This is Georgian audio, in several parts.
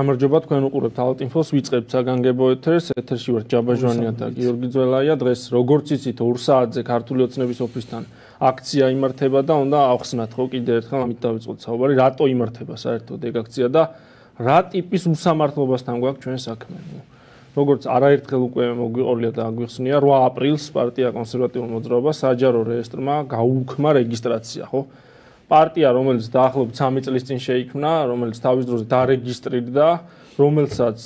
გამარჯობა თქვენ უყურებთ ალტინფოს ვიწყებთ საგანგებო ეთერს. ეთერში ვარ ჯაბაჟვანია და გიორგი ძველაია. დღეს როგორც იცით 2 საათზე ქართული ოცნების ოფისთან აქცია იმართება და უნდა ახსნათ ხო? კიდე ერთხელ ამით დავიწყოთ საუბარი. რატო იმართება საერთოდ ეგ აქცია და რა ტიპის უსამართლობასთან გვაქვს ჩვენ საქმე? როგორც არაერთხელ უკვე მოგვიყოლია და აგვიხსნია 8 აპრილს პარტია კონსერვატიული მოძრაობა საჯარო რეესტრმა გაუქმა რეგისტრაცია ხო პარტია, რომელიც დაახლოებით 3 წლის წინ შეიქმნა, რომელიც თავის დროზე დარეგისტრირდა, რომელსაც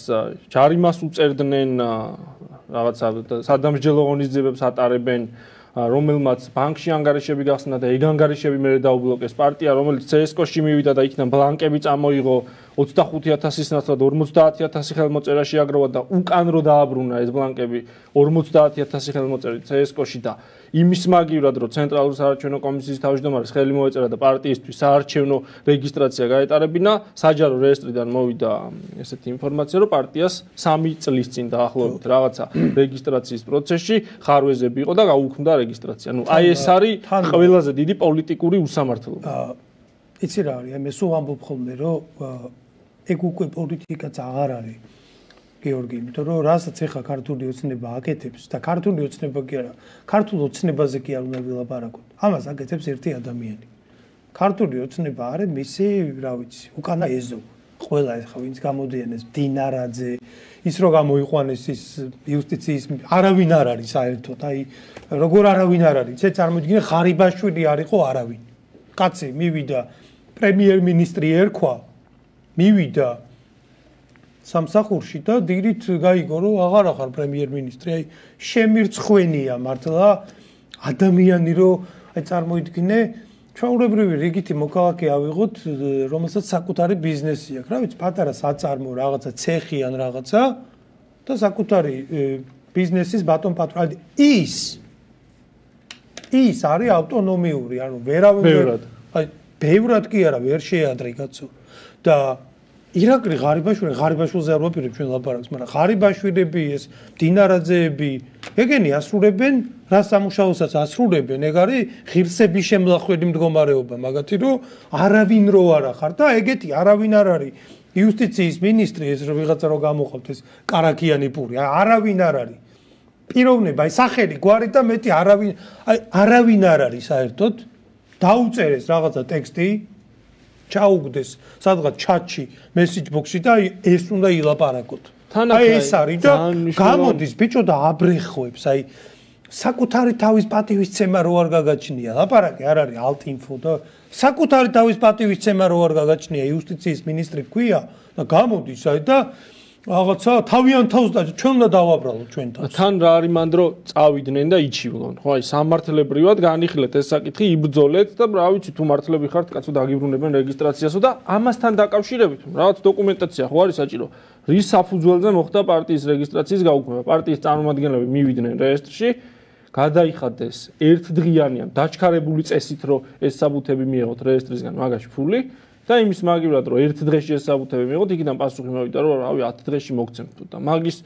ჯარიმას უწერდნენ რაღაცა სადამსჯელო ღონისძიებებს ატარებენ რომელმაც ბანკში ანგარიშები გახსნა და ეგ ანგარიშები მე დაუბლოკეს. პარტია რომელიც CSKO-ში მივიდა და იქიდან ბლანკები წამოიღო 25000-ის ნაცვლად 50000 ხელმოწერაში აგროვა და უკან რო დააბრუნა ეს ბლანკები 50000 ხელმოწერი CSKO-ში და იმის მაგივრად რომ ცენტრალური საარჩევნო კომისიის თავმჯდომარის ხელი მოეწერა და პარტიისთვის საარჩევნო რეგისტრაცია გაეტარებინა საჯარო რეესტრიდან მოვიდა ესეთი ინფორმაცია რომ პარტიას 3 წლის წინ დაახლოებით რაღაცა რეგისტრაციის პროცესში ხარვეზები იყო და გაუქმდა რეგისტრაცია. ნუ აი ეს არის ყველაზე დიდი პოლიტიკური უსამართლობა. იცი რა არის? მე სულ ამბობ ხოლმე რომ ეგ უკვე პოლიტიკაც აღარ არის. გიორგი, იმიტომ რომ რასაც ეხა ქართული ოცნება აკეთებს და ქართული ოცნება კი არა, ქართულ ოცნებაზე კი არ უნდა ვილაპარაკოთ. ამას აკეთებს ერთი ადამიანი. ქართული ოცნება არის მისი, რა ვიცი, უკანა ეზო. ყველა ეხა ვინც გამოდიან ეს დინარაძე, ის რო გამოიყვანეს ის იუსტიციის არავინ არ არის საერთოდ, აი როგორ არავინ არ არის. ეს წარმოიდგინე ხარიბაშვილი არისო არავინ. კაცი მივიდა პრემიერ-მინისტრი ერქვა, მივიდა სამსახურში და დილით გაიგო რომ აღარ ახარ პრემიერ-მინისტრი, აი შემირცხვენია მართლა ადამიანი რომ აი წარმოიდგინე ჩვეულებრივი რიგითი მოქალაქე ავიღოთ, რომელსაც საკუთარი ბიზნესი აქვს, რა ვიცი, პატარა საწარმო, რაღაცა ცეხი ან რაღაცა და საკუთარი ბიზნესის ბატონ პატრონი ის ის არის ავტონომიური, ანუ ვერავინ აი ბევრად კი არა ვერ შეადრე კაცო და ირაკლი ღარიბაშვილი ღარიბაშვილზე არ ვაპირებ ჩვენ ლაპარაკს, მაგრამ ღარიბაშვილები ეს დინარაძეები ეგენი ასრულებენ რა სამუშაოსაც ასრულებენ, ეგ არის ღირსების შემლახველი მდგომარეობა, მაგათი რომ არავინ რო არ ახარ და ეგეთი არავინ არ არის იუსტიციის მინისტრი ეს ვიღაცა რო გამოყავთ ეს კარაკიანი პური, არავინ არ არის. პიროვნება, აი სახელი, გვარი და მეტი არავინ აი არავინ არ არის საერთოდ. დაუწერეს რაღაცა ტექსტი, ჩაუგდეს სადღაც ჩატში მესიჯ ბოქსში და ეს უნდა ილაპარაკოთ. აი ეს არის და გამოდის ბიჭო და აბრეხვებს აი. საკუთარი თავის პატივისცემა რო არ გაგაჩნია? ლაპარაკი არ არის ალტინფო და საკუთარი თავის პატივისცემა რო არ გაგაჩნია? იუსტიციის მინისტრი ქვია და გამოდის აი და რაღაცა თავიანთ თავს და ჩვენ უნდა დავაბრალოთ ჩვენთან. თან რა არის მანდ რო წავიდნენ და იჩივლონ. ხო აი სამართლებრივად განიხილეთ ეს საკითხი, იბძოლეთ და რა ვიცი თუ მართლები ხართ, კაცო დაგიბრუნებენ რეგისტრაციასო და ამასთან დაკავშირებით რაღაც დოკუმენტაცია ხო არის საჭირო. რის საფუძველზე მოხდა პარტიის რეგისტრაციის გაუქმება? პარტიის წარმომადგენლები მივიდნენ რეესტრში. გადაიხადეს ერთდღიანი ან დაჩქარებული წესით რომ ეს საბუთები მიიღოთ რეესტრისგან მაგაში ფული და იმის მაგივრად რომ ერთ დღეში ესაბუთები მიიღოთ, იქიდან პასუხი მოვიდა რომ რავი 10 დღეში მოგცემთ და მაგის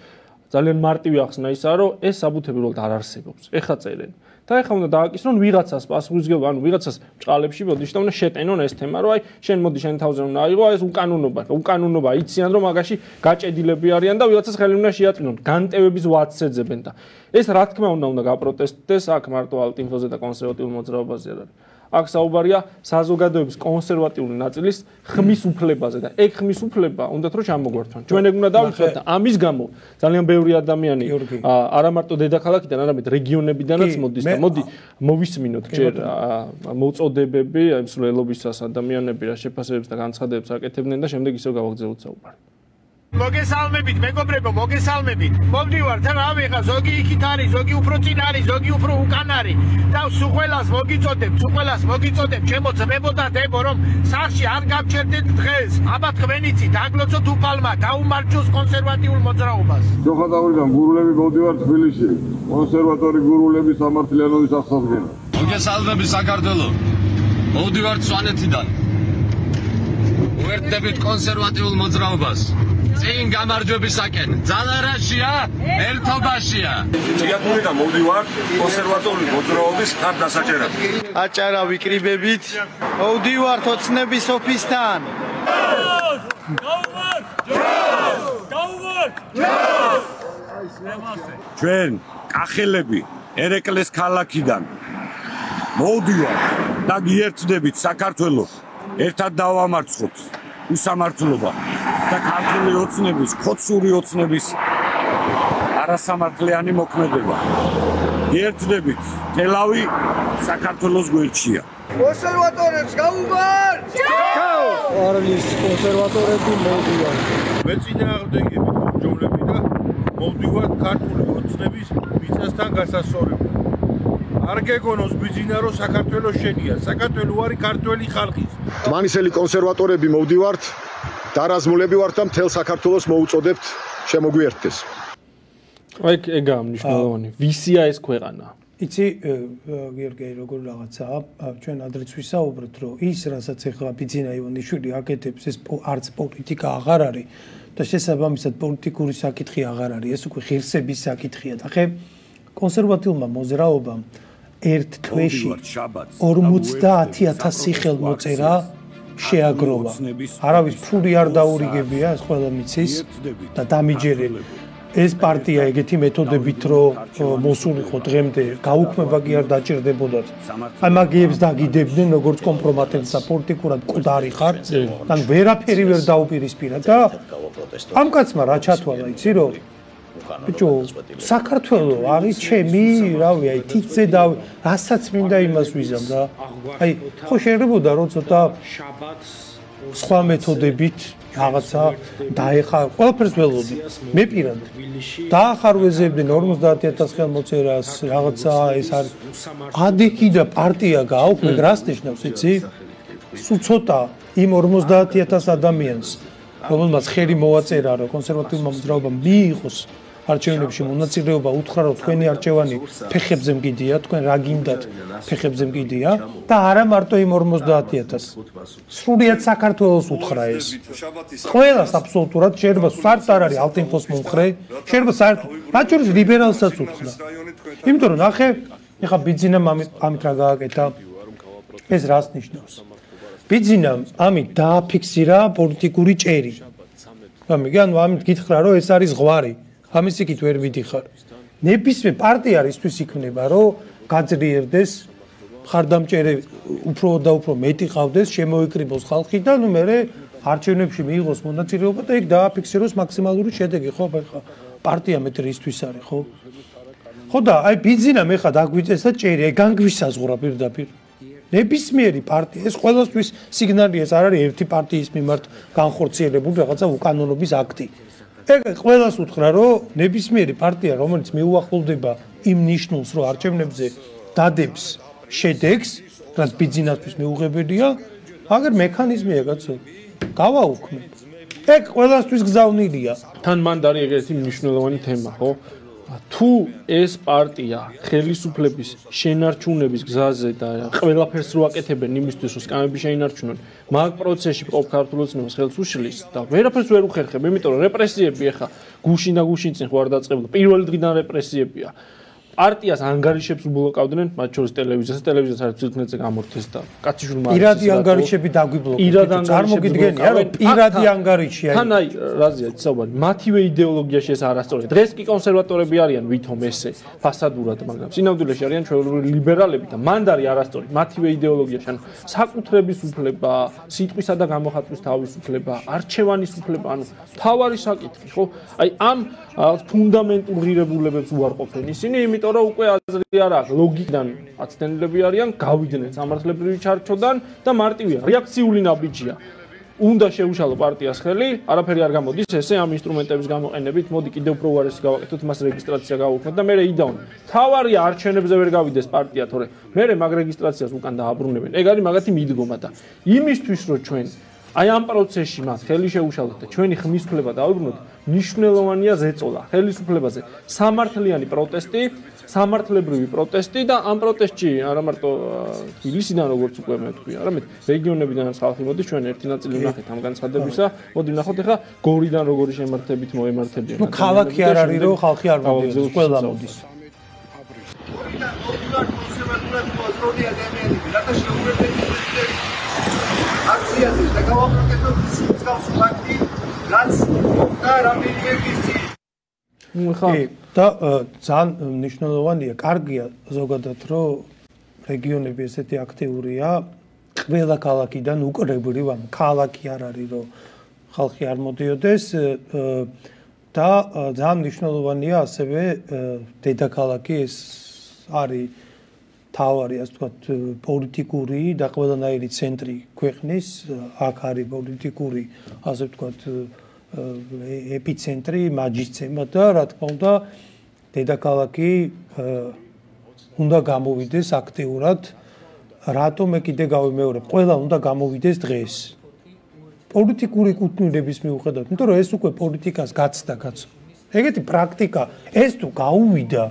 ძალიან მარტივი ახსნა ისაა რომ ეს საბუთები რომ არ არსებობს. ეხა წერენ. და ეხა უნდა დააკისრონ ვიღაცას პასუხისგება, ანუ ვიღაცას ჭყალებში მოდიშ და უნდა შეტენონ ეს თემა, რომ აი შენ მოდი შენ თავზე უნდა აიღო ეს უკანონობა, უკანონობა იციან რომ მაგაში გაჭედილები არიან და ვიღაცას ხელი უნდა შეაწმინონ, განტევების ვაცს ეძებენ და ეს რა თქმა უნდა უნდა გაპროტესტდეს აქ მარტო ალტინფოზე და კონსერვატიულ მოძრაობაზე არა. აქ საუბარია საზოგადოების კონსერვატიული ნაწილის ხმის უფლებაზე და ეგ ხმის უფლება უნდათ რომ ჩამოგვართვან. ჩვენ ეგ უნდა დავიხოთ და ამის გამო ძალიან ბევრი ადამიანი არა მარტო დედაქალაქიდან, არამედ რეგიონებიდანაც მოდის და მოდი მოვისმინოთ ჯერ მოწოდებები აი მსვლელობისას ადამიანები რა შეფასებებს და განცხადებებს აკეთებდნენ და შემდეგ ისევ გავაგზავნოთ საუბარი. მოგესალმებით, მეგობრებო, მოგესალმებით. მომდივართ, რა ვიღა, ზოგი იქით არის, ზოგი უფრო წინ არის, ზოგი უფრო უკან არის. და სუხველას მოგიწოდებ, სუხველას მოგიწოდებ, ჩემო ძმებო და დებო, რომ სარში არ გავჩერდეთ დღეს. აბა თქვენიცი დაგლოცოთ უფალმა, დაუმარჯოს კონსერვატიულ მოძრაობას. ჯოხადაურიდან გურულები მოდივართ თბილისში. კონსერვატორი გურულები სამართლიანობის აღსადგენად. მოგესალმები საქართველო. მოდივართ სვანეთიდან. უერთდებით კონსერვატიულ მოძრაობას. წინ გამარჯვებისაკენ ძალარაშია ერთობაშია. ჯიათურიდან მოვდივარ კონსერვატორული მოძრაობის ხარდასაჭერად. აჭარა ვიკრიბებით. მოვდივართ ოცნების ოფისთან. გაუმართ ჩვენ კახელები ერეკლეს ქალაქიდან მოვდივართ და გიერთდებით საქართველოს. ერთად დავამარცხოთ უსამართლობა და ქართული ოცნების, ხოცური ოცნების არასამართლიანი მოქმედება. გიერთდებით თელავი საქართველოს გვერდშია. კონსერვატორებს გაუბარ! არანის კონსერვატორები მოდიან. მე წინააღმდეგები ჯობლები და მოვდივართ ქართული ოცნების მიწასთან გასასწორებლად. არ გეგონოს ბიზინარო საქართველოს შენია. საქართველო არის ქართველი ხალხის. მანისელი კონსერვატორები მოვდივართ დარაზმულები ვართ და მთელ საქართველოს მოუწოდებთ შემოგვიერთდეს. აი ეგაა მნიშვნელოვანი. ვისია ეს ქვეყანა? იცი გიორგი როგორ რაღაცაა ჩვენ ადრეც ვისაუბრეთ რომ ის რასაც ეხლა ბიძინა ივანიშვილი აკეთებს ეს არც პოლიტიკა აღარ არის და შესაბამისად პოლიტიკური საკითხი აღარ არის ეს უკვე ღირსების საკითხია და ხე კონსერვატიულმა მოძრაობამ ერთ თვეში 50000 სახელმოწერა შეაგროვა. არავის ფული არ დაურიგებია, ეს ყველა მიცის და დამიჯერებელი. ეს პარტია ეგეთი მეთოდებით რო მოსულიყო დღემდე გაუქმება კი არ დაჭirdებოდათ. აი მაგიებს დაგიდებდნენ როგორც კომპრომატებს და პოლიტიკურად კუდარი ხარ. ან ვერაფერი ვერ დაუპირისპირა და ამ კაცმა რა ჩათვალა, იცი რო ბიჭო, საქართველოს არის ჩემი, რავი, აი თითზე და რასაც მინდა იმას ვიზამ და აი ხო შეიძლება რომ ცოტა სხვა მეთოდებით რაღაცა დაეხა ყველაფერს ველოდი. მე პირად დაახარვეზებდნენ 50000 ხელმოწერას რაღაცა ეს არის ადიქი და პარტია გააუქმე გრასტიშნავს იცი? სულ ცოტა იმ 50000 ადამიანს რომელმაც ხელი მოვაწერა რომ კონსერვატიულმა მოძრაობამ მიიღოს არჩევნებში მონაწილეობა უთხრა რომ თქვენი არჩევანი ფეხებზე მგიდია, თქვენ რა გინდათ ფეხებზე მგიდია და არა მარტო იმ 50000. სრულიად საქართველოს უთხრა ეს. ყველას აბსოლუტურად შეიძლება საერთოდ არ არის ალტინფოს მომხრე, შეიძლება საერთოდ რაც შორის ლიბერალსაც უთხრა. იმიტომ რომ ნახე, ეხა ბიძინამ ამით რა გააკეთა? ეს რას ნიშნავს? ბიძინამ ამით დააფიქსირა პოლიტიკური ჭერი. ამიგე ანუ ამით გითხრა რომ ეს არის ღვარი. ამის იქით ვერ მიდიხარ. ნებისმიერ პარტია რისთვის იქნება, რომ გაძლიერდეს ხარდამჭერე უფრო და უფრო მეტი ყავდეს, შემოიკრიბოს ხალხი და ნუ მე არჩევნებში მიიღოს მონაწილეობა და იქ დააფიქსიროს მაქსიმალური შედეგი, ხო, ხა პარტია მეტი რისთვის არის, ხო? ხო და აი ბიზინა მე ხა დაგვიწესა ჭერი, აი განგვისაზღვრა პირდაპირ. ნებისმიერი პარტია, ეს ყოველთვის სიგნალია, ეს არ არის ერთი პარტიის მიმართ განხორციელებული რაღაცა უკანონობის აქტი. ეგ ყველას უთხრა რომ ნებისმიერი პარტია რომელიც მიუახლოვდება იმ ნიშნულს რომ არჩევნებზე დადებს შედეგს რაც ბიზნესთვის მიუღებელია აგერ მექანიზმია კაცო გავაუქმებ. ეგ ყველასთვის გზავნილია. თან მანდ არის ეგეთი მნიშვნელოვანი თემა ხო თუ ეს პარტია ხელისუფლების შენარჩუნების გზაზე და ყველაფერს რო აკეთებენ იმისთვის რომ სკამები შეინარჩუნონ მაგ პროცესში ყოფ ქართულოცნებას ხელს უშლის და ვერაფერს ვერ უხერხებ იმიტომ რომ რეპრესიები ახლა გუშინ და გუშინ წინ ხო არ დაწყებულა პირველი დღიდან რეპრესიებია პარტიას ანგარიშებს უბლოკავდნენ, მათ შორის ტელევიზიას, ტელევიზიას არის ცილკნეზე გამორთეს და კაციშვილმა არის. პირადი ანგარიშები დაგვიბლოკეს. წარმოგიდგენია, რომ პირადი ანგარიში არის. თან აი, რაზეა ცნობარი, მათივე იდეოლოგიაში ეს არასწორია. დღეს კი კონსერვატორები არიან ვითომ ესე, ფასადურად, მაგრამ სინამდვილეში არიან ჩვეულებრივი ლიბერალები და მანდარი არასწორი, მათივე იდეოლოგიაში, ანუ საკუთრების უფლება, სიტყვისა და გამოხატვის თავისუფლება, არჩევანის უფლება, ანუ თავარი საკითხი, ხო? აი ამ ფუნდამენტურ ღირებულებებს უარყოფენ ისინი, იმიტომ იმიტომ რომ უკვე აზრი არ აქვს. ლოგიკიდან აცდენილები არიან გავიდნენ სამართლებრივი ჩარჩოდან და მარტივია რეაქციული ნაბიჯია. უნდა შეუშალო პარტიას ხელი არაფერი არ გამოდის ესე ამ ინსტრუმენტების გამოყენებით მოდი კიდევ უფრო უარესი გავაკეთოთ მას რეგისტრაცია გავუქმოთ და მე რეიდაუნ თავარია არჩევნებზე ვერ გავიდეს პარტია თორე. მე მაგ რეგისტრაციას უკან დააბრუნებენ. ეგ არის მაგათი მიდგომა და იმისთვის რომ ჩვენ აი ამ პროცესში მას ხელი შეუშალოთ და ჩვენი ხმის ფლება დაუბრუნოთ ნიშნულოვანია ზეწოლა. ხელისუფლებაზე სამართლიანი პროტესტი სამართლებრივი პროტესტი და ამ პროტესტში არა მარტო თბილისიდან როგორც უკვე მე ვთქვი, არამედ რეგიონებიდან ხალხი მოდის ჩვენ ერთი ნაწილი ვნახეთ ამ განცხადებისა. მოდი ვნახოთ ახლა გორიდან როგორი შემართებით მოემართებიან. ნუ ქალაქი არ არის რომ ხალხი არ მოდის, ყველა მოდის. აქციაზე და გავაკეთოთ ის მსგავსი ფაქტი რაც და რამდენიმე თვის კი და ძალიან მნიშვნელოვანია, კარგია ზოგადად, რომ რეგიონები ესეთი აქტიურია, ყველა ქალაქიდან უკრებრივ, ან ქალაქი არ არის, რომ ხალხი არ მოდიოდეს და ძალიან მნიშვნელოვანია ასევე დედაქალაქი ეს არის თავარი, ასე ვთქვათ, პოლიტიკური და ყველანაირი ცენტრი ქვეყნის, აქ არის პოლიტიკური, ასე ვთქვათ, ეპიცენტრი მაჯისცემა და რა თქმა უნდა დედაქალაქი უნდა გამოვიდეს აქტიურად რატომ მე კიდე გავიმეორებ? ყველა უნდა გამოვიდეს დღეს. პოლიტიკური კუთვნილების მიუხედავად იმიტომ რომ ეს უკვე პოლიტიკას გაცდა კაცო ეგეთი პრაქტიკა ეს თუ გაუვიდა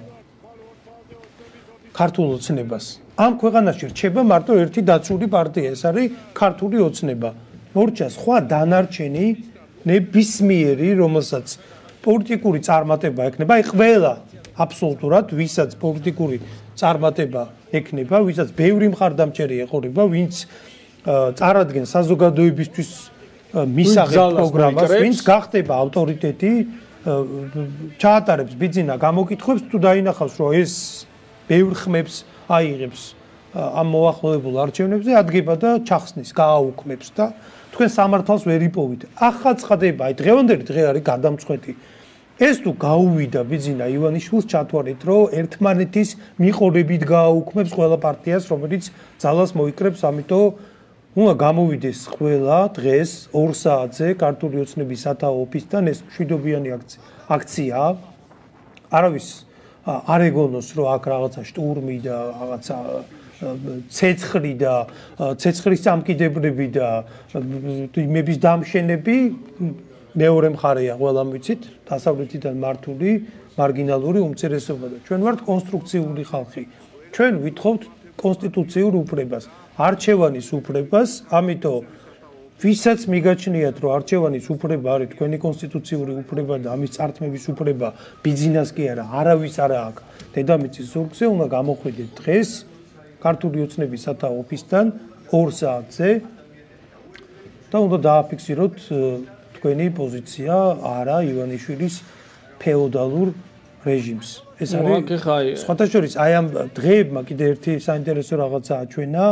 ქართულ ოცნებას ამ ქვეყანაში რჩება მარტო ერთი დაცული პარტია ეს არის ქართული ოცნება. მორჩა სხვა დანარჩენი ნებისმიერი რომელსაც პოლიტიკური წარმატება ექნება აი ყველა აბსოლუტურად ვისაც პოლიტიკური წარმატება ექნება ვისაც ბევრი მხარდამჭერი ეყურება ვინც წარადგენს საზოგადოებისთვის მისაღებ პროგრამას ვინც გახდება ავტორიტეტი აა, ჩაატარებს ბიძინა გამოკითხვებს თუ დაინახავს რომ ეს ბევრ ხმებს აიღებს ამ მოახლოებულ არჩევნებზე ადგება და ჩახსნის გააუქმებს და თქვენ სამართალს ვერ იპოვით. ახლა ცხადება აი დღევანდელი დღე არის გადამწყვეტი ეს თუ გაუვიდა ბიძინა ივანიშვილს ჩათვალეთ რომ ერთმანეთის მიყოლებით გააუქმებს ყველა პარტიას რომელიც ძალას მოიკრებს ამიტომ უნდა გამოვიდეს ყველა დღეს 2 საათზე ქართული ოცნების სათაო ოფისთან ეს მშვიდობიანი აქცია. არავის არ ეგონოს რომ აქ რაღაცა შტურმი და რაღაცა ცეცხლი და ცეცხლის სამკიდებლები და იმების დამშენები მეორე მხარეა ყველამ ვიცით დასავლეთიდან მართული მარგინალური უმცირესობა და ჩვენ ვართ კონსტრუქციული ხალხი. ჩვენ ვითხოვთ კონსტიტუციურ უფლებას არჩევანის უფლებას ამიტომ ვისაც მიგაჩნიათ რომ არჩევანის უფლება არის თქვენი კონსტიტუციური უფლება და ამის წართმების უფლება ბიზნეს კი არა არავის არა აქვს დედამიწის ზურგზე უნდა გამოხვიდეთ დღეს ქართული ოცნების სათაო ოფისთან 2 საათზე და უნდა დააფიქსიროთ თქვენი პოზიცია არა ივანიშვილის ფეოდალურ რეჟიმს. ეს არის სხვათაშორის აი ამ დღეებმა კიდე ერთი საინტერესო რაღაცა აჩვენა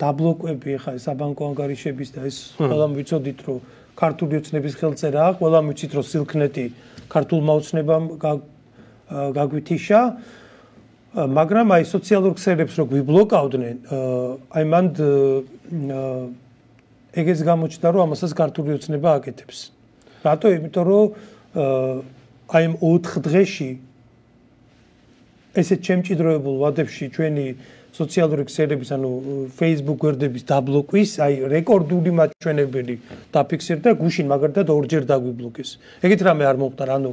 დაბლოკვები ხა საბანკო ანგარიშების და ეს ყველამ ვიცოდით რომ ქართული ოცნების ხელწერაა, ყველამ ვიცით რომ სილქნეტი ქართულმა ოცნებამ გაგვითიშა. აა მაგრამ აი სოციალურ ქსელებს რო გვიბლოკავდნენ აი მანდ ა, ეგეც გამოჩნდა რომ ამასაც ქართული ოცნება აკეთებს. რატო? იმიტომ რომ აი ამ 4 დღეში ესეთ ჩემჭიდროებულ ვადებში ჩვენი სოციალური ქსელების, ანუ Facebook გვერდების დაბლოკვის, აი რეკორდული მაჩვენებელი დაფიქსირდა გუშინ მაგალითად ორჯერ დაგვიბლოკეს. ეგეთ რამე არ მოხდა, ანუ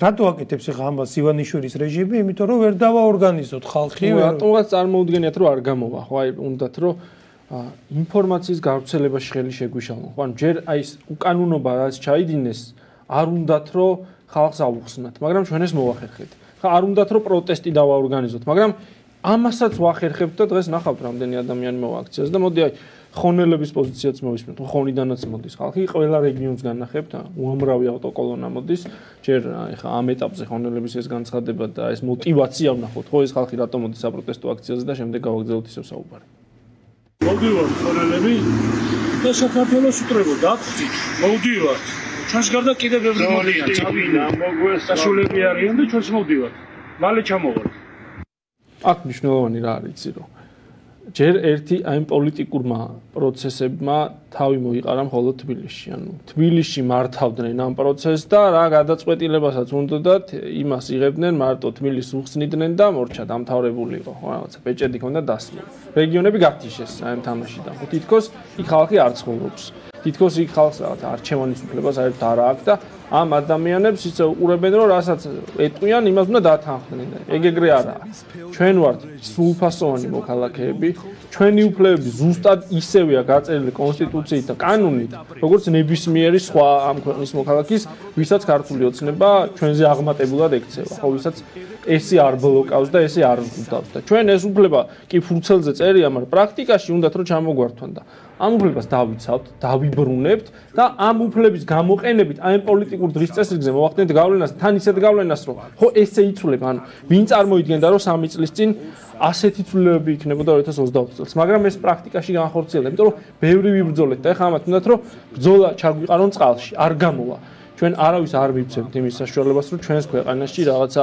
რატო აკეთებს ახლა ამას ივანიშვილის რეჟიმი? იმიტომ რომ ვერ დავაორგანიზოთ ხალხი, ნუ ვერ რატომღაც წარმოუდგენიათ რომ არ გამოვა. ხო აი უნდათ რომ ინფორმაციის გავრცელებაში ხელი შეგვიშალონ ხო ანუ ჯერ აი ეს უკანონობა რაც ჩაიდინეს არ უნდათ რომ ხალხს აუხსნათ. მაგრამ ჩვენ ეს მოვახერხეთ. ხა არ უნდათ რომ პროტესტი დავაორგანიზოთ. მაგრამ ამასაც ვახერხებთ და დღეს ნახავთ რამდენი ადამიანი მოვა აქციაზე და მოდი აი ხონელების პოზიციაც მოვისმინოთ. ხონიდანაც მოდის ხალხი, ყველა რეგიონს განახებთ, უამრავი ავტოკოლონა მოდის. ჯერ ეხა ამ ეტაპზე ხონელების ეს განცხადება და ეს мотиваცია ვნახოთ, ხო ეს ხალხი რატომ მოდის საპროტესტო აქციაზე და შემდეგ გავაგრძელოთ ისევ საუბარი. მოვდივართ ხონელები და საქართველოს უტრებო დაგხვით, მოვდივართ. ჩვენს გარდა კიდევ ბევრი მოდიან, წავიდნენ, მოგვეს, საშულები არიან და ჩვენს მოვდივართ. მალე ჩამოვალთ. აქ მნიშვნელოვანი რა არის, იცი რომ ჯერ ერთი აი პოლიტიკურმა პროცესებმა თავი მოიყარა მხოლოდ თბილისში. ანუ თბილისში მართავდნენ ამ პროცესს და რა გადაწყვეტილებასაც უნდათ იმას იღებდნენ მარტო თბილისს უხსნიდნენ და მორჩა დამთავრებული იყო. რაღაცა ბეჭედი ქონდა დასმული. რეგიონები გათიშეს აი ამ თამაშიდან. ხო თითქოს იქ ხალხი არ ცხოვრობს. თითქოს იქ ხალხს რაღაც არჩევანის უფლება საერთოდ არ აქვს და ამ ადამიანებს ისე უყურებენ რომ რასაც ეტყვიან იმას უნდა დათანხმდნენ. ეგ ეგრე არაა. ჩვენ ვართ სრულფასოვანი მოქალაქეები, ჩვენი უფლებები ზუსტად ისევეა გაწერილი კონსტიტუციით და კანონით, როგორც ნებისმიერი სხვა ამ ქვეყნის მოქალაქის, ვისაც ქართული ოცნება ჩვენზე აღმატებულად ექცევა. ხო, ვისაც ესი არ ბლოკავს და ესი არ ვგუდავს და ჩვენ ეს უფლება კი ფურცელზე წერია, მაგრამ პრაქტიკაში უნდათ რომ ჩამოგვართვან და ამ უფლებას დავიცავთ, დავიბრუნებთ და ამ უფლების გამოყენებით აი ამ პოლიტიკურ დღის წესრიგზე მოვახდენთ გავლენას, თან ისეთ გავლენას, რომ ხო ესე იცვლება, ანუ ვინ წარმოიდგენდა რომ 3 წლის წინ ასეთი ცვლილებები იქნებოდა 2020 წელს, მაგრამ ეს პრაქტიკაში განხორციელდა, იმიტომ რომ ბევრი ვიბრძოლეთ და ეხლა ამათ უნდათ რომ ბრძოლა ჩაგვიყარონ წყალში, არ გამოვა. ჩვენ არავის არ ვიცებთ იმის საშუალებას, რომ ჩვენს ქვეყანაში რაღაცა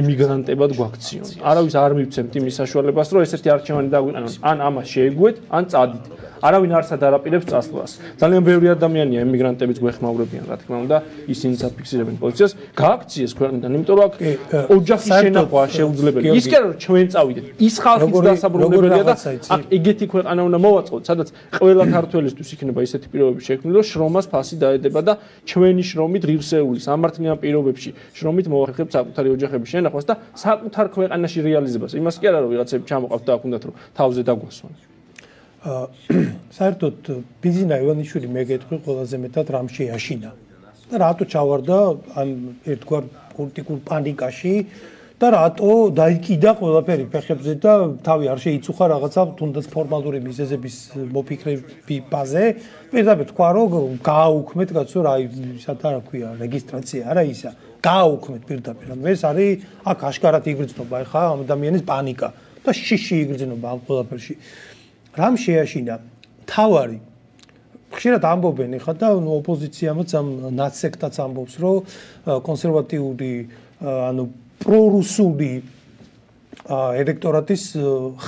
ემიგრანტებად გვაქციონ. არავის არ ვიცებთ იმის საშუალებას, რომ ესეთი არჩევანი დაგვიყენონ, ან ამას შეეგვეთ, ან წადით. არავინ არსად არაპირებს წასვლას. ძალიან ბევრი ადამიანია ემიგრანტებიც გვეხმაურებიან, რა თქმა უნდა, ისინი საფიქსირებენ პოზიციას, გააქციეს ქვეყნიდან, იმიტომ რომ აქ ოჯახის შენახვა შეუძლებელი. ის კი არა რომ ჩვენ წავიდეთ, ის ხალხიც დასაბრუნებელია და აქ ეგეთი ქვეყანა უნდა მოვაწყოთ, სადაც ყველა ქართველისთვის იქნება ისეთი პირობები შექმნილი, რომ შრომას ფასი დაედება და ჩვენი შრომით ღირსეული სამართლიან პირობებში შრომით მოახერხებთ საკუთარი ოჯახების შენახვას და საკუთარ ქვეყანაში რეალიზებას. იმას კი არა რომ ვიღაცები ჩამოყავთ და აქ უნდათ რომ თავზე დაგვასვან. საერთოდ ბიზინა ივანიშვილი მეგეთქვი ყველაზე მეტად რამ შეაშინა და რატო ჩავარდა ამ ერთგვარ პოლიტიკურ პანიკაში და რატო დაიკიდა ყველაფერი? ფეხებზე და თავი არ შეიცუხა რაღაცა თუნდაც ფორმალური მიზეზების მოფიქრები ბაზე. პირდაპირ თქვა რომ გააუქმეთ კაცო რა ისათ არა ქვია რეგისტრაცია არა ისა. გააუქმეთ პირდაპირ. ანუ ეს არის აქ აშკარად იგრძნობა ხა ამ ადამიანის პანიკა და შიში იგრძნობა ამ ყველაფერში. რამ შეაშინა? თავარი. ხშირად ამბობენ ხა და ოპოზიციამაც ამ ნაცსექტაც ამბობს რომ კონსერვატიული ანუ პრორუსული ელექტორატის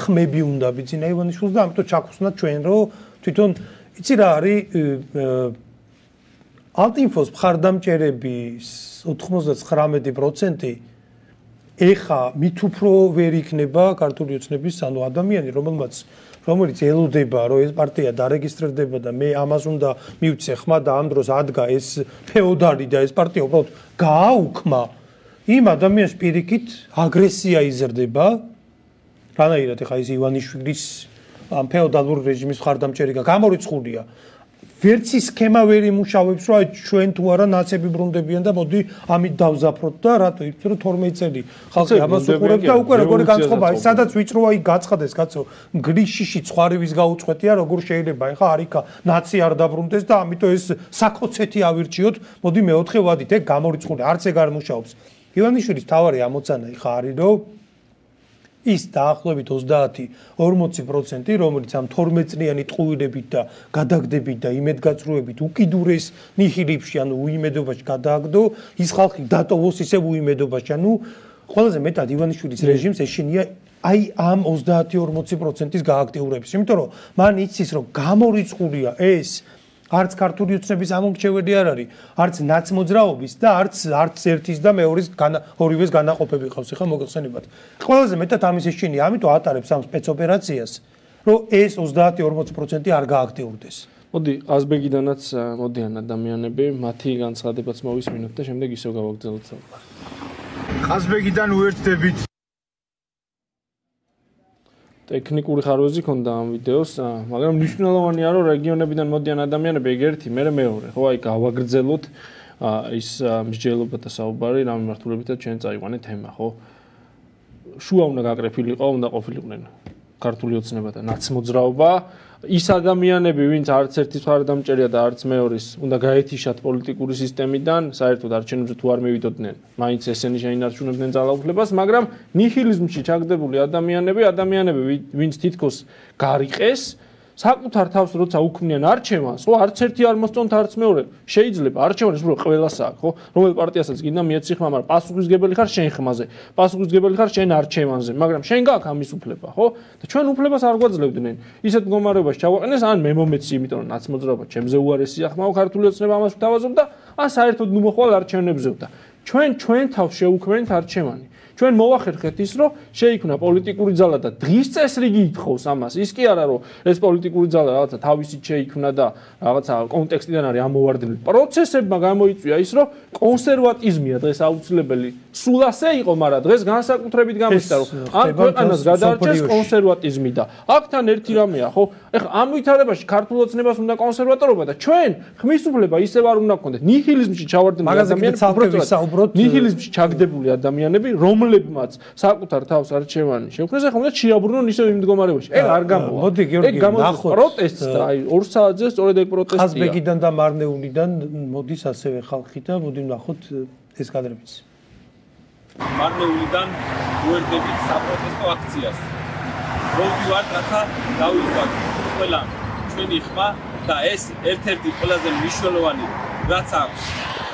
ხმები უნდა ბიძინა ივანიშვილს და ამიტომ ჩაგხსნა ჩვენ რომ თვითონ იცი რა არის ალტინფოს მხარდამჭერების 99% ეხა მით უფრო ვერ იქნება ქართული ოცნების ანუ ადამიანი რომელმაც რომელიც ელოდება რომ ეს პარტია დარეგისტრირდება და მე ამას უნდა მივწე ხმა და ამ დროს ადგა ეს ფეოდალი და ეს პარტია უბრალოდ გააუქმა იმ ადამიანს პირიქით აგრესია იზრდება. რანაირად ეხა ის ივანიშვილის ამ ფეოდალურ რეჟიმის ხარდამჭერი გამორიცხულია. ვერც ის სქემა ვერ იმუშავებს რა ჩვენ თუ არა ნაცები ბრუნდებიან და მოდი ამით დავზაფროთ და რატო? იცი რომ 12 წელი ხალხი ამას უყურებს და უკვე როგორი განწყობა. ის სადაც ვიწროა იქ გაცხადეს კაცო გრიშიში ცხარივის გაუწყვეტია როგორ შეიძლება? ეხა არიქა ნაცი არ დაბრუნდეს და ამიტომ ეს საქოცეთი ავირჩიოთ. მოდი მეოთხე ვადით ეგ გამორიცხული არც ეგ არ მუშაობს. ივანიშვილის თავარი ამოცანა იხა არის, რომ ის დაახლოებით 30-40% რომელიც ამ 12 წლიანი ტყუილებით და გადაგდებით და იმედგაწრუებით უკიდურეს ნიჰილიფში ანუ უიმედობაში გადააგდო ის ხალხი დატოვოს ისე უიმედობაში. ანუ ყველაზე მეტად ივანიშვილის რეჟიმს ეშინია აი ამ 30-40%-ის გააქტიურების. იმიტომ რომ მან იცის რომ გამორიცხულია ეს არც ქართული უცნების ამომრჩეველი არ არის, არც ნაცმოძრაობის და არც არც ერთის და მეორის ორივეს განაყოფები ყავს ხა მოგხსენებათ. ყველაზე მეტად ამის ეშინია, ამიტომ ატარებს ამ სპეცოპერაციას, რომ ეს 30-40% არ გააქტიურდეს. მოდი, აზბეგიდანაც მოდიან ადამიანები, მათი განცხადებაც მოვისმინოთ და შემდეგ ისევ გავაგზავნოთ. ყაზბეგიდან უერთდებით ტექნიკური ხარვეზი ქონდა ამ ვიდეოს, მაგრამ მნიშვნელოვანია რომ რეგიონებიდან მოდიან ადამიანები ეგერთი, მე მეორე, ხო, აი გავაგრძელოთ ის მსჯელობათა საუბარი, რა მიმართულებითაც ჩვენ წაიყვანეთ თემა, ხო? შუა უნდა გაკრეფილიყო, უნდა ყოფილიყვნენ ქართული ოცნება და ნაცმოძრაობა, ის ადამიანები, ვინც არც ერთის მხარდამჭერია და არც მეორის, უნდა გაეთიშათ პოლიტიკური სისტემიდან, საერთოდ არჩევნებზე თუ არ მივიდოდნენ, მაინც ესენი შეინარჩუნებდნენ ძალაუფლებას, მაგრამ ნიჰილიზმში ჩაგდებული ადამიანები, ადამიანები, ვინც თითქოს გარიყეს, საკუთარ თავს როცა უქმნიან არჩევანს, ხო, არც ერთი არ მოსწონთ არც მეორე. შეიძლება არჩევანს უბრალოდ ყველას აქვს, ხო? რომელ პარტიასაც გინდა მიეციხმა, მაგრამ პასუხისგებელი ხარ შენ ხმაზე. პასუხისგებელი ხარ შენ არჩევანზე, მაგრამ შენ გაქვს ამის უფლება, ხო? და ჩვენ უფლებას არ გვაძლევდნენ. ისეთ მდგომარეობაში ჩავაყენეს, ან მე მომეცი, იმიტომ რომ ნაცმოძრაობა ჩემზე უარესია ხმაო ქართული ოცნება ამას ვთავაზობ და ან საერთოდ ნუ მოხვალ არჩევნებზე და ჩვენ ჩვენ თავს შეუქმნით არჩევანი. ჩვენ მოახერხეთ ის, რომ შეიქმნა პოლიტიკური ძალა და დღის წესრიგი ითხოვს ამას. ის კი არა, რომ ეს პოლიტიკური ძალა რაღაცა თავისით შეიქმნა და რაღაცა კონტექსტიდან არის ამოვარდნილი. პროცესებმა გამოიწვია ის, რომ კონსერვატიზმია დღეს აუცილებელი. სულ ასე იყო, მაგრამ დღეს განსაკუთრებით გამოსცა, რომ ამ ქვეყანას გადაარჩეს კონსერვატიზმი და აქთან ერთი რამეა, ხო? ეხლა ამ ვითარებაში ქართულოცნებას უნდა კონსერვატორობა და ჩვენ ხმის უფლება ისევ არ უნდა გქონდეთ. ნიჰილიზმში ჩავარდნილი ადამიანები, მაგაზე საუბრობთ. ნიჰილიზმში ჩაგდებული ადამიანები, რომ რომლებმაც საკუთარ თავს არჩევანი შეუქმნეს, ახლა უნდა შეაბრუნონ ისევ იმ მდგომარეობაში. ეგ არ გამოვა. მოდი გიორგი, ნახოთ პროტესტს და აი 2 საათზე სწორედ ეგ პროტესტია. ხაზბეგიდან და მარნეულიდან მოდის ასევე ხალხი და მოდი ნახოთ ეს კადრებიც. მარნეულიდან უერთდებით საპროტესტო აქციას. მოვიდივართ რათა დავიწყოთ ყველა ჩვენი ხმა და ეს ერთ-ერთი ყველაზე მნიშვნელოვანი რაც აქვს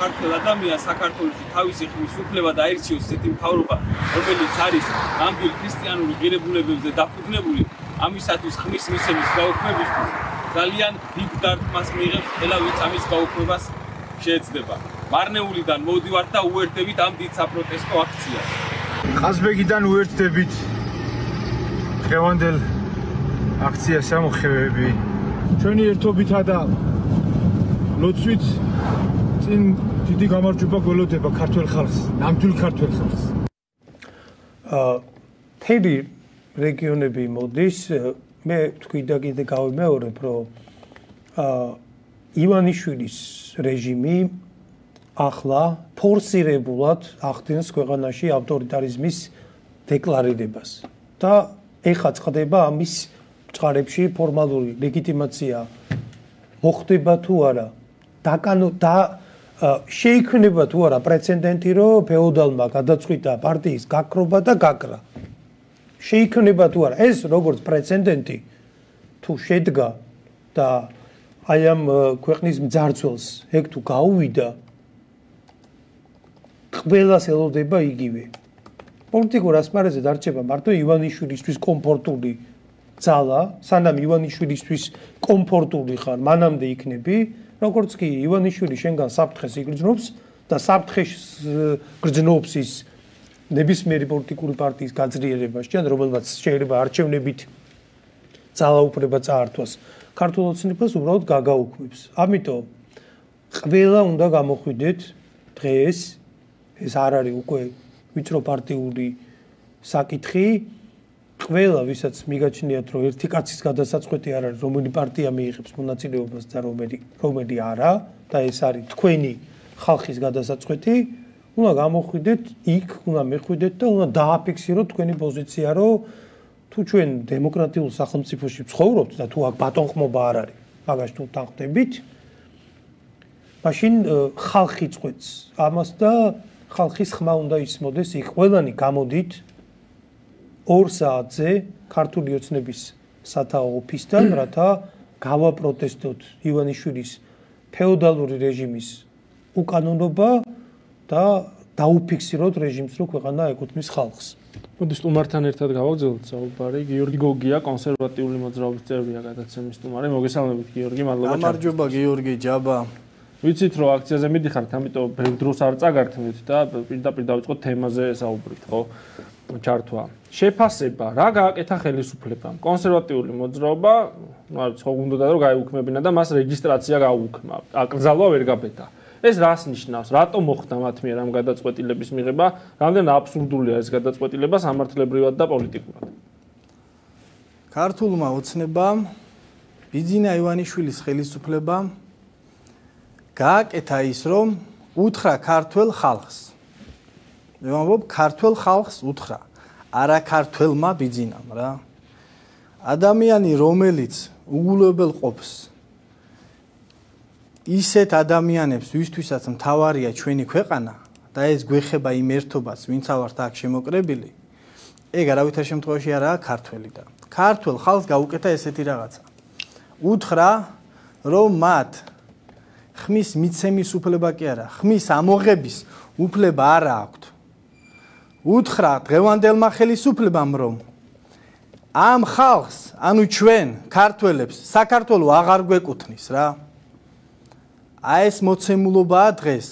ქართულ ადამიანს საქართველოსი თავისი ხმის უფლება დაერჩიოს ესეთი მთავრობა რომელიც არის ნამდვილ ქრისტიანული ღირებულებებზე დაფუძნებული ამისათვის ხმის მისცემის გაუქმებისთვის ძალიან დიდ დარტყმას მიიღებს ყველა ვინც ამის გაუქმებას შეეცდება. მარნეულიდან მოვდივართ და უერთდებით ამ დიდ საპროტესტო აქციას. ყაზბეგიდან უერთდებით დღევანდელ აქციას ამოხევები ჩვენი ერთობითა და ლოცვით წინ დიდი გამარჯვება გველოდება ქართულ ხალხს, ნამდვილ ქართულ ხალხს. აა თედი რეგიონები მოდის, მე თქვი და კიდე გავიმეორებ, რომ აა ივანიშვილის რეჟიმი ახლა ფორსირებულად ახდენს ქვეყანაში ავტორიტარიზმის დეკლარირებას და ეხა წდება ამის წყარებში ფორმალური ლეგიტიმაცია მოხდება თუ არა დაკანო და შეიქმნება თუ არა პრეცედენტი, რომ ფეოდალმა გადაწყვიტა პარტიის გაქრობა და გაგრა. შეიქმნება თუ არა ეს როგორც პრეცედენტი თუ შედგა და აი ამ ქვეყნის მძარცველს ეგ თუ გაუვიდა ყველას ელოდება იგივე. პოლიტიკურ ასპარეზზე დარჩება მარტო ივანიშვილისთვის კომფორტული ძალა, სანამ ივანიშვილისთვის კომფორტული ხარ, მანამდე იქნები, როგორც კი ივანიშვილი შენგან საფრთხეს იგრძნობს და საფრთხეს გრძნობს ის ნებისმიერი პოლიტიკური პარტიის გაძლიერებაში, ან რომელმაც შეიძლება არჩევნებით ძალაუფლება წაართვას, ქართულ ოცნებას უბრალოდ გაგაუქმებს. ამიტომ ყველა უნდა გამოხვიდეთ დღეს ეს არ არის უკვე ვიწრო პარტიული საკითხი, ყველა ვისაც მიგაჩნიათ რომ ერთი კაცის გადასაწყვეტი არ არის რომელი პარტია მიიღებს მონაწილეობას და რომელი რომელი არა და ეს არის თქვენი ხალხის გადასაწყვეტი უნდა გამოხვიდეთ იქ უნდა მეხვიდეთ და უნდა დააფიქსიროთ თქვენი პოზიცია რომ თუ ჩვენ დემოკრატიულ სახელმწიფოში ვცხოვრობთ და თუ აქ ბატონყმობა არ არის მაგას თუ თანხდებით მაშინ ხალხი წყვეტს ამას და ხალხის ხმა უნდა ისმოდეს იქ ყველანი გამოდით 2 საათზე ქართული ოცნების სათაო ოფისთან, რათა გავაპროტესტოთ ივანიშვილის ფეოდალური რეჟიმის უკანონობა და დაუფიქსიროთ რეჟიმს, რო ქვეყანა ეკუთვნის ხალხს. მოდი სტუმართან ერთად გავაგზავნოთ საუბარი. გიორგი გოგია, კონსერვატიული მოძრაობის წევრია გადაცემის სტუმარი. მოგესალმებით გიორგი, მადლობა. გამარჯობა გიორგი ჯაბა. ვიცით რომ აქციაზე მიდიხართ, ამიტომ ბევრ დროს არ წაგართმით და პირდაპირ დავიწყოთ თემაზე საუბრით, ხო? ჩართვა. შეფასება, რა გააკეთა ხელისუფლებამ? კონსერვატიული მოძრაობა, ну, არ ვიცი, ხო უნდა რომ გაიუქმებინა და მას რეგისტრაცია გაუქმა. აკრძალვა ვერ გაბედა. ეს რას ნიშნავს? რატომ მოხდა მათ მიერ ამ გადაწყვეტილების მიღება? რამდენ აბსურდულია ეს გადაწყვეტილება სამართლებრივად და პოლიტიკურად? ქართულმა ოცნებამ ბიძინა ივანიშვილის ხელისუფლებამ გააკეთა ის, რომ უთხრა ქართულ ხალხს. მე ვამბობ ქართულ ხალხს უთხრა. არა ქართველმა ბიძინამ რა. ადამიანი რომელიც უგულებელ ყოფს ისეთ ადამიანებს ვისთვისაც მთავარია ჩვენი ქვეყანა და ეს გვეხება იმ ერთობას ვინც ავართ აქ შემოკრებილი ეგ არავითარ შემთხვევაში არაა ქართველი და ქართულ ხალხს გაუკეთა ესეთი რაღაცა უთხრა რომ მათ ხმის მიცემის უფლება კი არა ხმის ამოღების უფლება არ აქვს უთხრა დღევანდელმა ხელისუფლებამ რომ ამ ხალხს, ანუ ჩვენ ქართველებს, საქართველოს აღარ გვეკუთვნის რა. აი ეს მოცემულობაა დღეს.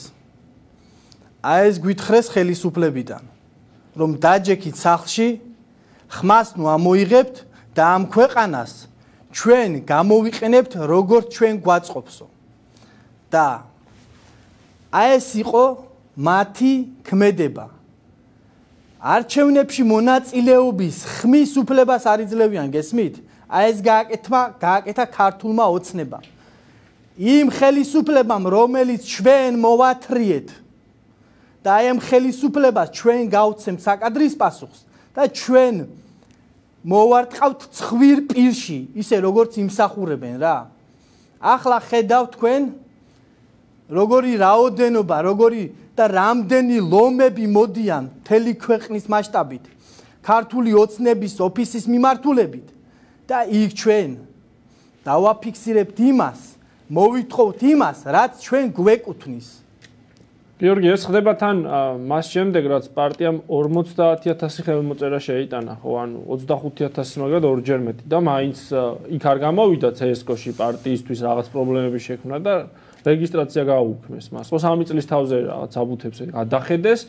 აი ეს გვითხრეს ხელისუფლებიდან, რომ დაჯექით სახლში, ხმას ნუ ამოიღებთ და ამ ქვეყანას ჩვენ გამოვიყენებთ როგორც ჩვენ გვაწყობსო. და აი ეს იყო მათი ქმედება. არჩევნებში მონაწილეობის ხმის უფლებას არ იძლევიან, გესმით? აი ეს გააკეთა, გააკეთა ქართულმა და აი ამ ხელისუფლებას ჩვენ გავცემთ საკადრის პასუხს და ჩვენ მოვარტყავთ ცხვირ პირში, ისე როგორც იმსახურებენ რა. ახლა ხედავ თქვენ როგორი რაოდენობა, როგორი და რამდენი ლომები მოდიან მთელი ქვეყნის მასშტაბით? ქართული ოცნების ოფისის მიმართულებით? და იქ ჩვენ დავაფიქსირებთ იმას, მოვითხოვთ იმას, რაც ჩვენ გვეკუთვნის. გიორგი, ეს ხდება თან მას შემდეგ, რაც პარტიამ 50000 ხელმოწერა შეიტანა, ხო, ანუ 25000 მაგრამ ორჯერ მეტი და მაინც იქ არ გამოვიდა CSKO-ში პარტიისთვის რაღაც პრობლემები შექმნა და რეგისტრაცია გააუქმეს მას. ხო, 3 წლის თავზე რაღაც აბუთებს გადახედეს.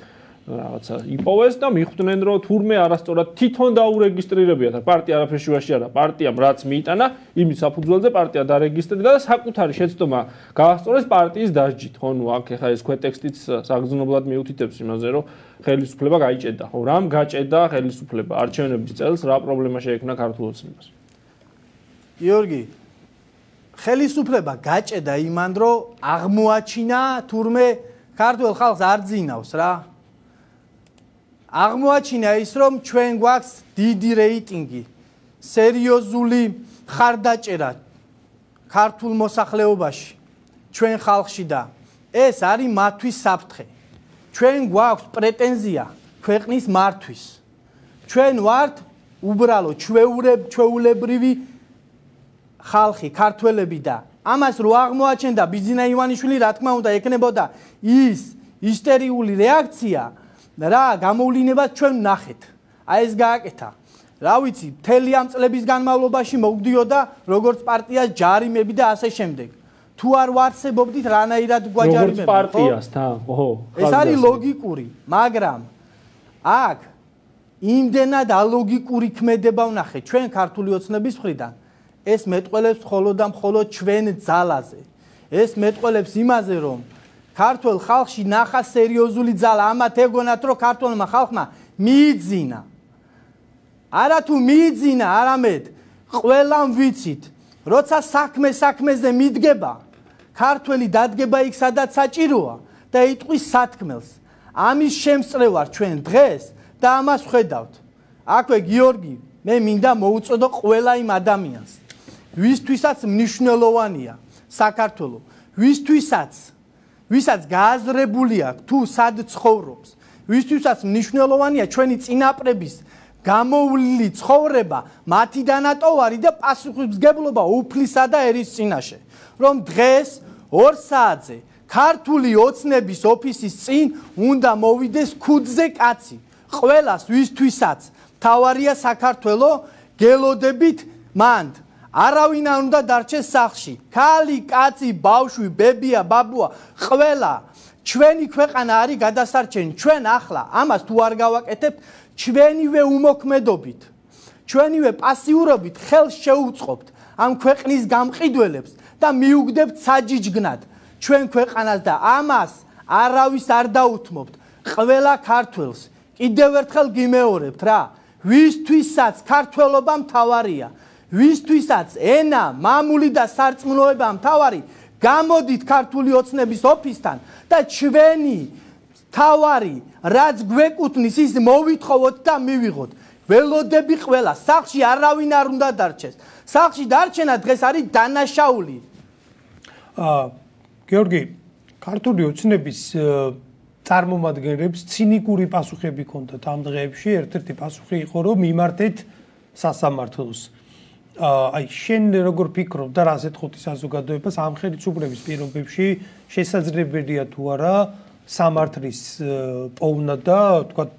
რაღაცა იპოვეს და მიხვდნენ რომ თურმე არასწორად თვითონ დაურეგისტრირებიათ პარტია არაფერში ვაში არა პარტიამ რაც მიიტანა იმის საფუძველზე პარტია დარეგისტრირდა და საკუთარი შეცდომა გაასწორეს პარტიის დასჯით ხო ნუ აქ ეხა ეს ქვეტექსტიც საგზნობლად მიუთითებს იმაზე რომ ხელისუფლება გაიჭედა ხო რამ გაჭედა ხელისუფლება არჩევნების წელს რა პრობლემა შეექმნა ქართულ ოცნებას გიორგი ხელისუფლება გაჭედა იმან რომ აღმოაჩინა თურმე ქართულ ხალხს არ ძინავს რა. აღმოაჩინა ის რომ ჩვენ გვაქვს დიდი რეიტინგი სერიოზული ხარდაჭერა ქართულ მოსახლეობაში ჩვენ ხალხში და ეს არის მათვის საფრთხე. ჩვენ გვაქვს პრეტენზია ქვეყნის მართვის. ჩვენ ვართ უბრალო ჩვეულებ ჩვეულებრივი ხალხი ქართველები და ამას რო აღმოაჩენდა ბიზინა ივანიშვილი რა თქმა უნდა ეკნებოდა ის ისტერიული რეაქცია რა გამოვლინებას ჩვენ ნახეთ. აი ეს გააკეთა. რა ვიცი, მთელი ამ წლების განმავლობაში მოგდიოდა როგორც პარტიას ჯარიმები და ასე შემდეგ. თუ არ ვარსებობდით რანაირად გვაჯარიმებთ? როგორც პარტიასთან, ხო. ეს არის ლოგიკური, მაგრამ აქ იმდენად ალოგიკური ქმედება ვნახე ჩვენ ქართული ოცნების მხრიდან. ეს მეტყველებს მხოლოდ და მხოლოდ ჩვენ ძალაზე. ეს მეტყველებს იმაზე, რომ ქართულ ხალხში ნახა სერიოზული ძალა. ამათ ეგონათ რომ ქართულმა ხალხმა მიიძინა არა თუ მიიძინა არამედ ყველამ ვიცით როცა საქმე საქმეზე მიდგება ქართველი დადგება იქ სადაც საჭიროა და იტყვის სათქმელს. ამის შემსწრევარ ჩვენ დღეს და ამას ხედავთ. აქვე გიორგი მე მინდა მოუწოდო ყველა იმ ადამიანს ვისთვისაც მნიშვნელოვანია საქართველოს ვისთვისაც ვისაც გააზრებული აქვს თუ სად ცხოვრობს, ვისთვისაც მნიშვნელოვანია ჩვენი წინაპრების გამოვლილი ცხოვრება, მათი დანატოვარი და პასუხისმგებლობა უფლისა და ერის წინაშე. რომ დღეს 2 საათზე ქართული ოცნების ოფისის წინ უნდა მოვიდეს ქუდზე კაცი. ყველას ვისთვისაც თავარია საქართველოს გელოდებით მანდ არავინ არ უნდა დარჩეს სახლში. ქალი, კაცი, ბავშვი, ბებია, ბაბუა, ყველა ჩვენი ქვეყანა არის გადასარჩენი. ჩვენ ახლა ამას თუ არ გავაკეთებთ, ჩვენივე უმოქმედობით, ჩვენივე პასიურობით ხელს შეუწყობთ ამ ქვეყნის გამყიდველებს და მიუგდებთ საჯიჯგნად ჩვენ ქვეყანას და ამას არავის არ დაუთმობთ. ყველა ქართველს კიდევ ერთხელ გიმეორებთ რა. ვისთვისაც ქართველობა მთავარია. ვისთვისაც ენა, მამული და სარწმუნოება მთავარი, გამოდით ქართული ოცნების ოფისთან და ჩვენი თავარი, რაც გვეკუთვნის, ის მოვითხოვოთ და მივიღოთ. ველოდები ყველა, სახში არავინ არ უნდა დარჩეს. სახში დარჩენა დღეს არის დანაშაული. აა გიორგი, ქართული ოცნების წარმომადგენლებს ცინიკური პასუხები ჰქონდათ ამ დღეებში. ერთ-ერთი პასუხი იყო, რომ მიმართეთ სასამართლოს. აი შენ როგორ ფიქრობ და რა ზეთხუთი საზოგადოებას ამ ხელისუფლების პირობებში შესაძლებელია თუ არა სამართლის პოვნა და თქვათ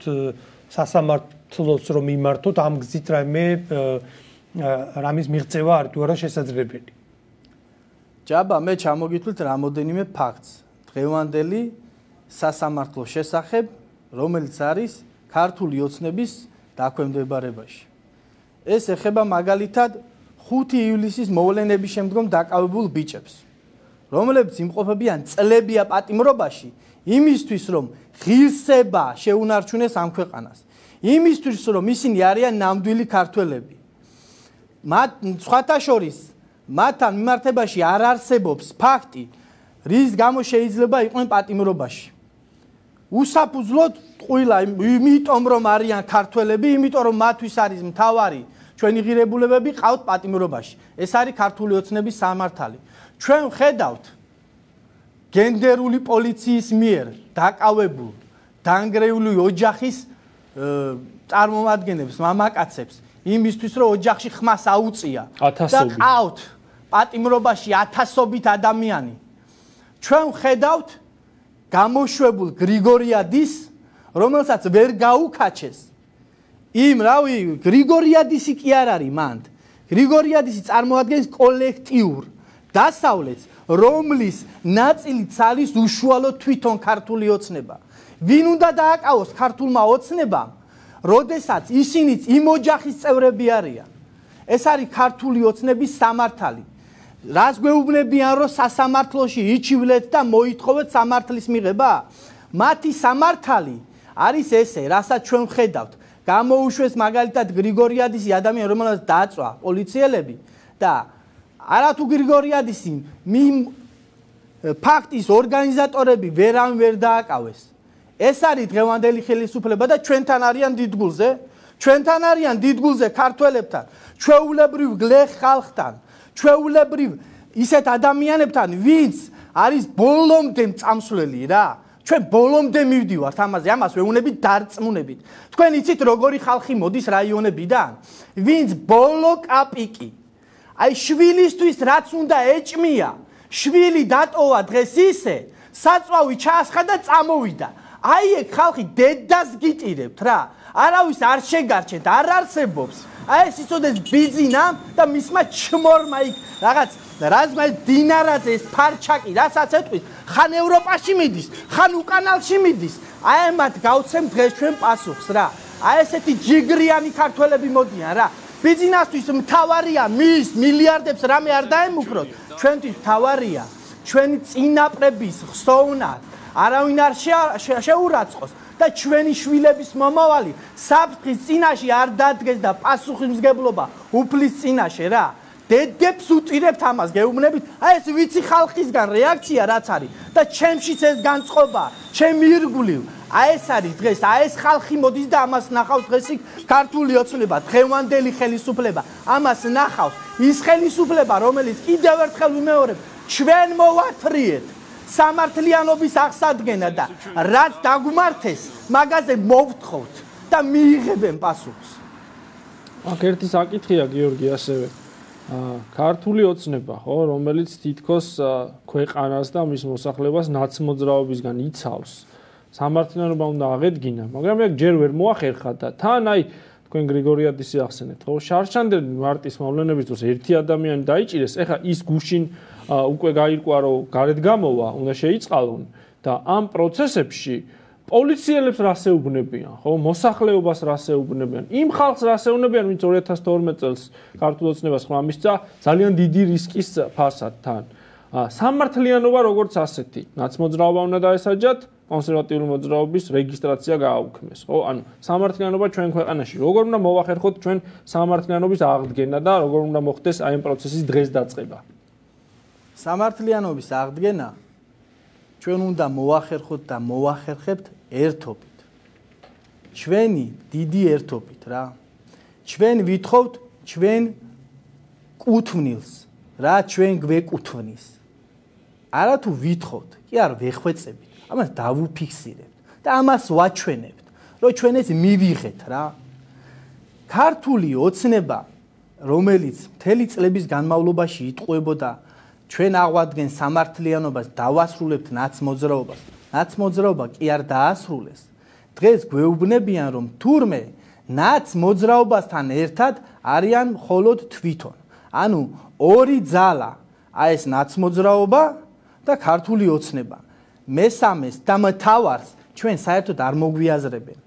სასამართლოს რომ მიმართოთ ამ გზით რაიმე რამის მიღწევა არის თუ არა შესაძლებელი ჯაბა მე ჩამოგითვლით რამოდენიმე ფაქტს. დღევანდელი სასამართლოს შესახებ რომელიც არის ქართული ოცნების დაქვემდებარებაში ეს ეხება მაგალითად 5 ივლისის მოვლენების შემდგომ დაკავებულ ბიჭებს, რომლებიც იმყოფებიან წლებია პატიმრობაში იმისთვის, რომ ღირსება შეუნარჩუნეს ამ ქვეყანას. იმისთვის, რომ ისინი არიან ნამდვილი ქართველები. მათ სხვათა შორის მათთან მიმართებაში არ არსებობს ფაქტი, რის გამო შეიძლება იყვნენ პატიმრობაში. უსაფუძვლოდ ყვილა იმიტომ რომ არიან ქართველები, იმიტომ რომ მათთვის არის მთავარი ჩვენი ღირებულებები ყავთ პატიმრობაში. ეს არის ქართული ოცნების სამართალი. ჩვენ ხედავთ გენდერული პოლიციის მიერ დაკავებულ დანგრეული ოჯახის წარმომადგენლებს, მამაკაცებს იმისთვის რომ ოჯახში ხმას აუწია და ყავთ პატიმრობაში ათასობით ადამიანი. ჩვენ ხედავთ გამოშვებულ გრიგორიადის, რომელსაც ვერ გაუკაჩეს. იმ რავი, გრიგორიადისი კი არ არის მანდ. გრიგორიადისი წარმოადგენს კოლექტიურ დასავლეთს, რომლის ნაწილიც არის უშუალო თვითონ ქართული ოცნება. ვინ უნდა დააკავოს ქართულმა ოცნებამ, როდესაც ისინიც იმ ოჯახის წევრები არიან. ეს არის ქართული ოცნების სამართალი. რას გვეუბნებიან რომ სასამართლოში იჩივლეთ და მოითხოვეთ სამართლის მიღება? მათი სამართალი არის ესე, რასაც ჩვენ ხედავთ. გამოუშვეს მაგალითად გრიგორიადისი ადამიანი, რომელსაც დააწვა პოლიციელები და არათუ გრიგორიადისი მი ფაქტის ორგანიზატორები ვერან ვერ დააკავეს. ეს არის დღევანდელი ხელისუფლება და ჩვენთან არიან დიდგულზე, ჩვენთან არიან დიდგულზე ქართველებთან, ჩვეულებრივ გლეხ ხალხთან, ჩვეულებრივ ისეთ ადამიანებთან, ვინც არის ბოლომდე წამსვლელი რა. ჩვენ ბოლომდე მივდივართ ამაზე, ამას ვეუნებით დარწმუნებით. თქვენ იცით როგორი ხალხი მოდის რაიონებიდან? ვინც ბოლო კაპიკი აი შვილისთვის რაც უნდა ეჭმია, შვილი დატოვა დღეს ისე, საწვავი ჩაასხა და წამოვიდა. აი ეგ ხალხი დედას გიტირებთ რა. არავის არ შეგარჩენთ, არ არსებობს. აი ეს იწოდეს ბიზინა და მისმა ჩმორმა იქ რაღაც რაზმა დინარაძე ეს ფარჩაკი რასაც ეთქვის ხან ევროპაში მიდის ხან უკანალში მიდის. აი ამათ გავცემ დღეს ჩვენ პასუხს რა. აი ესეთი ჯიგრიანი ქართველები მოდიან რა. ბიზნესთვის მთავარია მის მილიარდებს რამე არ დაემუქროთ. ჩვენთვის მთავარია ჩვენი წინაპრების ხსოვნა არავინ არ შეურაცხოს და ჩვენი შვილების მომავალი საფრთხის წინაშე არ დადგეს და პასუხისმგებლობა უფლის წინაშე რა. დედებს უტირებთ ამას გეუბნებით? აი ეს ვიცი ხალხისგან რეაქცია რაც არის. და ჩემშიც ეს განწყობა ჩემი ირგვლივ. აი ეს არის დღეს აი ეს ხალხი მოდის და ამას ნახავს დღეს იქ ქართული ოცნება დღევანდელი ხელისუფლება. ამას ნახავს ის ხელისუფლება რომელიც კიდევ ერთხელ ვიმეორებ ჩვენ მოვათრიეთ სამართლიანობის აღსადგენა და რაც დაგმართეს მაგაზე მოვთხოვთ და მიიღებენ პასუხს. აქ ერთი საკითხია გიორგი ასევე. ქართული ოცნება ხო რომელიც თითქოს ქვეყანას და მის მოსახლეობას ნაცმოძრაობისგან იცავს. სამართლიანობა უნდა აღედგინა მაგრამ ეგ ჯერ ვერ მოახერხა და თან აი თქვენ გრიგორიადისი ახსენეთ ხო? შარშანდელი მარტის მოვლენების დროს ერთი ადამიანი დაიჭირეს ეხა ის გუშინ უკვე გაირკვა რომ გარეთ გამოვა უნდა შეიწყალონ და ამ პროცესებში პოლიციელებს რასეუბნებიან, ხო? მოსახლეობას რასეუბნებიან? იმ ხალხს რასეუბნებიან, ვინც 2012 წელს ქართულოცნებას ხმამისცა ძალიან დიდი რისკის ფასად თან. სამართლიანობა როგორც ასეთი, ნაცმოძრაობა უნდა დაესაჯათ, კონსერვატიული მოძრაობის რეგისტრაცია გააუქმეს, ხო? ანუ სამართლიანობა ჩვენ ქვეყანაში როგორ უნდა მოვახერხოთ ჩვენ სამართლიანობის აღდგენა და როგორ უნდა მოხდეს აი ამ პროცესის დღეს დაწყება? სამართლიანობის აღდგენა ჩვენ უნდა მოახერხოთ და მოახერხებთ ერთობით. ჩვენი დიდი ერთობით რა. ჩვენ ვითხოვთ ჩვენ კუთვნილს, რა ჩვენ გვეკუთვნის. არა თუ ვითხოვთ, კი არ ვეხვეწებით, ამას დავუფიქსირებთ და ამას ვაჩვენებთ, რომ ჩვენ ეს მივიღეთ რა. ქართული ოცნება, რომელიც მთელი წლების განმავლობაში იტყუებოდა ჩვენ აღვადგენ სამართლიანობას, დავასრულებთ ნაცმოძრაობას. ნაცმოძრაობა კი არ დაასრულეს. დღეს გვეუბნებიან, რომ თურმე ნაცმოძრაობასთან ერთად არიან მხოლოდ თვითონ. ანუ ორი ძალა, აი ეს ნაცმოძრაობა და ქართული ოცნება. მესამეს და მთავარს ჩვენ საერთოდ არ მოგვიაზრებენ.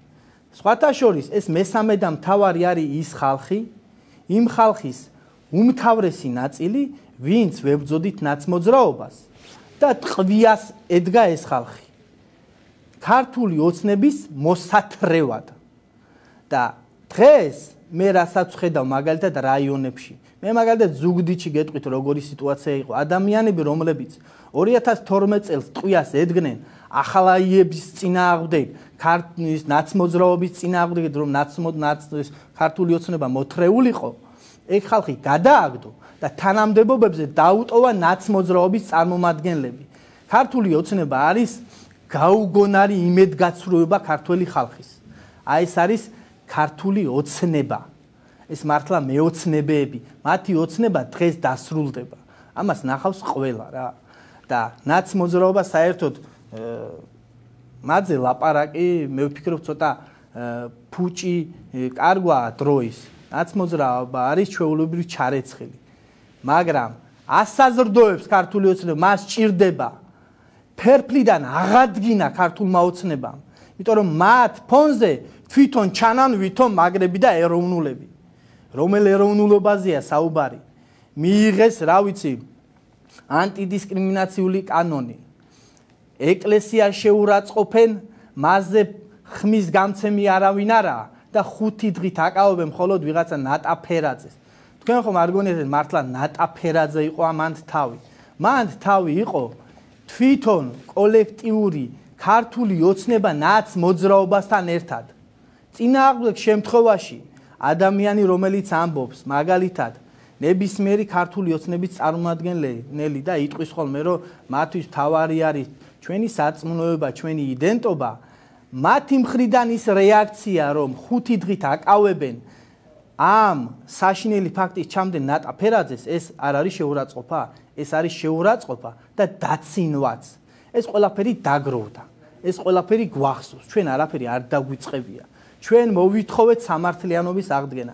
სხვათა შორის ეს მესამე და მთავარი არის ის ხალხი, იმ ხალხის უმთავრესი ნაწილი, ვინც ვებძოდით ნაცმოძრაობას და ტყვიას ედგა ეს ხალხი. ქართული ოცნების მოსათრევად. და დღეს მე რასაც ხედავ მაგალითად რაიონებში მე მაგალითად ზუგდიდში გეტყვით როგორი სიტუაცია იყო. ადამიანები რომლებიც 2012 წელს ტყვიას ედგნენ ახალაიების წინააღმდეგ ქართლის ნაცმოძრაობის წინააღმდეგ რომ ნაცმოდ ნაცის ქართული ოცნება მოთრეულიყო ეგ ხალხი გადააგდო და თანამდებობებზე დაუტოვა ნაცმოძრაობის წარმომადგენლები. ქართული ოცნება არის გაუგონარი იმედგაცრუება ქართული ხალხის. აი ეს არის ქართული ოცნება. ეს მართლა მეოცნებეები. მათი ოცნება დღეს დასრულდება. ამას ნახავს ყველა რა. და ნაცმოძრაობა საერთოდ მაძე ლაპარაკი მე ვფიქრობ ცოტა ფუჭი კარგვა დროის. ნაცმოძრაობა არის ჩვეულებრივი ჩარეცხილი მაგრამ ასაზრდოებს ქართული ოცნება მას ჭირდება. ფერფლიდან აღადგინა ქართულმა ოცნებამ. იმიტომ რომ მათ ფონზე თვითონ ჩანან ვითომ მაგრები და ეროვნულები. რომელ ეროვნულობაზეა საუბარი? მიიღეს რა ვიცი ანტიდისკრიმინაციული კანონი. ეკლესია შეურაცხყოფენ მასზე ხმის გამცემი არავინ არა და ხუთი დღით აკავებენ მხოლოდ ვიღაცა ნატაფერაძეს თქვენ ხომ არ გონიათ მართლა ნატაფერაძე იყო ამანდ თავი? მანდ თავი იყო თვითონ კოლექტიური ქართული ოცნება ნაც მოძრაობასთან ერთად. წინააღმდეგ შემთხვევაში ადამიანი რომელიც ამბობს მაგალითად ნებისმიერი ქართული ოცნების წარმომადგენელი და იტყვის ხოლმე რომ მათთვის თავარი არის ჩვენი საწმუნოება, ჩვენი იდენტობა, მათი მხრიდან ის რეაქცია, რომ ხუთი დღით აკავებენ ამ საშინელი ფაქტის ჩამდენ ნატაფერაძეს, ეს არ არის შეურაცხყოფა, ეს არის შეურაცხყოფა და დაცინვაც. ეს ყველაფერი დაგროვდა. ეს ყველაფერი გვახსოვს. ჩვენ არაფერი არ დაგვიწყებია. ჩვენ მოვითხოვეთ სამართლიანობის აღდგენა.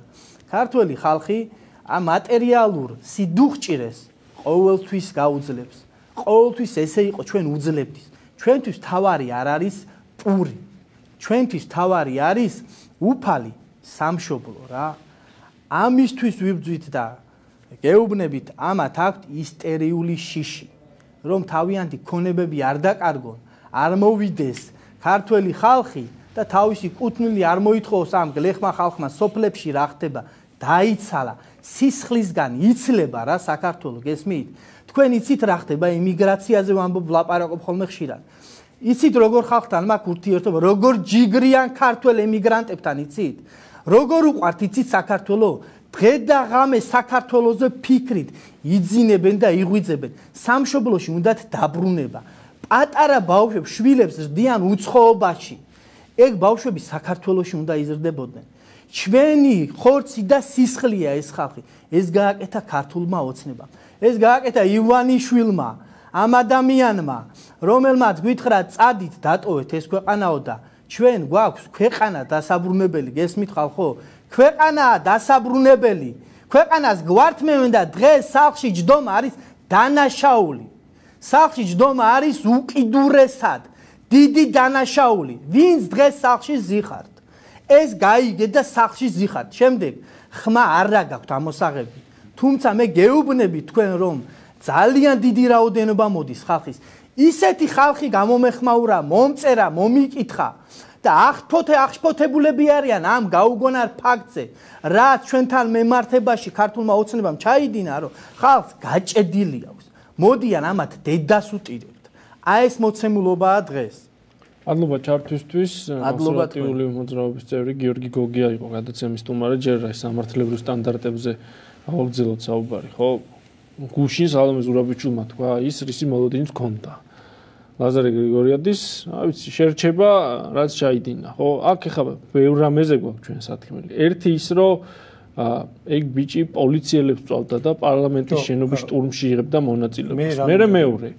ქართველი ხალხი ამ მატერიალურ სიდუხჭირეს ყოველთვის გაუძლებს. ყოველთვის ესე იყო ჩვენ უძლებდის. ჩვენთვის თავარი არ არის პური. ჩვენთვის თავარი არის უფალი სამშობლო რა. ამისთვის ვიბძვით და გეუბნებით ამათ აქვთ ისტერიული შიში, რომ თავიანთი ქონებები არ დაკარგონ, არ მოვიდეს ქართველი ხალხი და თავისი კუთვნილი არ მოითხოვოს ამ გლეხმა ხალხმა სოფლებში რა ხდება, დაიცალა, სისხლისგან იცლება რა საქართველოს გესმით? თქვენ იცით რა ხდება იმიგრაციაზე ვამბობ ლაპარაკობ ხოლმე ხშირად. იცით როგორ ხალხთან მაქვს ურთიერთობა, როგორ ჯიგრიან ქართველ ემიგრანტებთან იცით? როგორ უყვართ იცით საქართველოს? დღე და ღამე საქართველოსზე ფიქრით, იძინებენ და იღვიძებენ. სამშობლოში უნდათ დაბრუნება. პატარა ბავშვებს, შვილებს ზრდიან უცხოობაში. ეგ ბავშვები საქართველოში უნდა იზრდებოდნენ. ჩვენი ხორცი და სისხლია ეს ხალხი. ეს გააკეთა ქართულმა ოცნებამ. ეს გააკეთა ივანიშვილმა ამ ადამიანმა რომელმაც გვითხრა წადით დატოვეთ ეს ქვეყანაო და ჩვენ გვაქვს ქვეყანა დასაბრუნებელი გესმით ხალხო? ქვეყანაა დასაბრუნებელი. ქვეყანას გვართმევენ და დღეს სახლში ჯდომა არის დანაშაული. სახლში ჯდომა არის უკიდურესად დიდი დანაშაული. ვინც დღეს სახლში ზიხართ? ეს გაიგე და სახლში ზიხართ. შემდეგ ხმა არ გაქვთ ამოსაღები. თუმცა მე გეუბნები თქვენ რომ ძალიან დიდი რაოდენობა მოდის ხალხის ისეთი ხალხი გამომეხმაურა მომწერა მომიკითხა და აღფოთე აღშფოთებულები არიან ამ გაუგონარ ფაქტზე. რაც ჩვენთან მემართებაში ქართულმა ოცნებამ ჩაიდინა რომ ხალხს გაჭედილი აქვს. მოდიან ამათ დედას უტირებთ. აი ეს მოცემულობაა დღეს. ადლობა ჩართვისთვის კონსერვატიული მოძრაობის წევრი გიორგი გოგია იყო გადაცემის სტუმარი ჯერ რა სამართლებრივ სტანდარტებზე აუგზელოთ საუბარი, ხო? გუშინ სალომე ზურაბიჩულმა თქვა ის რისი მოლოდინიც ქონდა ლაზარე გრიგორიადის რა ვიცი შერჩება რაც ჩაიდინა. ხო აქ ეხა ბევრ რამეზე გვაქვს ჩვენ სათქმელი ერთი ის რომ ეგ ბიჭი პოლიციელებს წვალდა და პარლამენტის შენობის შტურმში იღებდა მონაწილეობას. მეორე. მეორე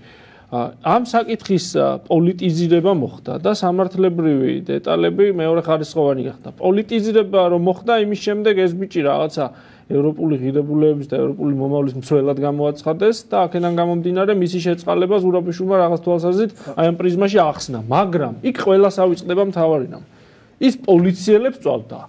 ამ საკითხის პოლიტიზირება მოხდა და სამართლებრივი დეტალები მეორე ხარისხოვანი გახდა. პოლიტიზირება რომ მოხდა, იმის შემდეგ ეს ბიჭი რაღაცა ევროპული ღირებულებების და ევროპული მომავლის მცველად გამოაცხადეს და აქედან გამომდინარე მისი შეწყალება ზურაბიშვილმა რაღაც თვალსაზრისით აი ამ პრიზმაში ახსნა, მაგრამ იქ ყველას ავიწყდება მთავარი რამ. ის პოლიციელებს წვალდა.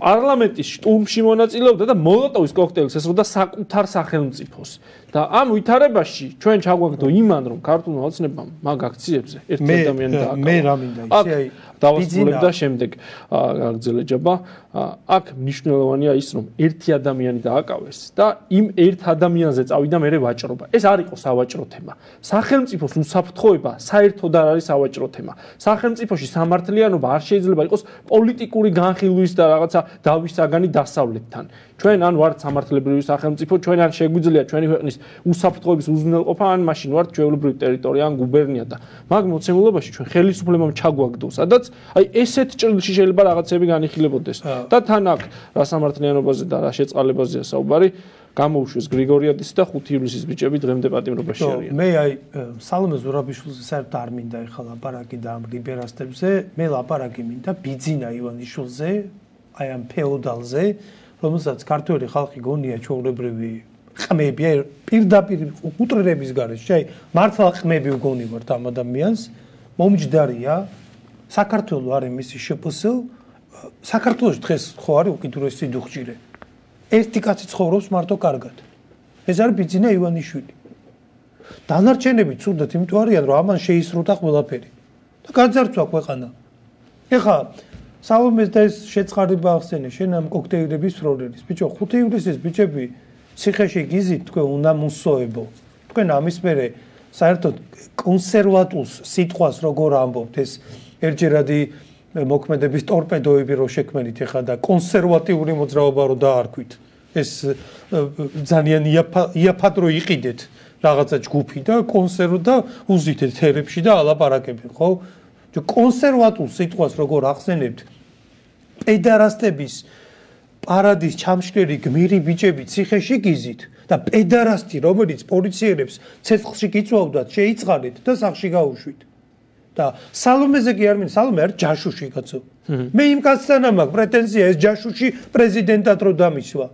პარლამენტის შტურმში მონაწილეობდა და მოლოტოვის კოქტეილს ესროდა საკუთარ სახელმწიფოს. და ამ ვითარებაში ჩვენ ჩაგვაგდო იმან რომ ქართულმა ოცნებამ მაგ აქციებზე ერთი ადამიანი დააკავა. მე რა მინდა ისე აი დავასრულებ და შემდეგ გაგძელეჯება. აქ მნიშვნელოვანია ის რომ ერთი ადამიანი დააკავეს და იმ ერთ ადამიანზე წავიდა მე ვაჭრობა. ეს არ იყო სავაჭრო თემა. სახელმწიფოს უსაფრთხოება საერთოდ არ არის სავაჭრო თემა. სახელმწიფოში სამართლიანობა არ შეიძლება იყოს პოლიტიკური განხილვის და რაღაცა დავისაგანი დასავლეთთან. ჩვენ ან ვართ სამართლებრივი სახელმწიფო, ჩვენ არ შეგვიძლია ჩვენი ქვეყნის უსაფრთხოების უზრუნველყოფა, ან მაშინ ვართ ჩვეულებრივი ტერიტორია ან გუბერნია და მაგ მოცემულობაში ჩვენ ხელისუფლებამ ჩაგვაგდო, სადაც აი ესეთ ჭრილში შეიძლება რაღაცები განიხილებოდეს. და თან აქ რა სამართლიანობაზე და რა შეწყალებაზეა საუბარი, გამოუშვეს გრიგორიადის და ხუთი ივლისის ბიჭები დღემდე პატიმრობაში არიან. მე აი სალომე ზურაბიშვილზე საერთოდ არ მინდა ეხლა ლაპარაკი და ამ ლიბერასტებზე, მე ლაპარაკი მინდა ბიძინა ივანიშვილზე, აი ამ ფეოდალზე, რომელსაც ქართველი ხალხი გონია ჩაურებრივი ხმები, აი პირდაპირ უტრირების გარეშე, აი მართლა ხმები უგონივართ ამ ადამიანს, მომჯდარია საქართველოს არის მისი შეფასო საქართველოს დღეს ხო არის უკიდურესი დუხჭირე. ერთი კაცი ცხოვრობს მარტო კარგად. ეს არის ბიძინა ივანიშვილი. დანარჩენები ცუდად იმიტომ არიან, რომ ამან შეისრულა ყველაფერი. და გაძარცვა ქვეყანა. ეხა სალომეს და ეს შეწყარება ახსენე შენ ამ კოქტეილების პროგრამის. ბიჭო, 5 ივლისის ბიჭები ციხეში გიზით თქვენ უნდა მოსოებო. თქვენ ამის მერე საერთოდ კონსერვატულს სიტყვას როგორ ამბობთ ეს ერთჯერადი მოქმედების ტორპედოები რო შექმნით ეხა და კონსერვატიული მოძრაობა რო დაარქვით. ეს ძალიან იაფად რო იყიდეთ რაღაცა ჯგუფი და კონსერვ და უზითეთ თერებში და ალაპარაკები, ხო? ჯო კონსერვატულ სიტყვას როგორ ახსენებთ? პედარასტების პარადის ჩამშლელი გმირი ბიჭები ციხეში გიზით და პედარასტი რომელიც პოლიციერებს ცეცხლში გიწვავდათ შეიწყალეთ და სახში გაუშვით. და სალომეზე კი არ მინდა სალომე არ ჯაშუში კაცო მე იმ კაცთან მაქვს პრეტენზია ეს ჯაშუში პრეზიდენტად რო დამისვა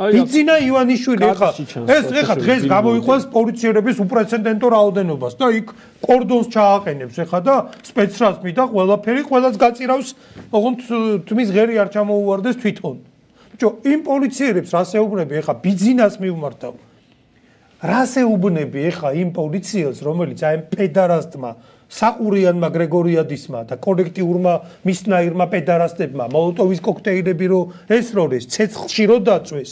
ბიძინა ივანიშვილი ხა ეს ეხა დღეს გამოიყვანს პოლიციერების უპრეცედენტო რაოდენობას და იქ კორდონს ჩააყენებს ეხა და სპეცრაზმი და ყველაფერი ყველას გაწირავს ოღონდ თმის ღერი არ ჩამოუვარდეს თვითონ. ბიჭო იმ პოლიციერებს რასეუბნები ეხა ბიძინას მიუმართავ რასეუბნები ეხა იმ პოლიციელს რომელიც აი პედარასტმა საყურიანმა გრეგორიადისმა და კოლექტიურმა მისნაირმა პედარასტებმა მოლოტოვის კოქტეილები რო ესროლეს ცეცხლში რო დაწვეს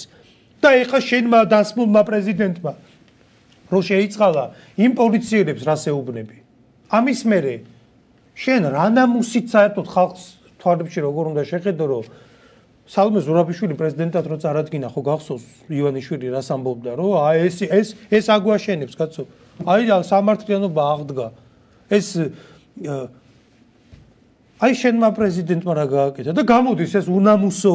და ეხა შენმა დასმულმა პრეზიდენტმა. რო შეიწყალა იმ პოლიციერებს რასეუბნები ამის მერე შენ რანამუსით საერთოდ ხალხს თვალებში როგორ უნდა შეხედო რომ სალმე ზურაბიშვილი პრეზიდენტად რო წარადგინა ხო გახსოვს ივანიშვილი რას ამბობდა რომ აი ეს ეს ეს აგვაშენებს კაცო. აი სამართლიანობა აღდგა. ეს აი შენმა პრეზიდენტმა რა გააკეთა და გამოდის ეს უნამუსო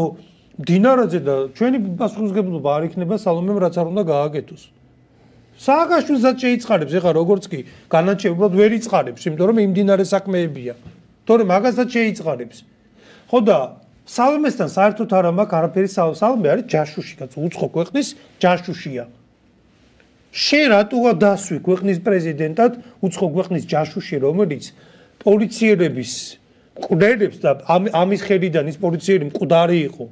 დინარაძე და ჩვენი პასუხისგებლობა არ იქნება სალომემ რაც არ უნდა გააკეთოს. სააგაშვილსაც შეიწყარებს ეხა როგორც კი განაჩეულად ვერ იწყარებს, იმიტომ რომ იმდინარე საქმეებია. თორე მაგასაც შეიწყარებს. ხო და სალომესთან საერთოდ არ მაქვს არაფერი სალომე არის ჯაშუში, კაც უცხო ქვეყნის ჯაშუშია. შენ რატოა დასვი ქვეყნის პრეზიდენტად უცხო ქვეყნის ჯაშუში რომელიც პოლიციერების მკვდრებს და ამის ხედიდან ის პოლიციელი მკვდარი იყო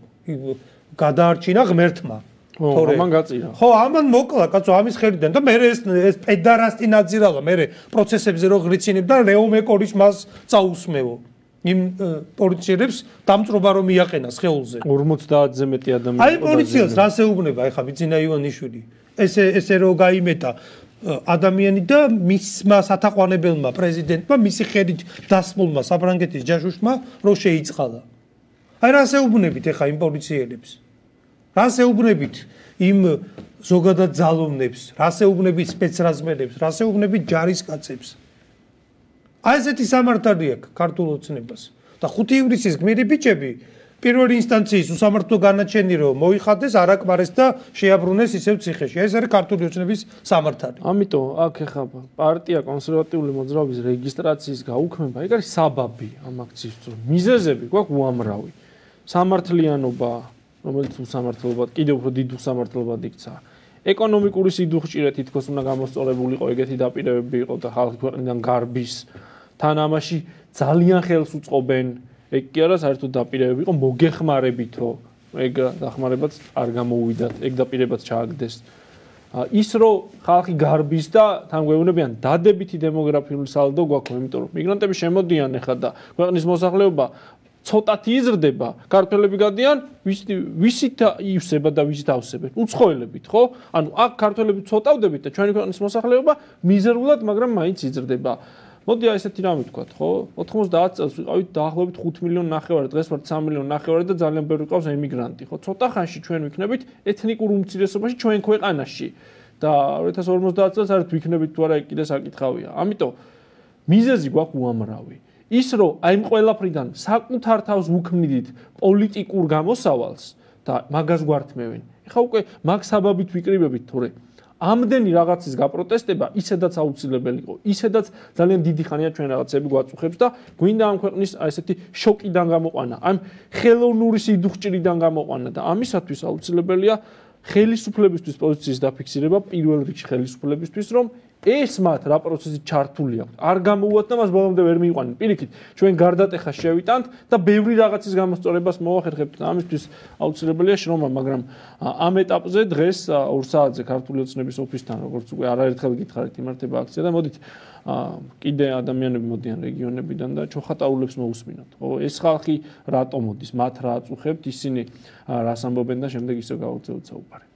გადაარჩინა ღმერთმა. თორე. ამან გაწირა. ხო ამან მოკლა კაცო ამის ხედიდან. და მე ეს ეს პედარასტი ნაძირალა მე პროცესებზე რო ღრიცინებ და ლეომეკორის მას წაუსმევო იმ პოლიციერებს დამწრობა რომ მიაყენას ხეულზე. 50-ზე მეტი ადამიანი აი პოლიციას რას ეუბნება ეხა ბიძინა ივანიშვილი. ესე ესე რო გაიმეტა ადამიანი და მისმა სათაყვანებელმა პრეზიდენტმა მისი ხედით დასმულმა საფრანგეთის ჯაშუშმა რო შეიწყალა. აი რა შეუბნებით ახლა იმ პოლიციელებს? რა შეუბნებით იმ ზოგადად ძალოვნებს? რა შეუბნებით სპეცრაზმელებს? რა შეუბნებით ჯარისკაცებს? აი ესეთი სამართალი აქვს ქართულ ოცნებას. და 5 ივლისის გმირი ბიჭები პირველი ინსტანციის უსამართლო განაჩენი რომ მოიხადეს არაკმარეს და შეაბრუნეს ისევ ციხეში. ეს არის ქართული ოცნების სამართალი. ამიტომ აქ ეხა პარტია კონსერვატიული მოძრაობის რეგისტრაციის გაუქმება, ეგ არის საბაბი ამ აქციის წინ. მიზეზები გვაქვს უამრავი. სამართლიანობა, რომელიც უსამართლობად, კიდევ უფრო დიდ უსამართლობად იქცა. ეკონომიკური სიდუხჭირე თითქოს უნდა გამოსწორებულიყო, ეგეთი დაპირებები იყო და ხალხი ქვეყნიდან გარბის. თან ამაში ძალიან ხელს უწყობენ ეგ კი არა საერთოდ დაპირებები იყო მოგეხმარებითო ეგ დახმარებაც არ გამოუვიდათ, ეგ დაპირებაც ჩააგდეს. ის რომ ხალხი გარბის და თან გვეუბნებიან დადებითი დემოგრაფიული სალდო გვაქვს, იმიტომ რომ მიგრანტები შემოდიან ახლა და ქვეყნის მოსახლეობა ცოტათი იზრდება, ქართველები გადიან, ვისი ვისით ივსება და ვისით ავსებენ? უცხოელებით, ხო? ანუ აქ ქართველები ცოტავდებით და ჩვენი ქვეყნის მოსახლეობა მიზერულად, მაგრამ მაინც იზრდება. მოდი აი ესეთი რამე ვთქვა, ხო? 90 წელს ვიყავით დაახლოებით 5 მილიონ ნახევარი, დღეს ვართ 3 მილიონ ნახევარი და ძალიან ბევრი ყავს ემიგრანტი, ხო? ცოტა ხანში ჩვენ ვიქნებით ეთნიკურ უმცირესობაში ჩვენ ქვეყანაში და 2050 წელს არც ვიქნებით თუ არა კიდე საკითხავია. ამიტომ მიზეზი გვაქვს უამრავი. ის რომ აი ამ ყველაფრიდან საკუთარ თავს უქმნიდით პოლიტიკურ გამოსავალს და მაგას გვართმევენ. ეხა უკვე მაგ საბაბით ვიკრიბებით თორე ამდენი რაღაცის გაპროტესტება ისედაც აუცილებელი იყო. ისედაც ძალიან დიდი ხანია ჩვენ რაღაცები გვაწუხებს და გვინდა ამ ქვეყნის აი ესეთი შოკიდან გამოყვანა, ამ ხელოვნური სიდუხჭირიდან გამოყვანა და ამისათვის აუცილებელია ხელისუფლებისთვის პოზიციის დაფიქსირება პირველ რიგში ხელისუფლებისთვის, რომ ეს მათ რა პროცესი ჩართული აქვს. არ გამოუვათ და მას ბოლომდე ვერ მიიყვანენ. პირიქით, ჩვენ გარდატეხა შევიტანთ და ბევრი რაღაცის გამოსწორებას მოახერხებთ და ამისთვის აუცილებელია შრომა, მაგრამ ამ ეტაპზე დღეს 2 საათზე ქართული ოცნების ოფისთან, როგორც უკვე არაერთხელ გითხარით, იმართება აქცია და მოდით კიდე ადამიანები მოდიან რეგიონებიდან და ჩოხატაულებს მოусმინოთ. ხო, ეს ხალხი რატო მოდის? მათ რა აწუხებთ? ისინი რას ამბობენ და შემდეგ ისე გავაგზავნოთ საუბარი.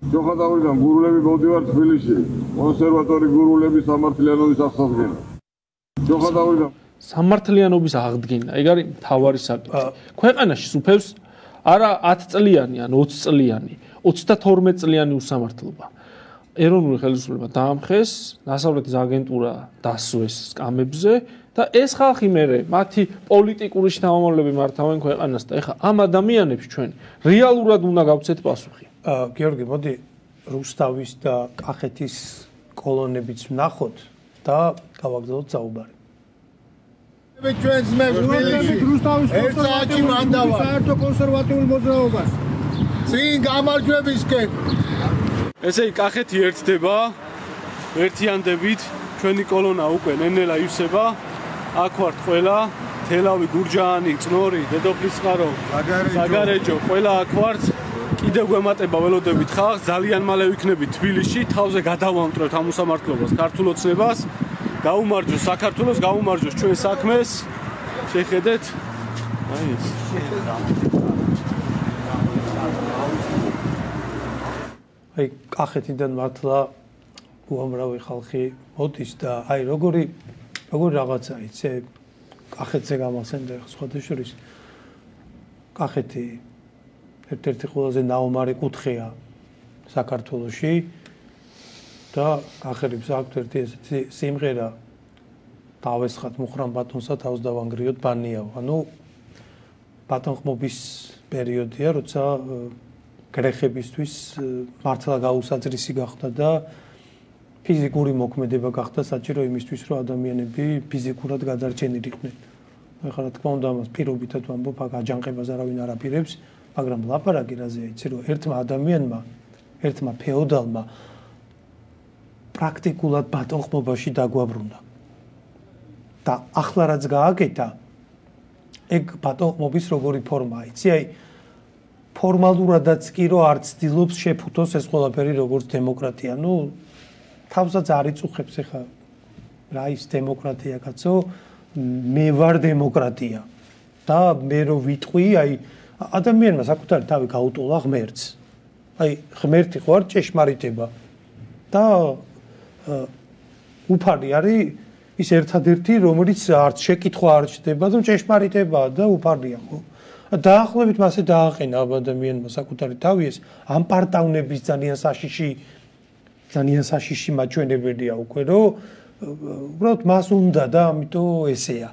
ჯოხატაურიდან გურულები მოდივარ თბილისში. კონსერვატორი გურულების სამართლიანობის აღსადგენა ჯოხატაურიდან სამართლიანობის აღდგენა ეგ არის თავარი საკითხი. ქვეყანაში სუფევს არა 10 წლიანი ან 20 წლიანი 32 წლიანი უსამართლობა. ეროვნული ხელისუფლება დაამხეს დასავლეთის აგენტურა დასვეს სკამებზე და ეს ხალხი მეરે მათი პოლიტიკური შთამომავლები მართავენ ქვეყანას და ეხა ამ ადამიანებს ჩვენ რეალურად უნდა გავცეთ პასუხი გიორგი, მოდი რუსთავის და კახეთის კოლონებიც ვნახოთ და გავაგზავნოთ საუბარი. მე ჩვენ ძმებს რუსთავის ერთსაათი მანდავა საერთო კონსერვატიულ მოძრაობას. წინ გამარჯვებისკენ. ესე იგი კახეთი ერთდება ერთიანდებით ჩვენი კოლონა უკვე ნენელა ივსება. აქ ვართ ყველა თელავი, გურჯაანი, წნორი, დედოფლის წყარო, საგარეჯო, ყველა აქ ვართ. კიდევ გვემატება ველოდებით ხალხს, ძალიან მალე ვიქნებით თბილისში, თავზე გადავამტროთ ამ უსამართლობას, ქართულ ოცნებას, გაუმარჯოს საქართველოს, გაუმარჯოს ჩვენ საქმეს. შეხედეთ. აი ეს. აი, კახეთიდან მართლა უამრავი ხალხი მოდის და აი როგორი როგორი რაღაცა იცი კახეთზე გამახსენდა სხვა შორის კახეთი ერთ-ერთი ყველაზე ნაომარი კუთხეა საქართველოში და ახერებს აქვთ ერთი ესეთი სიმღერა. დავესხათ მუხრან ბატონსა თავს დავანგრიოთ ბანიაო ანუ ბატონხმობის პერიოდია როცა გრეხებისთვის მართლა გაუსაძრისი გახდა და ფიზიკური მოქმედება გახდა საჭირო იმისთვის რომ ადამიანები ფიზიკურად გადარჩენილიყვნენ ახლა რა თქმა უნდა ამას პირობითად ვამბობ აქ აჯანყებას არავინ არ აპირებს მაგრამ ლაპარაკი რაზეა იცი რომ ერთმა ადამიანმა ერთმა ფეოდალმა პრაქტიკულად ბატონყმობაში დაგვაბრუნა და ახლა რაც გააკეთა ეგ ბატონყმობის როგორი ფორმაა იცი აი ფორმალურადაც კი რომ არ ცდილობს შეფუთოს ეს ყველაფერი როგორც დემოკრატია. ну თავსაც არ იწუხებს ახლა რა ის დემოკრატია კაცო? მე ვარ დემოკრატია. და მე რო ვიტყვი აი ადამიანმა საკუთარი თავი გაუტოლა ღმერთს. აი ღმერთი ხო არ ჭეშმარიტება და უფალი არის ის ერთადერთი რომელიც არც შეკითხვა არ ჩდება და ჭეშმარიტებაა და უფალია ხო? დაახლოებით მასე დააყენა ადამიანმა საკუთარი თავი ეს ამ პარტავნების ძალიან საშიში ძალიან საშიში მაჩვენებელია უკვე რომ უბრალოდ მას უნდა და ამიტომ ესეა.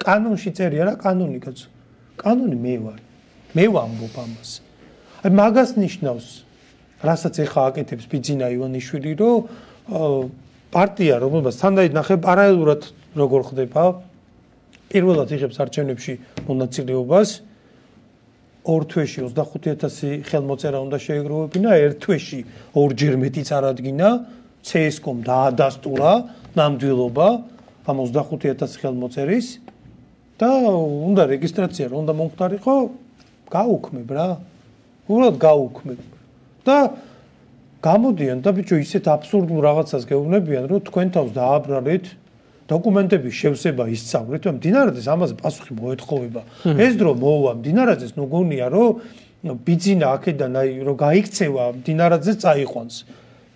კანონში წერია რა კანონი კაცო. კანონი მე ვარ. მე ვამბობ ამას. აი მაგას ნიშნავს, რასაც ეხა აკეთებს ბიძინა ივანიშვილი, რომ პარტია, რომელსაც თანდაით ნახე პარალელურად როგორ ხდება, პირველად იღებს არჩევნებში მონაწილეობას. ორ თვეში 25000 ხელმოწერა უნდა შეეგროვებინა, ერთ თვეში ორჯერ მეტი წარადგინა, CSKOM დაადასტურა ნამდვილობა ამ 25000 ხელმოწერის და უნდა რეგისტრაცია რომ უნდა მომხდარიყო გაუქმებ რა. უბრალოდ გაუქმებ. და გამოდიან და ბიჭო ისეთ აბსურდულ რაღაცას გეუბნებიან, რომ თქვენ თავს დააბრალეთ დოკუმენტების შევსება ისწავლეთ, რომ დინარაძეს ამაზე პასუხი მოეთხოვება. ეს დრო მოვა დინარაძეს ნუ გონია, რომ ბიძინა აქედან აი რომ გაიქცევა დინარაძეს წაიყვანს.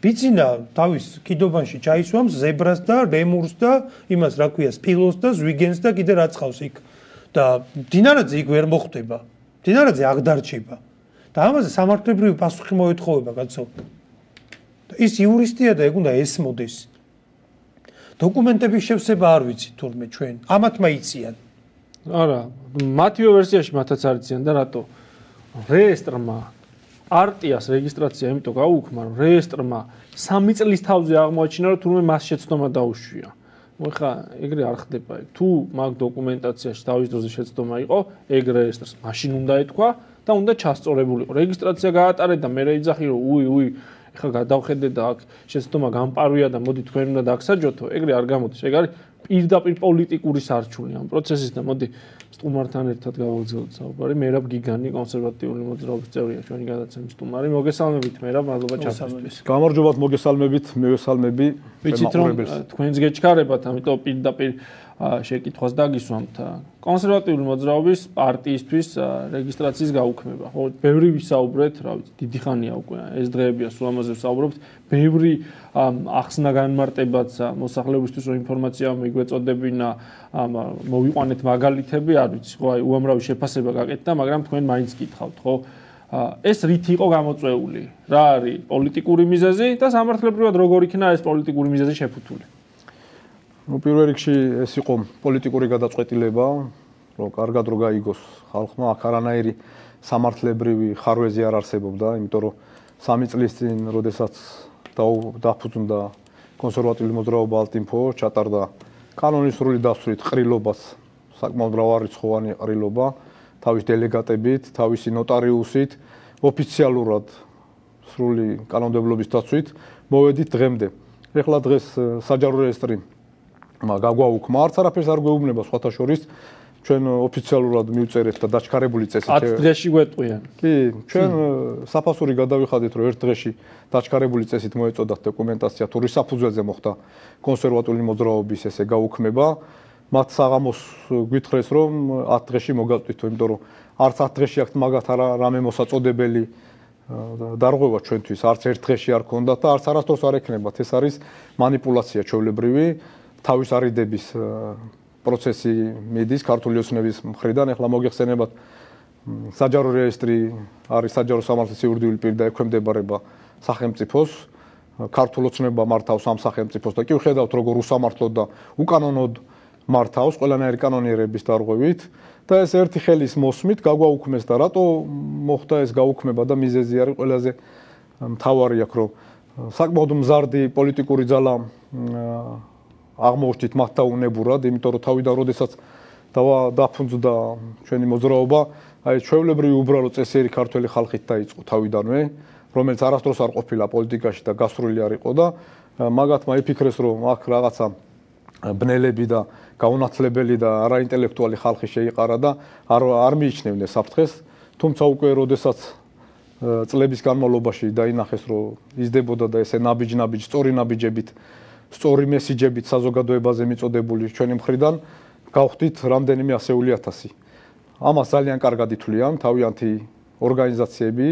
ბიძინა თავის კიდობანში ჩაისვამს ზებრას და რემურს და იმას რა ქვია სპილოს და ზვიგენს და კიდე რაც ხავს იქ. და დინარაძე იქ ვერ მოხვდება. დინარაძე აღდარჩება. და ამაზე სამართლებრივი პასუხი მოეთხოვება კაცო. ის იურისტია და ეგ უნდა ესმოდეს. დოკუმენტების შევსება არ ვიცი თურმე ჩვენ. ამათ მაიციან. არა, მათიო ვერსიაში მათაც არიციან და რატო? რეესტრმა არტიას რეგისტრაცია იმიტომ გაუქმა, რომ რეესტრმა 3 წლის თავზე აღმოაჩინა, რომ თურმე მას შეცდომა დაუშვია. მოიხა, ეგრე არ ხდება თუ მაგ დოკუმენტაციაში თავის დროზე შეცდომა იყო, ეგ რეესტრს მაშინ უნდა ეთქვა და უნდა ჩასწორებულიყო. რეგისტრაცია გაატარე და მე რეიძახი რომ უი უი ეხლა გადავხედე და აქ შეცდომა გამპარვია და მოდი თქვენ უნდა დაგსაჯოთო, ეგრე არ გამოდის. ეგ არის პირდაპირ პოლიტიკური სარჩული ამ პროცესის და მოდი სტუმართან ერთად გავაგზავნოთ საუბარი. მერაბ გიგანი კონსერვატიული მოძრაობის წევრია ჩვენი გადაცემის სტუმარი. მოგესალმებით მერაბ, მადლობა ჩასვისთვის. გამარჯობათ, მოგესალმებით, მევესალმები. ვიცით რომ თქვენს გეჩქარებათ, ამიტომ პირდაპირ შეკითხვას დაგისვამთ კონსერვატიული მოძრაობის პარტიისთვის რეგისტრაციის გაუქმება. ხო, ბევრი ვისაუბრეთ, რა ვიცი, დიდი ხანია უკვე ეს დღეებია სულ ამაზე ვსაუბრობთ. ბევრი ახსნა განმარტებაც მოსახლეობისთვის რომ ინფორმაცია მიგვეწოდებინა, მოვიყვანეთ მაგალითები, არ ვიცი, ხო, აი უამრავი შეფასება გაკეთდა, მაგრამ თქვენ მაინც გითხავთ, ხო? ეს რით იყო გამოწვეული? რა არის პოლიტიკური მიზეზი და სამართლებრივად როგორ იქნა ეს პოლიტიკური მიზეზი შეფუთული? Ну პირველ რიგში ეს იყო პოლიტიკური გადაწყვეტილება რომ კარგად რო გაიგოს ხალხმა აქ არანაირი სამართლებრივი ხარვეზი არ არსებობდა იმიტომ რომ სამი წლის წინ როდესაც დაფუძნდა კონსერვატიული მოძრაობა ალტინფო ჩატარდა კანონისრული დასვრით ყრილობას საკმაოდ მრავალრიცხოვანი ყრილობა თავის დელეგატებით თავისი ნოტარიუსით ოფიციალურად სრული კანონმდებლობის დაცვით მოვედით დღემდე. ეხლა დღეს საჯარო რეესტრი გაგვაუქმა არც არაფერს არ გვეუბნება სხვათა შორის ჩვენ ოფიციალურად მივწერეთ და დაჩქარებული წესით 10 დღეში გვეტყვიან. კი, ჩვენ საფასური გადავიხადეთ, რომ ერთ დღეში დაჩქარებული წესით მოეწოდათ დოკუმენტაცია თუ რისაფუძველზე მოხდა კონსერვატული მოძრაობის ესე გაუქმება. მათ საღამოს გვითხრეს, რომ 10 დღეში მოგაწვით, იმიტომ რომ არც 10 დღეში აქვს მაგათ არა რამე მოსაწოდებელი დარღვევა ჩვენთვის, არც ერთ დღეში არ ქონდათ და არც არასდროს არ ექნებათ. ეს არის манипуляция ჩვეულებრივი. თავის არიდების პროცესი მიდის ქართული ოცნების მხრიდან. ახლა მოგეხსენებათ საჯარო რეესტრი არის საჯარო სამართლის იურიდიული პირი და ექვემდებარება სახელმწიფოს. ქართულ ოცნება მართავს ამ სახელმწიფოს და კი ვხედავთ როგორ უსამართლოდ და უკანონოდ მართავს ყველანაირი კანონიერების დარღვევით და ეს ერთი ხელის მოსმით გაგვაუქმეს და რატო მოხდა ეს გაუქმება და მიზეზი არის ყველაზე მთავარი აქ რომ საკმაოდ მზარდი პოლიტიკური ძალა აღმოჩნდით მათ დაუნებურად, იმიტომ რომ თავიდან როდესაც დავა დაფუნძდა ჩვენი მოძრაობა, აი ჩვეულებრივი უბრალო წესიერი ქართველი ხალხით დაიწყო თავიდანვე, რომელიც არასდროს არ ყოფილა პოლიტიკაში და გასრული არ იყო და მაგათმა იფიქრეს, რომ აქ რაღაცა ბნელები და გაუნათლებელი და არაინტელექტუალი ხალხი შეიყარა და არ არ მიიჩნევდნენ საფრთხეს, თუმცა უკვე როდესაც წლების განმავლობაში დაინახეს, რომ იზრდებოდა და ესე ნაბიჯ-ნაბიჯ, სწორი ნაბიჯებით სწორი მესიჯებით საზოგადოებაზე მიწოდებული ჩვენი მხრიდან გავხდით რამდენიმე ასეული ათასი. ამას ძალიან კარგად ითვლიან თავიანთი ორგანიზაციები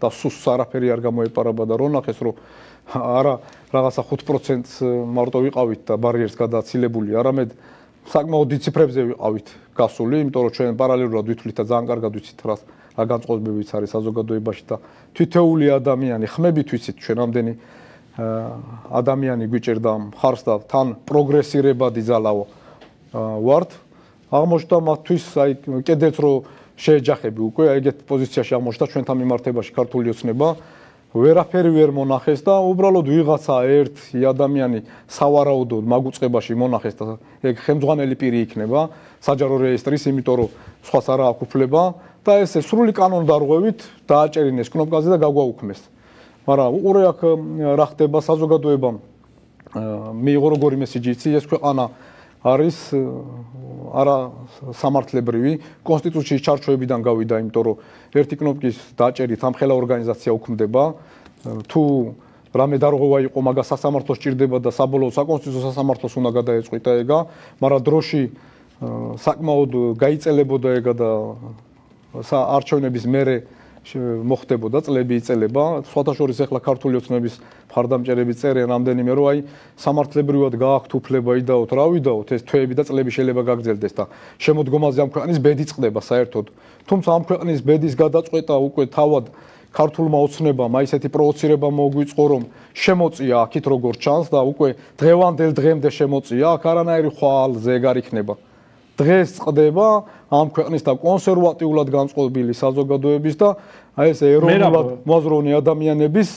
და სუს არაფერი არ გამოეპარება და რო ნახეს რომ არა რაღაცა 5%-ს მარტო ვიყავით და ბარიერს გადაცილებული, არამედ საკმაოდ დიციფრებზე ვიყავით გასული, იმიტომ რომ ჩვენ პარალელურად ვითვლით და ძალიან კარგად ვიცით რა რა განწყობებიც არის საზოგადოებაში და თითოეული ადამიანი ხმებით ვიცით ჩვენ ამდენი ადამიანი გვიჭერდა მხარს და თან პროგრესირებადი ძალაო ვართ? აღმოჩნდა მათთვის აი კიდეც რო შეეჯახები უკვე აი ეგეთ პოზიციაში აღმოჩნდა ჩვენთან მიმართებაში ქართული ოცნება. ვერაფერი ვერ მონახეს და უბრალოდ ვიღაცა ერთი ადამიანი სავარაუდოდ მაგუწყებაში მონახეს და ეგ ხელმძღვანელი პირი იქნება საჯარო რეესტრის იმიტომ რომ სხვას არა აქვს უფლება და ესე სრული კანონდარღვევით დააჭერინეს კნოპკაზე და გაგვაუქმეს მაგრამ უყურე აქ რა ხდება? საზოგადოებამ მიიღო როგორი მესიჯი იცი ეს ქვეყანა არის არა სამართლებრივი. კონსტიტუციის ჩარჩოებიდან გავიდა, იმიტომ რომ ერთი კნოპკის დაჭერით ამ ხელა ორგანიზაცია უქმდება. თუ რამე დარღვევა იყო, მაგას სასამართლოს ჭირდება და საბოლოო საკონსტიტუციო სასამართლოს უნდა გადაეწყვიტა ეგა, მაგრამ დროში საკმაოდ გაიწელებოდა ეგა და არჩევნების მერე მოხდებოდა წლები იწელება სხვათა შორის ახლა ქართული ოცნების ფარდამჭერები წერენ რამდენიმე რომ აი სამართლებრივად გააქვთ უფლება იდაოთ რა ვიდაოთ ეს თვეები და წლები შეიძლება გაგრძელდეს და შემოდგომაზე ამ ქვეყნის ბედი წყდება საერთოდ. თუმცა ამ ქვეყნის ბედის გადაწყვეტა უკვე თავად ქართულმა ოცნებამ აი ესეთი პროვოცირება მოგვიწყო რომ შემოწია აქეთ როგორ ჩანს და უკვე დღევანდელ დღემდე შემოწია აქ არანაირი ხვალ ზეგარ იქნება დღეს წდება ამ ქვეყნის და კონსერვატიულად განწყობილი საზოგადოების და აი ეს ეროვნულად მოაზროვნე ადამიანების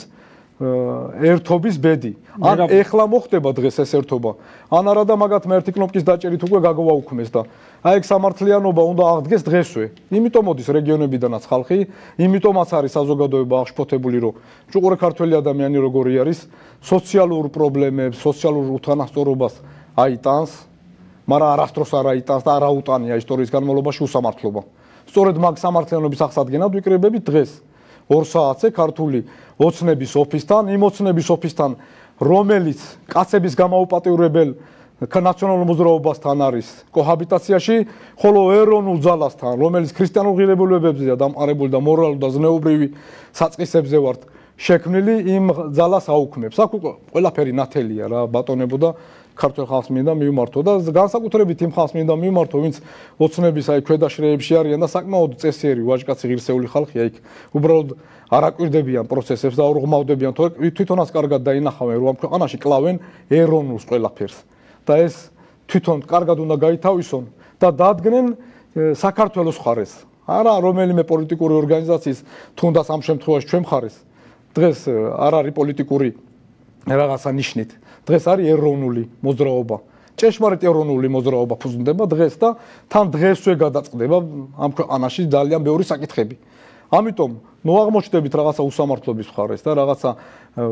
ერთობის ბედი. ან ეხლა მოხდება დღეს ეს ერთობა. ან არა და მაგათ მე ერთი კნოპკის დაჭერით უკვე გაგოვაუქმეს და აი ეგ სამართლიანობა უნდა აღდგეს დღესვე. იმიტომ მოდის რეგიონებიდანაც ხალხი, იმიტომაც არის საზოგადოება აღშფოთებული, რომ ჭუყურე ქართველი ადამიანი როგორი არის, სოციალურ პრობლემებს, სოციალურ უთანასწორობას აიტანს, მაგრამ არასდროს არ აიტანს და არ აუტანია ისტორიის განმავლობაში უსამართლობა. სწორედ მაგ სამართლიანობის აღსადგენად ვიკრიბებით დღეს 2 საათზე ქართული ოცნების ოფისთან, იმ ოცნების ოფისთან, რომელიც კაცების გამაუპატიურებელ ნაციონალურ მოძრაობასთან არის კოჰაბიტაციაში, ხოლო ეროვნულ ძალასთან, რომელიც ქრისტიანულ ღირებულებებზეა დამყარებული და მორალური და ზნეობრივი საწყისებზე ვართ შექმნილი, იმ ძალას აუქმებს. აქ უკვე ყველაფერი ნათელია რა, ბატონებო და ქართულ ხალხს მინდა მივმართო და განსაკუთრებით იმ ხალხს მინდა მივმართო, ვინც ოცნების აი ქვედაშრეებში არიან და საკმაოდ წესიერი ვაჟკაცი ღირსეული ხალხია იქ. უბრალოდ არაკვირდებიან პროცესებს და აურღმავდებიან, თვითონაც კარგად დაინახავენ, რომ ამ ქვეყანაში კლავენ ეროვნულს ყველაფერს. და ეს თვითონ კარგად უნდა გაითავისონ და დადგნენ საქართველოს ხარეს. არა რომელიმე პოლიტიკური ორგანიზაციის თუნდაც ამ შემთხვევაში ჩვენ ხარეს. დღეს არ არის პოლიტიკური რაღაცა ნიშნით. დღეს არის ეროვნული მოძრაობა. ჭეშმარიტ ეროვნული მოძრაობა ფუძნდება დღეს და თან დღესვე გადაწყდება ამ ქვეყანაში ძალიან ბევრი საკითხები. ამიტომ ნუ აღმოჩნდებით რაღაცა უსამართლობის მხარეს და რაღაცა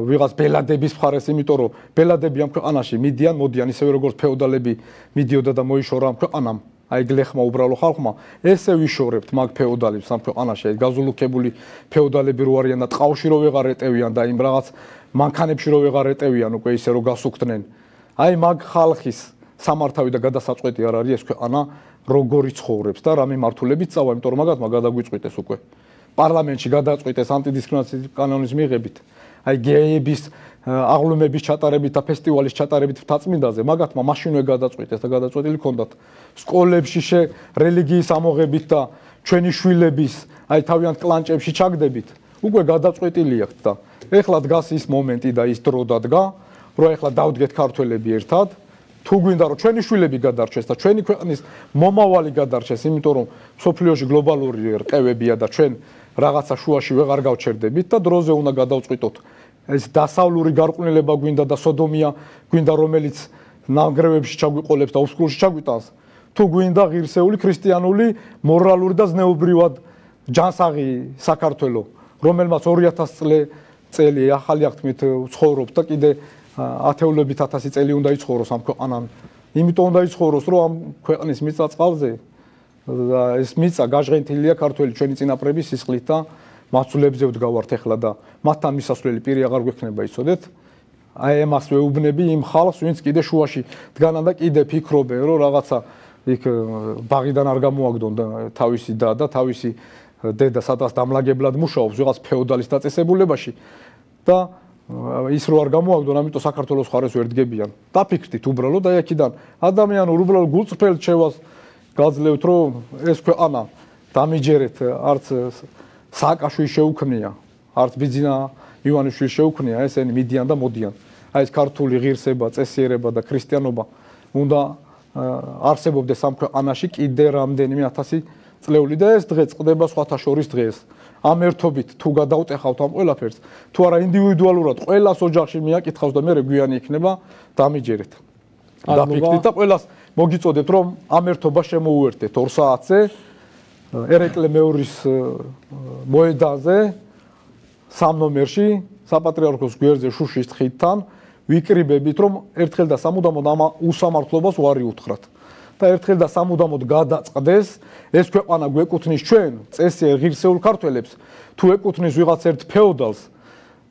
ვიღაც ბელადების მხარეს, იმიტომ რომ ბელადები ამ ქვეყანაში მიდიან, მოდიან ისევე როგორც ფეოდალები მიდიოდა და მოიშორა ამ ქვეყანამ. აი გლეხმა უბრალო ხალხმა ესე ვიშორებთ მაგ ფეოდალებს ამ ქვეყანაში აი გაზულუქებული ფეოდალები რო არიან და ტყავში რო ვეღარ ეტევიან და იმ რაღაც მანქანებში რო ვეღარ ეტევიან უკვე ისე რო გასუქდნენ. აი მაგ ხალხის სამართავი და გადასაწყვეტი არ არის ეს ქვეყანა როგორი ცხოვრობს და რა მიმართულებით წავა, იმიტომ რომ მაგათ მაგადაგვიწყვიტეს უკვე. პარლამენტში გადაწყვიტეს ანტიდისკრიმინაციის კანონის მიღებით. აი გეების აღლუმების ჩატარებით და ფესტივალის ჩატარებით თაწმინდაზე, მაგათმა მაშინვე გადაწყვიტეს და გადაწყვეტილი ქონდათ სკოლებში შე რელიგიის ამოღებით და ჩვენი შვილების აი თავიანთ კლანჭებში ჩაგდებით. უკვე გადაწყვეტილი აქვს და ეხლა დგას ის მომენტი და ის დრო დადგა, რომ ეხლა დავდგეთ ქართველები ერთად. თუ გვინდა რომ ჩვენი შვილები გადარჩეს და ჩვენი ქვეყნის მომავალი გადარჩეს, იმიტომ რომ სოფლიოში გლობალური რყევებია და ჩვენ რაღაცა შუაში ვეღარ გავჩერდებით და დროზე უნდა გადავწყვიტოთ. ეს დასავლური გარყვნილება გვინდა და სოდომია გვინდა რომელიც ნანგრევებში ჩაგვიყოლებს და უსკურში ჩაგვიტანს. თუ გვინდა ღირსეული ქრისტიანული მორალური და ზნეობრივად ჯანსაღი საქართველოს რომელმაც 2000 წელი წელი ახალი აღთქმით ცხოვრობს და კიდე ათეულობით ათასი წელი უნდა იცხოვროს ამ ქვეყანან. იმიტომ უნდა იცხოვროს, რომ ამ ქვეყნის მიწა წყალზე და ეს მიწა გაჟღენთილია ქართველი ჩვენი წინაპრების სისხლით და მასულებზე ვდგავართ ახლა და მათთან მისასვლელი პირი აღარ გვექნება იცოდეთ. აი ამას ვეუბნები იმ ხალხს, ვინც კიდე შუაში დგანან და კიდე ფიქრობენ, რომ რაღაცა იქ ბაღიდან არ გამოაგდონ თავისი და და თავისი დედა სადაც დამლაგებლად მუშაობს ვიღაც ფეოდალის დაწესებულებაში და э, ის რო არ გამოაგდონ, ამიტომ საქართველოს ხარეს ვერ დგებიან. დაფიქრდით უბრალოდ აი აქიდან ადამიანურ უბრალოდ გულწრფელ ჩევას გაძლევთ, რომ ეს ქვეყანა დამიჯერეთ, э, არც э, სააკაშვილი შეუქმნია, არც ბიძინა ივანიშვილი შეუქმნია, ესენი მიდიან და მოდიან. აი ეს ქართული ღირსება, წესიერება და ქრისტიანობა უნდა არსებობდეს ამ ქვეყანაში კიდე რამდენიმე ათასი წლეული და ეს დღე წდება სხვათა შორის დღეს. ამ ერთობით თუ გადაუტეხავთ ამ ყველაფერს, თუ არა ინდივიდუალურად ყველას ოჯახში მიაკითხავს და მე გვიანი იქნება დამიჯერეთ. დაფიქრდით და ყველას მოგიწოდებთ რომ ამ ერთობა შემოუერთდეთ 2 საათზე ერეკლე მეორის მოედანზე სამ ნომერში საპატრიარქოს გვერდზე შუშის თხითთან ვიკრიბებით, რომ ერთხელ და სამუდამოდ ამ უსამართლობას უარი უთხრათ. და ერთხელ და სამუდამოდ გადაწყდეს ეს ქვეყანა გვეკუთვნის ჩვენ, წესი ღირსეულ ქართველებს, თუ ეკუთვნის ვიღაც ერთ ფეოდალს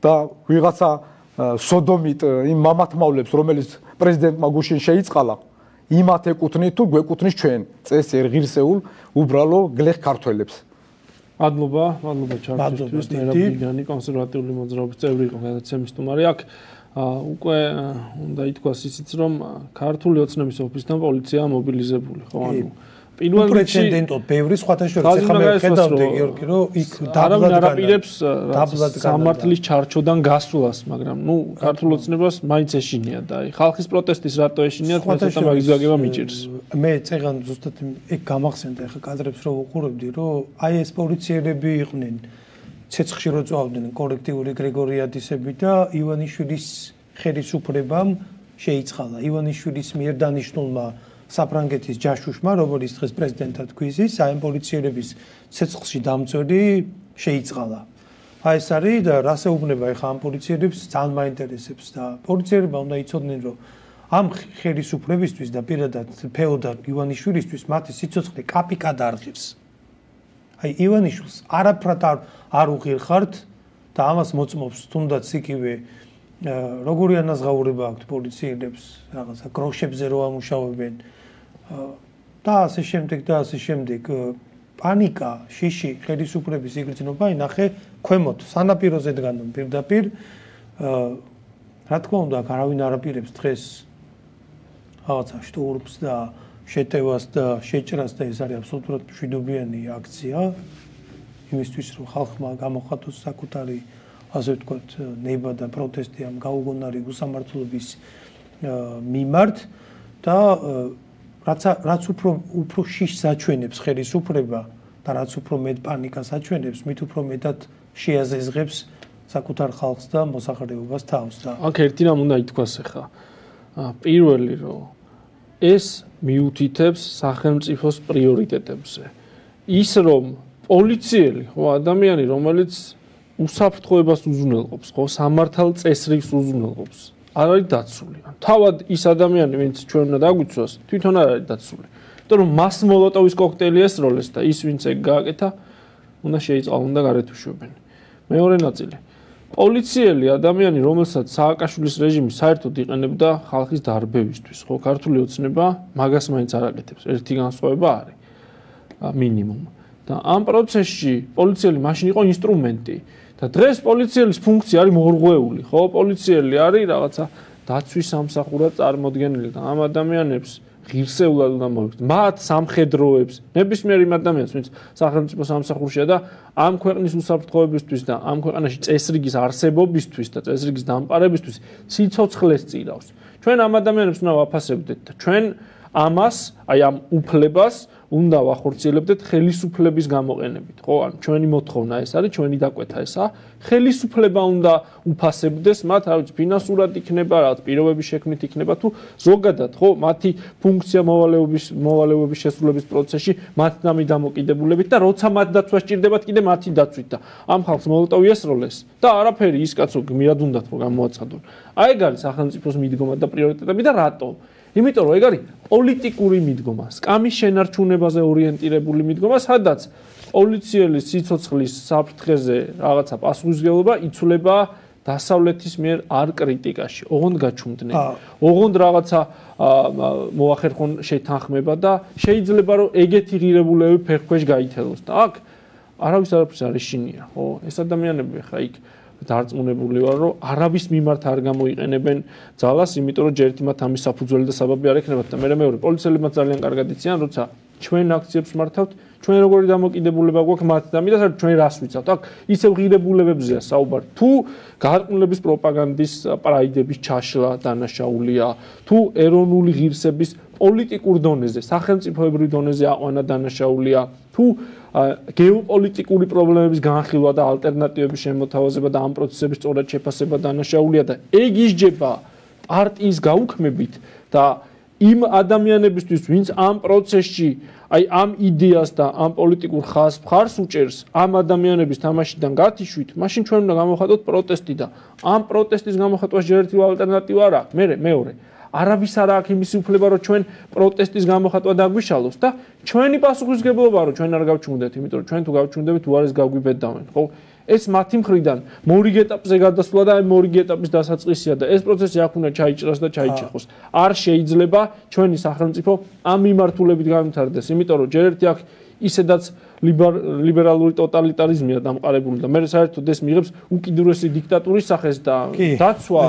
და ვიღაცა სოდომიტ იმ მამათმავლებს, რომელიც პრეზიდენტმა გუშინ შეიწყალა, იმათ ეკუთვნით თუ გვეკუთვნის ჩვენ, წესი ღირსეულ უბრალო გლეხ ქართველებს. მადლობა, მადლობა ჩარჩისთვის, ნერაბიგანი კონსერვატიული მოძრაობის წევრი იყო გადაცემის სტუმარი. აქ უკვე უნდა ითქვას ისიც, რომ ქართული ოცნების ოფისთან პოლიცია მობილიზებული, ხო, ანუ პირველ რიგში პრეცედენტოდ ბევრი სხვათა შორის ახლა მე ხედავდი გიორგი რომ იქ დაბლად არაპირებს სამართლის ჩარჩოდან გასვლას მაგრამ ნუ ქართულ ოცნებას მაინც ეშინია და ხალხის პროტესტის რატო ეშინიათ მე ცოტა მაგის გაგება მიჭირს. მე წეგან ზუსტად ეგ გამახსენდა ახლა კადრებს რო უყურებდი რომ აი ეს პოლიციელები იყვნენ ცეცხლში რო წავდნენ კოლექტიური გრიგორიადისები და ივანიშვილის ხელისუფლებამ შეიწყალა ივანიშვილის მიერ დანიშნულმა საფრანგეთის ჯაშუშმა, როგორც დღეს პრეზიდენტად გვიზის, საიმ პოლიციელების ცეცხლში დამწველი შეიწყალა. აი ეს არის და რასეუბნება ეხა ამ პოლიციელებს ძალიან მაინტერესებს და პოლიცieლებმა უნდა იცოდნენ, რომ ამ ხელისუფლებისთვის და პირადად ფეოდალ ივანიშვილისთვის მათი სიცოცხლე კაპიკად არღებს. აი ივანიშვილს არაფრად არ არ უღირხართ და ამას მოწმობს თუნდაც იქივე როგორი ანაზღაურება აქვს პოლიციელებს რაღაცა გროშებზე რო ამუშავებენ. და ასე შემდეგ და ასე შემდეგ. პანიკა, შიში, ხელისუფლების იგრძნობა ინახე ქვემოთ სანაპიროზე დგანონ პირდაპირ. რა თქმა უნდა, არავინ არ აპირებს დღეს რაღაცა შტურმს და შეტევას და შეჭრას და ეს არის აბსოლუტურად მშვიდობიანი აქცია იმისთვის რომ ხალხმა გამოხატოს საკუთარი ასე ვთქვათ ნება და პროტესტი ამ გაუგონარი უსამართლობის მიმართ და რაც რაც უფრო უფრო შიშს აჩვენებს ხელისუფლება და რაც უფრო მეტ პანიკას აჩვენებს, მით უფრო მეტად შეაზეზღებს საკუთარ ხალხს და მოსახლეობას თავს და აქ ერთი რამ უნდა ითქვას ახლა. პირველი რომ ეს მიუთითებს სახელმწიფოს პრიორიტეტებზე. ის რომ პოლიციელი, ხო, ადამიანი, რომელიც უსაფრთხოებას უზრუნველყოფს, ხო, სამართალ წესრიგს უზრუნველყოფს, არ არის დაცული. თავად ის ადამიანი, ვინც ჩვენ უნდა დაგვიცვას, თვითონ არ არის დაცული. იმიტომ რომ მას მოლოტოვის კოქტეილი ესროლეს და ის ვინც ეგ გააკეთა, უნდა შეიწყალ უნდა გარეთუშვებენ. მეორე ნაწილი. პოლიციელი ადამიანი, რომელსაც სააკაშვილის რეჟიმი საერთოდ იყენებდა ხალხის დარბევისთვის, ხო, ქართული ოცნება მაგას მაინც არ აკეთებს. ერთი განსხვავება არის. მინიმუმ. და ამ პროცესში პოლიციელი მაშინ იყო ინსტრუმენტი. და დღეს პოლიციელის ფუნქცია არის მორღვეული, ხო? პოლიციელი არის რაღაცა დაცვის სამსახურად წარმოქმნილი და ამ ადამიანებს ღირსეულად უნდა მოიქცეთ. მათ სამხედროებს, ნებისმიერ იმ ადამიანს, ვინც სახელმწიფო სამსახურშია და ამ ქვეყნის უსაფრთხოებისთვის და ამ ქვეყანაში წესრიგის არსებობისთვის და წესრიგის დამყარებისთვის სიცოცხლეს წირავს. ჩვენ ამ ადამიანებს უნდა ვაფასებდეთ და ჩვენ ამას, აი ამ უფლებას უნდა ვახორციელებდეთ ხელისუფლების გამოყენებით, ხო? ან ჩვენი მოთხოვნა ეს არის, ჩვენი დაკვეთა ესა. ხელისუფლება უნდა უფასებდეს მათ, რა ვიცი, ფინანსურად იქნება, რაღაც პირობების შექმნით იქნება თუ ზოგადად, ხო? მათი ფუნქცია მოვალეობის მოვალეობის შესრულების პროცესში მათ ნამი დამოკიდებულებით და როცა მათ დაცვა სჭირდებათ, კიდე მათი დაცვით და ამ ხალხს მოლოტოვი ესროლეს და არაფერი ის კაცო გმირად უნდათ რომ გამოაცხადონ. აი ეგ არის სახელმწიფოს მიდგომა და პრიორიტეტები და რატო? იმიტომ რომ ეგ არის პოლიტიკური მიდგომა, სკამის შენარჩუნებაზე ორიენტირებული მიდგომა, სადაც პოლიციელის სიცოცხლის საფრთხეზე რაღაცა პასუხისგებლობა იცვლება დასავლეთის მიერ არ კრიტიკაში. ოღონდ გაჩუმდნენ. ოღონდ რაღაცა მოახერხონ შეთანხმება და შეიძლება რომ ეგეთი ღირებულებები ფეხქვეშ გაითელოს და აქ არავის არაფერს არ ეშინია, ხო? ეს ადამიანები ხა იქ დარწმუნებული ვარ, რომ არაბის მიმართ არ გამოიყენებენ ძალას, იმიტომ რომ ჯერ ერთი მათ ამის საფუძველი და საბაბი არ ექნებათ და მე მეორე პოლიციელებმა ძალიან კარგად იციან, როცა ჩვენ აქციებს მართავთ, ჩვენ როგორი დამოკიდებულება გვაქვს მათ და მითხა ჩვენ რას ვიცავთ. აქ ისევ ღირებულებებზეა საუბარი. თუ გარყვნილების პროპაგანდის პრაიდების ჩაშლა დანაშაულია, თუ ეროვნული ღირსების პოლიტიკურ დონეზე, სახელმწიფოებრივ დონეზე აყვანა დანაშაულია, თუ გეოპოლიტიკური პრობლემების განხილვა და ალტერნატივების შემოთავაზება და ამ პროცესების სწორად შეფასება დანაშაულია და ეგ ისჯება პარტიის გაუქმებით და იმ ადამიანებისთვის, ვინც ამ პროცესში, აი ამ იდეას და ამ პოლიტიკურ ხაზს მხარს უჭერს, ამ ადამიანების თამაშიდან გათიშვით, მაშინ ჩვენ უნდა გამოხატოთ პროტესტი და ამ პროტესტის გამოხატვას ჯერ ერთი ალტერნატივა არ აქვს. მე მეორე არავის არ აქვს იმის უფლება, რომ ჩვენ პროტესტის გამოხატვა დაგვიშალოს და ჩვენი პასუხისგებლობა რომ ჩვენ არ გავჩუნდეთ, იმიტომ რომ ჩვენ თუ გავჩუნდებით, უარეს გავგვიბედავენ, ხო? ეს მათი მხრიდან მორიგ ეტაპზე გადასვლა და აი მორიგ ეტაპის დასაწყისია და ეს პროცესი აქ უნდა ჩაიჭრას და ჩაიჭეხოს. არ შეიძლება ჩვენი სახელმწიფო ამ მიმართულებით განვითარდეს, იმიტომ რომ ჯერ ერთი აქ ისედაც ლიბერალური ტოტალიტარიზმია დამყარებული და მე საერთოდ ეს მიიღებს უკიდურესი დიქტატურის სახეს და დაცვა.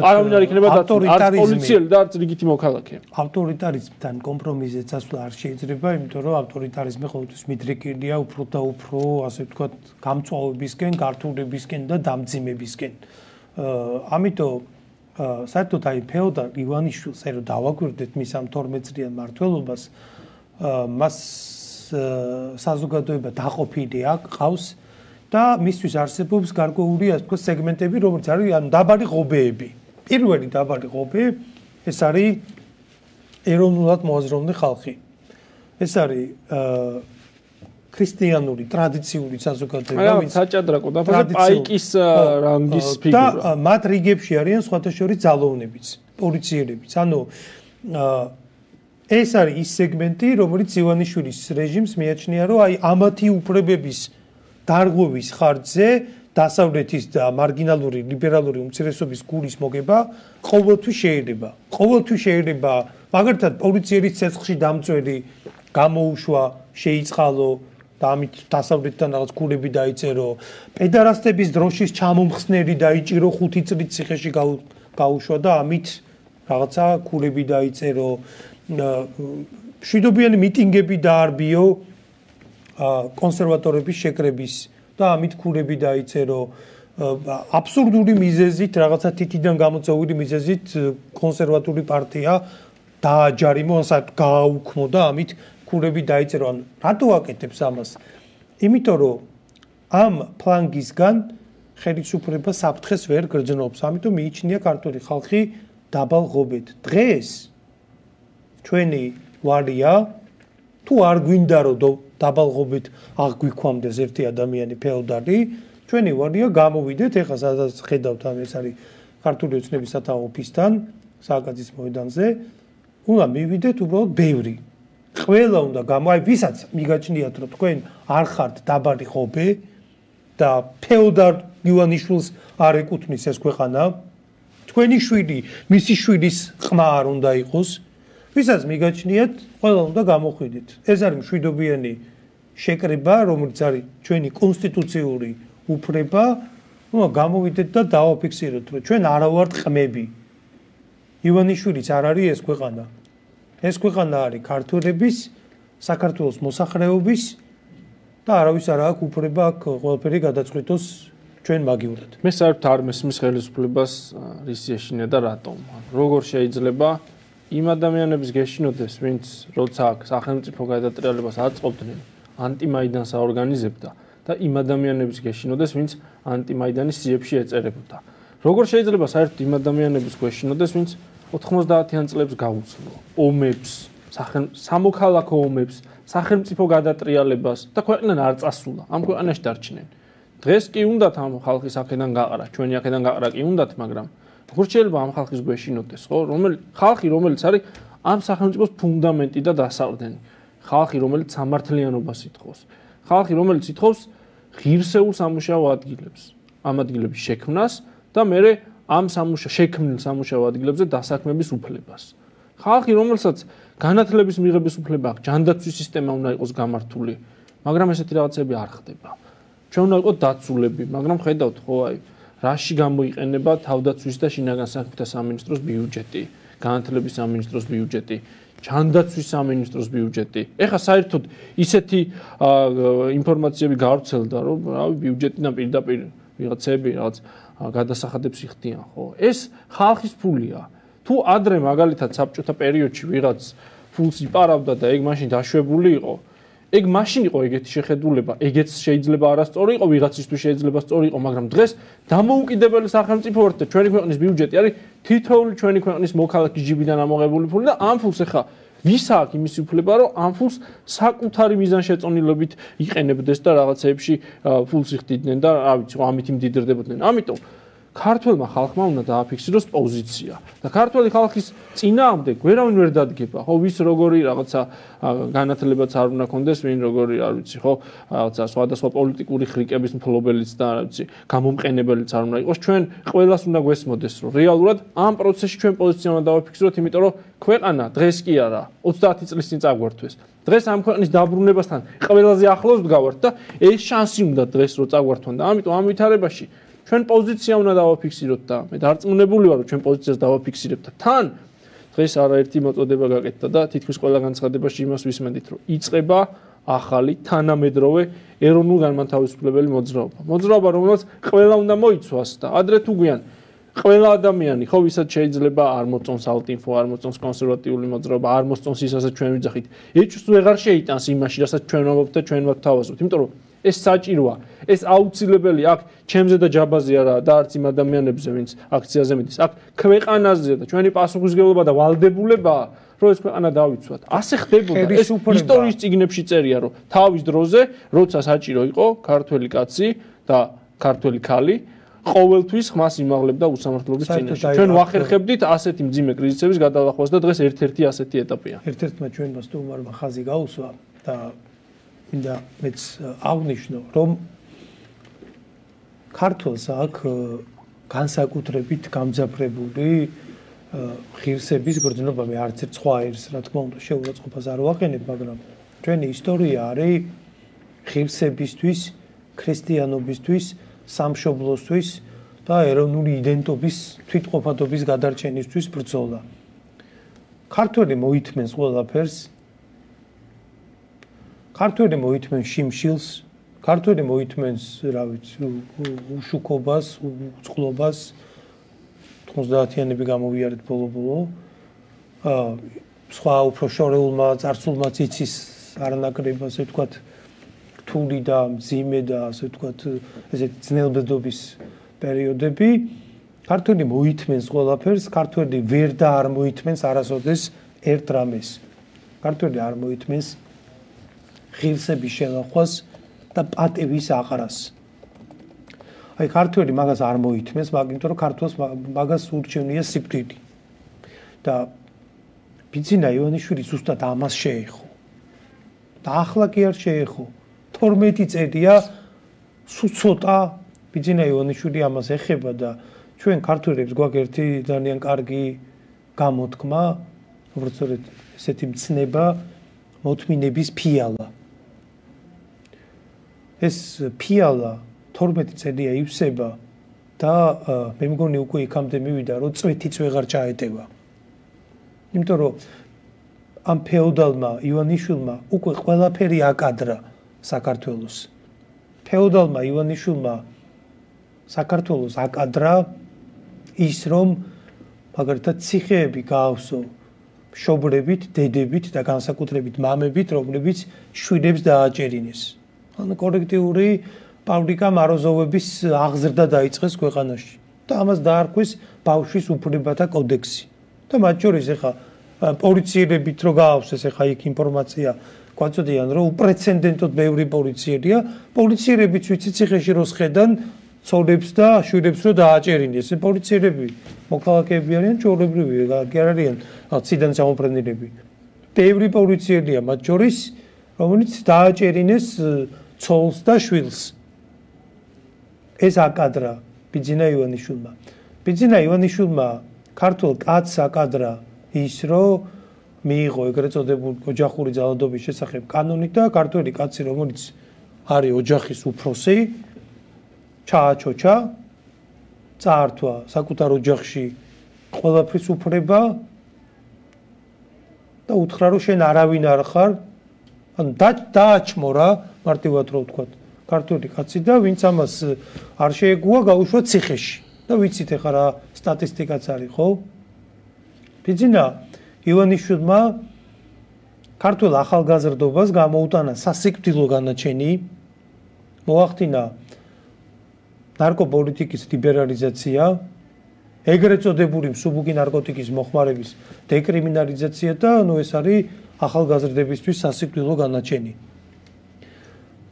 არავინ არ იქნება დაცვა არც პოლიციელი და არც რიგითი მოქალაქე. ავტორიტარიზმთან კომპრომისზე წასვლა არ შეიძლება იმიტომ რომ ავტორიტარიზმი ყოველთვის მიდრეკილია უფრო და უფრო ასე ვთქვათ გამწვავებისკენ გართულებისკენ და დამძიმებისკენ. ამიტომ საერთოდ აი ფეოდალ ივანიშვილს აი რომ დავაკვირდეთ მის ამ 12 წლიან მართლობას მას საზოგადოება დაყოფილი აქვს და მისთვის არსებობს გარკვეული ასე ვთქვათ სეგმენტები, როგორც არის ანუ დაბალი ღობეები. პირველი დაბალი ღობე ეს არის ეროვნულად მოაზროვნე ხალხი. ეს არის აა ქრისტიანული ტრადიციული საზოგადოება, ვინც საჭადრაკო და პაიკის რანგის ფიგურა. და მათ რიგებში არიან შორის ძალოვნებიც, პოლიციელებიც. ანუ აა ეს არის ის სეგმენტი, რომელიც ივანიშვილის რეჟიმს მიაჩნია, რომ აი ამათი უფლებების დარღვევის ხარჯზე დასავლეთის და მარგინალური ლიბერალური უმცირესობის გულის მოგება ყოველთვის შეიძლება. ყოველთვის შეიძლება, მაგალითად, პოლიციის ცეცხლში დამწველი გამოუშვა, შეიწყალო და ამით დასავლეთთან რაღაც გულები დაიწერო. პედარასტების დროშის ჩამომხსნელი დაიჭირო 5 წლის ციხეში გაუშვა და ამით რაღაცა გულები დაიწერო. შვიდობიანი მიტინგები დაარბიო კონსერვატორების შეკრების და ამით ქურები დაიწერო. აბსურდული მიზეზით რაღაცა თითიდან გამოწვეული მიზეზით კონსერვატული პარტია დააჯარიმო ასეთ გააუქმო და ამით ქურები დაიწერო. ან რატო აკეთებს ამას? იმიტომ რომ ამ ფლანგისგან ხელისუფლება საფრთხეს ვერ გრძნობს ამიტომ მიიჩნია ქართული ხალხი დაბალ ღობედ დღეს ჩვენი ვარია თუ არ გვინდა რომ დაბალღობით აღგვიქვამდეს ერთი ადამიანი ფეოდალი ჩვენი ვარია გამოვიდეთ ეხლა სადაც ხედავთ ამ ეს არის ქართული ოცნების სათაო ოფისთან სააკაძის მოედანზე უნდა მივიდეთ უბრალოდ ბევრი. ყველა უნდა გამო აი ვისაც მიგაჩნიათ რომ თქვენ არ ხართ დაბალი ხობე და ფეოდალ ივანიშვილს არ ეკუთვნის ეს ქვეყანა თქვენი შვილი მისი შვილის ყმა არ უნდა იყოს ვისაც მიგაჩნიათ, ყველა უნდა გამოხვიდეთ. ეს არის მშვიდობიანი შეკრება, რომელიც არის ჩვენი კონსტიტუციური უფლება. უნდა გამოვიდეთ და დავაფიქსიროთ, რომ ჩვენ არა ვართ ყმები. ივანიშვილიც არ არის ეს ქვეყანა. ეს ქვეყანა არის ქართულების, საქართველოს მოსახლეობის და არავის არ აქვს უფლება აქ ყველაფერი გადაწყვიტოს ჩვენ მაგივრად. მე საერთოდ არ მესმის ხელისუფლებას რისიაშინა და რატომ? როგორ შეიძლება იმ ადამიანების გეშინოდეს, ვინც როცა აქ სახელმწიფო გადატრიალებას აწყობდნენ, ანტიმაიდანს აორგანიზებდა და იმ ადამიანების გეშინოდეს, ვინც ანტიმაიდანის სიებში ეწერებოდა. როგორ შეიძლება საერთოდ იმ ადამიანების გეშინოდეს, ვინც 90-იან წლებს გაუძლო ომებს, სამოქალაქო ომებს, სახელმწიფო გადატრიალებას და ქვეყნიდან არ წასულა. ამ ქვეყანაში დარჩნენ. დღეს კი უნდათ ამ ხალხის აქედან გაყარა, ჩვენი აქედან გაყარა კი უნდათ, მაგრამ როგორ შეიძლება ამ ხალხის გვეშინოდეს, ხო? რომელი ხალხი, რომელიც არის ამ სახელმწიფოს ფუნდამენტი და დასაყრდენი. ხალხი, რომელიც სამართლიანობას ითხოვს. ხალხი, რომელიც ითხოვს ღირსეულ სამუშაო ადგილებს, ამ ადგილების შექმნას და მეორე ამ სამუშაო შექმნილ სამუშაო ადგილებზე დასაქმების უფლებას. ხალხი, რომელსაც განათლების მიღების უფლება აქვს, ჯანდაცვის სისტემა უნდა იყოს გამართული, მაგრამ ესეთი რაღაცები არ ხდება. ჩვენ უნდა ვიყოთ დაცულები, მაგრამ ხედავთ ხო აი რაში გამოიყენება თავდაცვის და შინაგან საქმეთა სამინისტროს ბიუჯეტი, განათლების სამინისტროს ბიუჯეტი, ჩანდაცვის სამინისტროს ბიუჯეტი. ეხლა საერთოდ ისეთი ინფორმაციები გავრცელდა, რომ რავი ბიუჯეტიდან პირდაპირ ვიღაცები რაღაც გადასახადებს იხდიან, ხო? ეს ხალხის ფულია. თუ ადრე მაგალითად საბჭოთა პერიოდში ვიღაც ფულს იპარავდა და ეგ მაშინ დაშვებული იყო, ეგ მაშინ იყო ეგეთი შეხედულება, ეგეც შეიძლება არასწორი იყო, ვიღაცისთვის შეიძლება სწორი იყო, მაგრამ დღეს დამოუკიდებელი სახელმწიფო ვართ და ჩვენი ქვეყნის ბიუჯეტი არის თითოეული ჩვენი ქვეყნის მოქალაქის ჯიბიდან ამოღებული ფული და ამ ფულს ახლა ვის აქვს იმის უფლება, რომ ამ ფულს საკუთარი მიზანშეწონილობით იყენებდეს და რაღაცეებში ფულს იხდიდნენ და რა ვიცი, ამით იმდიდრდებოდნენ. ამიტომ ქართველმა ხალხმა უნდა დააფიქსიროს პოზიცია. და ქართველი ხალხის წინააღმდეგ გვერავინ ვერ დადგება. ხო ვის როგორი რაღაცა განათლებაც არ უნდა კონდეს ვინ როგორი არ ვიცი ხო რაღაცა სხვადასხვა პოლიტიკური ხრიკების მფლობელიც და არ ვიცი გამომყენებელიც არ უნდა იყოს. ჩვენ ყველას უნდა გვესმოდეს რომ რეალურად ამ პროცესში ჩვენ პოზიცია უნდა დავაფიქსიროთ იმიტომ რომ ქვეყანა დღეს კი არა 30 წლის წინ წაგვართვეს დღეს ამ ქვეყნის დაბრუნებასთან ყველაზე ახლოს ვდგავართ და ეს შანსი უნდა დღეს რომ წაგვართვან და ამიტომ ამ ვითარებაში ჩვენ პოზიცია უნდა დავაფიქსიროთ და მე დარწმუნებული ვარ რომ ჩვენ პოზიციას დავაფიქსირებთ და თან დღეს არაერთი მოწოდება გაკეთდა და თითქმის ყველა განცხადებაში იმას ვისმენდით რომ იწება ახალი თანამედროვე ეროვნულ განმათავისუფლებელი მოძრაობა. მოძრაობა რომელსაც ყველა უნდა მოიცვას და ადრე თუ გვიან ყველა ადამიანი ხო ვისაც შეიძლება არ მოწონს ალტინფო, არ მოწონს კონსერვატიული მოძრაობა, არ მოსწონს ისაც ჩვენ ვიძახით. ეჭვს ვეღარ შეიტანს იმაში, რასაც ჩვენ ვამბობთ და ჩვენ ვთავაზობთ, იმიტომ რომ ეს საჭიროა. ეს აუცილებელი აქ ჩემზე და ჯაბაზე არა და არც იმ ადამიანებზე, ვინც აქციაზე მიდის. აქ ქვეყანაზე და ჩვენი პასუხისგებლობა და ვალდებულება რომ ეს ქვეყანა დავიცვათ. ასე ხდებოდა. ეს ისტორიის წიგნებში წერია, რომ თავის დროზე, როცა საჭირო იყო ქართველი კაცი და ქართველი ქალი ყოველთვის ხმას იმაღლებდა უსამართლობის წინაშე. ჩვენ ვახერხებდით ასეთი მძიმე კრიზისების გადალახვას და დღეს ერთ-ერთი ასეთი ეტაპია. ერთ-ერთმა ჩვენმა სტუმარმა ხაზი გაუსვა და მინდა მეც აღნიშნო, რომ ქართულს აქვს განსაკუთრებით გამძაფრებული ღირსების გრძნობა მე არც ერთ სხვა ერს რა თქმა უნდა შეურაცხყოფას არ ვაყენებ, მაგრამ ჩვენი ისტორია არის ღირსებისთვის, ქრისტიანობისთვის, სამშობლოსთვის და ეროვნული იდენტობის თვითყოფადობის გადარჩენისთვის ბრძოლა. ქართველი მოითმენს ყველაფერს, ქართველი მოითმენს შიმშილს, ქართველი მოითმენს, რა ვიცი, უშუქობას, უწყლობას 90-იანები გამოვიარეთ ბოლო-ბოლო. აა სხვა უფრო შორეულმა წარსულმა ციცის არანაკრებ ასე ვთქვათ რთული და მძიმე და ასე ვთქვათ ესე ძნელბედობის პერიოდები ქართველი მოითმენს ყველაფერს, ქართველი ვერ და არ მოითმენს არასოდეს ერთ რამეს. ქართველი არ მოითმენს ღირსების შელახვას და პატევის აყრას. აი ქართველი მაგას არ მოითმეს, მაგრამ რომ ქართველს მაგას ურჩევნია სიკვდილი. და ბიძინა ივანიშვილი ზუსტად ამას შეეხო. და ახლა კი არ შეეხო. 12 წელია სულ ცოტა ბიძინა ივანიშვილი ამას ეხება და ჩვენ ქართველებს გვაქვს ერთი ძალიან კარგი გამოთქმა, უბრალოდ ესეთი მცნება მოთმინების ფიალა. ეს ფიალა 12 წელია ივსება და მე მგონი უკვე იქამდე მივიდა რომ წვეთიც ვეღარ ჩაეტევა. იმიტომ რომ ამ ფეოდალმა ივანიშვილმა უკვე ყველაფერი აკადრა საქართველოს. ფეოდალმა ივანიშვილმა საქართველოს აკადრა ის რომ მაგალითად ციხეები გაავსო შობრებით, დედებით და განსაკუთრებით მამებით, რომლებიც შვილებს დააჭერინეს. ანუ კოლექტიური პაბრიკა მაროზოვების აღზრდა დაიწყეს ქვეყანაში და ამას დაარქვეს ბავშვის უფლებათა კოდექსი. და მათ შორის ახლა პოლიციელებით რო გააქვს ახლა იქ ინფორმაცია გვაწოდიან რომ უპრეცედენტოდ ბევრი პოლიციელია, პოლიციელებიც ვიცი ციხეში რო შედან ცოლებს და შვილებს რო დააჭერინეს. ეს პოლიციელები მოქალაქეები არიან, ჩოლებრივი, კი არ არიან ციდან ჩამოფრენილები. ბევრი პოლიციელია მათ შორის, რომელიც დააჭერინეს ცოლს და შვილს. ეს აკადრა ბიძინა ივანიშვილმა. ბიძინა ივანიშვილმა ქართულ კაცს აკადრა ის, რომ მიიღო ეგრეთ წოდებული ოჯახური ძალადობის შესახებ კანონი და ქართველი კაცი, რომელიც არის ოჯახის უფროსი, ჩააჩოჩა, წაართვა საკუთარ ოჯახში ყველაფრის უფლება და უთხრა, რომ შენ არავინ არ ხარ, ანუ დააჩმორა მარტივად რო ვთქვა ქართული კაცი და ვინც ამას არ შეეგუა გაუშვა ციხეში. და ვიცით ახლა რა სტატისტიკაც არის ხო? ბიძინა ივანიშვილმა ქართულ ახალგაზრდობას გამოუტანა სასიკვდილო განაჩენი. მოახდინა ნარკოპოლიტიკის ლიბერალიზაცია ეგრეთ წოდებული მსუბუქი ნარკოტიკის მოხმარების დეკრიმინალიზაცია და ნუ ეს არის ახალგაზრდებისთვის სასიკვდილო განაჩენი.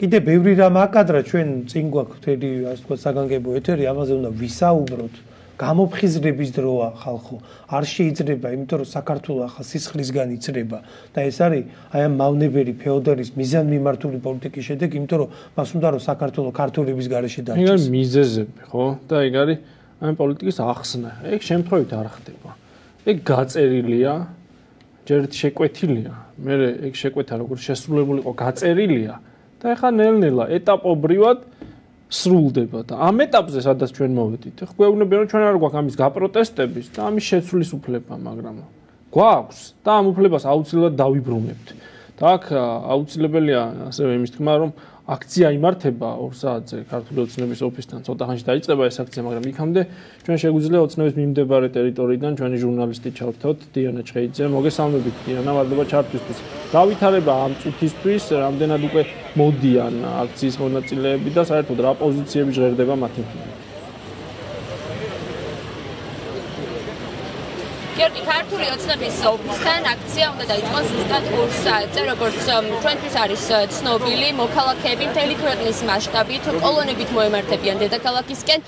კიდე ბევრი რამ აკადრა ჩვენ წინ გვაქვს მთელი ასე ვთქვათ საგანგებო ეთერი ამაზე უნდა ვისაუბროთ. გამოფხიზრების დროა ხალხო. არ შეიძლება იმიტომ რომ საქართველო ახლა სისხლისგან იწრება და ეს არის აი ამ მავნებელი ფეოდალის მიზანმიმართული პოლიტიკის შედეგ იმიტომ რომ მას უნდა რომ საქართველო ქართულების გარეშე დარჩეს ეგ არის მიზეზები ხო? და ეგ არის ამ პოლიტიკის ახსნა. ეგ შემთხვევით არ ხდება. ეგ გაწერილია ჯერ შეკვეთილია. მე ეგ შეკვეთა როგორ შესრულებული იყო გაწერილია და ეხა ნელ-ნელა ეტაპობრივად სრულდება და ამ ეტაპზე სადაც ჩვენ მოვედით, ხო გვეუბნებიან რომ ჩვენ არ გვაქვს ამის გაპროტესტების და ამის შეცვლის უფლება, მაგრამ გვაქვს და ამ უფლებას აუცილებლად დავიბრუნებთ. და აქ აუცილებელია ასევე იმის თქმა რომ აქცია იმართება 2 საათზე ქართული ოცნების ოფისთან. ცოტა ხანში დაიწყება ეს აქცია მაგრამ იქამდე ჩვენ შეგვიძლია ოცნების მიმდებარე ტერიტორიიდან ჩვენი ჟურნალისტი ჩავრთოთ დიანა ჩხეიძე მოგესალმებით დიანა მადლობა ჩართვისთვის გავითარება ამ წუთისთვის რამდენად უკვე მოდიან აქციის მონაწილეები და საერთოდ რა პოზიციები ჟღერდება მათი მიმართ გიორგი ქართული ოცნების ოფისთან აქცია უნდა დაიწყოს ზუსტად 2 საათზე, როგორც ჩვენთვის არის ცნობილი, მოქალაქეები მთელი ქვეყნის მასშტაბით კოლონებით მოემართებიან დედაქალაქისკენ,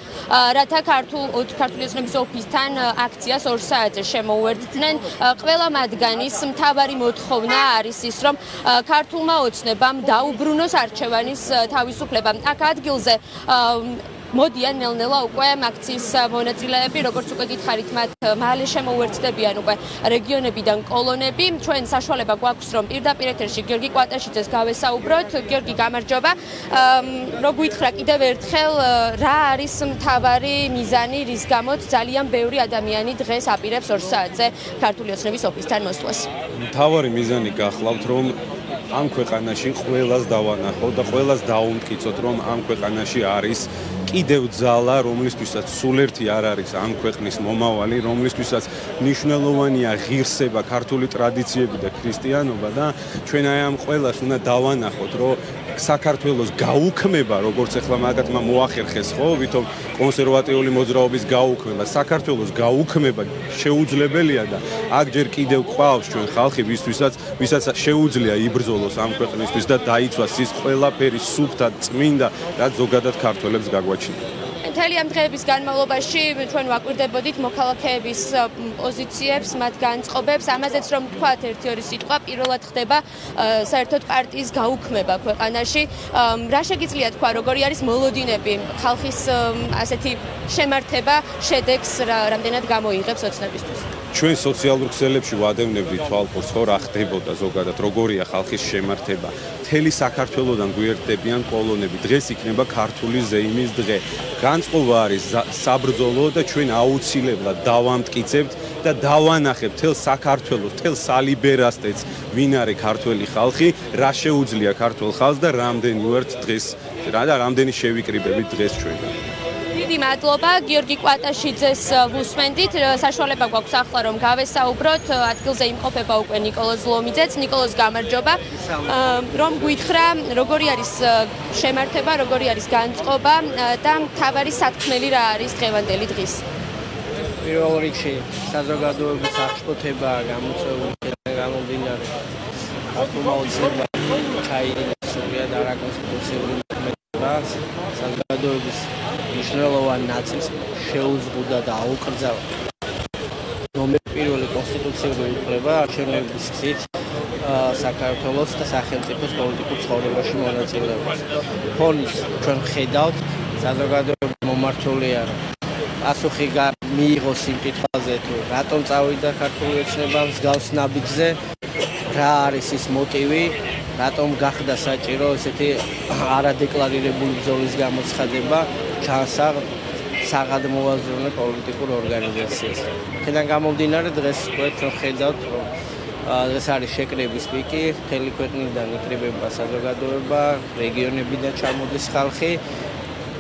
რათა ქართულ ქართული ოცნების ოფისთან აქციას 2 საათზე შემოუერთდნენ. ყველა მათგანის მთავარი მოთხოვნა არის ის, რომ ქართულმა ოცნებამ დაუბრუნოს არჩევანის თავისუფლება. აქ ადგილზე მოდიან ნელ-ნელა უკვე აქციის მონაწილეები, როგორც უკვე გითხარით, მათ მალე შემოუერთდებიან უკვე რეგიონებიდან კოლონები. ჩვენ საშუალება გვაქვს, რომ პირდაპირ ეთერში გიორგი კვატაშიძეს გავესაუბროთ. გიორგი, გამარჯობა. რო გითხრა კიდევ ერთხელ, რა არის მთავარი მიზანი, რის გამოც ძალიან ბევრი ადამიანი დღეს აპირებს 2 საათზე ქართული ოცნების ოფისთან მოსვლას? მთავარი მიზანი გახლავთ, რომ ამ ქვეყანაში ყველას დავანახო და ყველას დაუმტკიცოთ, რომ ამ ქვეყანაში არის კიდევ ძალა, რომლისთვისაც სულ ერთი არ არის ამ ქვეყნის მომავალი, რომლისთვისაც მნიშვნელოვანია ღირსება, ქართული ტრადიციები და ქრისტიანობა და ჩვენ აი ამ ყველას უნდა დავანახოთ, რომ საქართველოს გაუქმება, როგორც ახლა მაგათმა მოახერხეს, ხო, ვითომ კონსერვატიული მოძრაობის გაუქმება, საქართველოს გაუქმება შეუძლებელია და აქ ჯერ კიდევ ყავს ჩვენ ხალხი, ვისთვისაც, ვისაც შეუძლია იბრძოლოს ამ ქვეყნისთვის და დაიცვას ის ყველაფერი სუფთა, წმინდა, რაც ზოგადად ქართველებს გაგვაჩნია. მთელი ამ დღეების განმავლობაში ჩვენ ვაკვირდებოდით მოქალაქეების პოზიციებს, მათ განწყობებს, ამაზეც რომ თქვათ ერთი ორი სიტყვა, პირველად ხდება საერთოდ პარტიის გაუქმება ქვეყანაში. რა შეგიძლია თქვა, როგორი არის მოლოდინები ხალხის ასეთი შემართება შედეგს რამდენად გამოიღებს ოცნებისთვის? ჩვენ სოციალურ ქსელებში ვადევნებდით თვალყურს ხო რა ხდებოდა ზოგადად როგორია ხალხის შემართება. მთელი საქართველოსდან გვერდებიან კოლონები დღეს იქნება ქართული ზეიმის დღე. განწყობა არის საბრძოლო და ჩვენ აუცილებლად დავამტკიცებთ და დავანახებთ თელ საქართველოს თელ სალიბერასტეც ვინ არის ქართველი ხალხი რა შეუძლია ქართულ ხალხს და რამდენი ვართ დღეს რა და რამდენი შევიკრიბებით დღეს ჩვენგან დიდი მადლობა გიორგი კვატაშიძეს ვუსმენდით. საშუალება გვაქვს ახლა რომ გავესაუბროთ. ადგილზე იმყოფება უკვე نيكოლოზ ლომიძეც. نيكოლოზ გამარჯობა. რომ გითხრა, როგორი არის შემართება, როგორი არის განწყობა და თავარი სათქმელი რა არის დღევანდელი დღის? პირველ რიგში საზოგადოების აღშფოთება გამოწვეული გამომდინარე აკუმულაცია ჩაინის სურია და არაკონსტიტუციური მეთოდს საზოგადოების მნიშვნელოვან ნაწილს შეუზღუდა და აუკრძალა. ნომერ პირველი კონსტიტუციური უფლება არჩევნების გზით საქართველოს და სახელმწიფოს პოლიტიკურ ცხოვრებაში მონაწილეობას. ფონის ჩვენ ხედავთ საზოგადოების მომართულია პასუხი მიიღოს იმ კითხვაზე თუ რატომ წავიდა ქართული ოცნება მსგავს ნაბიჯზე რა არის ის მოტივი რატომ გახდა საჭირო ესეთი არადეკლარირებული ბრძოლის გამოცხადება ჩანსა საღადმოაზროვნე პოლიტიკურ ორგანიზაციას. აქედან გამომდინარე დღეს ჩვენ ხედავთ დღეს არის შეკრების პიკი, მთელი ქვეყნიდან იკრიბება საზოგადოება, რეგიონებიდან ჩამოდის ხალხი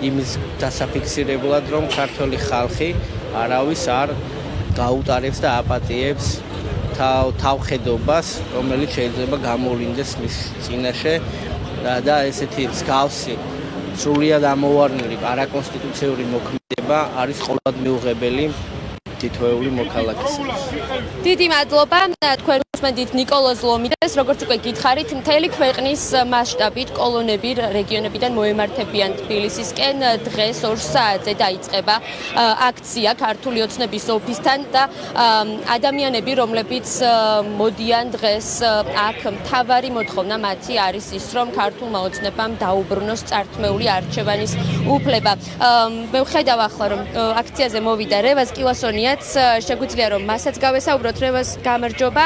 იმის დასაფიქსირებლად რომ ქართული ხალხი არავის არ გაუტარებს და აპატიებს თავხედობას, რომელიც შეიძლება გამოვლინდეს მის წინაშე და ესეთი მსგავსი სრულიად ამოვარნილი პარაკონსტიტუციური მოქმედება არის ყოველდღიურად მიუღებელი თითოეული მოქალაქისა. დიდი მადლობა თქვენ უსმენდით ნიკოლოზ ლომიდეს, როგორც უკვე გითხარით, მთელი ქვეყნის მასშტაბით კოლონები რეგიონებიდან მოემართებიან თბილისისკენ. დღეს 2 საათზე დაიწყება აქცია ქართული ოცნების ოფისთან და ადამიანები, რომლებიც მოდიან დღეს აქ, მთავარი მოთხოვნა მათი არის ის, რომ ქართულმა ოცნებამ დაუბრუნოს წართმეული არჩევანის უფლება. მე ვხედავ ახლა რომ აქციაზე მოვიდა რევაზ კილასონია რაც შეგვიძლია რომ მასაც გავესაუბროთ რევას გამარჯობა.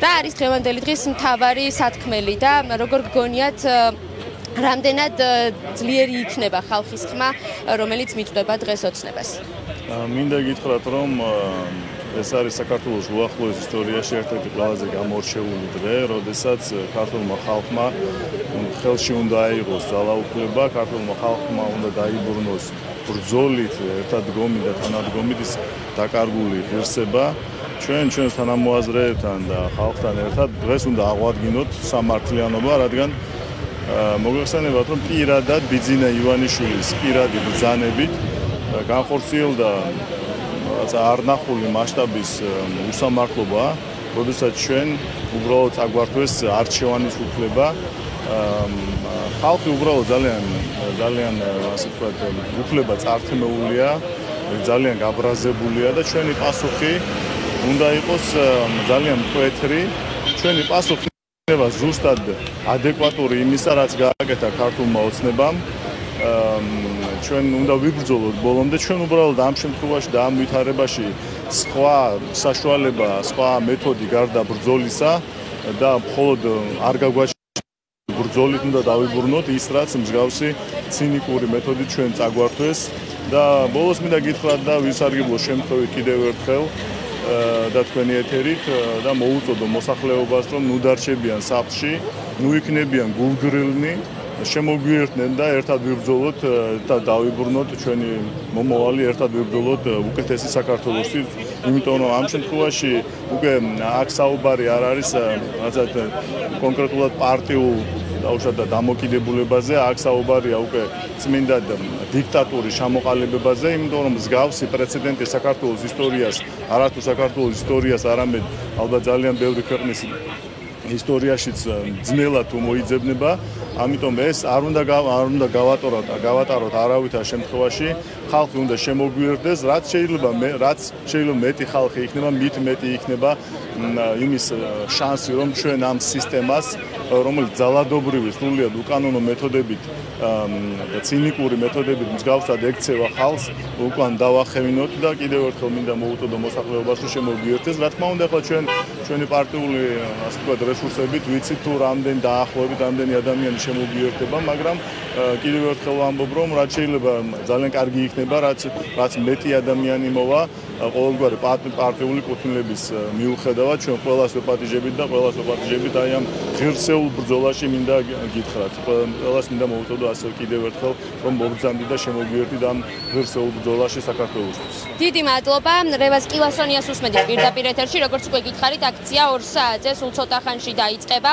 რა არის დღევანდელი დღის მთავარი სათქმელი და როგორ გგონიათ რამდენად ძლიერი იქნება ხალხის ხმა რომელიც მიწდება დღეს ოცნებას მინდა გითხრათ რომ ეს არის საქართველოს უახლოეს ისტორიაში ერთ-ერთი ყველაზე გამორჩეული დღე, როდესაც ქართულმა ხალხმა ხელში უნდა აიღოს ძალაუფლება, ქართულმა ხალხმა უნდა დაიბრუნოს ბრძოლით ერთად გომი და თანადგომით ის დაკარგული ღირსება. ჩვენ ჩვენს თანამოაზრეებთან და ხალხთან ერთად დღეს უნდა აღვადგინოთ სამართლიანობა რადგან მოგეხსენებათ რომ პირადად ბიძინა ივანიშვილის პირადი ბრძანებით განხორციელდა რაღაცა არნახული მასშტაბის უსამართლობა როდესაც ჩვენ უბრალოდ აგვართვეს არჩევანის უფლება. ხალხი უბრალოდ ძალიან ძალიან ასე ვთქვათ უფლება წართმეულია ძალიან გაბრაზებულია და ჩვენი პასუხი უნდა იყოს ძალიან მკვეთრი. ჩვენი პასუხი იქნება ზუსტად ადეკვატური იმისა რაც გააკეთა ქართულმა ოცნებამ ჩვენ უნდა ვიბრძოლოთ ბოლომდე ჩვენ უბრალოდ ამ შემთხვევაში და ამ ვითარებაში სხვა საშუალება სხვა მეთოდი გარდა ბრძოლისა და მხოლოდ არ გაგვაჩნია ბრძოლით უნდა დავიბრუნოთ ის რაც მსგავსი ცინიკური მეთოდით ჩვენ წაგვართვეს. და ბოლოს მინდა გითხრათ და ვისარგებლო შემთხვევით კიდევ ერთხელ და თქვენი ეთერით და მოუწოდო მოსახლეობას რომ ნუ დარჩებიან საფში, ნუ იქნებიან გულგრილნი, შემოგვიერთნენ და ერთად ვიბრძოლოთ და დავიბრუნოთ ჩვენი მომავალი ერთად ვიბრძოლოთ უკეთესი საქართველოსი. იმიტომ რომ ამ შემთხვევაში უკვე აქ საუბარი არ არის რაღაცა კონკრეტულად პარტიულ დაუშვათ და დამოკიდებულებაზე. აქ საუბარია უკვე წმინდა დიქტატურის ჩამოყალიბებაზე. იმიტომ რომ მსგავსი პრეცედენტი საქართველოს ისტორიას არათუ საქართველოს ისტორიას არამედ ალბათ ძალიან ბევრი ქვეყნის ისტორიაშიც ძნელად მოიძებნება ამიტომ ეს არ უნდა არ უნდა გავატოროთ გავატაროთ არავითარ შემთხვევაში ხალხი უნდა შემოგვიერთდეს რაც შეიძლება მე რაც შეიძლება მეტი ხალხი იქნება მით მეტი იქნება იმის შანსი რომ ჩვენ ამ სისტემას რომელიც ძალადობრივი სრულიად უკანონო მეთოდებით და ცინიკური მეთოდებით მსგავსად ექცევა ხალხს უკან დავახევინოთ და კიდევ ერთხელ მინდა მოუწოდო მოსახლეობას რომ შემოგვიერთდეს რა თქმა უნდა ხო ჩვენ ჩვენი პარტიული ასე ვთქვათ რესურსებით ვიცით თუ რამდენი დაახლოებით რამდენი ადამიანი შემოგვიერთდება მაგრამ კიდევ ერთხელ ვამბობ რომ რაც შეიძლება ძალიან კარგი იქნება რაც რაც მეტი ადამიანი მოვა ყოველგვარი პარტიული კუთვნილების მიუხედავად ჩვენ ყველას ვეპატიჟებით და ყველას ვეპატიჟებით აი ამ ღირსეულ ბრძოლაში მინდა გითხრათ. ყველას მინდა მოუწოდო ასე კიდევ ერთხელ რომ მოგძანდით და შემოგვიერთდით ამ ღირსეულ ბრძოლაში საქართველოსთვის. დიდი მადლობა. რევას კილასონიას უსმენთ პირდაპირ ეთერში როგორც უკვე გითხარით აქცია 2 საათზე სულ ცოტა ხანში დაიწყება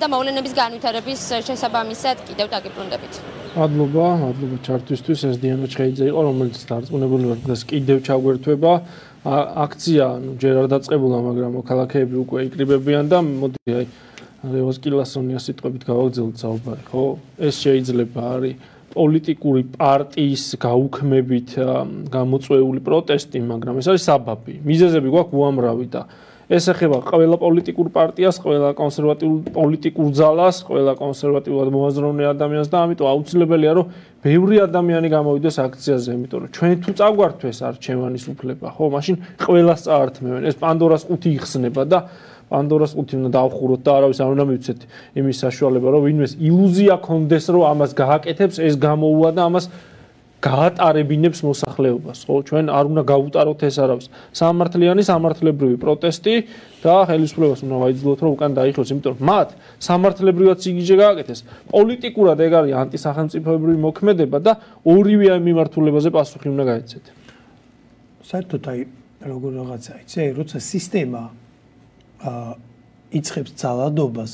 და მოვლენების განვითარების შესაბამისად კიდევ დაგიბრუნდებით მადლობა, მადლობა ჩართვისთვის. ეს დიანა ჩხეიძე იყო, რომელიც დარწმუნებული ვარ, რომ კიდევ ჩაგვერთვება. აქცია, ну, ჯერ არ დაწყებულა, მაგრამ მოქალაქეები უკვე იკრიბებიან და მოდი აი ლევოს კილასონიას სიტყვებით გავაგზავნოთ საუბარი, ხო? ეს შეიძლება არის პოლიტიკური პარტიის გაუქმებით გამოწვეული პროტესტი, მაგრამ ეს არის საბაბი. მიზეზები გვაქვს უამრავი და ეს ეხება ყველა პოლიტიკურ პარტიას, ყველა კონსერვატიულ პოლიტიკურ ძალას, ყველა კონსერვატიულად მოაზროვნე ადამიანს და ამიტომ აუცილებელია რომ ბევრი ადამიანი გამოვიდეს აქციაზე, იმიტომ რომ ჩვენ თუ წაგვართვეს არჩევანის უფლება, ხო, მაშინ ყველას წაართმევენ. ეს პანდორას ყუთი იხსნება და პანდორას ყუთი უნდა დავხუროთ და არავის არ უნდა მივცეთ იმის საშუალება, რომ ვინმეს ილუზია კონდეს, რომ ამას გააკეთებს, ეს გამოუვა და ამას გაატარებინებს მოსახლეობას, ხო? ჩვენ არ უნდა გავუტაროთ ეს არავის. სამართლიანი სამართლებრივი პროტესტი და ხელისუფლებას უნდა ვაიძულოთ, რომ უკან დაიხოს, იმიტომ რომ მათ სამართლებრივად სიგიჟე გააკეთეს. პოლიტიკურად ეგ არის ანტისახელმწიფოებრივი მოქმედება და ორივე ამ მიმართულებაზე პასუხი უნდა გაეცეთ. საერთოდ აი როგორ რაღაცა იცი, როცა სისტემა აა იწખებს ძალადობას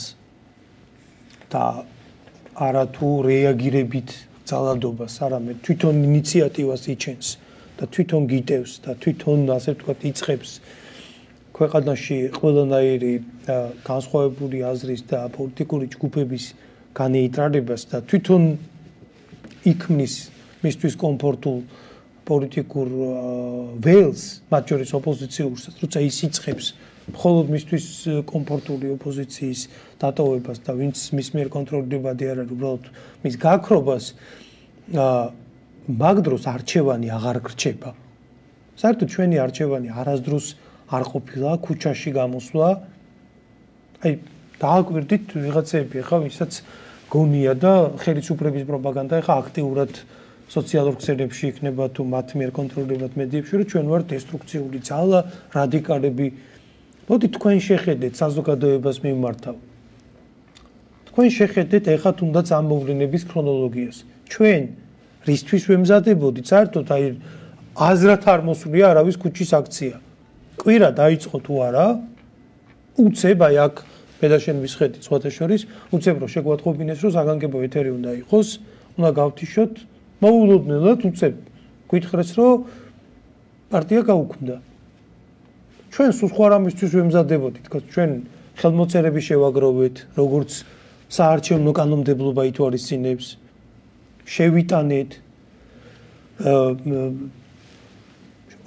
და არა თუ რეაგირებით ძალადობას, არამედ თვითონ ინიციატივას იჩენს და თვითონ გიტევს და თვითონ ასე ვთქვათ იწખებს ქვეყანაში ყველანაირი განსხვავებული აზრის და პოლიტიკური ჯგუფების განეიტრალებას და თვითონ იქმნის მისთვის კომფორტულ პოლიტიკურ ველს, მათ შორის ოპოზიციურსაც, როცა ის იწખებს მხოლოდ მისთვის კომფორტული ოპოზიციის დატოვებას და ვინც მის მიერ კონტროლდებადი არ არის, უბრალოდ მის გაქრობას აა მაგ დროს არჩევანი აღარ გრჩება. საერთოდ ჩვენი არჩევანი არასდროს არ ყოფილა ქუჩაში გამოსვლა. აი დააკვირდით ვიღაცები ხა ვისაც გონია და ხელისუფლების პროპაგანდა ხა აქტიურად სოციალურ ქსელებში იქნება თუ მათ მიერ კონტროლდებათ მედიებში რომ ჩვენ ვართ დესტრუქციული ძალა, რადიკალები. მოდი თქვენ შეხედეთ საზოგადოებას მიმართავ. თქვენ შეხედეთ ეხა თუნდაც ამ მოვლენების ქრონოლოგიას. ჩვენ რისთვის ვემზადებოდით? საერთოდ აი აზრათ არ მოსულია არავის ქუჩის აქცია. კვირა დაიწყო თუ არა? უცებ აი აქ პედაშენების ხედი სხვათა შორის უცებ რომ შეგვატყობინეს რომ საგანგებო ეთერი უნდა იყოს, უნდა გავთიშოთ მოულოდნელად უცებ გითხრეს რომ პარტია გაუქმდა ჩვენ სულ სხვა რამისთვის ვემზადებოდით თქო ჩვენ ხელმოწერები შევაგროვეთ როგორც საარჩევნო კანონმდებლობა ითვალისწინებს შევიტანეთ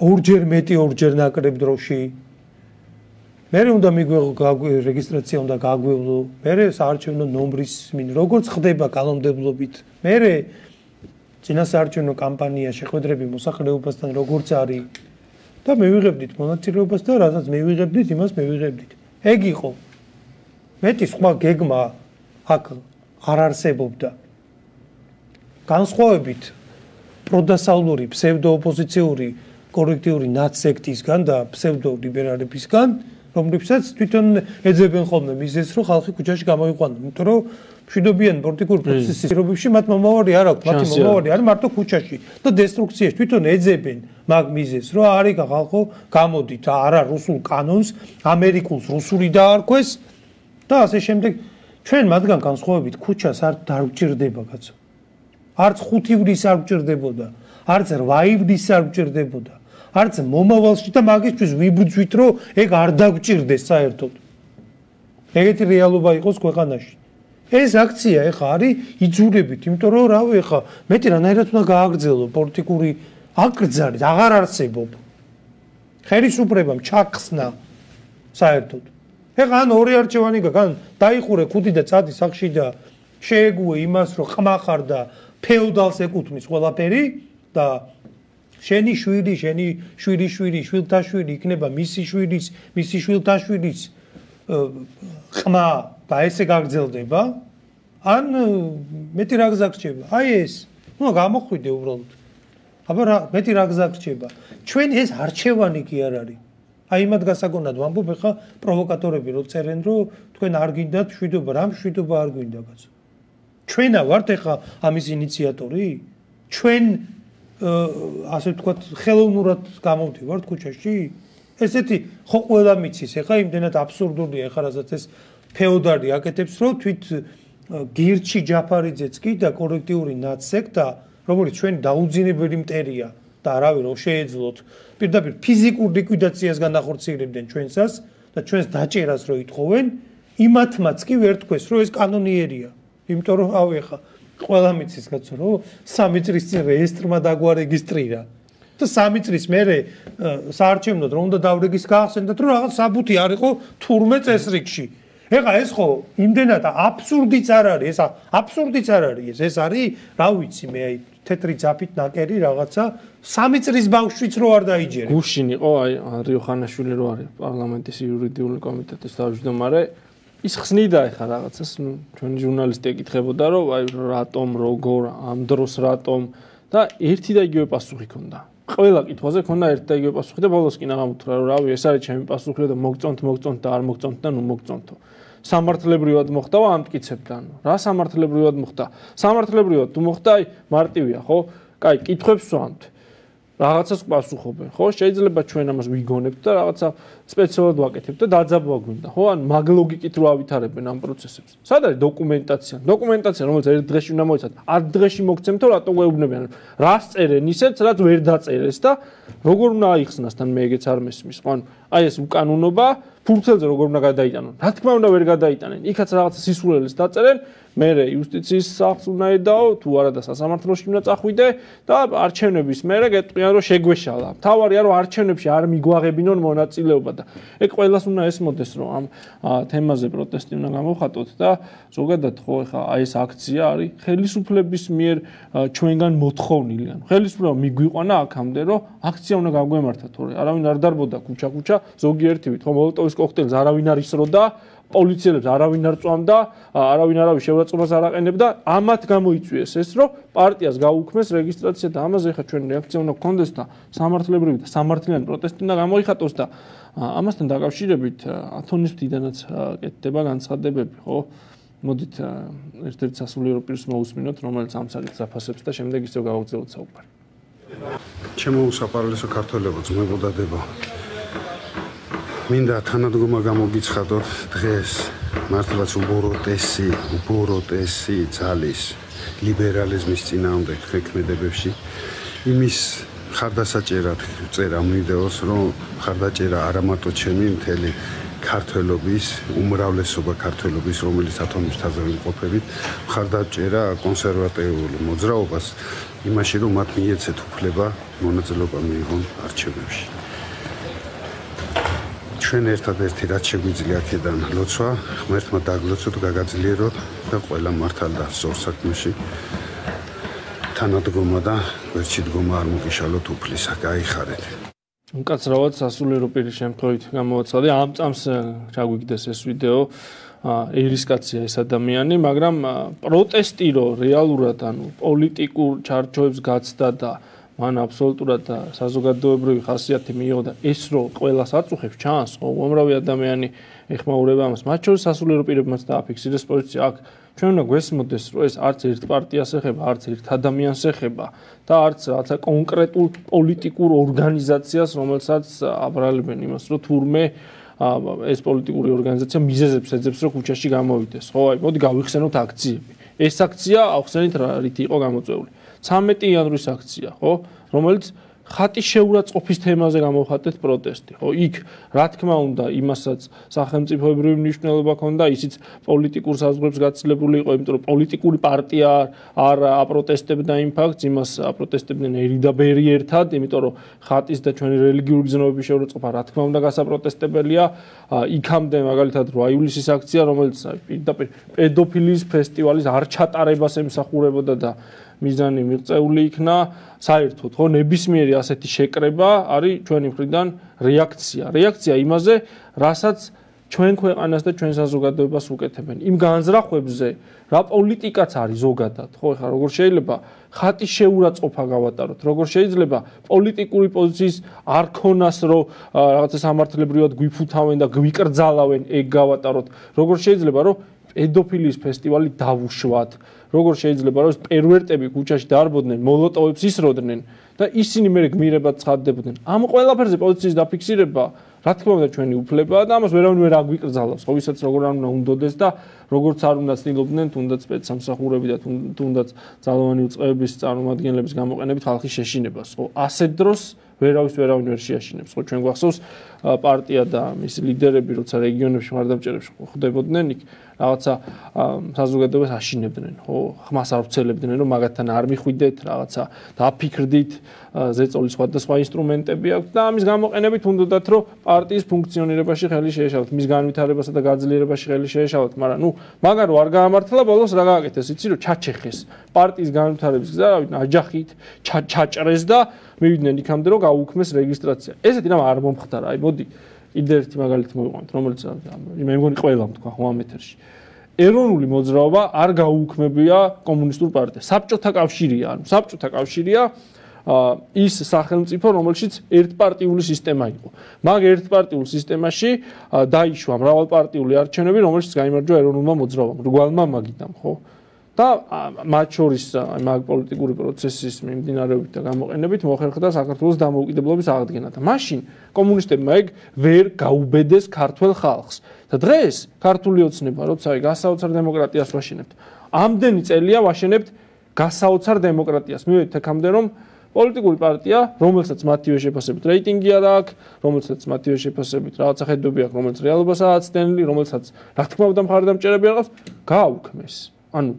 ორჯერ მეტი ორჯერ ნაკლებ დროში. მე უნდა მიგვიღო რეგისტრაცია უნდა გაგვევლო? მე საარჩევნო ნომრის მინ როგორც ხდება კანონმდებლობით? მე წინასაარჩევნო კამპანია შეხვედრები მოსახლეობასთან როგორც არის და მივიღებდით მონაწილეობას და რასაც მივიღებდით იმას მივიღებდით. ეგ იყო. მეტი სხვა გეგმა აქ არ არსებობდა. განსხვავებით პროდასავლური ფსევდოოპოზიციური კოლექტიური ნაცსექტისგან და ფსევდოლიბერალებისგან, რომლებსაც თვითონ ეძებენ ხოლმე. მიზეს, რომ ხალხი ქუჩაში გამოიყვანონ, იმიტომ რომ მშვიდობიან პოლიტიკურ პროცესის პირობებში მათ მომავალი არ აქვს, მათი მომავალი არის მარტო ქუჩაში და დესტრუქციაში თვითონ ეძებენ მაგ მიზეს, რომ არის ხალხო გამოდით არა რუსულ კანონს, ამერიკულს რუსული დაარქვეს და ასე შემდეგ. ჩვენ მათგან განსხვავებით ქუჩას არ დაგვჭირდება კაცო. არც ხუთივრის არ გვჭირდებოდა, არც რვაივრის არ გვჭირდებოდა. არც მომავალში და მაგისთვის ვიბრძვით, რომ ეგ არ დაგვჭირდეს საერთოდ. ეგეთი რეალობა იყოს ქვეყანაში. ეს აქცია ეხა არის იძულებით, იმიტომ რომ რავი ეხა მეტი რანაირად უნდა გააგრძელო პოლიტიკური აკრძალი, აღარ არსებობ. ხელისუფლებამ ჩახსნა საერთოდ. ეხა ან ორი არჩევანი გან დაიხურე ხუთი და ცათი სახში და შეეგუე იმას, რომ ყმახარ და ფეოდალს ეკუთვნის ყველაფერი და შენი შვილი, შენი შვილი შვილი, შვილთა შვილი იქნება მისი შვილის, მისი შვილთა შვილის ყმა და ესე გაგრძელდება ან მეტი რა გზაგრჩება აი ეს ნუ გამოხვიდე უბრალოდ. აბა რა მეტი რა გზაგრჩება ჩვენ ეს არჩევანი კი არ არის. აი იმად გასაგონად ვამბობ ხა პროვოკატორები რო წერენ რომ თქვენ არ გინდათ შვიდობა რა შვიდობა არ გვინდა კაცო ჩვენა ვართ ხა ამის ინიციატორი? ჩვენ ასე ვთქვათ ხელოვნურად გამოვდივართ ქუჩაში. ესეთი ხო ყველა მიცის ეხა იმდენად აბსურდულია ეხა რასაც ეს ფეოდალი აკეთებს რომ თვით გირჩი ჯაფარიძეც კი და კოლექტიური ნაცსექტა რომელიც ჩვენი დაუძინებელი მტერია და არავინ რომ შეეძლოთ პირდაპირ ფიზიკურ ლიკვიდაციას განახორციელებდნენ ჩვენსას და ჩვენს დაჭერას რო ითხოვენ იმათმაც კი ვერ თქვეს რომ ეს კანონიერია. იმიტომ რომ ავი ხა ყველა მიცის კაცო რომ სამი წრის წინ რეესტრმა დაგვარეგისტრირა. და სამი წრის მერე საარჩევნოდ რომ უნდა დავრეგის გაახსენდათ რომ რაღაც საბუთი არ იყო თურმე წესრიგში. ეხა ეს ხო იმდენად აბსურდიც არ არის ეს აბსურდიც არ არის ეს. არის რა ვიცი მე აი თეთრი ძაფით ნაკერი რაღაცა. სამი წრის ბავშვიც რო არ დაიჯერე გუშინ იყო აი რიო ხანაშვილი რო არის პარლამენტის იურიდიული კომიტეტის თავმჯდომარე ის ხსნიდა ეხა რაღაცას ნუ ჩვენი ჟურნალისტი ეკითხებოდა რომ აი რატომ როგორ ამ დროს რატომ და ერთი და იგივე პასუხი ქონდა ყველა კითხვაზე ქონდა ერთი და იგივე პასუხი და ბოლოს კი ნაღამუთრა რომ რავი ეს არის ჩემი პასუხი და მოგწონთ მოგწონთ და არ მოგწონთ და ნუ მოგწონთო სამართლებრივად მოხდა ამტკიცებთან. რა სამართლებრივად მოხდა? სამართლებრივად თუ მოხდა, აი მარტივია, ხო? კაი, კითხებს ვამთ. რაღაცას პასუხობენ. ხო, შეიძლება ჩვენ ამას ვიგონებთ და რაღაცა სპეციალურად ვაკეთებთ და დაძაბვა გვინდა. ხო, ან მაგ ლოგიკით რო ავითარებენ ამ პროცესებს. სად არის დოკუმენტაცია? დოკუმენტაცია, რომელიც ერთ დღეში უნდა მოიცათ, 10 დღეში მოგცემთო რატო გვეუბნებიან? რას წერენ ისეთ, რაც ვერ დაწერეს და როგორ უნდა აიხსნას თან მე ეგეც არ მესმის. ხო, აი ეს უკანონობა ფურცელზე როგორ უნდა გადაიტანონ? რა თქმა უნდა ვერ გადაიტანენ. იქაც რაღაცა სისულელეს დაწერენ, მე იუსტიციის სახლს უნდა ედაო, თუ არა და სასამართლოში უნდა წახვიდე და არჩევნების მერე გეტყვიან რომ შეგვეშალა. თავარია რომ არჩევნებში არ მიგვაღებინონ მონაწილეობა და ეგ ყველას უნდა ესმოდეს რომ ამ თემაზე პროტესტი უნდა გამოხატოთ და ზოგადად ხო ეხა აი ეს აქცია არის ხელისუფლების მიერ ჩვენგან მოთხოვნილი. ანუ ხელისუფლება მიგვიყვანა აქამდე რომ აქცია უნდა გაგვემართა თორე არავინ არ დარბოდა ქუჩა-ქუჩა ზოგიერთივით ხო მოლოტოვის კოქტეილს არავინ არ ისროდა პოლიციელებს არავინ არ წვამდა, არავინ არავის შეურაცხყოფას არ აყენებდა, ამათ გამოიწვიეს ეს, რომ პარტიას გაუქმეს რეგისტრაცია და ამაზე ხა ჩვენ რეაქცია უნდა გქონდეს და სამართლებრივი და სამართლიანი პროტესტი უნდა გამოიხატოს და ამასთან დაკავშირებით ათონის მდიდანაც კეთდება განცხადებები, ხო? მოდით ერთ-ერთ სასულიერო პირს მოусმინოთ, რომელიც ამ საკითხს აფასებს და შემდეგ ისევ გავაგზავნოთ საუბარი. ჩემო უსაფარლესო ქართველებო, ძმებოდადებო, მინდა თანადგომა გამოგიცხადოთ დღეს. მართლაც უბოროტესი უბოროტესი ძალის ლიბერალიზმის წინააღმდეგ ხექმედებებში იმის ხარდასაჭერად წერა ვიდეოს რომ ხარდაჭერა არა მარტო ჩემი მთელი ქართველობის უმრავლესობა ქართველობის რომელიც ათონის თაზე ვიმყოფებით ხარდაჭერა კონსერვატიულ მოძრაობას იმაში რომ მათ მიეცეთ უფლება მონაწილეობა მიიღონ არჩევნებში ჩვენ ერთადერთი რაც შეგვიძლია აქედან ლოცვა, ღმერთმა დაგლოცოთ, გაგაძლიეროთ და ყველა მართალ და სწორ საქმეში. თანადგომა და ვერჩი დგომა არ მოგიშალოთ უფლისა, გაიხარეთ. უკაცრავად სასულიერო პირის შემთხვევით გამოვაცხადე ამ წამს ჩაგვიგდეს ეს ვიდეო? ერისკაცია ეს ადამიანი, მაგრამ პროტესტი რო რეალურად ანუ პოლიტიკურ ჩარჩოებს გაცდა და მან აბსოლუტურად საზოგადოებრივი ხასიათი მიიღო და ეს რო ყველას აწუხებს ჩანს, ხო, უამრავი ადამიანი ეხმაურება ამას. მათ შორის სასულიერო პირებმაც დააფიქსირეს პოზიცია აქ. ჩვენ უნდა გვესმოდეს, რომ ეს არც ერთ პარტიას ეხება, არც ერთ ადამიანს ეხება და არც რაცა კონკრეტულ პოლიტიკურ ორგანიზაციას, რომელსაც აბრალებენ იმას, რომ თურმე ეს პოლიტიკური ორგანიზაცია მიზეზებს ეძებს, რომ ქუჩაში გამოვიდეს. ხო, აი, მოდი გავიხსენოთ აქციები. ეს აქცია ახსენით რითი იყო გამოწვეული. 13 იანვრის აქცია, ხო? რომელიც ხატის შეურაცხყოფის თემაზე გამოხატეთ პროტესტი, ხო? იქ რა თქმა უნდა, იმასაც სახელმწიფოებრივი მნიშვნელობა ჰქონდა, ისიც პოლიტიკურ საზღვრებს გაცილებული იყო, იმიტომ რომ პოლიტიკური პარტია არ აპროტესტებდა იმ ფაქტს, იმას აპროტესტებდნენ ერი და ბერი ერთად, იმიტომ რომ ხატის და ჩვენი რელიგიური გზნობების შეურაცხყოფა რა თქმა უნდა გასაპროტესტებელია. იქამდე მაგალითად 8 ივლისის აქცია, რომელიც პედოფილიის ფესტივალის არ ჩატარებას ემსახურებოდა და მიზანი მიღწეული იქნა საერთოდ ხო? ნებისმიერი ასეთი შეკრება არის ჩვენი მხრიდან რეაქცია. რეაქცია იმაზე რასაც ჩვენ ქვეყანას და ჩვენ საზოგადოებას უკეთებენ. იმ განზრახვებზე რა პოლიტიკაც არის ზოგადად ხო? ეხლა როგორ შეიძლება ხატის შეურაცხყოფა გავატაროთ? როგორ შეიძლება პოლიტიკური პოზიციის არ ქონას რომ რაღაცა სამართლებრივად გვიფუთავენ და გვიკრძალავენ ეგ გავატაროთ? როგორ შეიძლება რომ პედოფილიის ფესტივალი დავუშვათ როგორ შეიძლება რომ პერვერტები ქუჩაში დაარბოდნენ, მოლოტოვებს ისროდნენ და ისინი მე გმირებად ცხადდებოდნენ. ამ ყველაფერზე პოზიციის დაფიქსირება, რა თქმა უნდა, ჩვენი უფლებაა და ამას ვერავინ ვერ აგვიკრძალავს. ხო ვისაც როგორ არ უნდა უნდოდეს და როგორც არ უნდა ცდილობდნენ თუნდაც სპეცსამსახურები და თუნდაც ძალოვანი უწყებების წარმომადგენლების გამოყენებით ხალხის შეშინებას. ხო ასეთ დროს ვერავის ვერავინ ვერ შეაშინებს. ხო ჩვენ გვახსოვს პარტია და მის ლიდერები როცა რეგიონებში მარდამჭერებში ხვდებოდნენ იქ რაღაცა საზოგადოებას აშინებდნენ, ხო, ხმას არ ვცელებდნენ, რომ მაგათთან არ მიხვიდეთ, რაღაცა დაფიქრდით, ზეწოლის სხვადასხვა ინსტრუმენტები აქვს. და ამის გამოყენებით უნდათ რომ პარტიის ფუნქციონირებაში ხელი შეეშალოთ, მის განვითარებასა და გაძლიერებაში ხელი შეეშალოთ, მაგრამ ნუ მაგარ რო არ გაამართლა, ბოლოს რა გააკეთეს, იცი რომ ჩაჩეხეს. პარტიის განვითარების გზა, აჯახით, ჩაჭრეს და მივიდნენ იქამდე რომ გაუქმეს რეგისტრაცია. ესეთი რამ არ მომხდარა, აი მოდი კიდე ერთი მაგალითი მოვიყვანთ, რომელიც მე მგონი ყველა თქვა ხო ამ ეთერში. ეროვნული მოძრაობა არ გაუქმებია კომუნისტურ პარტიას. საბჭოთა კავშირია, ანუ საბჭოთა კავშირია ის სახელმწიფო, რომელშიც ერთპარტიული სისტემა იყო. მაგ ერთპარტიულ სისტემაში დაიშვა მრავალპარტიული არჩევნები, რომელშიც გამარჯვა ეროვნულმა მოძრაობამ, რგვალმა მაგიდამ, ხო? და მათ შორის მაგ პოლიტიკური პროცესის მიმდინარეობით და გამოყენებით მოხერხდა საქართველოს დამოუკიდებლობის აღდგენა. და მაშინ კომუნისტებმა ეგ ვერ გაუბედეს ქართულ ხალხს. და დღეს ქართული ოცნება როცა აი გასაოცარ დემოკრატიას ვაშენებთ ამდენი წელია ვაშენებთ გასაოცარ დემოკრატიას. მივედით აქამდე რომ პოლიტიკური პარტია, რომელსაც მათივე შეფასებით რეიტინგი არ აქვს, რომელსაც მათივე შეფასებით რაღაცა ხედვები აქვს, რომელიც რეალობას ააცდენილი, რომელსაც რა თქმა უნდა მხარი დამჭერები არ აქვს, გააუქმეს. ანუ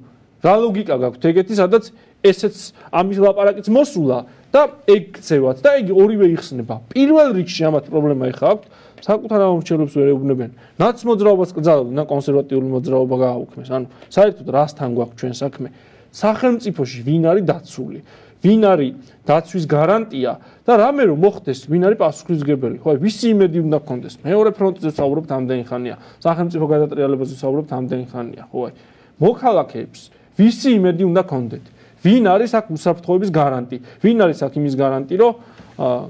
რა ლოგიკა გაქვთ ეგეთი, სადაც ესეც ამის ლაპარაკიც მოსულა და ეგცევათ და იგი ორივე იხსნება. პირველ რიგში ამათ პრობლემა ეხა აქვს საკუთარ ამორჩევლებს ვერ ეუბნებიან. ნაც მოძრაობას კძალობენ და კონსერვატიული მოძრაობა გააუქმეს. ანუ საერთოდ რასთან გვაქვს ჩვენ საქმე? სახელმწიფოში ვინ არის დაცული? ვინ არის დაცვის გარანტია და რამე რომ მოხდეს, ვინ არის პასუხისგებელი? ხო, ვისი იმედი უნდა გქონდეს? მეორე ფრონტზე ვსაუბრობთ ამდენი ხანია. სახელმწიფო გადატრიალებაზე ვსაუბრობთ ამდენი ხანია, ხო აი. მოქალაქეებს ვისი იმედი უნდა გქონდეთ? ვინ არის აქ უსაფრთხოების გარანტი? ვინ არის აქ იმის გარანტი, რომ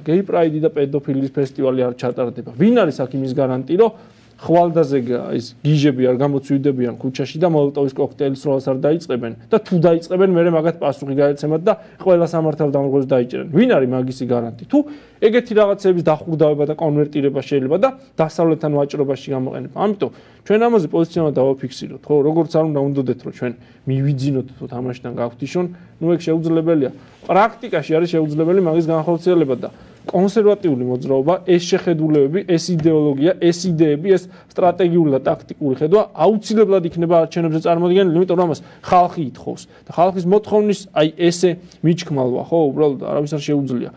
გეი პრაიდი და პედოფილის ფესტივალი არ ჩატარდება? ვინ არის აქ იმის გარანტი, რომ ხვალდაზე ის გიჟები არ გამოცვიდებიან ქუჩაში და მოლოტოვის კოქტეილის როლს არ დაიწყებენ და თუ დაიწყებენ მე მაგათ პასუხი გაეცემათ და ყველა სამართალ დამღოს დაიჭერენ ვინ არის მაგისი გარანტი? თუ ეგეთი რაღაცების დახურდავება და კონვერტირება შეიძლება და დასავლეთთან ვაჭრობაში გამოყენება. ამიტომ ჩვენ ამაზე პოზიციონად დავაფიქსიროთ ხო? როგორც არ უნდა უნდოდეთ რომ ჩვენ მივიძინოთ თუ თამაშიდან გავხდიშონ ნუ ეგ შეუძლებელია. პრაქტიკაში არის შეუძლებელი მაგის განხორციელება და კონსერვატიული მოძრაობა, ეს შეხედულებები, ეს იდეოლოგია, ეს იდეები, ეს სტრატეგიული და ტაქტიკური ხედვა აუცილებლად იქნება არჩევნებზე წარმოდგენილი, იმიტომ რომ ამას ხალხი ითხოვს. და ხალხის მოთხოვნის აი ესე მიჩქმალვა, ხო, უბრალოდ არავის არ შეუძლია.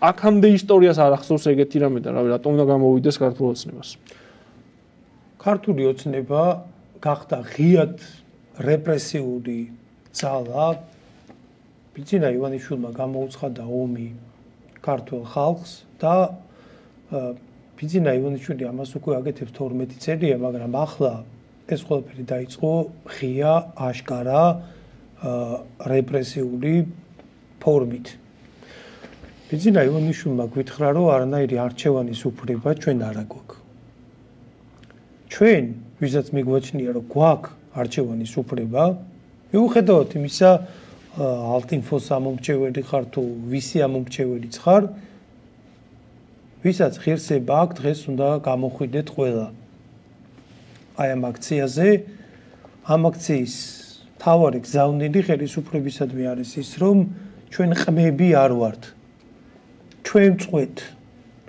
აქამდე ისტორიას არ ახსოვს ეგეთი რამე და რავი, რატომ უნდა გამოვიდეს ქართულ ოცნებას. ქართული ოცნება გახდა ღიად რეპრესიული ძალა. ბიძინა ივანიშვილმა გამოუცხადა ომი ქართულ ხალხს და ბიძინა ივანიშვილი ამას უკვე აგეთებს 12 წელია, მაგრამ ახლა ეს ყველაფერი დაიწყო ღია, აშკარა რეპრესიული ფორმით. ბიძინა ივანიშვილმა გვითხრა, რომ არანაირი არჩევანის უფლება ჩვენ არ აგვაქვს. ჩვენ, ვისაც მიგვაჩნია, რომ გვაქვს არჩევანის უფლება, მიუხედავად იმისა, ალტინფოს ამომრჩეველი ხარ თუ ვისი ამომრჩეველი ხარ ვისაც ღირსება აქვს დღეს უნდა გამოხვიდეთ ყველა. აი ამ აქციაზე ამ აქციის თავარი გზავნილი ხელისუფლებისადმი არის ის რომ ჩვენ ყმები არ ვართ. ჩვენ წვეთ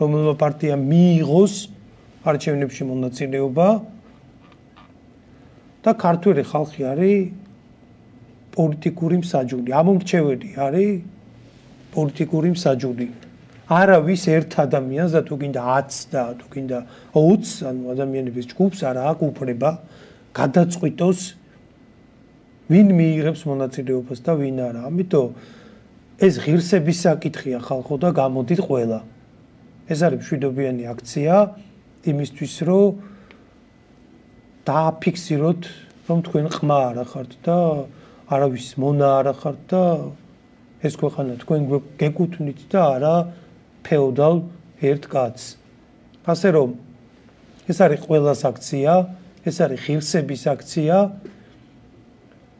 რომელმა პარტია მიიღოს არჩევნებში მონაწილეობა და ქართული ხალხი არის პოლიტიკური მსაჯული. ამომრჩეველი არის პოლიტიკური მსაჯული. არავის ერთ ადამიანს და თუ გინდა 10 და თუ გინდა 20 ანუ ადამიანების ჯგუფს არა აქვს უფლება გადაწყვიტოს ვინ მიიღებს მონაწილეობას და ვინ არა. ამიტომ ეს ღირსების საკითხია ხალხო და გამოდით ყველა. ეს არის მშვიდობიანი აქცია იმისთვის რომ დააფიქსიროთ რომ თქვენ ყმა არა ხართ და არავის მონა არ ახართ და ეს ქვეყანა თქვენ გეკუთვნით და არა ფეოდალ ერთ კაცს. ასე რომ ეს არის ყველას აქცია, ეს არის ღირსების აქცია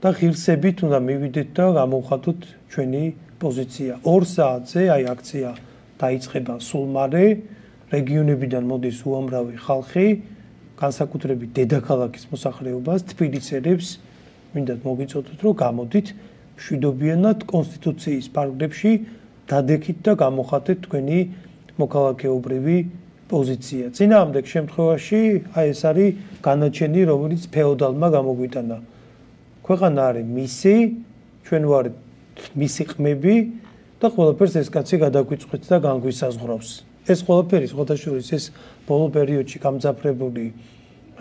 და ღირსებით უნდა მივიდეთ და გამოვხატოთ ჩვენი პოზიცია. 2 საათზე აი აქცია დაიწყება სულ მალე. რეგიონებიდან მოდის უამრავი ხალხი, განსაკუთრებით დედაქალაქის მოსახლეობას, თბილისელებს მინდათ მოგიწოდოთ, რომ გამოდით მშვიდობიანად კონსტიტუციის პარგლებში დადექით და გამოხატეთ თქვენი მოქალაქეობრივი პოზიცია. წინააღმდეგ შემთხვევაში აი ეს არის განაჩენი, რომელიც ფეოდალმა გამოგვიტანა. ქვეყანა არის მისი, ჩვენ ვარ მისი ყმები და ყველაფერს ეს კაცი გადაგვიწყვეტს და განგვისაზღვრავს. ეს ყველაფერი სხვადასხვა ეს ბოლო პერიოდში გამძაფრებული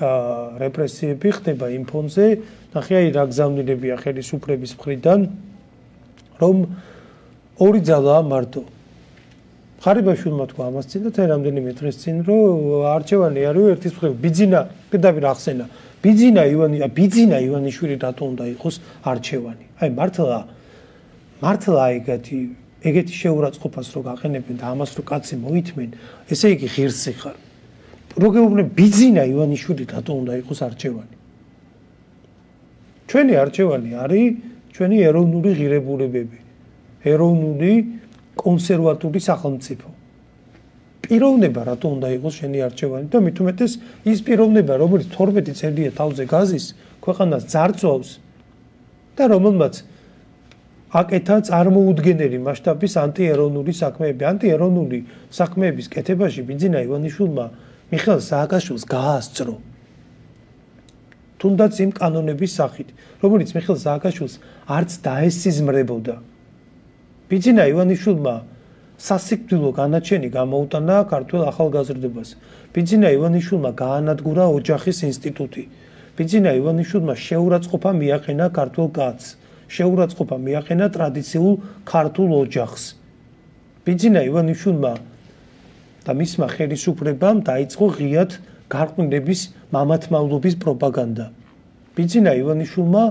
აა რეპრესიები ხდება იმ ფონზე, ნახე აი რა გზავნილებია ხელისუფლების მხრიდან, რომ ორი ძალაა მარტო. ხარიბაშვილმა თქვა ამას წინ და თერამდე რამდენიმე დღეს წინ, რომ არჩევანი არის ერთის მხრივ ბიძინა, პირდაპირ ახსენა. ბიძინა ივანი, ბიძინა ივანიშვილი რატო უნდა იყოს არჩევანი? აი მართლა მართლა ეგეთი ეგეთი შეურაცხყოფას რო გაყენებენ და ამას რო კაცი მოითმენ, ესე იგი ღირსი ხარ. როგეუბნე ბიძინა ივანიშვილი რატო უნდა იყოს არჩევანი ჩვენი არჩევანი არის ჩვენი ეროვნული ღირებულებები. ეროვნული კონსერვატული სახელმწიფო. პიროვნება რატო უნდა იყოს შენი არჩევანი და მით უმეტეს ის პიროვნება, რომელიც 12 წელია თავზე გაზის, ქვეყანას ძარცვავს და რომელმაც აკეთა წარმოუდგენელი მასშტაბის ანტიეროვნული საქმეები, ანტიეროვნული საქმეების კეთებაში ბიძინა ივანიშვილმა მიხელ სააკაშვილს გაასწრო. თუნდაც იმ კანონების სახით, რომელიც მიხელ სააკაშვილს არც დაესიზმრებოდა. ბიძინა ივანიშვილმა სასიკვდილო განაჩენი გამოუტანა ქართულ ახალგაზრდობას. ბიძინა ივანიშვილმა გაანადგურა ოჯახის ინსტიტუტი. ბიძინა ივანიშვილმა შეურაცხყოფა მიაყენა ქართულ კაცს. შეურაცხყოფა მიაყენა ტრადიციულ ქართულ ოჯახს. ბიძინა ივანიშვილმა და მისმა ხელისუფლებამ დაიწყო ღიად გარყვნილების მამათმავლობის პროპაგანდა. ბიძინა ივანიშვილმა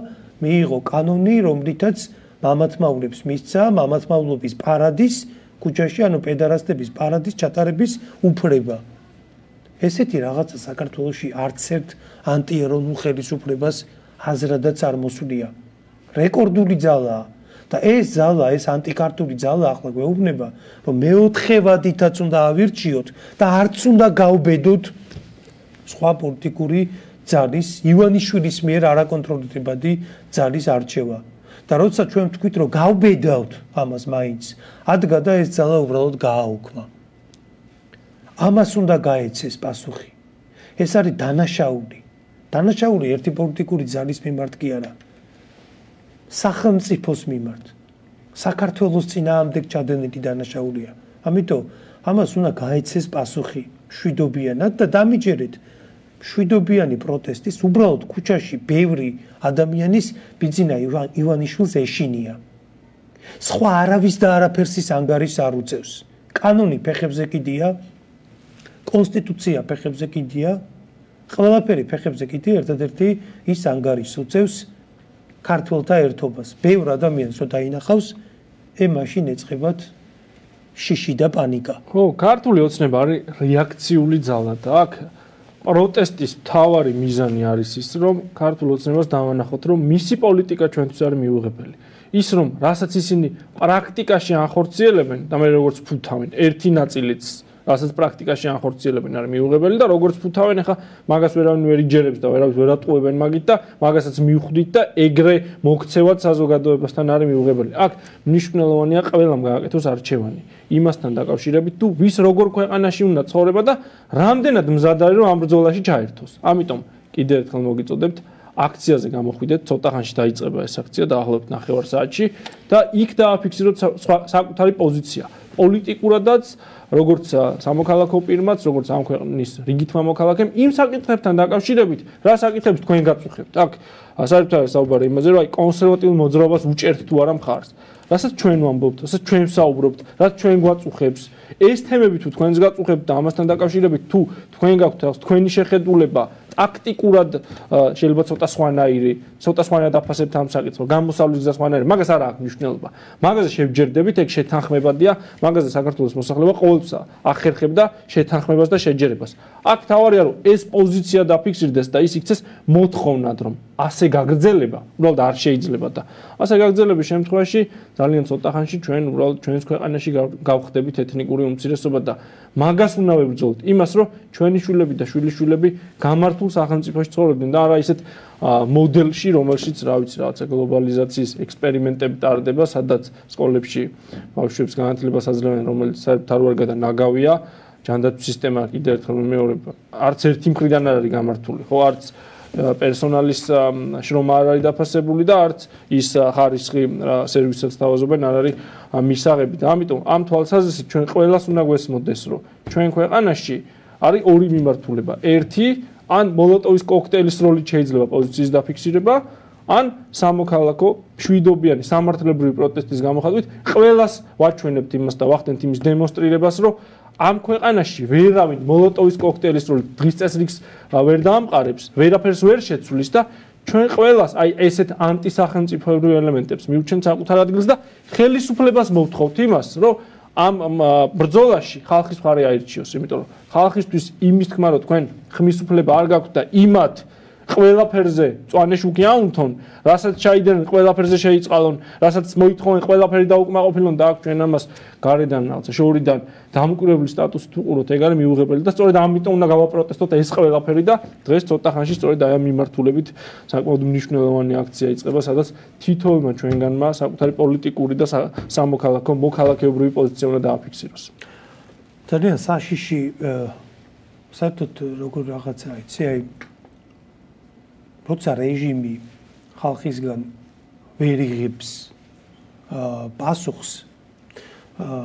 მიიღო კანონი, რომლითაც მამათმავლებს მისცა მამათმავლობის პარადის ქუჩაში, ანუ პედარასტების პარადის ჩატარების უფლება. ესეთი რაღაცა საქართველოსში არც ერთ ანტიეროვნულ ხელისუფლებას აზრადაც არ მოსულია. რეკორდული ძალაა და ეს ძალა, ეს ანტიკარტული ძალა ახლა გვეუბნება, რომ მეოთხევადითაც უნდა ავირჩიოთ და არც უნდა გავბედოთ სხვა პოლიტიკური ძალის ივანიშვილის მიერ არაკონტროლირებადი ძალის არჩევა. და როცა ჩვენ ვთქვით რომ გავბედავთ ამას მაინც ადგა და ეს ძალა უბრალოდ გააუქმა? ამას უნდა გაეცეს პასუხი. ეს არის დანაშაული. დანაშაული ერთი პოლიტიკური ძალის მიმართ კი არა. სახელმწიფოს მიმართ. საქართველოს წინააღმდეგ ჩადენილი დანაშაულია. ამიტომ ამას უნდა გაეცეს პასუხი შვიდობიანად და დამიჯერეთ შვიდობიანი პროტესტის უბრალოდ ქუჩაში ბევრი ადამიანის ბიძინა ივანიშვილს ეშინია. სხვა არავის და არაფერსის ანგარიშს არ უწევს. კანონი ფეხებზე კიდია, კონსტიტუცია ფეხებზე კიდია, ყველაფერი ფეხებზე კიდია, ერთადერთი ის ანგარიშს უწევს ქართულთა ერთობას. ბევრ ადამიანს რო დაინახავს, ემაშინ ეწებათ შიში და პანიკა. ხო, ქართული ოცნება არის რეაქციული ძალა და აქ პროტესტის მთავარი მიზანი არის ის, რომ ქართულ ოცნებას დავანახოთ, რომ მისი პოლიტიკა ჩვენთვის არის მიუღებელი. ის რომ რასაც ისინი პრაქტიკაში ახორციელებენ და მე როგორც ფუთავენ, ერთი ნაწილიც რასაც პრაქტიკაში ახორციელებენ არის მიუღებელი და როგორც ფუთავენ, ახლა მაგას ვერავინ ვერ იჯერებს და ვერავის ვერ ატყუებენ მაგით და მაგასაც მიხვდით და ეგრე მოქცევად საზოგადოებასთან არის მიუღებელი. აქ მნიშვნელოვანია ყველამ გააკეთოს არჩევანი. იმასთან დაკავშირებით თუ ვის როგორ ქვეყანაში უნდა ცხოვრება და რამდენად მზად არის რომ ამ ბრძოლაში ჩაერთოს. ამიტომ კიდევ ერთხელ მოგიწოდებთ აქციაზე გამოხვიდეთ, ცოტა ხანში დაიწყება ეს აქცია დაახლოებით 9 საათში და იქ დააფიქსიროთ საკუთარი პოზიცია. პოლიტიკურადაც როგორც სამოქალაქო პირმაც, როგორც ამ ქვეყნის რიგითმა მოქალაქემ იმ საკითხებთან დაკავშირებით, რა საკითხებს თქვენ გაწუხებთ? აქ საერთოდ საუბარი იმაზე, რომ აი კონსერვატიულ მოძრაობას უჭერთ თუ არა მხარს. რასაც ჩვენ ვამბობთ, რასაც ჩვენ ვსაუბრობთ, რაც ჩვენ გვაწუხებს, ეს თემები თუ თქვენს გაწუხებთ და ამასთან დაკავშირებით თუ თქვენ გაქვთ თქვენი შეხედულება ტაქტიკურად შეიძლება ცოტა სხვანაირი, ცოტა სხვანაირად აფასებთ ამ საკითხს, გამოსავლის გზა სხვანაირი, მაგას არ აქვს მნიშვნელობა. მაგაზე შევჯერდებით, ეგ შეთანხმებადია, მაგაზე საქართველოს მოსახლეობა ყოველთვის ახერხებდა შეთანხმებას და შეჯერებას. აქ თავარია რომ ეს პოზიცია დაფიქსირდეს და ის იქცეს მოთხოვნად რომ ასე გაგრძელება, უბრალოდ არ შეიძლება და ასე გაგრძელების შემთხვევაში ძალიან ცოტა ხანში ჩვენ უბრალოდ ჩვენს ქვეყანაში გავხდებით ეთნიკური უმცირესობა და მაგას უნდა ვებრძოლოთ იმას რომ ჩვენი შვილები და შვილიშვილები გამართულ სახელმწიფოში ცხოვრობდნენ და არა ისეთ მოდელში რომელშიც რა ვიცი რაღაცა გლობალიზაციის ექსპერიმენტები ტარდება სადაც სკოლებში ბავშვებს განათლებას აძლევენ რომელიც საერთოდ არ ვარგა და ნაგავია ჯანდაცვის სისტემა კიდევ ერთხელ მეორე არც ერთი მხრიდან არ არის გამართული. ხო არც პერსონალის შრომა არ არის დაფასებული და არც ის ხარისხი სერვისაც თავაზობენ არ არის მისაღები და ამიტომ ამ თვალსაზრისით ჩვენ ყველას უნდა გვესმოდეს რომ ჩვენ ქვეყანაში არის ორი მიმართულება. ერთი ან მოლოტოვის კოქტეილის როლი შეიძლება პოზიციის დაფიქსირება ან სამოქალაქო შვიდობიანი სამართლებრივი პროტესტის გამოხატვით ყველას ვაჩვენებთ იმას და ვახდენთ იმის დემონსტრირებას რომ ამ ქვეყანაში ვერავინ მოლოტოვის კოქტეილის როლი დღის წესრიგს ვერ დაამყარებს, ვერაფერს ვერ შეცვლის და ჩვენ ყველას აი ესეთ ანტისახელმწიფოებრივ ელემენტებს მიუჩენთ საკუთარ ადგილს და ხელისუფლებას მოვთხოვთ იმას, რომ ამ ბრძოლაში ხალხის მხარე აირჩიოს, იმიტომ რომ ხალხისთვის იმის თქმა რომ თქვენ ხმის უფლება არ გაქვთ და იმათ ყველაფერზე წვანეში უკიანთონ, რასაც ჩაიდენ ყველაფერზე შეიწყალონ, რასაც მოითხოვენ ყველაფერი დაუკმაყოფილონ და აქ ჩვენ ამას გარედან რაღაცა შორიდან დამკვირვებლის სტატუსი თუ ყუროთ, ეგ არის მიუღებელი და სწორედ ამიტომ უნდა გავაპროტესტოთ ეს ყველაფერი და დღეს ცოტა ხანში სწორედ აი ამ მიმართულებით საკმაოდ მნიშვნელოვანი აქცია იწყება, სადაც თითოეულმა ჩვენგანმა საკუთარი პოლიტიკური და სამოქალაქო მოქალაქეობრივი პოზიცია უნდა დააფიქსიროს. ძალიან საშიში საერთოდ როგორ რაღაცა იცი, აი როცა რეჟიმი ხალხისგან ვერ იღებს აა პასუხს აა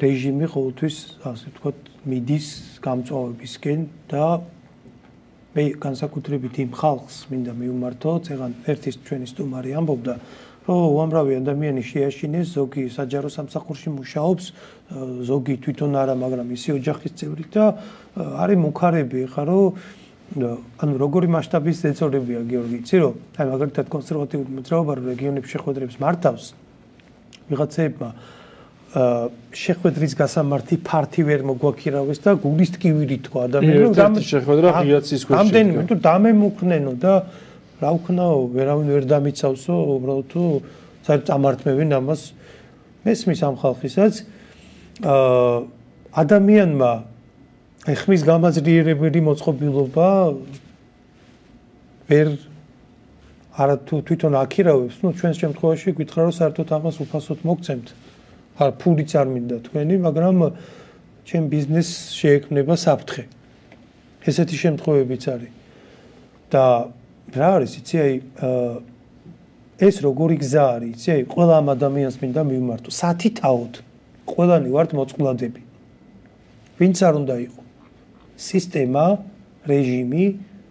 რეჟიმი ყოველთვის ასე ვთქვათ მიდის გამწვავებისკენ და მე განსაკუთრებით იმ ხალხს მინდა მივმართო, წეგან ერთის ჩვენი სტუმარი ამბობდა, რომ უამრავი ადამიანი შეაშინეს, ზოგი საჯარო სამსახურში მუშაობს, ზოგი თვითონ არა, მაგრამ ისი ოჯახის წევრი და არის მუხარები, ხა რომ ანუ როგორი მასშტაბის ეწოდებია გიორგი, იცი რომ აი მაგალითად კონსერვატიული მოძრაობა რეგიონების შეხვედრებს მართავს ვიღაცებმა შეხვედრის გასამართი ფართი ვერ მოგვაქირავეს და გულის ტკივილი თქვა ადამიანო და შეხვედრა ღიაცის ქვეშ ამდენი თუ დამემუქნენო და რა ვქნაო ვერავინ ვერ დამიცავსო უბრალოდ თუ საერთოდ ამართმევენ ამას. მესმის ამ ხალხისაც აა ადამიანმა ხმის გამაძლიერებელი მოწყობილობა ვერ არა თუ თვითონ აქირავებს, ну ჩვენს შემთხვევაში გითხრა რომ საერთოდ ამას უფასოდ მოგცემთ. არ ფულიც არ მინდა თქვენი, მაგრამ ჩემ ბიზნეს შეექმნება საფრთხე. ესეთი შემთხვევებიც არის. და რა არის, იცი, აი ეს როგორი გზა არის, იცი, აი ყველა ამ ადამიანს მინდა მივმართო. სათითაოდ ყველანი ვართ მოწყვლადები. ვინც არ უნდა იყოს სისტემა, რეჟიმი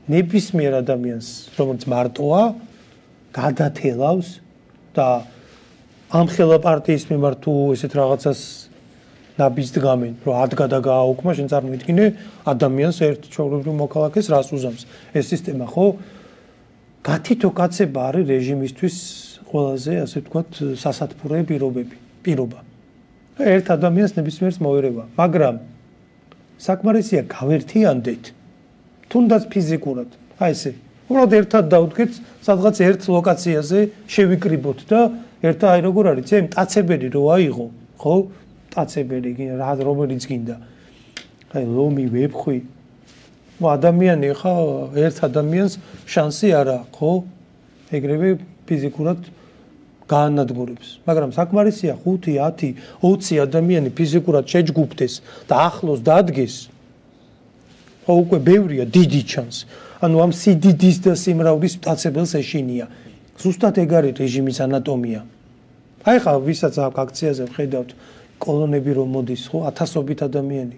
ნებისმიერ ადამიანს, რომელიც მარტოა, გადათელავს და ამ ხელა პარტიის მიმართ თუ ესეთ რაღაცას ნაბიჯს დგამენ, რომ ადგა და გააუქმა, შენ წარმოიდგინე ადამიანს ერთ ჩაურობრივ მოქალაქეს რას უზამს. ეს სისტემა ხო გათითო კაცება არის რეჟიმისთვის ყველაზე, ასე ვთქვათ, სასათფურე პირობები, პირობა. ერთ ადამიანს ნებისმიერს მოერევა, მაგრამ საკმარისია გავერთიანდეთ. თუნდაც ფიზიკურად. აი ესე უბრალოდ ერთად დავდგეთ სადღაც ერთ ლოკაციაზე შევიკრიბოთ და ერთა აი როგორ არის ძე მტაცებელი რო აიღო ხო? მტაცებელი რა რომელიც გინდა. აი ლომი ვებხვი ო ადამიანი ხა ერთ ადამიანს შანსი არა ხო? ეგრევე ფიზიკურად გაანადგურებს. მაგრამ საკმარისია 5, 10, 20 ადამიანი ფიზიკურად შეჯგუფდეს და ახლოს დადგეს. ხო უკვე ბევრია დიდი ჩანს. ანუ ამ CDD-ს და სიმრავლის მტაცებელს ეშინია. ზუსტად ეგ არის რეჟიმის ანატომია. აი ხა ვისაც აქ აქციაზე ვხედავთ კოლონები რომ მოდის ხო ათასობით ადამიანი.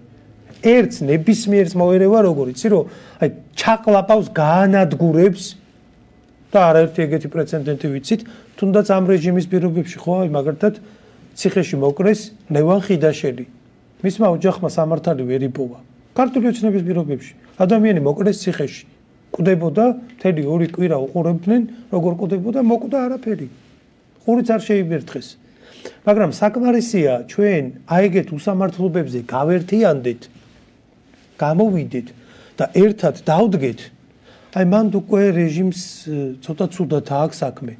ერთს ნებისმიერს მოერევა როგორ იცი რომ აი ჩაკლაპავს გაანადგურებს და არაერთი ეგეთი პრეცედენტი ვიცით, თუნდაც ამ რეჟიმის პირობებში ხო, აი მაგალითად ციხეში მოკრეს ლევან ხიდაშელი. მისმა ოჯახმა სამართალი ვერ იპოვა. ქართული ოცნების პირობებში ადამიანი მოკრეს ციხეში. კვდებოდა, მთელი ორი კვირა უყურებდნენ, როგორ კვდებოდა, მოკვდა არაფერი. ხურიც არ შეიბერთხეს. მაგრამ საკმარისია ჩვენ აი ეგეთ უსამართლობებზე გავერთიანდეთ, გამოვიდეთ და ერთად დავდგეთ აი მანდ უკვე რეჟიმს ცოტა ცუდად აქვს საქმე.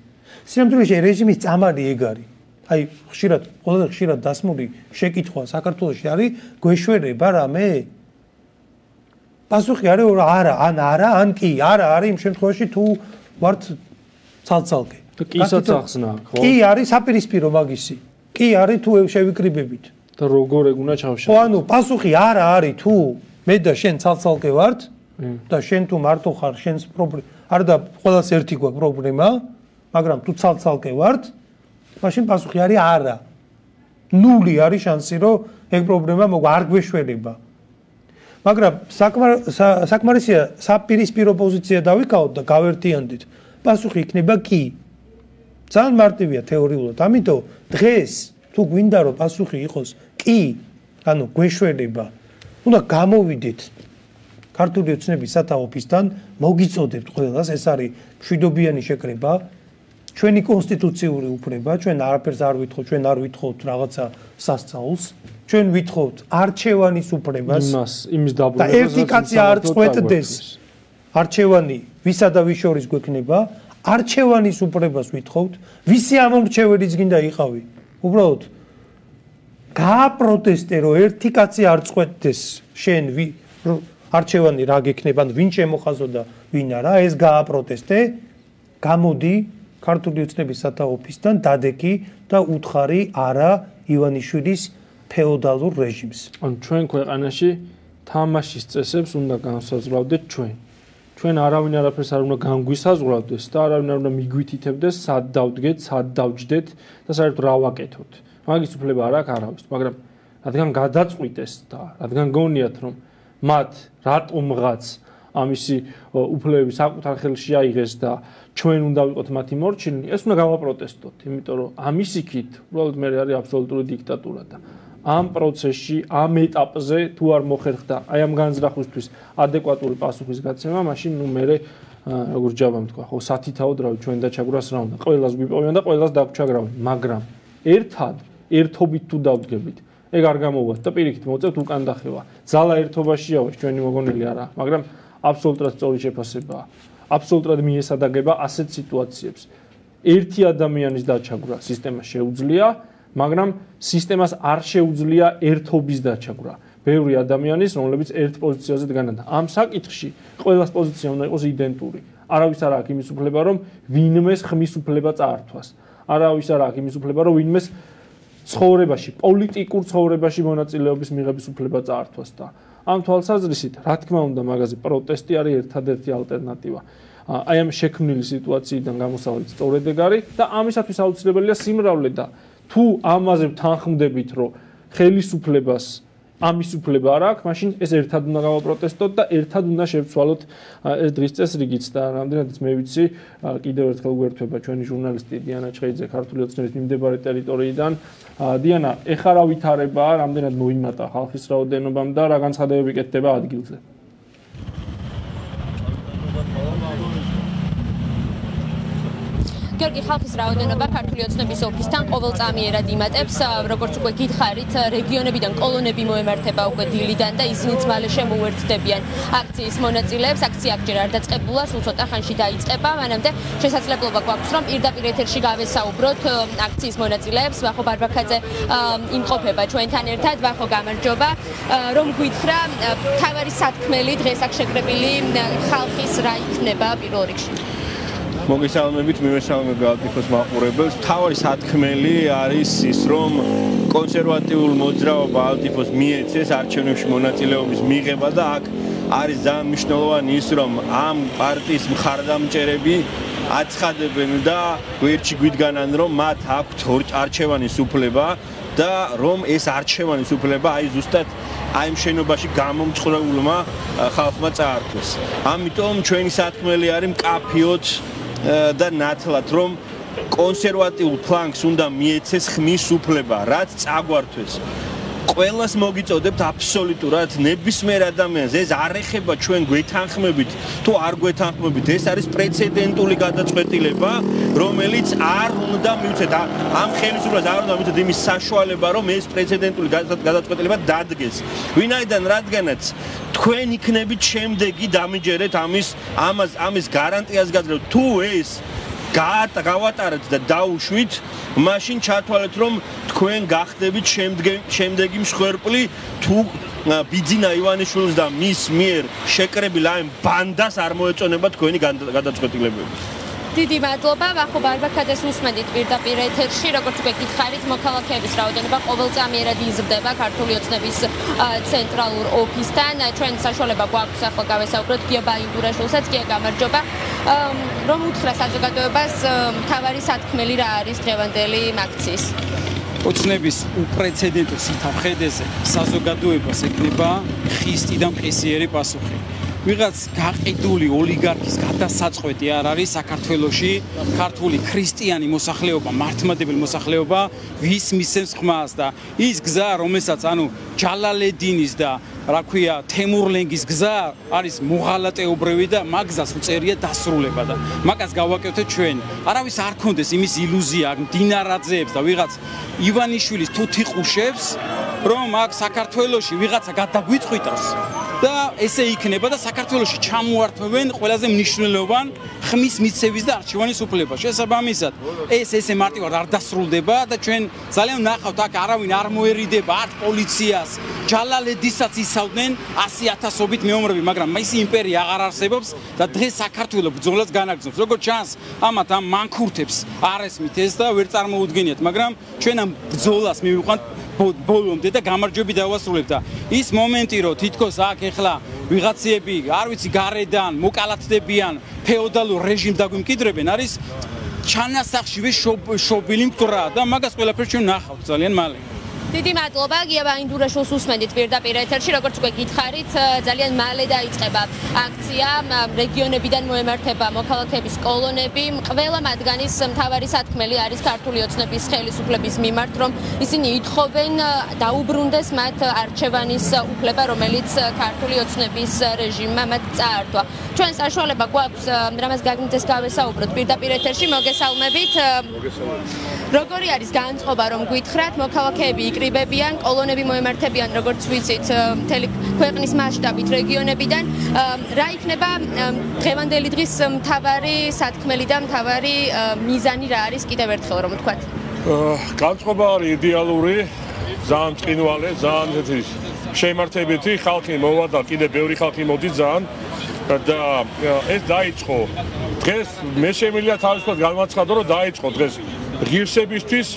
სიამოვნებაში რეჟიმის წამალი ეგ არის. აი ხშირად, ყველაზე ხშირად დასმული შეკითხვა საქართველოსში არის გვეშვერება რამე? პასუხი არის არა, ან არა, ან კი, არა არის იმ შემთხვევაში თუ ვართ ცალცალკე. კისაც ახსნა, ხო? კი არის საპირისპირო მაგისი. კი არის თუ შევიკრიბებით. და როგორ ეგ უნდა ჩავშალო? ხო, ანუ პასუხი არა არის თუ მე და შენ ცალცალკე ვართ? და შენ თუ მარტო ხარ შენს პრობლემა არ და ყოველას ერთი გვაქვს პრობლემა მაგრამ თუ ცალ-ცალკე ვართ მაშინ პასუხი არის არა. ნული არის შანსი რომ ეგ პრობლემა მოგ არ გვეშველება მაგრამ საკმარისია საპირისპირო პოზიცია დავიკავოთ და გავერთიანდით. პასუხი იქნება კი. ძალიან მარტივია თეორიულად ამიტომ დღეს თუ გვინდა რომ პასუხი იყოს კი ანუ გვეშველება უნდა გამოვიდეთ. ქართული ოცნების სათაოფისთან მოგიწოდებთ ყველას ეს არის მშვიდობიანი შეკრება ჩვენი კონსტიტუციური უფლება ჩვენ არაფერს არ ვითხოვთ ჩვენ არ ვითხოვთ რაღაცა სასწაულს ჩვენ ვითხოვთ არჩევანის უფლებას იმას იმის დაბრუნებას და ერთი კაცი არ წყვეტდეს არჩევანი ვისა და ვის შორის გვექნება არჩევანის უფლებას ვითხოვთ ვისი ამომრჩეველიც გინდა იყავი. უბრალოდ გააპროტესტე რომ ერთი კაცი არ წყვეტდეს შენ ვი არჩევანი რა გექნება ვინ შემოხაზო და ვინ არა ეს გააპროტესტე გამოდი ქართული ოცნების სათაოფისთან დადეკი და უთხარი არა ივანიშვილის ფეოდალურ რეჟიმს. ან ჩვენ ქვეყანაში თამაშის წესებს უნდა განსაზღვრავდეთ ჩვენ. ჩვენ არავინ არაფერს არ უნდა განგვისაზღვრავდეს და არავინ არ უნდა მიგვითითებდეს, სად დავდგეთ, სად დავჯდეთ და საერთოდ რა ვაკეთოთ. მაგის უფლება არ აქვს არავის, მაგრამ რადგან გადაწყვიტეს და რადგან გონიათ რომ მათ რატომღაც ამისი უფლებები საკუთარ ხელში აიღეს და ჩვენ უნდა ვიყოთ მათი მორჩილი, ეს უნდა გავაპროტესტოთ, იმიტომ რომ ამისიქით უბრალოდ მე არის აბსოლუტური დიქტატურა და ამ პროცესში, ამ ეტაპზე თუ არ მოხერხდა აი ამ განზრახვისთვის ადეკვატური პასუხის გაცემა, მაშინ ნუ მე როგორ ჯაბამ თქვა, ხო, სათითაოდ რა ჩვენ და ჩაგვრას რა უნდა. ყველას გვიპოვიან და ყველას დაგჩაგრავენ, მაგრამ ერთად, ერთობით თუ დავდგებით, ეგ არ გამოვას და პირიქით მოწევთ უკან დახევა. ძალა ერთობაშია ჩვენი მოგონილი არა, მაგრამ აბსოლუტურად სწორი შეფასებაა. აბსოლუტურად მიესადაგება ასეთ სიტუაციებს. ერთი ადამიანის დაჩაგვრა სისტემა შეუძლია, მაგრამ სისტემას არ შეუძლია ერთობის დაჩაგვრა. ბევრი ადამიანის, რომლებიც ერთ პოზიციაზე დგანან და ამ საკითხში ყველას პოზიცია უნდა იყოს იდენტური. არავის არ აქვს იმის უფლება, რომ ვინმეს ხმის უფლება წაართვას. არავის არ აქვს იმის უფლება, რომ ვინმეს ცხოვრებაში, პოლიტიკურ ცხოვრებაში მონაწილეობის მიღების უფლება წაართვას და ამ თვალსაზრისით, რა თქმა უნდა, მაგაზე პროტესტი არის ერთადერთი ალტერნატივა. აი ამ შექმნილი სიტუაციიდან გამოსავალი სწორედ ეგ არის და ამისათვის აუცილებელია სიმრავლე და თუ ამაზე თანხმდებით, რომ ხელისუფლებას ამის უფლება არ აქვს, მაშინ ეს ერთად უნდა გავაპროტესტოთ და ერთად უნდა შევცვალოთ ეს დღის წესრიგიც და რამდენადაც მე ვიცი, კიდევ ერთხელ გვერდება ჩვენი ჟურნალისტი დიანა ჩხეიძე ქართული ოცნების მიმდებარე ტერიტორიიდან. დიანა, ეხა რა ვითარება, რამდენად მოიმატა ხალხის რაოდენობამ და რა განცხადებები კეთდება ადგილზე? გიორგი ხალხის რაოდენობა ქართული ოცნების ოფისთან ყოველწამიერად იმატებს როგორც უკვე გითხარით რეგიონებიდან კოლონები მოემართება უკვე დილიდან და ისინიც მალე შემოუერთდებიან აქციის მონაწილეებს აქცია აღჯერ არ დაწყებულა სულ ცოტა ხანში დაიწყება მანამდე შესაძლებლობა გვაქვს რომ პირდაპირ ეთერში გავესაუბროთ აქციის მონაწილეებს. ვახო ბარბაკაძე იმყოფება ჩვენთან ერთად ვახო გამარჯობა. რომ გითხრა თავარი სათქმელი დღეს აქ შეკრებილი ხალხის რა იქნება პირველ რიგში მოგესალმებით მიმესალმები ალტიფოს მაყურებელს. თავი სათქმელი არის ის, რომ კონსერვატიულ მოძრაობა ალტიფოს მიეცეს არჩევნებში მონაწილეობის მიღება და აქ არის ძალიან მნიშვნელოვანი ის, რომ ამ პარტიის მხარდამჭერები აცხადებენ და გვერდში გვიდგანან, რომ მათ აქვთ არჩევანის უფლება და რომ ეს არჩევანის უფლება აი ზუსტად აი შენობაში გამომწყრეულმა ხალხმა წაართვეს. ამიტომ ჩვენი სათქმელი არის მკაფიოთ და ნათლად რომ კონსერვატიულ ფლანგს უნდა მიეცეს ხმის უფლება, რაც წაგვართვეს. ყველას მოგიწოდებთ აბსოლუტურად ნებისმიერ ადამიანს. ეს არ ეხება ჩვენ გვეთანხმებით თუ არ გვეთანხმებით. ეს არის პრეცედენტული გადაწყვეტილება რომელიც არ უნდა მივცეთ ამ ხელისუფლებას არ უნდა მივცეთ იმის საშუალება რომ ეს პრეცედენტული გადაწყვეტილება დადგეს. ვინაიდან რადგანაც თქვენ იქნებით შემდეგი დამიჯერეთ ამის ამას ამის გარანტიას გაძლევთ. თუ ეს გავატარეთ და დაუშვით მაშინ ჩათვალეთ რომ თქვენ გახდებით შემდეგი მსხვერპლი თუ ბიძინა ივანიშვილს და მის მიერ შეკრებილ აი ბანდას არ მოეწონება თქვენი გადაწყვეტილებები დიდი მადლობა. ვახო ბარბაკაძეს უსმენდით პირდაპირ ეთერში როგორც უკვე გითხარით მოქალაქეების რაოდენობა ყოველწამიერად იზრდება ქართული ოცნების ცენტრალურ ოფისთან. ჩვენ საშუალება გვაქვს ახლა გავესაუბროთ. გია ბაინდურაშვილსაც გია გამარჯობა. რომ უთხრა საზოგადოებას თავარი სათქმელი რა არის დღევანდელი აქციის ოცნების უპრეცედენტო სიტყვაზე საზოგადოებას ეკნება ხისტი და მყისიერი პასუხი ვიღაც გაყიდული ოლიგარქის გადასაწყვეტი არ არის საქართველოსი ქართული ქრისტიანი მოსახლეობა მართლმადიდებელი მოსახლეობა ვის მისცემს ხმას და ის გზა რომელსაც ანუ ჯალალედინის და რა ქვია თემურლენგის გზა არის მოღალატეობრივი და მაგზას უწერია დასრულება და მაგას გავაკეთეთ ჩვენ. არავის არ კონდეს იმის ილუზია დინარაძეებს და ვიღაც ივანიშვილის თუთიყუშებს რომ აქ საქართველოსი ვიღაცა გადაგვიწყვიტავს და ესე იქნება და საქართველოსი ჩამოართვევენ ყველაზე მნიშვნელოვან ხმის მიცევის და არჩევანის უფლებას. შესაბამისად, ეს ესე მარტივად არ დასრულდება და ჩვენ ძალიან ნახავთ აქ არავინ არ მოერიდება არც პოლიციას, ჯალალედისაც ისავდნენ 100.000ობით მეომრები, მაგრამ ის იმპერია აღარ არსებობს და დღეს საქართველოს ბრძოლას განაგრძობს. როგორც ჩანს, ამათ ამ მანქურთებს არ ესმით ეს და ვერ წარმოუდგენიათ, მაგრამ ჩვენ ამ ბრძოლას მივიყვანთ ბოლომდე და გამარჯვები დავასრულებ და ის მომენტი რომ თითქოს აქ ეხლა ვიღაციები არ ვიცი გარედან მოკალათდებიან ფეოდალურ რეჟიმს დაგვიმკვიდრებენ არის ჩანასახშივე შობილი მკვრა და მაგას ყველაფერს ჩვენ ნახავთ ძალიან მალე. დიდი მადლობა. გია ბაინდურაშოს უსმენდით პირდაპირ ეთერში როგორც უკვე გითხარით ძალიან მალე დაიწყება აქცია რეგიონებიდან მოემართება მოქალაქეების კოლონები. ყველა მათგანის მთავარი სათქმელი არის ქართული ოცნების ხელისუფლების მიმართ რომ ისინი ითხოვენ დაუბრუნდეს მათ არჩევანის უფლება რომელიც ქართული ოცნების რეჟიმმა მათ წაართვა. ჩვენ საშუალება გვაქვს რამას გაგმიძეს გავესაუბროთ პირდაპირ ეთერში მოგესალმებით. როგორი არის განწყობა რომ გითხრათ მოქალაქეები იკრიბებიან კოლონები მოემართებიან როგორც ვიცით მთელი ქვეყნის მასშტაბით რეგიონებიდან. რა იქნება დღევანდელი დღის მთავარი სათქმელი და მთავარი მიზანი რა არის? კიდევ ერთხელ რომ ვთქვათ განწყობა არის იდეალური ძალიან წინვალე ძალიან ესეთი შემართებითი ხალხი მოვა და კიდე ბევრი ხალხი მოდის ძალიან. და ეს დაიწყო დღეს. მე შემიძლია თავისუფლად განმაცხადო რომ დაიწყო დღეს ღირსებისთვის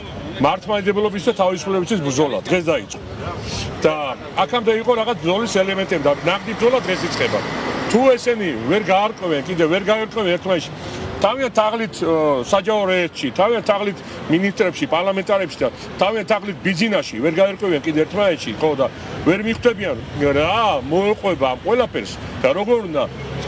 მართლმადიდებლობის და თავისუფლებისთვის ბრძოლა. დღეს დაიწყო. და აქამდე იყო რაღაც ბრძოლის ელემენტები და ნამდვილ ბრძოლა დღეს იწყება თუ ესენი ვერ გაარკვევენ კიდე ვერ გაერკვევენ ერთმანეთში თავიანთ თაღლით საჯარო რეესტრში, თავიანთ თაღლით მინისტრებში, პარლამენტარებში და თავიანთ თაღლით ბიზნესში ვერ გაერკვევიან კიდე ერთმანეთში, ხო და ვერ მიხვდებიან რა მოეყვება ამ ყველაფერს და როგორ უნდა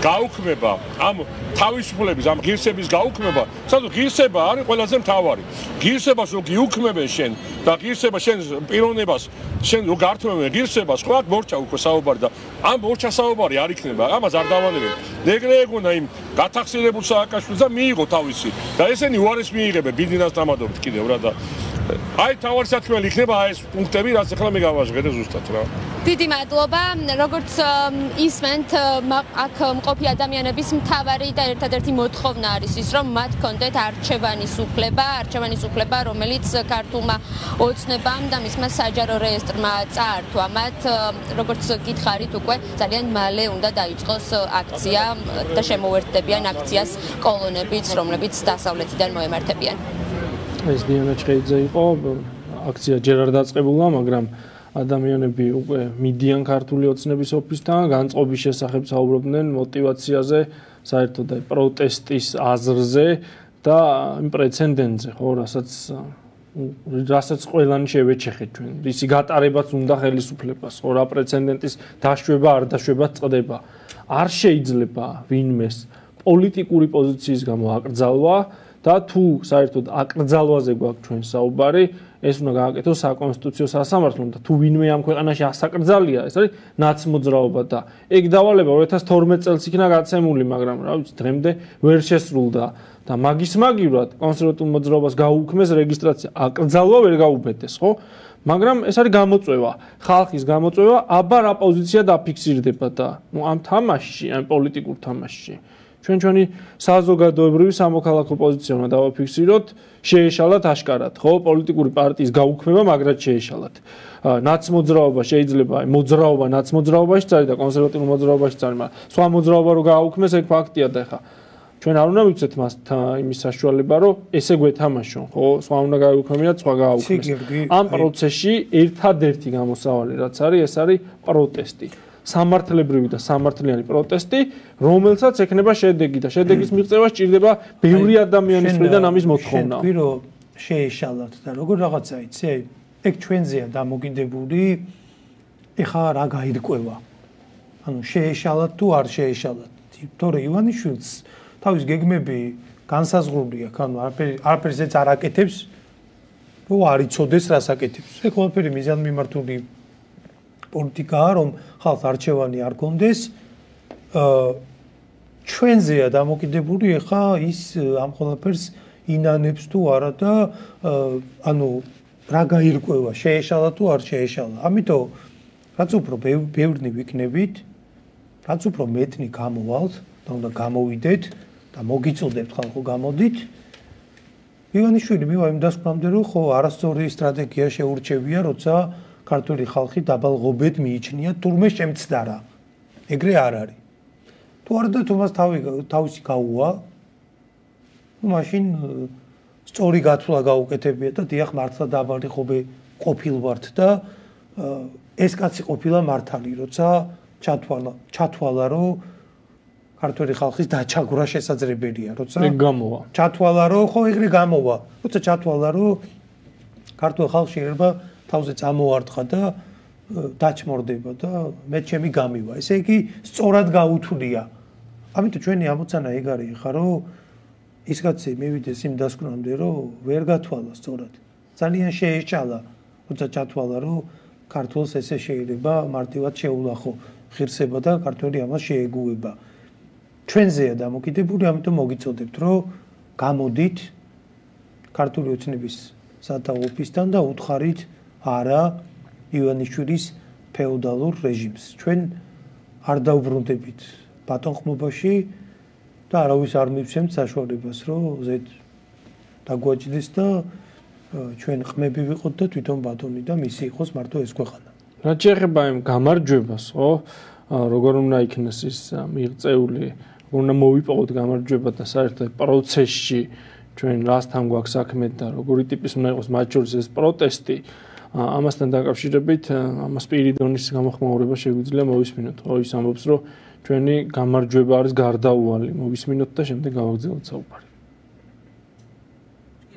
გაუქმება ამ თავისუფლების ამ ღირსების გაუქმება, სადაც ღირსება არის ყველაზე მთავარი. ღირსებას რო გიუქმებენ შენ და ღირსება შენ პიროვნებას შენ რო გართმევენ ღირსებას, ხო აქ მორჩა უკვე საუბარი და ამ მორჩა საუბარი არ იქნება, ამას არ დავანებენ. ეგრე ეგონა იმ გათახსირებულ სააკაშვილს და მიიღო თავისი და ესენი უარეს მიიღებენ ბიძინას დამადობით კიდევ რა და აი თავარი საქმელი იქნება ეს პუნქტები რაც ახლა მე გავაჟღერე ზუსტად რა. დიდი მადლობა. როგორც ისმენთ აქ მყოფი ადამიანების მთავარი და ერთადერთი მოთხოვნა არის ის რომ მათ კონდეთ არჩევანის უფლება არჩევანის უფლება რომელიც ქართულმა ოცნებამ და მისმა საჯარო რეესტრმა წაართვა. მათ როგორც გითხარით უკვე ძალიან მალე უნდა დაიწყოს აქცია და შემოერთდებიან აქციას კოლონებიც რომლებიც დასავლეთიდან მოემართებიან ეს დიანა ჩხეიძე იყო აქცია ჯერ არ დაწყებულა, მაგრამ ადამიანები უკვე მიდიან ქართული ოცნების ოფისთან, განწყობის შესახებ საუბრობდნენ, мотиваციაზე, საერთოდ აი პროტესტის აზრზე და იმ პრეცედენტზე, ხო, რასაც რასაც ყველანი შევეჩეხეთ ჩვენ. ისი გატარებაც უნდა ხელისუფლებას, ხო, რა პრეცედენტის დაშვება არ დაშვება წდება. არ შეიძლება ვინმეს პოლიტიკური პოზიციის გამო აკრძალვა, და თუ საერთოდ აკრძალვაზე გვაქვს ჩვენ საუბარი, ეს უნდა გააკეთოს საკონსტიტუციო სასამართლომ და თუ ვინმე ამ ქვეყანაში ასაკრძალია, ეს არის ნაცმოძრაობა და ეგ დავალება 2012 წელს იქნა გაცემული, მაგრამ რა ვიცი, დღემდე ვერ შესრულდა და მაგის მაგივრად კონსერვატულ მოძრაობას გაუქმეს რეგისტრაცია, აკრძალვა ვერ გაუბედეს, ხო? მაგრამ ეს არის გამოწვევა, ხალხის გამოწვევა, აბა რა პოზიცია დაფიქსირდება და ნუ ამ თამაშში, ამ პოლიტიკურ თამაშში. ჩვენ ჩვენი საზოგადოებრივი სამოქალაქო პოზიცია უნდა დავაფიქსიროთ, შეეშალათ აშკარად, ხო, პოლიტიკური პარტიის გაუქმება მაგრად შეეშალათ. ნაცმოძრაობა შეიძლება, მოძრაობა ნაცმოძრაობაში წარი და კონსერვატიულ მოძრაობაში წარი, მაგრამ სხვა მოძრაობა რო გააუქმეს, ეგ ფაქტია და ხა ჩვენ არ უნდა ვიცეთ მას იმის საშუალება, რომ ესე გვეთამაშონ, ხო, სხვა უნდა გააუქმებინათ, სხვა გააუქმეს. ამ პროცესში ერთადერთი გამოსავალი რაც არის, ეს არის პროტესტი. სამართლებრივი და სამართლიანი პროტესტი, რომელსაც ექნება შედეგი და შედეგის მიღწევა სჭირდება ბევრი ადამიანის მხრიდან ამის მოთხოვნა. შენ პირო შეეშალათ და როგორ რაღაცა იცი, აი ეგ ჩვენზეა დამოკიდებული. ეხა რა გაირკვევა? ანუ შეეშალათ თუ არ შეეშალათ? თორე ივანიშვილს თავის გეგმები განსაზღვრული აქვს, ანუ არაფერი არაფერსაც არ აკეთებს. რო არ იცოდეს რას აკეთებს. ეგ ყველაფერი მიზანმიმართული პოლიტიკაა, რომ ხალხს არჩევანი არ კონდეს. აა ჩვენზეა დამოკიდებული ახლა ის ამ ყველაფერს ინანებს თუ არა და ანუ რა გაირკვევა, შეეშალა თუ არ შეეშალა. ამიტომ რაც უფრო ბევრნი ვიქნებით, რაც უფრო მეტნი გამოვალთ და უნდა გამოვიდეთ და მოგიწოდებთ ხალხო გამოდით ივანიშვილი მივა იმ დასკვნამდე რომ ხო არასწორი სტრატეგია შეურჩევია როცა ქართული ხალხი დაბალღობედ მიიჩნია თურმე შემცდარა. ეგრე არ არის. თუ არ და თუ მას თავი თავისი გაუვა, მაშინ სწორი გათვლა გაუკეთებია და დიახ მართლა დაბალი ხობე ყოფილვართ და ეს კაცი ყოფილა მართალი, როცა ჩათვალა, ჩათვალა რომ ქართული ხალხის დაჩაგვრა შესაძლებელია, როცა ეგ გამოვა. ჩათვალა რომ ხო ეგრე გამოვა, როცა ჩათვალა რომ ქართულ ხალხს შეიძლება თავზე წამოარტყა და დაჩმორდება და მე ჩემი გამივა ესე იგი სწორად გაუთვლია ამიტომ ჩვენი ამოცანა ეგ არის ხა რომ ის კაცი მივიდეს იმ დასკვნამდე რომ ვერ გათვალა სწორად. ძალიან შეეჭალა როცა ჩათვალა რომ ქართულს ესე შეიძლება მარტივად შეულახო ღირსება და ქართველი ამას შეეგუება. ჩვენზეა დამოკიდებული, ამიტომ მოგიწოდებთ, რომ გამოდით ქართული ოცნების სათა ოფისთან და უთხარით არა ივანიშვილის ფეოდალურ რეჟიმს. ჩვენ არ დაუბრუნდებით ბატონ ხმობაში და არავის არ მივცემთ საშუალებას, რომ ზედ დაგვაჭდეს და ჩვენ ყმები ვიყოთ და თვითონ ბატონი და მისი იყოს მარტო ეს ქვეყანა. რაც შეეხება იმ გამარჯვებას, ხო, როგორ უნდა იქნეს ის მიღწეული, როგორ უნდა მოვიპოვოთ გამარჯვება და საერთოდ პროცესში ჩვენ რასთან გვაქვს საქმე და როგორი ტიპის უნდა იყოს მათ შორის ეს პროტესტი, აა ამასთან დაკავშირებით ამას პირიდონის გამოხმაურება შეგვიძლია მოვისმინოთ. ხო, ის ამბობს, რომ ჩვენი გამარჯვება არის გარდაუვალი. მოვისმინოთ და შემდეგ გავაგზავნოთ საუბარი.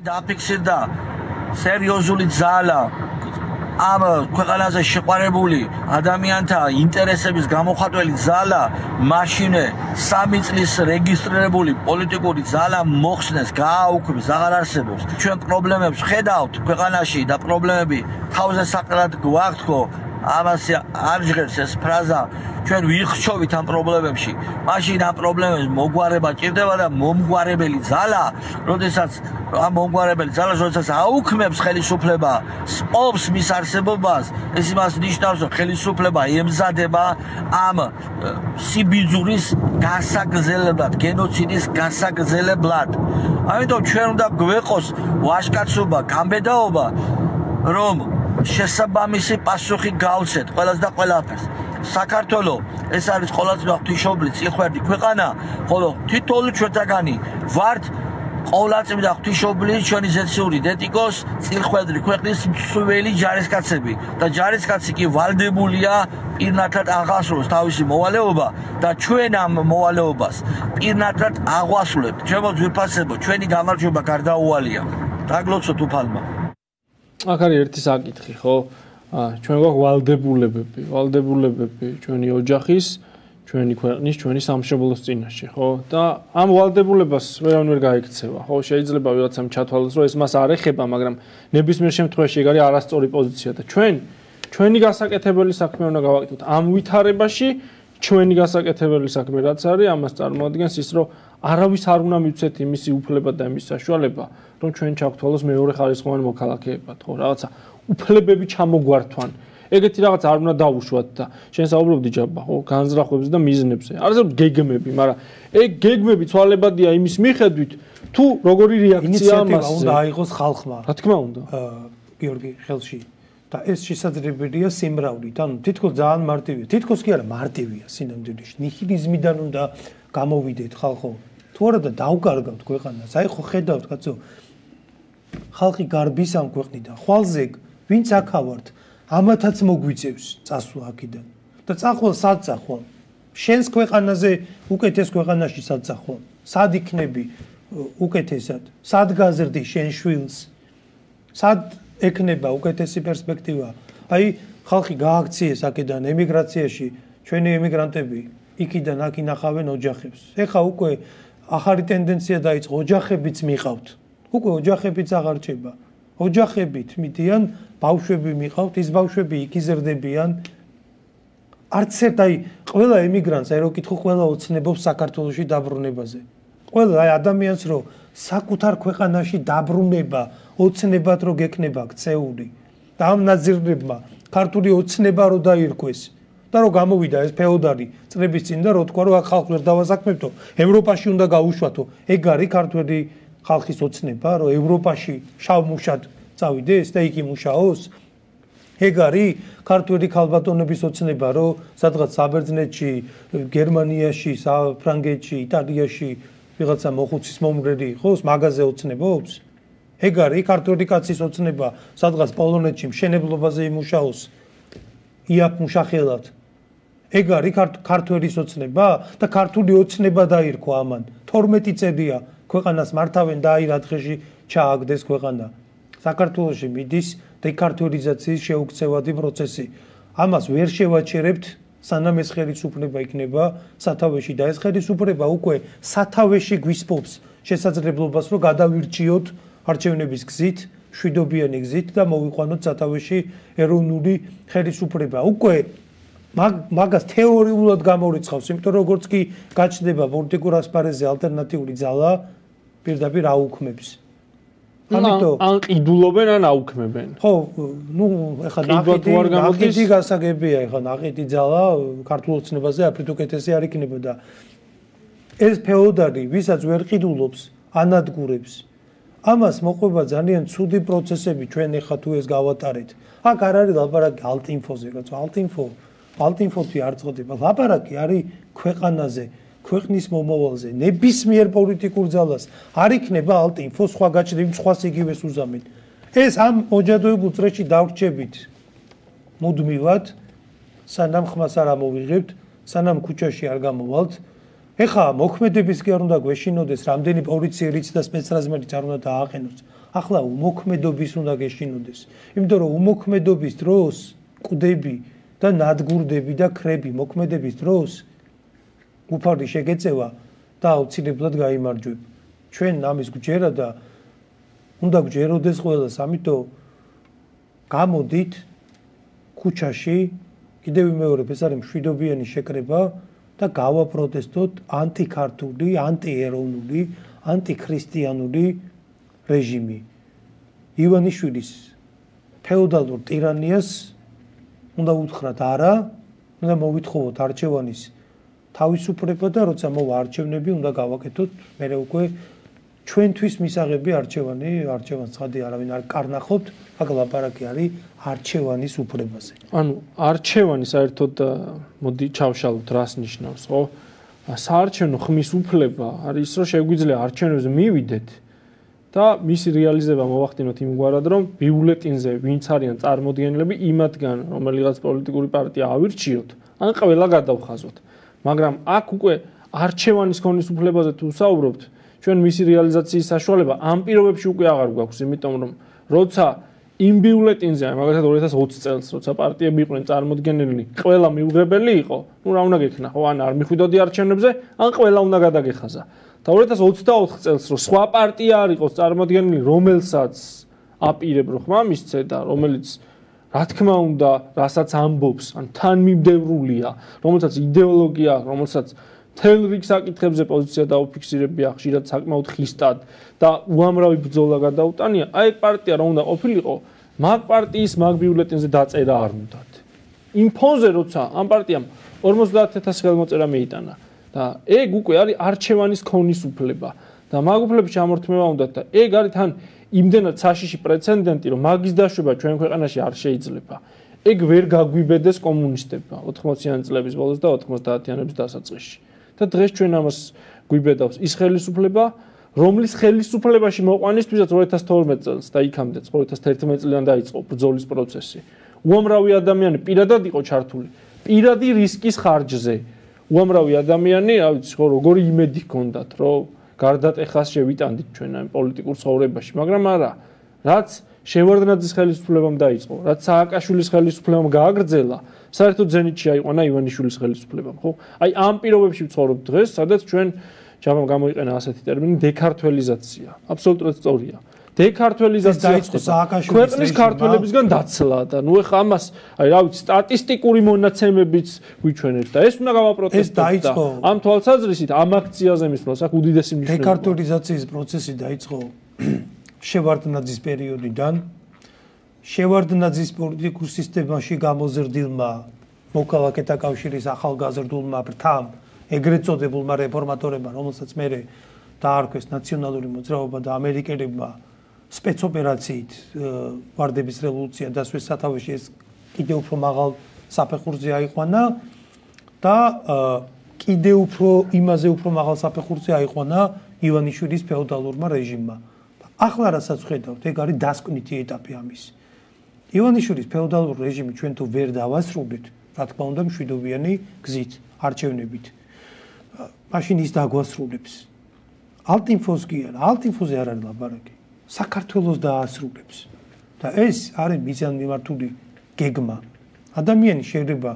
დაფიქსირდა სერიოზული ძალა ამ ქვეყანაზე შეყარებული ადამიანთა ინტერესების გამოხატველი ძალა მაშინე სამი წლის რეგისტრირებული პოლიტიკური ძალა მოხსნეს, გააუქმეს, აღარ არსებობს. ჩვენ პრობლემებს ხედავთ ქვეყანაში და პრობლემები თავზე საყრად გვაქვს? ამას ამჟღერს ეს ფრაზა ჩვენ ვიხშოვით ამ პრობლემებში. მაშინ ამ პრობლემებს მოგვარება ჭირდება და მომგვარებელი ძალა, როდესაც ამ მომგვარებელი ძალა, როდესაც აუქმებს ხელისუფლება, სპობს მის არსებობას, ეს იმას ნიშნავს, რომ ხელისუფლება ემზადება ამ სიბიძურის გასაგზელებლად, გენოციდის გასაგზელებლად. ამიტომ ჩვენ უნდა გვეყოს ვაშკაცობა, გამბედაობა, რომ შესაბამისი პასუხი გავცეთ ყველას და ყველაფერს. საქართველოს ეს არის ყველაზე ღვთისმშობლი წიხვერდი ქვეყანა, ხოლო თითოეული ჩვენთაგანი ვართ ყოვლადწმიდა ღვთისმშობლი ჩვენი ზეციური დეტიკოს წიხვერდი ქვეყნის მსველი ჯარისკაცები და ჯარისკაცი კი ვალდებულია პირნათლად აღასრულოს თავისი მოვალეობა და ჩვენ ამ მოვალეობას პირნათლად აღვასრულებთ. ჩემო ძვირფასებო, ჩვენი გამარჯვება გარდაუვალია. დაგლოცოთ უფალმა. აქ არის ერთი საკითხი, ხო? აა ჩვენ გვაქვს ვალდებულებები, ვალდებულებები ჩვენი ოჯახის, ჩვენი ქვეყნის, ჩვენი სამშობლოს წინაშე, ხო? და ამ ვალდებულებას ვერავინ ვერ გაიქცევა, ხო? შეიძლება ვიღაცამ ჩათვალოს, რომ ეს მას არ ეხება, მაგრამ ნებისმიერ შემთხვევაში ეგ არის არასწორი პოზიცია და ჩვენ ჩვენი გასაკეთებელი საქმე უნდა გავაკეთოთ ამ ვითარებაში ჩვენი გასაკეთებელი საქმე რაც არის, ამას წარმოადგენს ის, რომ არავის არ უნდა მიცეთ იმისი უფლება და იმის საშუალება, რომ ჩვენ ჩავთვალოს მეორე ხარისხოვანი მოქალაქეებად, ხო, რაღაცა უფლებები ჩამოგვართვან. ეგეთი რაღაც არ უნდა დავუშვათ და შენ საუბრობდი ჯაბა, ხო, განზრახვებს და მიზნებზე. არასდროს გეგმები, მაგრამ ეგ გეგმები ცვალებადია იმის მიხედვით, თუ როგორი რეაქცია ამას უნდა აიღოს ხალხმა. რა თქმა უნდა. გიორგი ხელში და ეს შესაძლებელია სიმრავლით. ანუ თითქოს ძალიან მარტივია. თითქოს კი არა მარტივია სინამდვილეში. ნიჰილიზმიდან უნდა გამოვიდეთ ხალხო. თუ არა და დავკარგავთ ქვეყანას. აი ხო ხედავთ კაცო. ხალხი გარბის ამ ქვეყნიდან. ხვალზე ვინც აქავართ, ამათაც მოგვიწევს წასვლა აქედან. და წახვალ სად წახვალ? შენს ქვეყანაზე უკეთეს ქვეყანაში სად წახვალ? სად იქნები უკეთესად? სად გაზრდი შენ შვილს? სად ეკნება უკეთესი პერსპექტივა? აი ხალხი გააქციეს აქედან ემიგრაციაში, ჩვენი ემიგრანტები იქიდან აქ ინახავენ ოჯახებს. ეხა უკვე ახალი ტენდენცია დაიწყო, ოჯახებიც მიყავთ. უკვე ოჯახებიც აღარ რჩება. ოჯახებით მიდიან, ბავშვები მიყავთ, ის ბავშვები იქ იზრდებიან. არც ერთ აი ყველა ემიგრანტს აი რო კითხო ყველა ოცნებობს საქართველოსში დაბრუნებაზე. ყველა აი ადამიანს რო საკუთარ ქვეყანაში დაბრუნება, ოცნებად რო გეკნება ქცეული და ამ ნაზირებმა ქართული ოცნება რო დაირქვეს და რომ გამოვიდა ეს ფეოდალი წლების წინ და რო თქვა რომ აქ ხალხს ვერ დავასაქმებთო ევროპაში უნდა გაუშვათო. ეგ არის ქართველი ხალხის ოცნება რომ ევროპაში შავმუშად წავიდეს და იქ იმუშაოს ეგ არის ქართველი ქალბატონების ოცნება რომ სადღაც საბერძნეთში გერმანიაში საფრანგეთში იტალიაში ვიღაცა მოხუცის მომღერალი იყოს მაგაზე ოცნებობს. ეგ არის ქართველი კაცის ოცნება სადღაც პოლონეთში მშენებლობაზე იმუშაოს იაფ მუშახელად ეგ არის ქართველის ოცნება და ქართული ოცნება დაირქვა ამან. 12 წელია ქვეყანას მართავენ და აი რა დღეში ჩააგდეს ქვეყანა. საქართველოსი მიდის დეკარტულიზაციის შეუქცევადი პროცესი. ამას ვერ შევაჩერებთ სანამ ეს ხელისუფლება იქნება სათავეში და ეს ხელისუფლება უკვე სათავეში გვისპობს შესაძლებლობას რომ გადავირჩიოთ არჩევნების გზით შვიდობიანი გზით და მოვიყვანოთ სათავეში ეროვნული ხელისუფლება. უკვე მაგას თეორიულად გამორიცხავს, იმიტომ რომ როგორც კი გაჩნდება პოლიტიკურ ასპარეზზე ალტერნატიული ძალა, პირდაპირ აუქმებს. ამიტომ ან ყიდულობენ ან აუქმებენ. ხო, ну, ეხლა ნაყიდი ნაყიდი გასაგებია, ეხლა ნაყიდი ძალა ქართულ ოცნებაზე აფრიტუკეთესი არ იქნება და ეს ფეოდალი, ვისაც ვერ ყიდულობს, ანადგურებს. ამას მოყვება ძალიან ცუდი პროცესები ჩვენ ეხლა თუ ეს გავატარეთ. აქ არ არის ლაპარაკი ალტინფოზე, რაც ალტინფო ალტინფოთი არ წოდება. ლაპარაკი არის ქვეყანაზე. ქვეყნის მომავალზე ნებისმიერ პოლიტიკურ ძალას არ იქნება ალტინფო სხვა გაჩნდება სხვა სიგივეს უზამენ ეს ამ ოჯადოებულ წრეში დავრჩებით მუდმივად სანამ ხმას არ ამოვიღებთ სანამ ქუჩაში არ გამოვალთ ეხა მოქმედების კი არ უნდა გვეშინოდეს რამდენი პოლიციელიც და სპეცრაზმერიც არ უნდა დააყენოს ახლა უმოქმედობის უნდა გეშინოდეს იმიტომ რომ უმოქმედობის დროს ყდები და ნადგურდები და ქრები მოქმედების დროს უფარდი შეგეწევა და აუცილებლად გამოიმარჯვებ. ჩვენ ამის გვჯერა და უნდა გვჯეროდეს ყველას, ამიტომ გამოდით ქუჩაში კიდევ ვიმეორებ, ეს არის მშვიდობიანი შეკრება და გავაპროტესტოთ ანტიქართული, ანტიეროვნული, ანტიქრისტიანული რეჟიმი. ივანიშვილის ფეოდალურ ტირანიას უნდა უთხრათ არა, უნდა მოვითხოვოთ არჩევანის თავისუფლება და როცა მოვა არჩევნები უნდა გავაკეთოთ მე უკვე ჩვენთვის მისაღები არჩევანი არჩევანს ცხადი არავინ არ კარნახობთ აქ ლაპარაკი არის არჩევანის უფლებაზე. ანუ არჩევანი საერთოდ მოდი ჩავშალოთ რას ნიშნავს ხო? საარჩევნო ხმის უფლება არის რომ შეგვიძლია არჩევნებზე მივიდეთ და მისი რეალიზება მოვახდინოთ იმგვარად რომ ბიულეტინზე ვინც არიან წარმოადგენლები იმათგან რომელიღაც პოლიტიკური პარტია ავირჩიოთ ან ყველა გადავხაზოთ მაგრამ აქ უკვე არჩევანის ქონის უფლებაზე თუ საუბრობთ, ჩვენ მისი რეალიზაციის საშუალება ამ პირობებში უკვე აღარ გვაქვს, იმიტომ რომ როცა იმ ბიულეტინზე, მაგალითად 2020 წელს, როცა პარტიები იყვნენ წარმოდგენილი, ყველა მიუღებელი იყო, ну რა უნდა გექნა, ხო, ან არ მიხვიდოდი არჩევნებზე, ან ყველა უნდა გადაგეხაზა. და 2024 წელს, რომ სხვა პარტია არ იყოს წარმოდგენილი, რომელსაც აპირებ რო ხმა მისცე და რომელიც რა თქმა უნდა, რასაც ამბობს, ან თან მიმდევრულია, რომელსაც იდეოლოგია, რომელსაც თელ რიგ საკითხებზე პოზიცია დაუფიქსირებია ხშირად საკმაოდ ხისტად და უამრავი ბრძოლა გადაუტანია, აი პარტია რა უნდა ყოფილიყო, მაგ პარტიის მაგ ბიულეტინზე დაწერა არ უნდათ. იმ ფონზე როცა ამ პარტიამ 50000 ხელმოწერა მიიტანა ეგ უკვე არის არჩევანის ქონის უფლება და მაგ უფლებში ამორთმევა უნდათ და ეგ არის თან იმდენად საშიში პრეცედენტი, რომ მაგის დაშვება ჩვენ ქვეყანაში არ შეიძლება. ეგ ვერ გაგვიბედეს კომუნისტებმა 80-იან წლების ბოლოს და 90-იანების დასაწყისში. და დღეს ჩვენ ამას გვიბედავს ის ხელისუფლება, რომლის ხელისუფლებაში მოყვანისთვისაც 2012 წელს და იქამდე 2011 წლიდან დაიწყო ბრძოლის პროცესი. უამრავი ადამიანი პირადად იყო ჩართული პირადი რისკის ხარჯზე. უამრავი ადამიანი, რა ვიცი, ხო, როგორი იმედი ჰქონდათ, რომ გარდატეხას შევიტანდით ჩვენ ამ პოლიტიკურ ცხოვრებაში, მაგრამ არა, რაც შევარდნაძის ხელისუფლებამ დაიწყო, რაც სააკაშვილის ხელისუფლებამ გააგრძელა, საერთოდ ზენიტში აიყვანა ივანიშვილის ხელისუფლებამ, ხო? აი ამ პირობებში ვცხოვრობ დღეს, სადაც ჩვენ ჯამამ გამოიყენა ასეთი ტერმინი დეკარტველიზაცია. აბსოლუტურად სწორია. დეკარტველიზაცია დაიწყო სააკაშვილის ქვეყნის ქართველებისგან დაცლა და ნუ ეხა ამას აი რა ვიცი სტატისტიკური მონაცემებიც გვიჩვენებს და ეს უნდა გავაპროტესტოთ და ამ თვალსაზრისით ამ აქციაზე მისვლას აქ უდიდესი მნიშვნელობა. დეკარტველიზაციის პროცესი დაიწყო შევარდნაძის პერიოდიდან. შევარდნაძის პოლიტიკურ სისტემაში გამოზრდილმა მოქალაქეთა კავშირის ახალგაზრდულმა ბრთამ, ეგრეთ წოდებულმა რეფორმატორებმა, რომელსაც მე დაარქვეს ნაციონალური მოძრაობა და ამერიკელებმა სპეცოპერაციით э, ვარდების რევოლუცია დასვის სათავეში ეს კიდე უფრო მაღალ საფეხურზე აიყვანა და э, კიდე უფრო იმაზე უფრო მაღალ საფეხურზე აიყვანა ივანიშვილის ფეოდალურმა რეჟიმმა. ახლა რასაც ხედავთ, ეგ არის დასკვნითი ეტაპი ამის. ივანიშვილის ფეოდალურ რეჟიმი ჩვენ თუ ვერ დავასრულეთ, რა თქმა უნდა, მშვიდობიანი გზით, არჩევნებით. მაშინ ის დაგვასრულებს. ალტინფოს კი არა, ალტინფოზე არ არის ლაბარაკი. საქართველოს დაასრულებს. და ეს არის მიზანმიმართული გეგმა. ადამიანი შეიძლება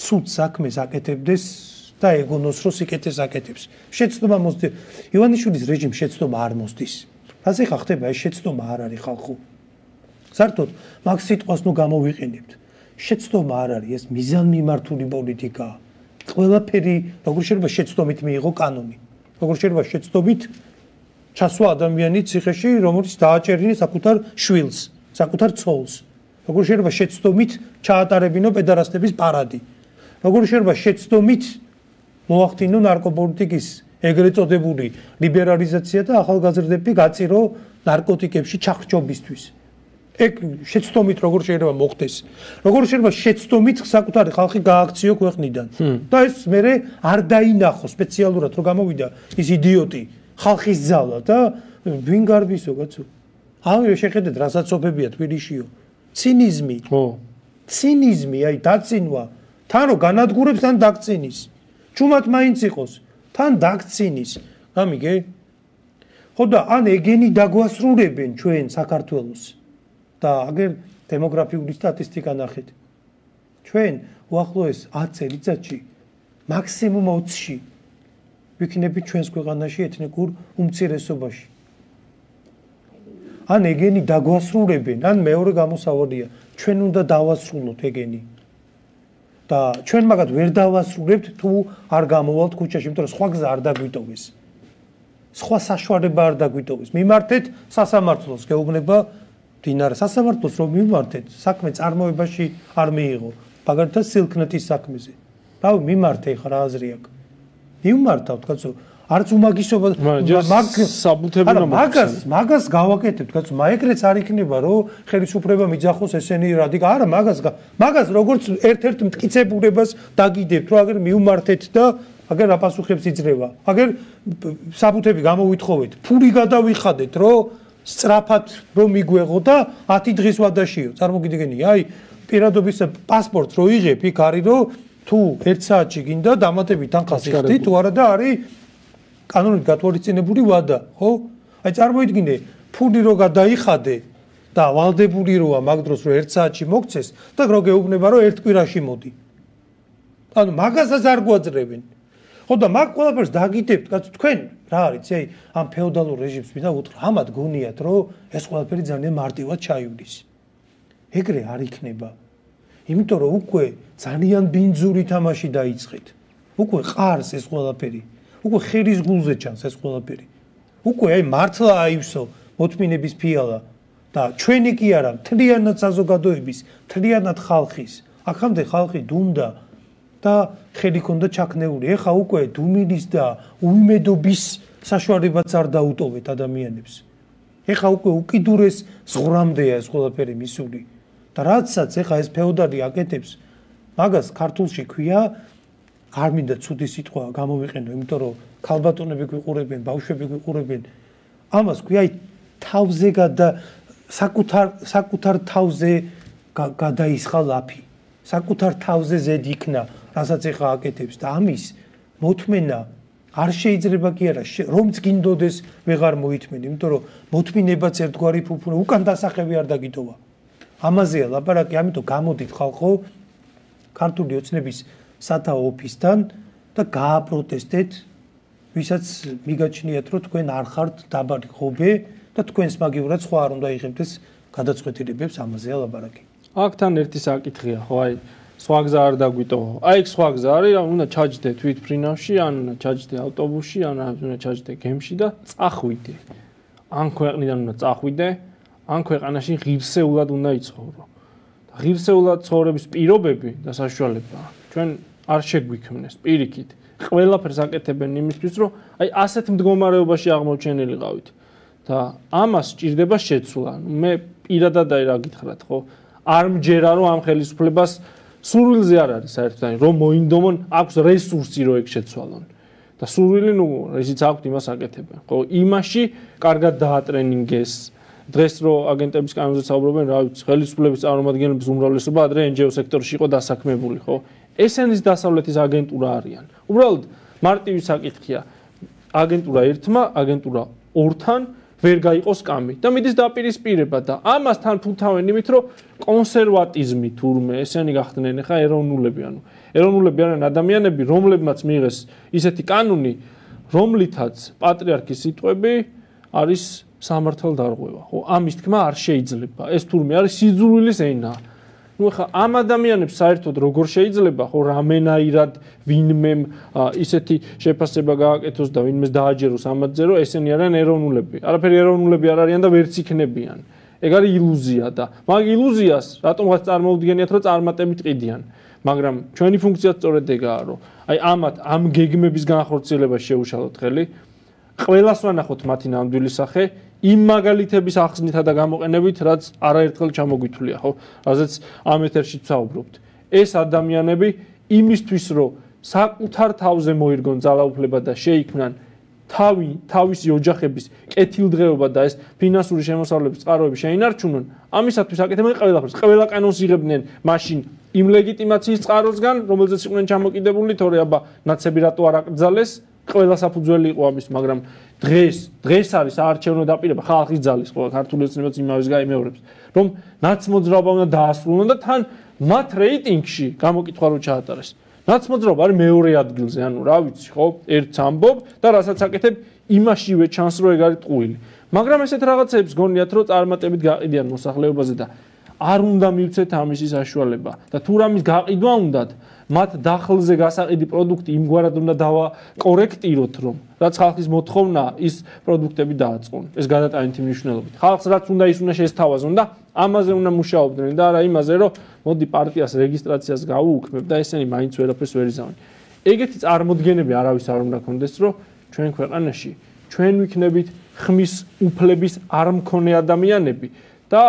ცუდ საქმეს აკეთებდეს და ეგონოს რომ სიკეთეს აკეთებს. შეცდომა მოსდი. ივანიშვილის რეჟიმ შეცდომა არ მოსდის. ასე ხა ხდება ეს შეცდომა არ არის ხალხო. საერთოდ მაგ სიტყვას ნუ გამოვიყენებთ. შეცდომა არ არის ეს მიზანმიმართული პოლიტიკა. ყველაფერი როგორ შეიძლება შეცდომით მიიღო კანონი. როგორ შეიძლება შეცდომით ჩასვა ადამიანის ციხეში, რომელიც დააჭერინე საკუთარ შვილს, საკუთარ ცოლს. როგორ შეიძლება შეცდომით ჩაატარებინო პედარასტების პარადი. როგორ შეიძლება შეცდომით მოახდინო ნარკოპოლიტიკის ეგრეთ წოდებული ლიბერალიზაცია და ახალგაზრდები გაწირო ნარკოტიკებში ჩახჭობისთვის. ეგ შეცდომით როგორ შეიძლება მოხდეს? როგორ შეიძლება შეცდომით საკუთარი ხალხი გააქციო ქვეყნიდან? და ეს მე არ დაინახო სპეციალურად რომ გამოვიდა ის იდიოტი ხალხის ძალა და ვინ გარბისო კაცო? აი შეხედეთ რასაცობებია თბილისშიო. ცინიზმი. ხო. ცინიზმი, აი დაცინვა. თან რო განადგურებს თან დაქცინის. ჩუმად მაინც იყოს. თან დაქცინის. გამიგე? ხო და ან ეგენი დაგვასრულებენ ჩვენ საქართველოს. და აგერ დემოგრაფიული სტატისტიკა ნახეთ. ჩვენ უახლოეს 10 წელიწადში მაქსიმუმ 20-ში ვიქნებით ჩვენს ქვეყანაში ეთნიკურ უმცირესობაში. ან ეგენი დაგვასრულებენ, ან მეორე გამოსავალია, ჩვენ უნდა დავასრულოთ ეგენი. და ჩვენ მაგათ ვერ დავასრულებთ თუ არ გამოვალთ ქუჩაში, იმიტომ რომ სხვა გზა არ დაგვიტოვეს. სხვა საშუალება არ დაგვიტოვეს. მიმართეთ სასამართლოს, გეუბნება დინარ სასამართლოს რომ მიმართეთ, საქმე წარმოებაში არ მიიღო. მაგალითად სილკნეტის საქმეზე. რავი, მიმართე ხა რა აზრი აქვს? მიმართავთ, კაცო, არც უმაგისობა მაგ საბუთები რომ მაგას მაგას გავაკეთებთ კაცო. მაეგრეც არ იქნება რომ ხელისუფლება მიძახოს ესენი რადიკა არა მაგას მაგას როგორც ერთ-ერთ მტკიცებულებას დაგიდებთ რომ აგერ მიუმართეთ და აგერ აპასუხებს იძლევა. აგერ საბუთები გამოვითხოვეთ. ფული გადავიხადეთ რომ სწრაფად რომ მიგვეღო და 10 დღის ვადაშიო. წარმოგიდგენი აი პირადობის პასპორტს რო იღებ იქ არის რომ თუ 1 საათში გინდა დამატებით თანხას იხდი, თუ არა და არის კანონით გათვალისწინებული ვადა, ხო? აი წარმოიდგინე, ფული რო გადაიხადე და ვალდებული როა მაგ დროს რო 1 საათში მოგცეს და რო გეუბნება რომ ერთ კვირაში მოდი. ანუ მაგასაც არ გვაძლევენ. ხო და მაგ ყველაფერს დაგიდებთ, კაც თქვენ რა არის, ეი, ამ ფეოდალურ რეჟიმს ვიდა უთხრა, ამათ გონიათ, რომ ეს ყველაფერი ძალიან მარტივად ჩაივლის. ეგრე არ იქნება. იმიტომ რომ უკვე ძალიან ბინძური თამაში დაიწყეთ. უკვე ყარს ეს ყველაფერი. უკვე ხერის გულზე ჩანს ეს ყველაფერი. უკვე აი მართლა აივსო მოთმინების ფიალა და ჩვენი კი არა, თლიანად საზოგადოების, თლიანად ხალხის. აქამდე ხალხი დუმდა და ხელი ქონდა ჩაქნეული. ეხა უკვე დუმილის და უიმედობის საშუალებაც არ დაუტოვეთ ადამიანებს. ეხა უკვე უკიდურეს ზღრამდეა ეს ყველაფერი მისული. და რაცაც ეხა ეს ფეოდალი აკეთებს, მაგას ქართულში ქვია არ მინდა ცუდი სიტყვა გამოვიყენო, იმიტომ რომ ქალბატონები გვიყურებენ, ბავშვები გვიყურებენ. ამას ქვია თავზე გადა საკუთარ საკუთარ თავზე გადაისხა ლაფი. საკუთარ თავზე ზედ იქნა, რასაც ეხა აკეთებს და ამის მოთმენა არ შეიძლება კი არა, რომც გინდოდეს ვეღარ მოითმენ, იმიტომ რომ მოთმინებაც ერთგვარი ფუფუნე უკან დასახევი არ დაგიტოვა. ამაზეა ლაპარაკი, ამიტომ გამოდით ხალხო ქართული ოცნების სათაო ოფისთან და გააპროტესტეთ ვისაც მიგაჩნიათ რომ თქვენ არ ხართ დაბალი ხობე და თქვენს მაგივრად სხვა არ უნდა იღებდეს გადაწყვეტილებებს ამაზე ლაბარაკი. აქ თან ერთი საკითხია, ხო აი სხვა გზა არ დაგვიტოვო. აი სხვა გზა არის, რა უნდა ჩაჯდე თვით ფრინავში, ან უნდა ჩაჯდე ავტობუსში, ან უნდა ჩაჯდე გემში და წახვიდე. ან ქვეყნიდან უნდა წახვიდე, ან ქვეყანაში ღირსეულად უნდა იცხოვრო. ღირსეულად ცხოვრების პირობები და საშუალება ჩვენ არ შეგვიქმნეს პირიქით. ყველაფერს აკეთებენ იმისთვის, რომ აი ასეთ მდგომარეობაში აღმოჩენილიყავით. და ამას ჭირდება შეცვლა. მე პირადად აი რა გითხრათ, ხო? არ მჯერა რომ ამ ხელისუფლებას სურვილზე არ არის საერთოდ, რომ მოინდომონ აქვს რესურსი რომ ეგ შეცვალონ. და სურვილი ნუ ისიც აქვს იმას აკეთებენ. ხო, იმაში კარგად დაატრენინგეს. დღეს რო აგენტების კანონზე საუბრობენ, რა ვიცი, ხელისუფლების წარმომადგენლების უმრავლესობა ადრე NGO სექტორში იყო დასაქმებული, ხო? ესენის დასავლეთის აგენტურა არიან. უბრალოდ მარტივი საკითხია. აგენტურა ერთმა, აგენტურა ორთან ვერ გაიყოს კამი და მიდის დაპირისპირება და ამასთან ფუთავენ იმით რომ კონსერვატიზმი თურმე ესენი გახდნენ ხა ეროვნულები ანუ ეროვნულები არიან ადამიანები რომლებმაც მიიღეს ისეთი კანონი რომლითაც პატრიარქის სიტყვები არის სამართალ დარღვევა. ხო ამის თქმა არ შეიძლება. ეს თურმე არის სიძულვილის ენა. ну ხა ამ ადამიანებს საერთოდ როგორ შეიძლება ხო რამენაირად ვინმე ისეთი შეფასება გააკეთოს და ვინმეს დააჯეროს ამათზე რომ ესენი არიან ეროვნულები. არაფერი ეროვნულები არ არიან და ვერც იქნებიან. ეგ არის ილუზია და მაგ ილუზიას რატომღაც წარმოუდგენიათ რომ წარმატებით ყიდიან? მაგრამ ჩვენი ფუნქცია სწორედ ეგაა რომ აი ამათ ამ გეგმების განხორციელება შეუშალოთ ხელი? ყველას ვანახოთ მათი ნამდვილი სახე იმ მაგალითების ახსნითა და გამოყენებით, რაც არაერთხელ ჩამოგვითვლია, ხო? რაზეც ამ ეთერში ვსაუბრობთ. ეს ადამიანები იმისთვის, რომ საკუთარ თავზე მოირგონ ძალაუფლება და შეიქმნან თავი თავისი ოჯახების კეთილდღეობა და ეს ფინანსური შემოსავლების წყაროები შეინარჩუნონ, ამისათვის აკეთებენ ყველაფერს. ყველა კანონს იღებდნენ მაშინ იმ ლეგიტიმაციის წყაროსგან, რომელზეც იყვნენ ჩამოკიდებული, თორე აბა ნაცები რატო არ აკრძალეს? ყველა საფუძველი იყო ამის, მაგრამ დღეს დღეს არის საარჩევნო დაპირება ხალხის ძალის ყველა ქართული ოცნებაც იმავეს გაიმეორებს რომ ნაცმოძრაობა უნდა დაასრულონ და თან მათ რეიტინგში გამოკითხვა რო ჩაატარეს. ნაცმოძრაობა არის მეორე ადგილზე ანუ რა ვიცი ხო ერთს ამბობ და რასაც აკეთებ იმაშივე ჩანს რომ ეგ არის ტყუილი. მაგრამ ესეთ რაღაცებს გონიათ რომ წარმატებით გაყიდიან მოსახლეობაზე და არ უნდა მივცეთ ამისი საშუალება და თუ რამის გაყიდვა უნდათ მათ დახლზე გასაყიდი პროდუქტი იმგვარად უნდა დავა კორექტიროთ რომ რაც ხალხის მოთხოვნა ის პროდუქტები დააწყონ ეს გადატანითი მნიშვნელობით. ხალხს რაც უნდა ის უნდა შეესთავაზონ და ამაზე უნდა მუშაობდნენ და არა იმაზე რომ მოდი პარტიას რეგისტრაციას გაუუქმებ და ესენი მაინც ვერაფერს ვერ იზამენ. ეგეთი წარმოდგენები არავის არ უნდა კონდეს რომ ჩვენ ქვეყანაში ჩვენ ვიქნებით ხმის უფლების არ მქონე ადამიანები და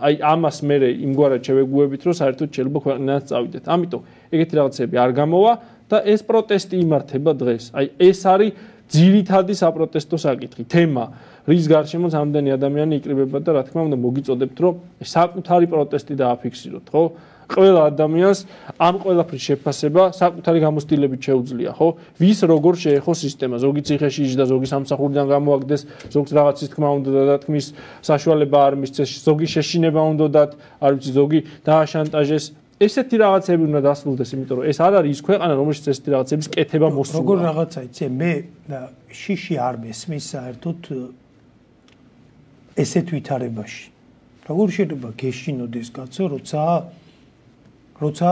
აი ამას მე იმგვარად შევეგუებით რომ საერთოდ შეიძლება ქვეყნიდან წავიდეთ ამიტომ ეგეთი რაღაცები არ გამოვა და ეს პროტესტი იმართება დღეს. აი ეს არის ძირითადი საპროტესტო საკითხი, თემა, რის გარშემოც ამდენი ადამიანი იკრიბება და რა თქმა უნდა მოგიწოდებთ, რომ საკუთარი პროტესტი დააფიქსიროთ, ხო? ყველა ადამიანს ამ ყველაფრის შეფასება საკუთარი გამოცდილებით შეუძლია, ხო? ვის როგორ შეეხო სისტემა, ზოგი ციხეში იჯდა, ზოგი სამსახურიდან გამოაგდეს, ზოგს რაღაცის თქმა უნდა და თქმის საშუალება არ მისცეს, ზოგი შეშინება უნდა და არ ვიცი, ზოგი დააშანტაჟეს, ესეთი რაღაცები უნდა დასრულდეს, იმიტომ რომ ეს არ არის ის ქვეყანა, რომელშიც ესეთი რაღაცების კეთება მოსულა. როგორ რაღაცა იცი, მე შიში არ მესმის საერთოდ ესეთ ვითარებაში. როგორ შეიძლება გეშინოდეს კაცო, როცა როცა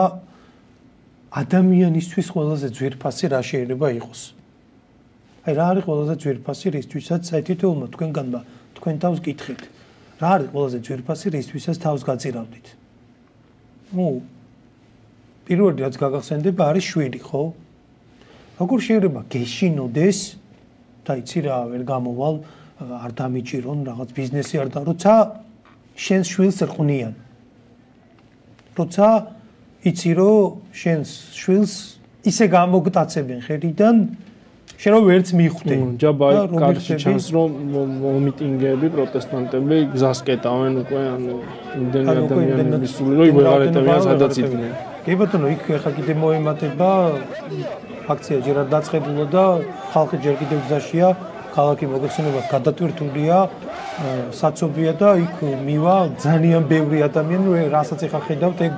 ადამიანისთვის ყველაზე ძვირფასი რა შეიძლება იყოს. აი რა არის ყველაზე ძვირფასი რისთვისაც საერთოდ თქვენგანმა თქვენ თავს გითხეთ. რა არის ყველაზე ძვირფასი რისთვისაც თავს გაწირავდით? ну პირველი რაც გაგახსენდება არის შვილი, ხო? როგორ შეიძლება გეშინოდეს და იცი რა, ვერ გამოვალ, არ დამიჭირონ რაღაც ბიზნესი არ და როცა შენს შვილს რყნიან. როცა იცი რომ შენს შვილს ისე გამოგტაცებენ ხედიდან შენ რომ ვერც მიხვდე. ჯაბა კარში ჩანს რომ მომიტინგები პროტესტანტები გზას კეტავენ უკვე ანუ იმდენი ადამიანების სული რომ ვეღარ ეტევიან სადაც იდგნენ. კი ბატონო, იქ ახლა კიდე მოემატება აქცია ჯერ არ დაწყებულა და ხალხი ჯერ კიდევ გზაშია, ქალაქი მოგეცნობა გადატვირთულია, საცობია და იქ მივა ძალიან ბევრი ადამიანი, რასაც ახლა ხედავთ, ეგ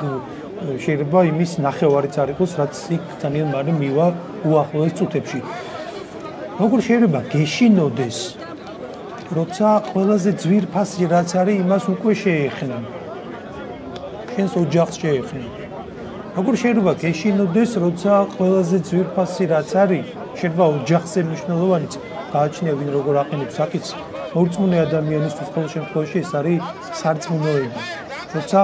შეიძლება იმის ნახევარიც არ იყოს, რაც იქ ძალიან მალე მივა უახლოეს წუთებში. როგორ შეიძლება გეშინოდეს როცა ყველაზე ძვირფასი რაც არის იმას უკვე შეეხნა. შენს ოჯახს შეეხნა. როგორ შეიძლება გეშინოდეს, როცა ყველაზე ძვირფასი რაც არის, შეიძლება ოჯახზე მნიშვნელოვანიც გააჩნია ვინ როგორ აყენებს საკითხს, მორწმუნე ადამიანისთვის ყოველ შემთხვევაში ეს არის სარწმუნოება. როცა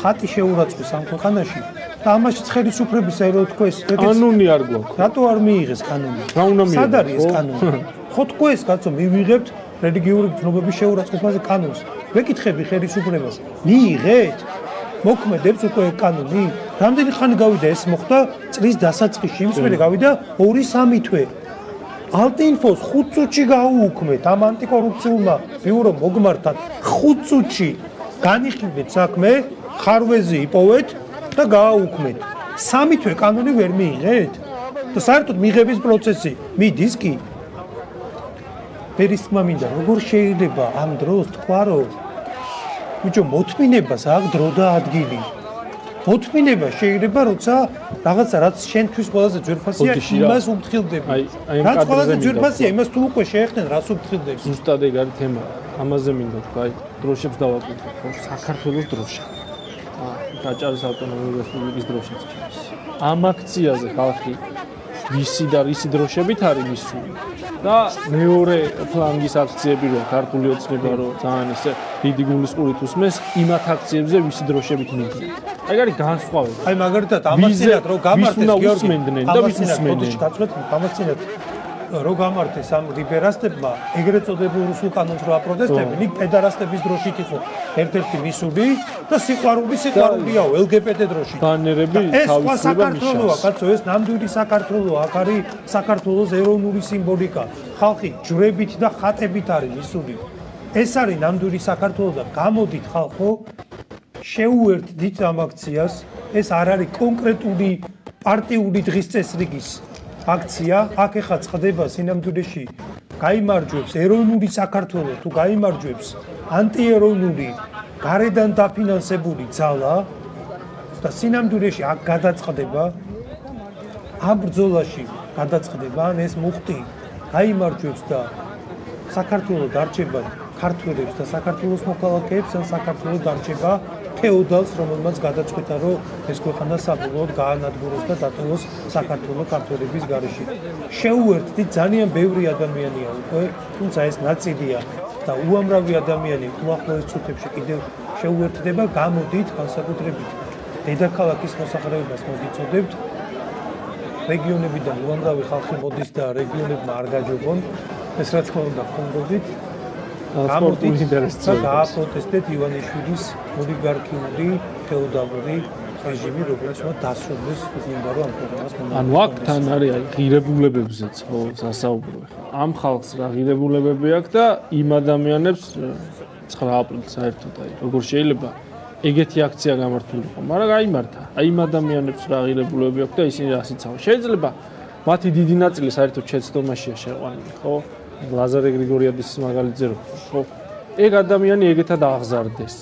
ხატი შეურაცხეს ამ ქვეყანაში და ამაში ხელისუფლების აერო თქო ეს კანონი არ გვაქვს. რატო არ მიიღეს კანონი? რა უნდა მიიღოს? სად არის ეს კანონი? ხო თქო ეს კაცო მივიღებთ რელიგიური ცნობების შეურაცხყოფაზე კანონს. ვეკითხები ხელისუფლებას. მიიღეთ? მოქმედებს უკვე კანონი? რამდენი ხანი გავიდა ეს მოხდა წლის დასაწყისში? იმის მერე გავიდა 2-3 თვე. ალტინფოს 5 წუთში გაუუქმეთ ამ ანტიკორუფციულმა ბიურო მოგმართად 5 წუთში განიხილეთ საქმე, ხარვეზი იპოვეთ და გააუქმეთ. 3 თვე კანონი ვერ მიიღეთ? და საერთოდ მიღების პროცესი მიდის კი? ფერისმა მინდა როგორ შეიძლება ამ დროს თქვა რომ ბიჭო მოთმინებას აქ დრო და ადგილი მოთმინება შეიძლება როცა რაღაცა რაც შენთვის ყველაზე ძვირფასია იმას უფრთხილდები რაც ყველაზე ძვირფასია იმას თუ უკვე შეეხდნენ რას უფრთხილდები ზუსტად ეგ არის თემა. ამაზე მინდა თქვა აი დროშებს დავაკითხე ხო საქართველოს დროშა აა დაჭარის ავტონომიური რესპუბლიკის დროშაც ამ აქციაზე ხალხი ვისი და რისი დროშებით არის მისული. და მეორე ფლანგის აქციები რო ქართული ოცნება რო ძალიან ისე დიდი გულისყურით უსმეს იმათ აქციებზე ვისი დროშებით მიდის. აი არის განსხვავება აი მაგალითად ამაცინათ რო გამართეს გიორგი ამაცინათ გაწყვეტ ამაცინათ რო გამართეს ამ ლიბერასტებმა ეგრეთ წოდებულ რუსულ კანონს რო აპროტესტებენ იქ პედარასტების დროშით იყო ერთ-ერთი მისული და სიყვარული სიყვარულიაო ლგბტ დროშით ბანერები თავისუფლება მიშა კაცო ეს ნამდვილი საქართველოა აქ არის საქართველოს ეროვნული სიმბოლიკა. ხალხი ჯვრებით და ხატებით არის მისული. ეს არის ნამდვილი საქართველო და გამოდით ხალხო შეუერთდით ამ აქციას. ეს არ არის კონკრეტული პარტიული დღის წესრიგის აქცია აქ ეხა წდება სინამდვილეში. გამარჯვებს ეროვნული საქართველოს თუ გამარჯვებს ანტიეროვნული გარედან დაფინანსებული ძალა და სინამდვილეში აქ გადაწყდება ამ ბრძოლაში გადაწყდება ან ეს მუხტი გამარჯვებს და საქართველოს დარჩება ქართველებს და საქართველოს მოქალაქეებს ან საქართველოს დარჩება ფეოდალს, რომელმაც გადაწყვიტა, რომ ეს ქვეყანა საბოლოოდ გაანადგუროს და დატოვოს საქართველოს ქართველების გარეშე. შეუერთდი ძალიან ბევრი ადამიანია უკვე, თუმცა ეს ნაწილია და უამრავი ადამიანი უახლოეს წუთებში კიდევ შეუერთდება, გამოდით განსაკუთრებით დედაქალაქის მოსახლეობას მოგიწოდებთ. რეგიონებიდან უამრავი ხალხი მოდის და რეგიონებმა არ გაჯობონ. ეს რა თქმა უნდა, ხონდობით სპორტული ინტერესები. დააპროტესტეთ ივანიშვილის ოლიგარქიული ფეოდალური რეჟიმი, რომელიც უნდა დასრულდეს უნდა რომ ამ პროგრამას მონა. ანუ აქ თან არის ღირებულებებზეც ხო სასაუბრო ხა. ამ ხალხს რა ღირებულებები აქვს და იმ ადამიანებს 9 აპრილს საერთოდ აი როგორ შეიძლება ეგეთი აქცია გამართულიყო, მაგრამ გამართა. აი იმ ადამიანებს რა ღირებულებები აქვს და ისინი რასიცავ. შეიძლება მათი დიდი ნაწილი საერთოდ შეცდომაშია შეყვანილი, ხო? ლაზარე გრიგორიადის მაგალითზე რო ხო? ეგ ადამიანი ეგეთად აღზარდეს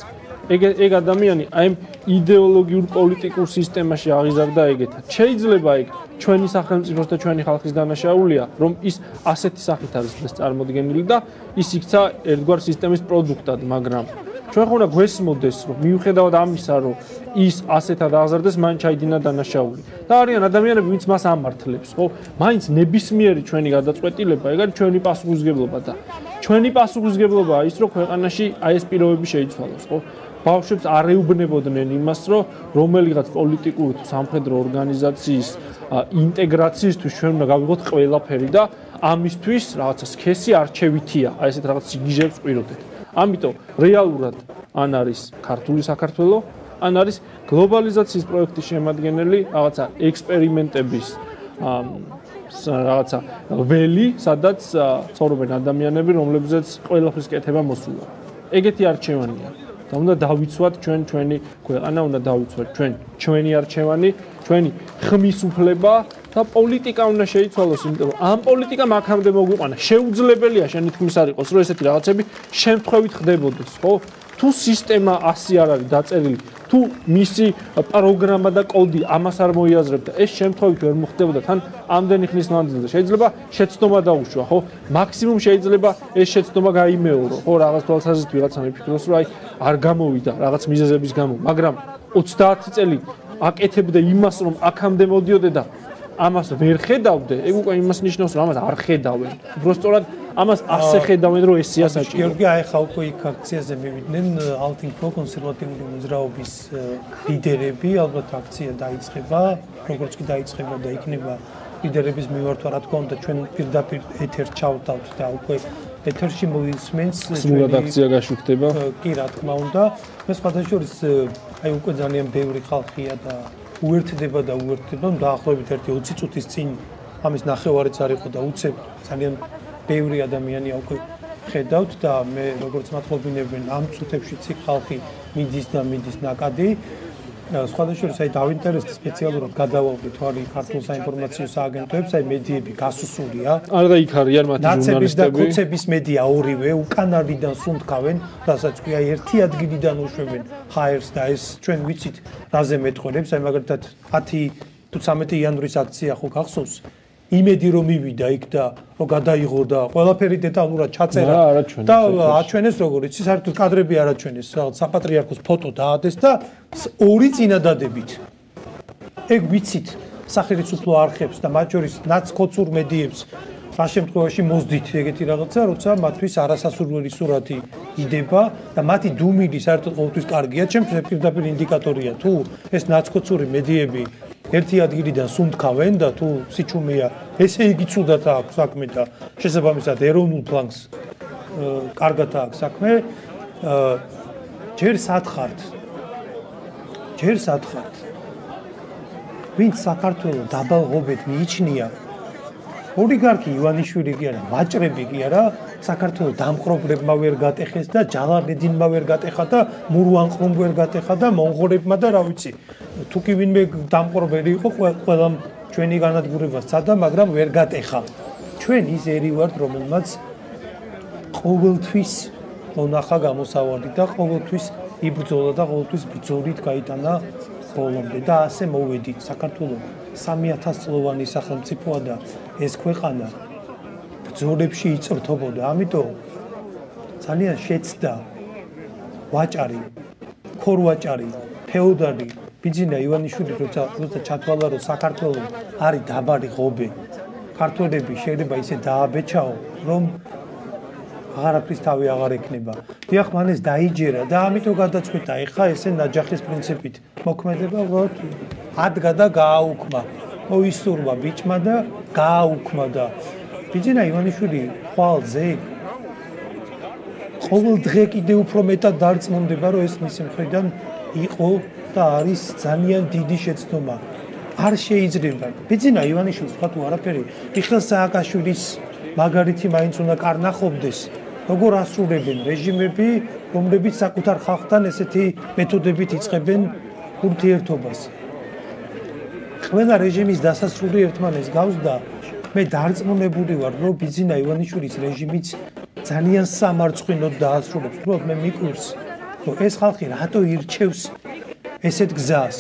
ეგ ეგ ადამიანი აი იდეოლოგიურ პოლიტიკურ სისტემაში აღიზარდა ეგეთად შეიძლება ეგ ჩვენი სახელმწიფოს და ჩვენი ხალხის დანაშაულია რომ ის ასეთი სახით არის წარმოდგენილი და ის იქცა ერთგვარ სისტემის პროდუქტად მაგრამ ჩვენ ხო უნდა გვესმოდეს რომ მიუხედავად ამისა რომ ის ასეთად აღზარდეს მან ჩაიდინა დანაშაული. და არიან ადამიანები ვინც მას ამართლებს ხო? მაინც ნებისმიერი ჩვენი გადაწყვეტილება ეგ არის ჩვენი პასუხისგებლობა და ჩვენი პასუხისგებლობაა ის რომ ქვეყანაში აი ეს პირობები შეიცვალოს ხო? ბავშვებს არ ეუბნებოდნენ იმას რომ რომელიღაც პოლიტიკური თუ სამხედრო ორგანიზაციის ინტეგრაციისთვის ჩვენ უნდა გავიღოთ ყველაფერი და ამისთვის რაღაცა სქესი არჩევითია აი ესეთ რაღაც სიგიჟებს ყიროდეთ ამიტომ რეალურად ან არის ქართული საქართველო, ან არის გლობალიზაციის პროექტის შემადგენელი რაღაცა ექსპერიმენტების რაღაცა ველი, სადაც ცხოვრობენ ადამიანები, რომლებზეც ყველაფრის კეთება მოსულა. ეგეთი არჩევანია. და უნდა დავიცვათ ჩვენ ჩვენი ქვეყანა, უნდა დავიცვათ ჩვენ ჩვენი არჩევანი, ჩვენი ხმის უფლება და პოლიტიკა უნდა შეიცვალოს, იმიტომ რომ ამ პოლიტიკამ აქამდე მოგვიყვანა. შეუძლებელია შენი თქმის არ იყოს, რომ ესეთი რაღაცები შემთხვევით ხდებოდეს, ხო? თუ სისტემა ასე არ არის დაწერილი, თუ მისი პროგრამა და კოდი ამას არ მოიაზრებ და ეს შემთხვევით ვერ მოხდებოდა თან ამდენი ხნის მანძილზე. შეიძლება შეცდომა დაუშვა, ხო? მაქსიმუმ შეიძლება ეს შეცდომა გაიმეორო, ხო? რაღაც თვალსაზრისით ვიღაცა მიფიქროს, რომ აი არ გამოვიდა რაღაც მიზეზების გამო, მაგრამ 30 წელი აკეთებდა იმას, რომ აქამდე მოდიოდე და ამას ვერ ხედავდე, ეგ უკვე იმას ნიშნავს, რომ ამას არ ხედავენ. უბრალოდ ამას ასე ხედავენ რომ ესია საჭირო. გიორგი აი ხა უკვე იქ აქციაზე მივიდნენ ალტინგ პრო კონსერვატიული მოძრაობის ლიდერები, ალბათ აქცია დაიწყება, როგორც კი დაიწყება და იქნება ლიდერების მიმართვა რა თქმა უნდა ჩვენ პირდაპირ ეთერ ჩავთავთ და უკვე ეთერში მოისმენს სრულად აქცია გაშუქდება. კი რა თქმა უნდა. მე სხვადასხვა აი უკვე ძალიან ბევრი ხალხია და უერთდება და უერთდება დაახლოებით 1-20 წუთის წინ ამის ნახევარიც არ იყო და უცებ ძალიან ბევრი ადამიანია უკვე ხედავთ და მე როგორც მათხოვინებენ ამ წუთებში ცი ხალხი მიდის და მიდის ნაკადი სხვადასხვა აი დავინტერესდი სპეციალურად გადავავდი თვალი ქართულ საინფორმაციო სააგენტოებს აი მედიები გასუსულია არა და იქ არიან მათი ჟურნალისტები და კუცების მედია ორივე უკანალიდან სუნთქავენ რასაც კი აი ერთი ადგილიდან უშვებენ ჰაერს და ეს ჩვენ ვიცით რაზე მეტყოლებს აი მაგალითად 10 თუ 13 იანვრის აქცია ხო გახსოვს იმედი რომ მივიდა იქ და რომ გადაიღო და ყველაფერი დეტალურად ჩაწერა და აჩვენეს როგორ იცი საერთოდ კადრები არ აჩვენეს რაღაც საპატრიარქოს ფოტო დაადეს და ორი წინადადებით ეგ ვიცით სახელმწიფო არხებს და მათ შორის ნაცკოცურ მედიებს რა შემთხვევაში მოძდით ეგეთი რაღაცა როცა მათთვის არასასურველი სურათი იდება და მათი დუმილი საერთოდ ყოველთვის კარგია. ჩემს პირდაპირ ინდიკატორია თუ ეს ნაცკოცური მედიები ერთი ადგილიდან სუნთქავენ და თუ სიჩუმეა ესე იგი ცუდად აქვს საქმე და შესაბამისად ეროვნულ ფლანგს კარგად აქვს საქმე. ჯერ სათხართ. ჯერ სათხართ. ვინც საქართველოს დაბალღობეთ მიიჩნია ოლიგარქი ივანიშვილი კი არა ვაჭრები კი არა საქართველოს დამყრობლებმა ვერ გატეხეს და ჯალალედინმა ვერ გატეხა და მურვანყრუმ ვერ გატეხა და მონღოლებმა და რა ვიცი. თუ კი ვინმე დამყრობელი იყო ყველა ჩვენი განადგურება სცადა მაგრამ ვერ გატეხა. ჩვენ ის ერი ვართ რომელმაც ყოველთვის მონახა გამოსავალი და ყოველთვის იბრძოლა და ყოველთვის ბრძოლით გაიტანა ბოლომდე. და ასე მოვედი. საქართველოს 3000 წლოვანი სახელმწიფოა და ეს ქვეყანა ბრძოლებში იწვრთობოდა. ამიტომ ძალიან შეცდა ვაჭარი, ქორვაჭარი, ფეოდალი ბიძინა ივანიშვილი როცა როცა ჩათვალა რომ საქართველოს არის დაბალი ღობე. ქართველები შეიძლება ისე დააბეჭაო, რომ აღარაფრის თავი აღარ ექნება. დიახ, მან ეს დაიჯერა და ამიტომ გადაწყვიტა, ეხა ესე ნაჯახის პრინციპით მოქმედება უბრალოდ ადგა და გააუქმა. მოისურვა ბიჭმა და გააუქმა და ბიძინა ივანიშვილი ხვალზე ყოველ დღე კიდე უფრო მეტად დარწმუნდება რომ ეს მისი მხრიდან იყო და არის ძალიან დიდი შეცდომა. არ შეიძლება ბიძინა ივანიშვილს თქვა თუ არაფერი მიხელ სააკაშვილის მაგარითი მაინც უნდა კარნახობდეს როგორ ასრულებენ რეჟიმები რომლებიც საკუთარ ხალხთან ესეთი მეთოდებით იწყებენ ურთიერთობას. ყველა რეჟიმის დასასრული ერთმანეთს გავს და მე დარწმუნებული ვარ, რომ ბიზინა ივანიშვილის რეჟიმიც ძალიან სამარცხვინოდ დაასრულებს. უბრალოდ მე მიკვირს, რომ ეს ხალხი რატო ირჩევს ესეთ გზას.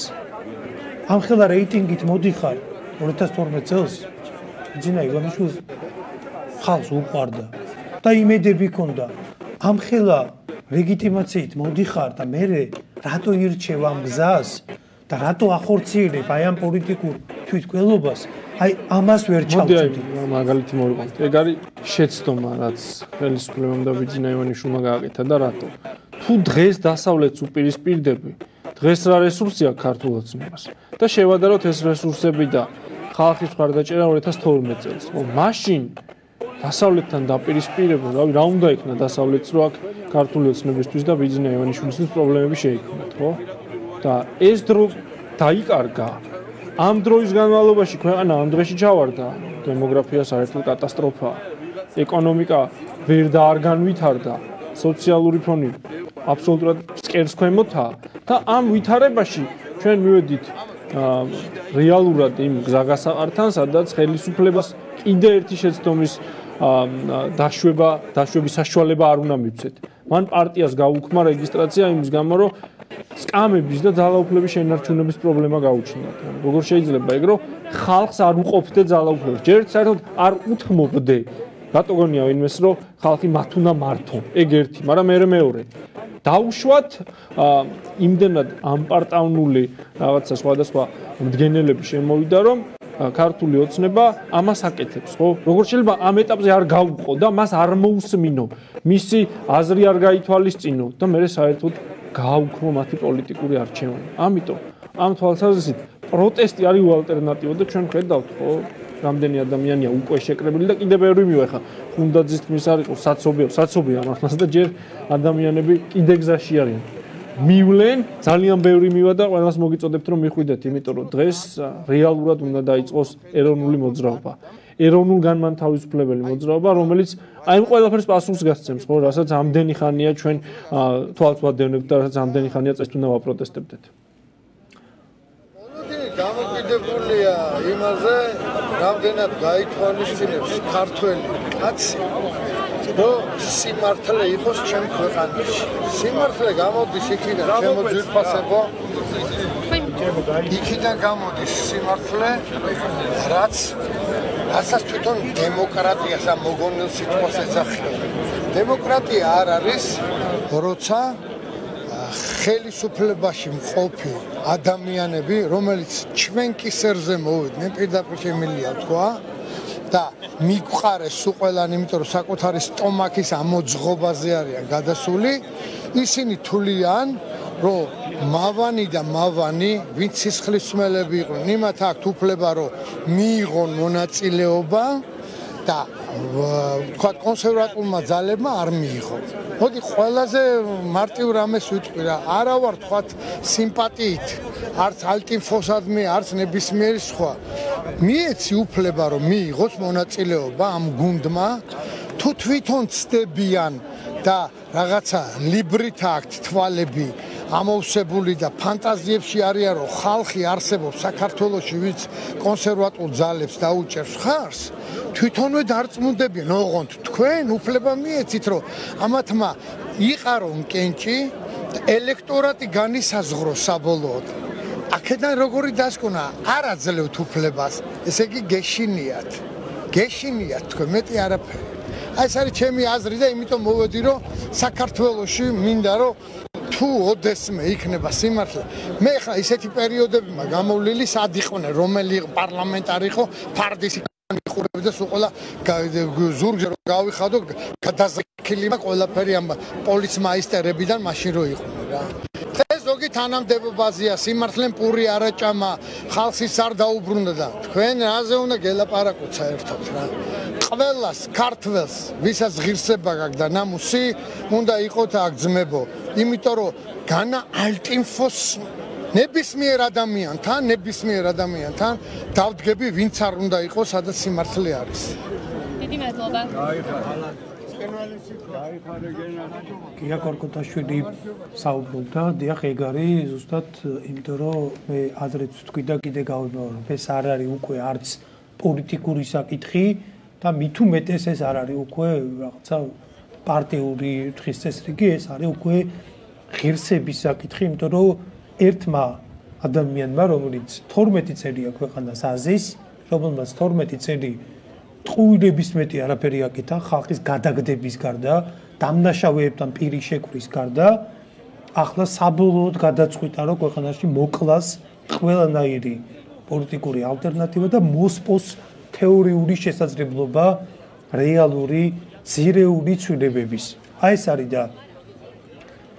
ამ ხელა რეიტინგით მოდიხარ 2012 წელს ბიზინა ივანიშვილს ხალხს უყვარდა და იმედები ჰქონდა. ამ ხელა ლეგიტიმაციით მოდიხარ და მე რატო ირჩევ ამ გზას და რატო ახორციელებ აი ამ პოლიტიკურ თვითკველობას? აი ამას ვერ ჩავწვდი. მოდი აი მაგალითი მოვიყავ. ეგ არის შეცდომა, რაც ხელისუფლებამ და ბიძინა ივანიშვილმა გააკეთა და რატო? თუ დღეს დასავლეთს უპირისპირდები, დღეს რა რესურსი აქვს ქართულოცნებას? და შევადაროთ ეს რესურსები და ხალხის მხარდაჭერა 2012 წელს. ო მაშინ დასავლეთთან დაპირისპირება, რავი, რა უნდა იქნა დასავლეთს რო აქ ქართული ოცნებისთვის და ბიძინა ივანიშვილისთვის პრობლემები შეიქმნათ, ხო? და ეს დრო დაიკარგა ამ დროის განმავლობაში ქვეყანა ამ დროში ჩავარდა დემოგრაფია საერთოდ კატასტროფა ეკონომიკა ვერ და არ განვითარდა. სოციალური ფონი აბსოლუტურად სკერს ქვემოთა და ამ ვითარებაში ჩვენ მივედით რეალურად იმ გზაგასაყართან სადაც ხელისუფლებას კიდე ერთი შეცდომის დაშვება დაშვების საშუალება არ უნდა მივცეთ. მან პარტიას გაუქმა რეგისტრაცია იმის გამო რომ სკამების და ძალაუფლების შენარჩუნების პრობლემა გაუჩნდათ. როგორ შეიძლება ეგ რომ ხალხს არ უყოფდე ძალაუფლებას? ჯერ საერთოდ არ უთმობდე. რატო გონია ვინმეს რომ ხალხი მათ უნდა მართო? ეგ ერთი, მაგრამ მე მეორე. დაუშვათ იმდენად ამპარტავნული რაღაცა სხვადასხვა მდგენელები შემოვიდა რომ ქართული ოცნება ამას აკეთებს, ხო? როგორ შეიძლება ამ ეტაპზე არ გავუყო და მას არ მოусმინო, მისი აზრი არ გაითვალისწინო და მე საერთოდ გავუქრო მათი პოლიტიკური არჩევანი. ამიტომ ამ თვალსაზრისით პროტესტი არის უალტერნატივო და ჩვენ ხედავთ, ხო? რამდენი ადამიანია უკვე შეკრებილი და კიდევ ბევრი მივეხა. ხუნდაძის თმის არ იყო საცობიო, საცობია მართლაც და ჯერ ადამიანები კიდე გზაში არიან. მივლენ ძალიან ბევრი მივა და ყველას მოგიწოდებთ რომ მიხვიდეთ, იმიტომ რომ დღეს რეალურად უნდა დაიწყოს ეროვნული მოძრაობა. ეროვნულ განმანთავისუფლებელი მოძრაობა, რომელიც აი ყველაფერს პასუხს გასცემს, ხო, რასაც ამდენი ხანია ჩვენ თვალს ვადევნებთ და რასაც ამდენი ხანია წეს უნდა ვაპროტესტებდეთ. დამოკიდებულია იმაზე, რამდენად გაითვალისწინებს ქართველი კაცი, რომ სიმართლე იყოს ჩემ ქვეყანაში. სიმართლე გამოდის იქიდან, ჩემო ძვირფასებო. იქიდან გამოდის სიმართლე, რაც რასაც თვითონ დემოკრატიას ამ მოგონილ სიტყვას ეძახიან. დემოკრატია არ არის, როცა ხელისუფლებაში მყოფი ადამიანები, რომელიც ჩვენ კისერზე მოვიდნენ, პირდაპირ შემილია თქვა და მიგვყარეს სულ ყველანი, იმიტომ რომ საკუთარი სტომაქის ამოძღობაზე არიან გადასული, ისინი თვლიან, რომ მავანი და მავანი, ვინც სისხლისმელები იყვნენ, იმათ აქვთ უფლება, რომ მიიღონ მონაწილეობა და თქვა კონსერვატულმა ძალებმა არ მიიღო. მოდი ყველაზე მარტივ რამეს ვიტყვი რა, არა ვარ თქვა სიმპათიით, არც ალტინფოსადმი, არც ნებისმიერი სხვა. მიეცი უფლება რომ მიიღოს მონაწილეობა ამ გუნდმა, თუ თვითონ ცდებიან და რაღაცა ლიბრით აქვთ თვალები ამოვსებული და ფანტაზიებში არიან რომ ხალხი არსებობს საქართველოში ვინც კონსერვატულ ძალებს დაუჭერს. ხარს თვითონვე დარწმუნდებიან ოღონდ თქვენ უფლება მიეცით რომ ამათმა იყარონ კენჭი ელექტორატი განისაზღრო საბოლოოდ. აქედან როგორი დასკვნა არ აძლევთ უფლებას. ესე იგი გეშინიათ. გეშინიათ თქვენ მეტი არაფერი აი ეს არის ჩემი აზრი და იმიტომ მოვედი რომ საქართველოში მინდა რომ თუ ოდესმე იქნება სიმართლე მე ხა ისეთი პერიოდებია გამოვლილი სად იყვნენ რომელი პარლამენტარი ხო ფარდის იხურებდა სულ ყველა ზურგზე რომ გავიხადო გადაზრქილი მაგ ყველაფერი ამ პოლიცმაისტერებიდან მაშინ რო იყვნენ რა. ეს ზოგი თანამდებობაზეა სიმართლემ პური არაჭამა ხალხის არ დაუბრუნდა და თქვენ რაზე უნდა გელაპარაკოთ საერთოდ რა. ყველას ქართველს ვისაც ღირსება გაქვს და ნამუსი უნდა იყოთ აგძმებო იმიტომ რომ განა ალტინფოს ნებისმიერ ადამიანთან ნებისმიერ ადამიანთან დავდგები ვინც არ უნდა იყოს სადაც სიმართლე არის. დიდი მადლობა. კია კორკოტაშვილი საუბრობდა. დიახ ეგ არის ზუსტად იმიტომ რომ მე აზრით ვთქვი და კიდე გავიმეორებ. ეს არ არის უკვე არც პოლიტიკური საკითხი და უმეტეს ეს არ არის უკვე რაღაცა პარტიული თხის წესრიგი, ეს არის უკვე ღირსების საკითხი, იმიტომ რომ ერთმა ადამიანმა, რომელიც 12 წელი აქვს ქვეყანას აზის, რომელმაც 12 წელი ტყუილების მეტი არაფერი აკეთა ხალხის გადაგდების გარდა, დამნაშავეებთან პირი შეკვრის გარდა, ახლა საბოლოოდ გადაწყვიტა, რომ ქვეყანაში მოკლას ყველანაირი პოლიტიკური ალტერნატივა და მოსპოს თეორიული შესაძლებლობა რეალური ძირეული ცვლილებების. აი ეს არის და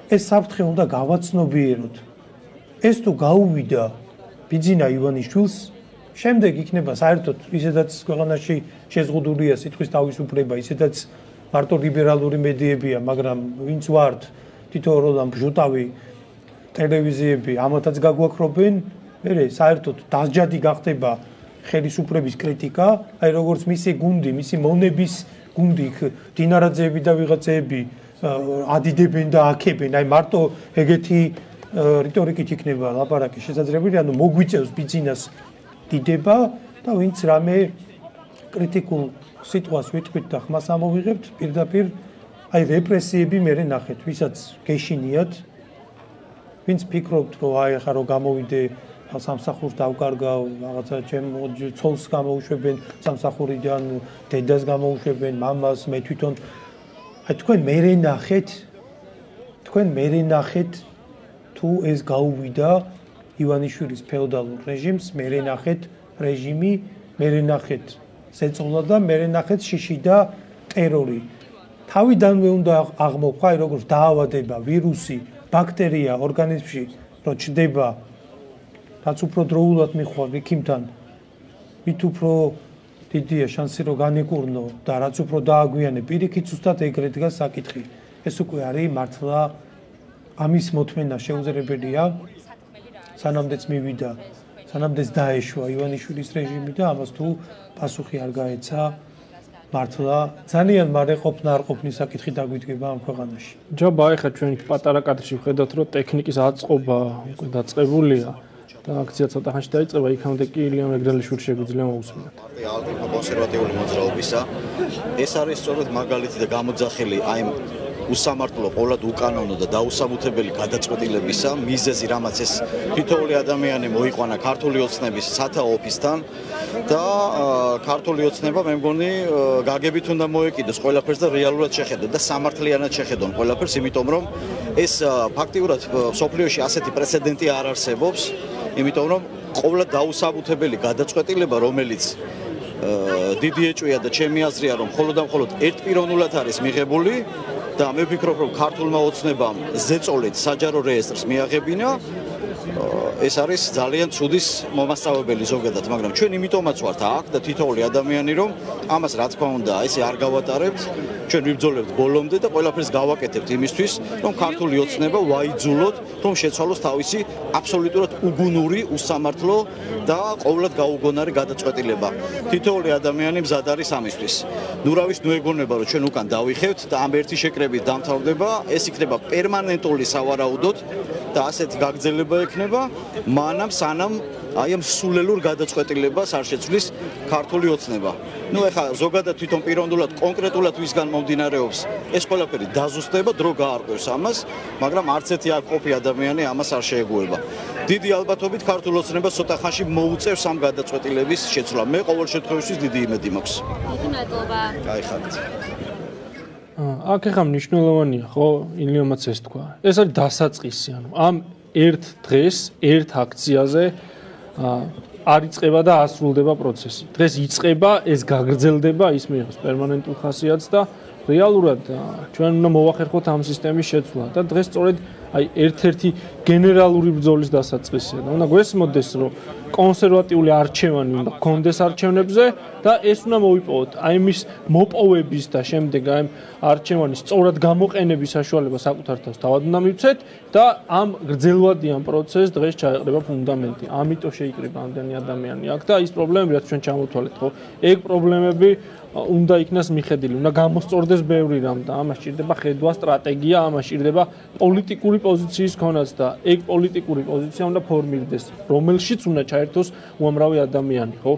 ეს საფრთხე უნდა გავაცნობიეროთ. ეს თუ გაუვიდა ბიძინა ივანიშვილს, შემდეგ იქნება საერთოდ ისედაც ქვეყანაში შეზღუდულია სიტყვის თავისუფლება, ისედაც მარტო ლიბერალური მედიებია, მაგრამ ვინც ვართ თითოეულ ამ ბჟუტავი ტელევიზიები ამათაც გაგვაქრობენ, მე საერთოდ დასჯადი გახდება ხელისუფლების კრიტიკა, აი როგორც მისი გუნდი, მისი მონების გუნდი იქ დინარაძეები და ვიღაცეები ადიდებენ და აქებენ, აი მარტო ეგეთი რიტორიკით იქნება ლაპარაკი შესაძლებელი, ანუ მოგვიწევს ბიზნეს დიდება და ვინც რამე კრიტიკულ სიტყვას ვიტყვით და ხმას ამოვიღებთ, პირდაპირ აი რეპრესიები მერე ნახეთ, ვისაც გეშინიათ. ვინც ფიქრობთ, რომ აი ახლა რომ გამოვიდე სამსახურს დავკარგავ, რაღაცა ჩემ ცოლს გამოუშვებენ სამსახურიდან, დედას გამოუშვებენ, მამას, მე თვითონ. აი თქვენ მერე ნახეთ? თქვენ მერე ნახეთ თუ ეს გაუვიდა ივანიშვილის ფეოდალურ რეჟიმს, მერე ნახეთ რეჟიმი, მერე ნახეთ ზეწოლა და მერე ნახეთ შიში და ტერორი. თავიდანვე უნდა აღმოხვა, აი როგორც დაავადება, ვირუსი, ბაქტერია ორგანიზმში, რო ჩდება რაც უფრო დროულად მიხვალ ვიქიმთან, მით უფრო დიდია შანსი რომ განეკურნო და რაც უფრო დააგვიანე პირიქით ზუსტად ეგრე დგას საკითხი. ეს უკვე არის მართლა ამის მოთმენა შეუძლებელია სანამდეც მივიდა სანამდეც დაეშვა ივანიშვილის რეჟიმი და ამას თუ პასუხი არ გაეცა მართლა ძალიან მარე ყოფნა არ ყოფნის საკითხი დაგვიდგება ამ ქვეყანაში. ჯობა ეხა ჩვენ პატარა კადრში ვხედავთ რომ ტექნიკის აწყობა უკვე დაწყებულია და აქცია ცოტა ხანში დაიწყება იქამდე კი ილიამ ეგრელიშვილი შეგვიძლია მოусმინოთ. ალტიფა კონსერვატიული მოძრაობისა ეს არის სწორედ მაგალითი და გამოძახილი აი უსამართლო, ყოვლად უკანონო და დაუსაბუთებელი გადაწყვეტილებისა მიზეზი, რამაც ეს თითოეული ადამიანი მოიყვანა ქართული ოცნების სათაო ოფისთან და ქართული ოცნება მე მგონი გაგებით უნდა მოეკიდოს ყველაფერს და რეალურად შეხედონ და სამართლიანად შეხედონ ყველაფერს, იმიტომ რომ ეს ფაქტიურად სოფლიოში ასეთი პრეცედენტი არ არსებობს, იმიტომ რომ ყოვლად დაუსაბუთებელი გადაწყვეტილება, რომელიც დიდი ეჭვია და ჩემი აზრია რომ მხოლოდ და მხოლოდ ერთპიროვნულად არის მიღებული და მე ვფიქრობ რომ ქართულმა ოცნებამ ზეწოლით საჯარო რეესტრს მიაღებინა ეს არის ძალიან ცუდის მომასწავებელი ზოგადად, მაგრამ ჩვენ იმიტომაც ვართ აქ და თითოეული ადამიანი რომ ამას რა თქმა უნდა, ესე არ გავატარებთ, ჩვენ ვიბრძოლებთ ბოლომდე და ყველაფერს გავაკეთებთ იმისთვის, რომ ქართული ოცნება ვაიძულოთ, რომ შეცვალოს თავისი აბსოლუტურად უგუნური, უსამართლო და ყოვლად გაუგონარი გადაწყვეტილება. თითოეული ადამიანი მზად არის ამისთვის. ნურავის ნუ ეგონება რომ ჩვენ უკან დავიხევთ და ამ ერთი შეკრებით დამთავრდება, ეს იქნება პერმანენტული სავარაუდოდ და ასეთი გაგრძელება ექნება მანამ სანამ აი ამ სულელურ გადაწყვეტილებას არ შეცვლის ქართული ოცნება. ნუ ეხა ზოგადად თვითონ პიროვნულად კონკრეტულად ვისგან მომდინარეობს ეს ყველაფერი დაზუსტება, დრო გაარკვევს ამას, მაგრამ არც ერთი არ ყოფი ადამიანი ამას არ შეეგუება. დიდი ალბათობით ქართულ ოცნებას ცოტა ხანში მოუწევს ამ გადაწყვეტილების შეცვლა. მე ყოველ შემთხვევაში დიდი იმედი მაქვს. მადლობა. აი ხართ. აქ ახლა მნიშვნელოვანია ხო ილიომაც ეს თქვა ეს არის დასაწყისი ანუ ამ ერთ დღეს ერთ აქციაზე არ იწება და ასრულდება პროცესი. დღეს იწება, ეს გაგრძელდება, ის მიიღოს პერმანენტულ ხასიათს და რეალურად ჩვენ უნდა მოვახერხოთ ამ სისტემის შეცვლა და დღეს სწორედ აი ერთ-ერთი გენერალური ბრძოლის დასაწყისია და უნდა გვესმოდეს რომ კონსერვატიული არჩევანი უნდა გქონდეს არჩევნებზე და ეს უნდა მოიპოვოთ აი მის მოპოვების და შემდეგ აი არჩევანის სწორად გამოყენების საშუალება საკუთარ თავს თავად უნდა მივცეთ და ამ გრძელვადიან პროცესს დღეს ჩაეყრება ფუნდამენტი. ამიტომ შეიკრიბა ამდენი ადამიანი აქ და ის პრობლემები რაც ჩვენ ჩამოთვალეთ ხო? ეგ პრობლემები უნდა იქნას მიხედილი, უნდა გამოსწორდეს ბევრი რამ და ამას ჭირდება ხედვა, სტრატეგია, ამას ჭირდება პოლიტიკური პოზიციის ქონაც და ეგ პოლიტიკური პოზიცია უნდა ფორმირდეს, რომელშიც უნდა ჩაერთოს უამრავი ადამიანი, ხო?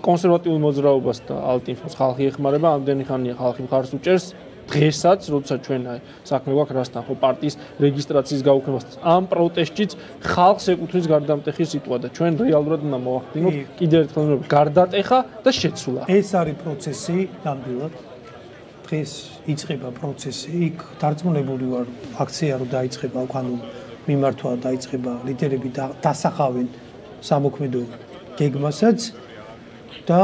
კონსერვატიულ მოძრაობას და ალტინფოს ხალხი ეხმარება, ამდენი ხანია ხალხი მხარს უჭერს, დღესაც, როცა ჩვენ საქმე გვაქვს რასთან, ხო პარტიის რეგისტრაციის გაუქმებასთან. ამ პროტესტშიც ხალხს ეკუთვნის გარდამტეხი სიტუაცია და ჩვენ რეალურად უნდა მოახდინოთ კიდევ ერთხელ გარდატეხა და შეცვლა. ეს არის პროცესი ნამდვილად. დღეს იწყება პროცესი. იქ დარწმუნებული ვარ, აქცია რო დაიწყება, ანუ მიმართვა დაიწყება, ლიდერები დასახავენ სამოქმედო გეგმასაც და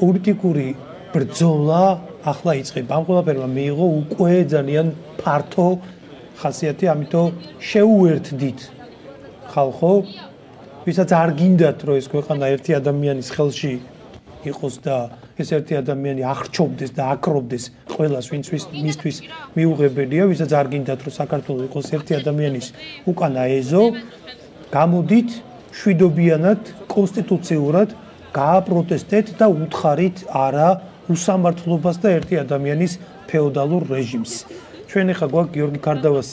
პოლიტიკური ბრძოლა ახლა იწყება. ამ ყველაფერმა მიიღო უკვე ძალიან ფართო ხასიათი, ამიტომ შეუერთდით ხალხო, ვისაც არ გინდათ, რომ ეს ქვეყანა ერთი ადამიანის ხელში იყოს და ეს ერთი ადამიანი აღრჩობდეს და აკრობდეს ყველას, ვინც მისთვის მიუღებელია, ვისაც არ გინდათ, რომ საქართველოს იყოს ერთი ადამიანის უკანა ეზო, გამოდით შვიდობიანად, კონსტიტუციურად გააპროტესტეთ და უთხარით არა უსამართლობას და ერთი ადამიანის ფეოდალურ რეჟიმს. ჩვენ ახლა გვაქვს გიორგი კარდავას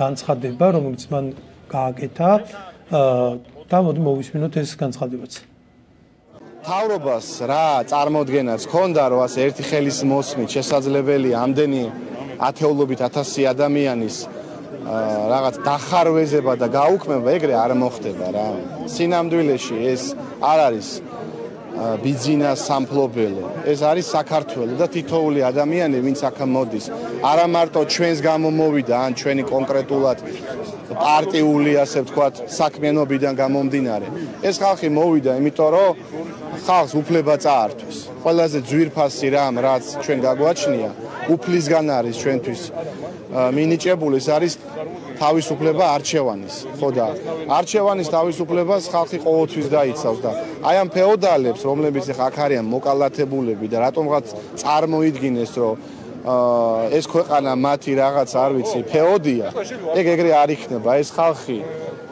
განცხადება, რომელიც მან გააკეთა და მოდი მოვისმინოთ ეს განცხადებაც. თავრობას რა წარმოადგენაც ჰქონდა რომ ასე ერთი ხელის მოსმით შესაძლებელი ამდენი ათეულობით ათასი ადამიანის რაღაც დახარვეზება და გაუქმება ეგრე არ მოხდება რა. სინამდვილეში ეს არ არის ბიძინა სამფლობელო. ეს არის საქართველო და თითოეული ადამიანი, ვინც აქ მოდის, არა მარტო ჩვენს გამო მოვიდა, ან ჩვენი კონკრეტულად პარტიული ასე ვთქვათ საქმიანობიდან გამომდინარე. ეს ხალხი მოვიდა, იმიტომ რომ ხალხს უფლება წაართვეს. ყველაზე ძვირფასი რამ, რაც ჩვენ გაგვაჩნია, უფლისგან არის ჩვენთვის მინიჭებული, ეს არის თავისუფლება არჩევანის, ხო და? არჩევანის თავისუფლებას ხალხი ყოველთვის დაიცავს და აი ამ ფეოდალებს, რომლებიც ახლა აქ არიან მოკალათებულები და რატომღაც წარმოიდგინეს, რომ ეს ქვეყანა მათი რაღაც არ ვიცი ფეოდია. ეგ ეგრე არ იქნება. ეს ხალხი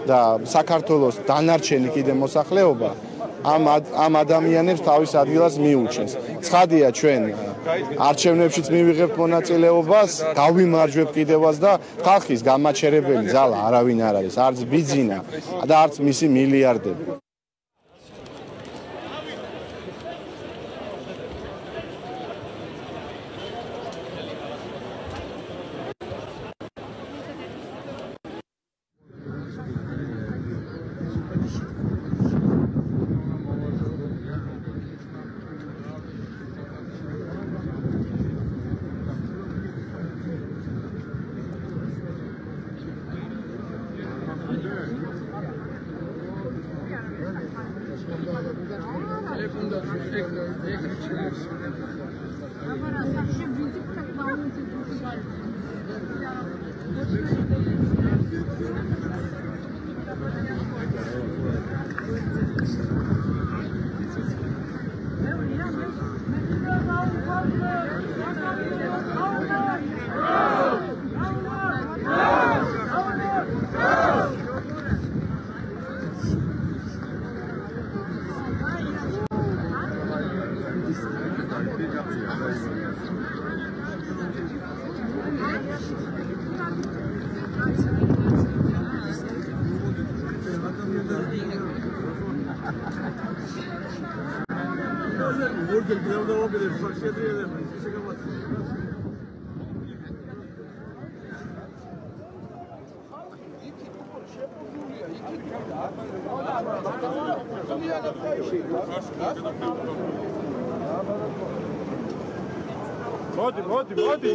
და საქართველოს დანარჩენი კიდე მოსახლეობა ამ ამ ადამიანებს თავის ადგილას მიუჩენს ცხადია ჩვენ არჩევნებშიც მივიღებთ მონაწილეობას გავიმარჯვებ კიდევაც და ხალხის გამაჩერებელი ძალა არავინ არ არის. არც ბიძინა და არც მისი მილიარდები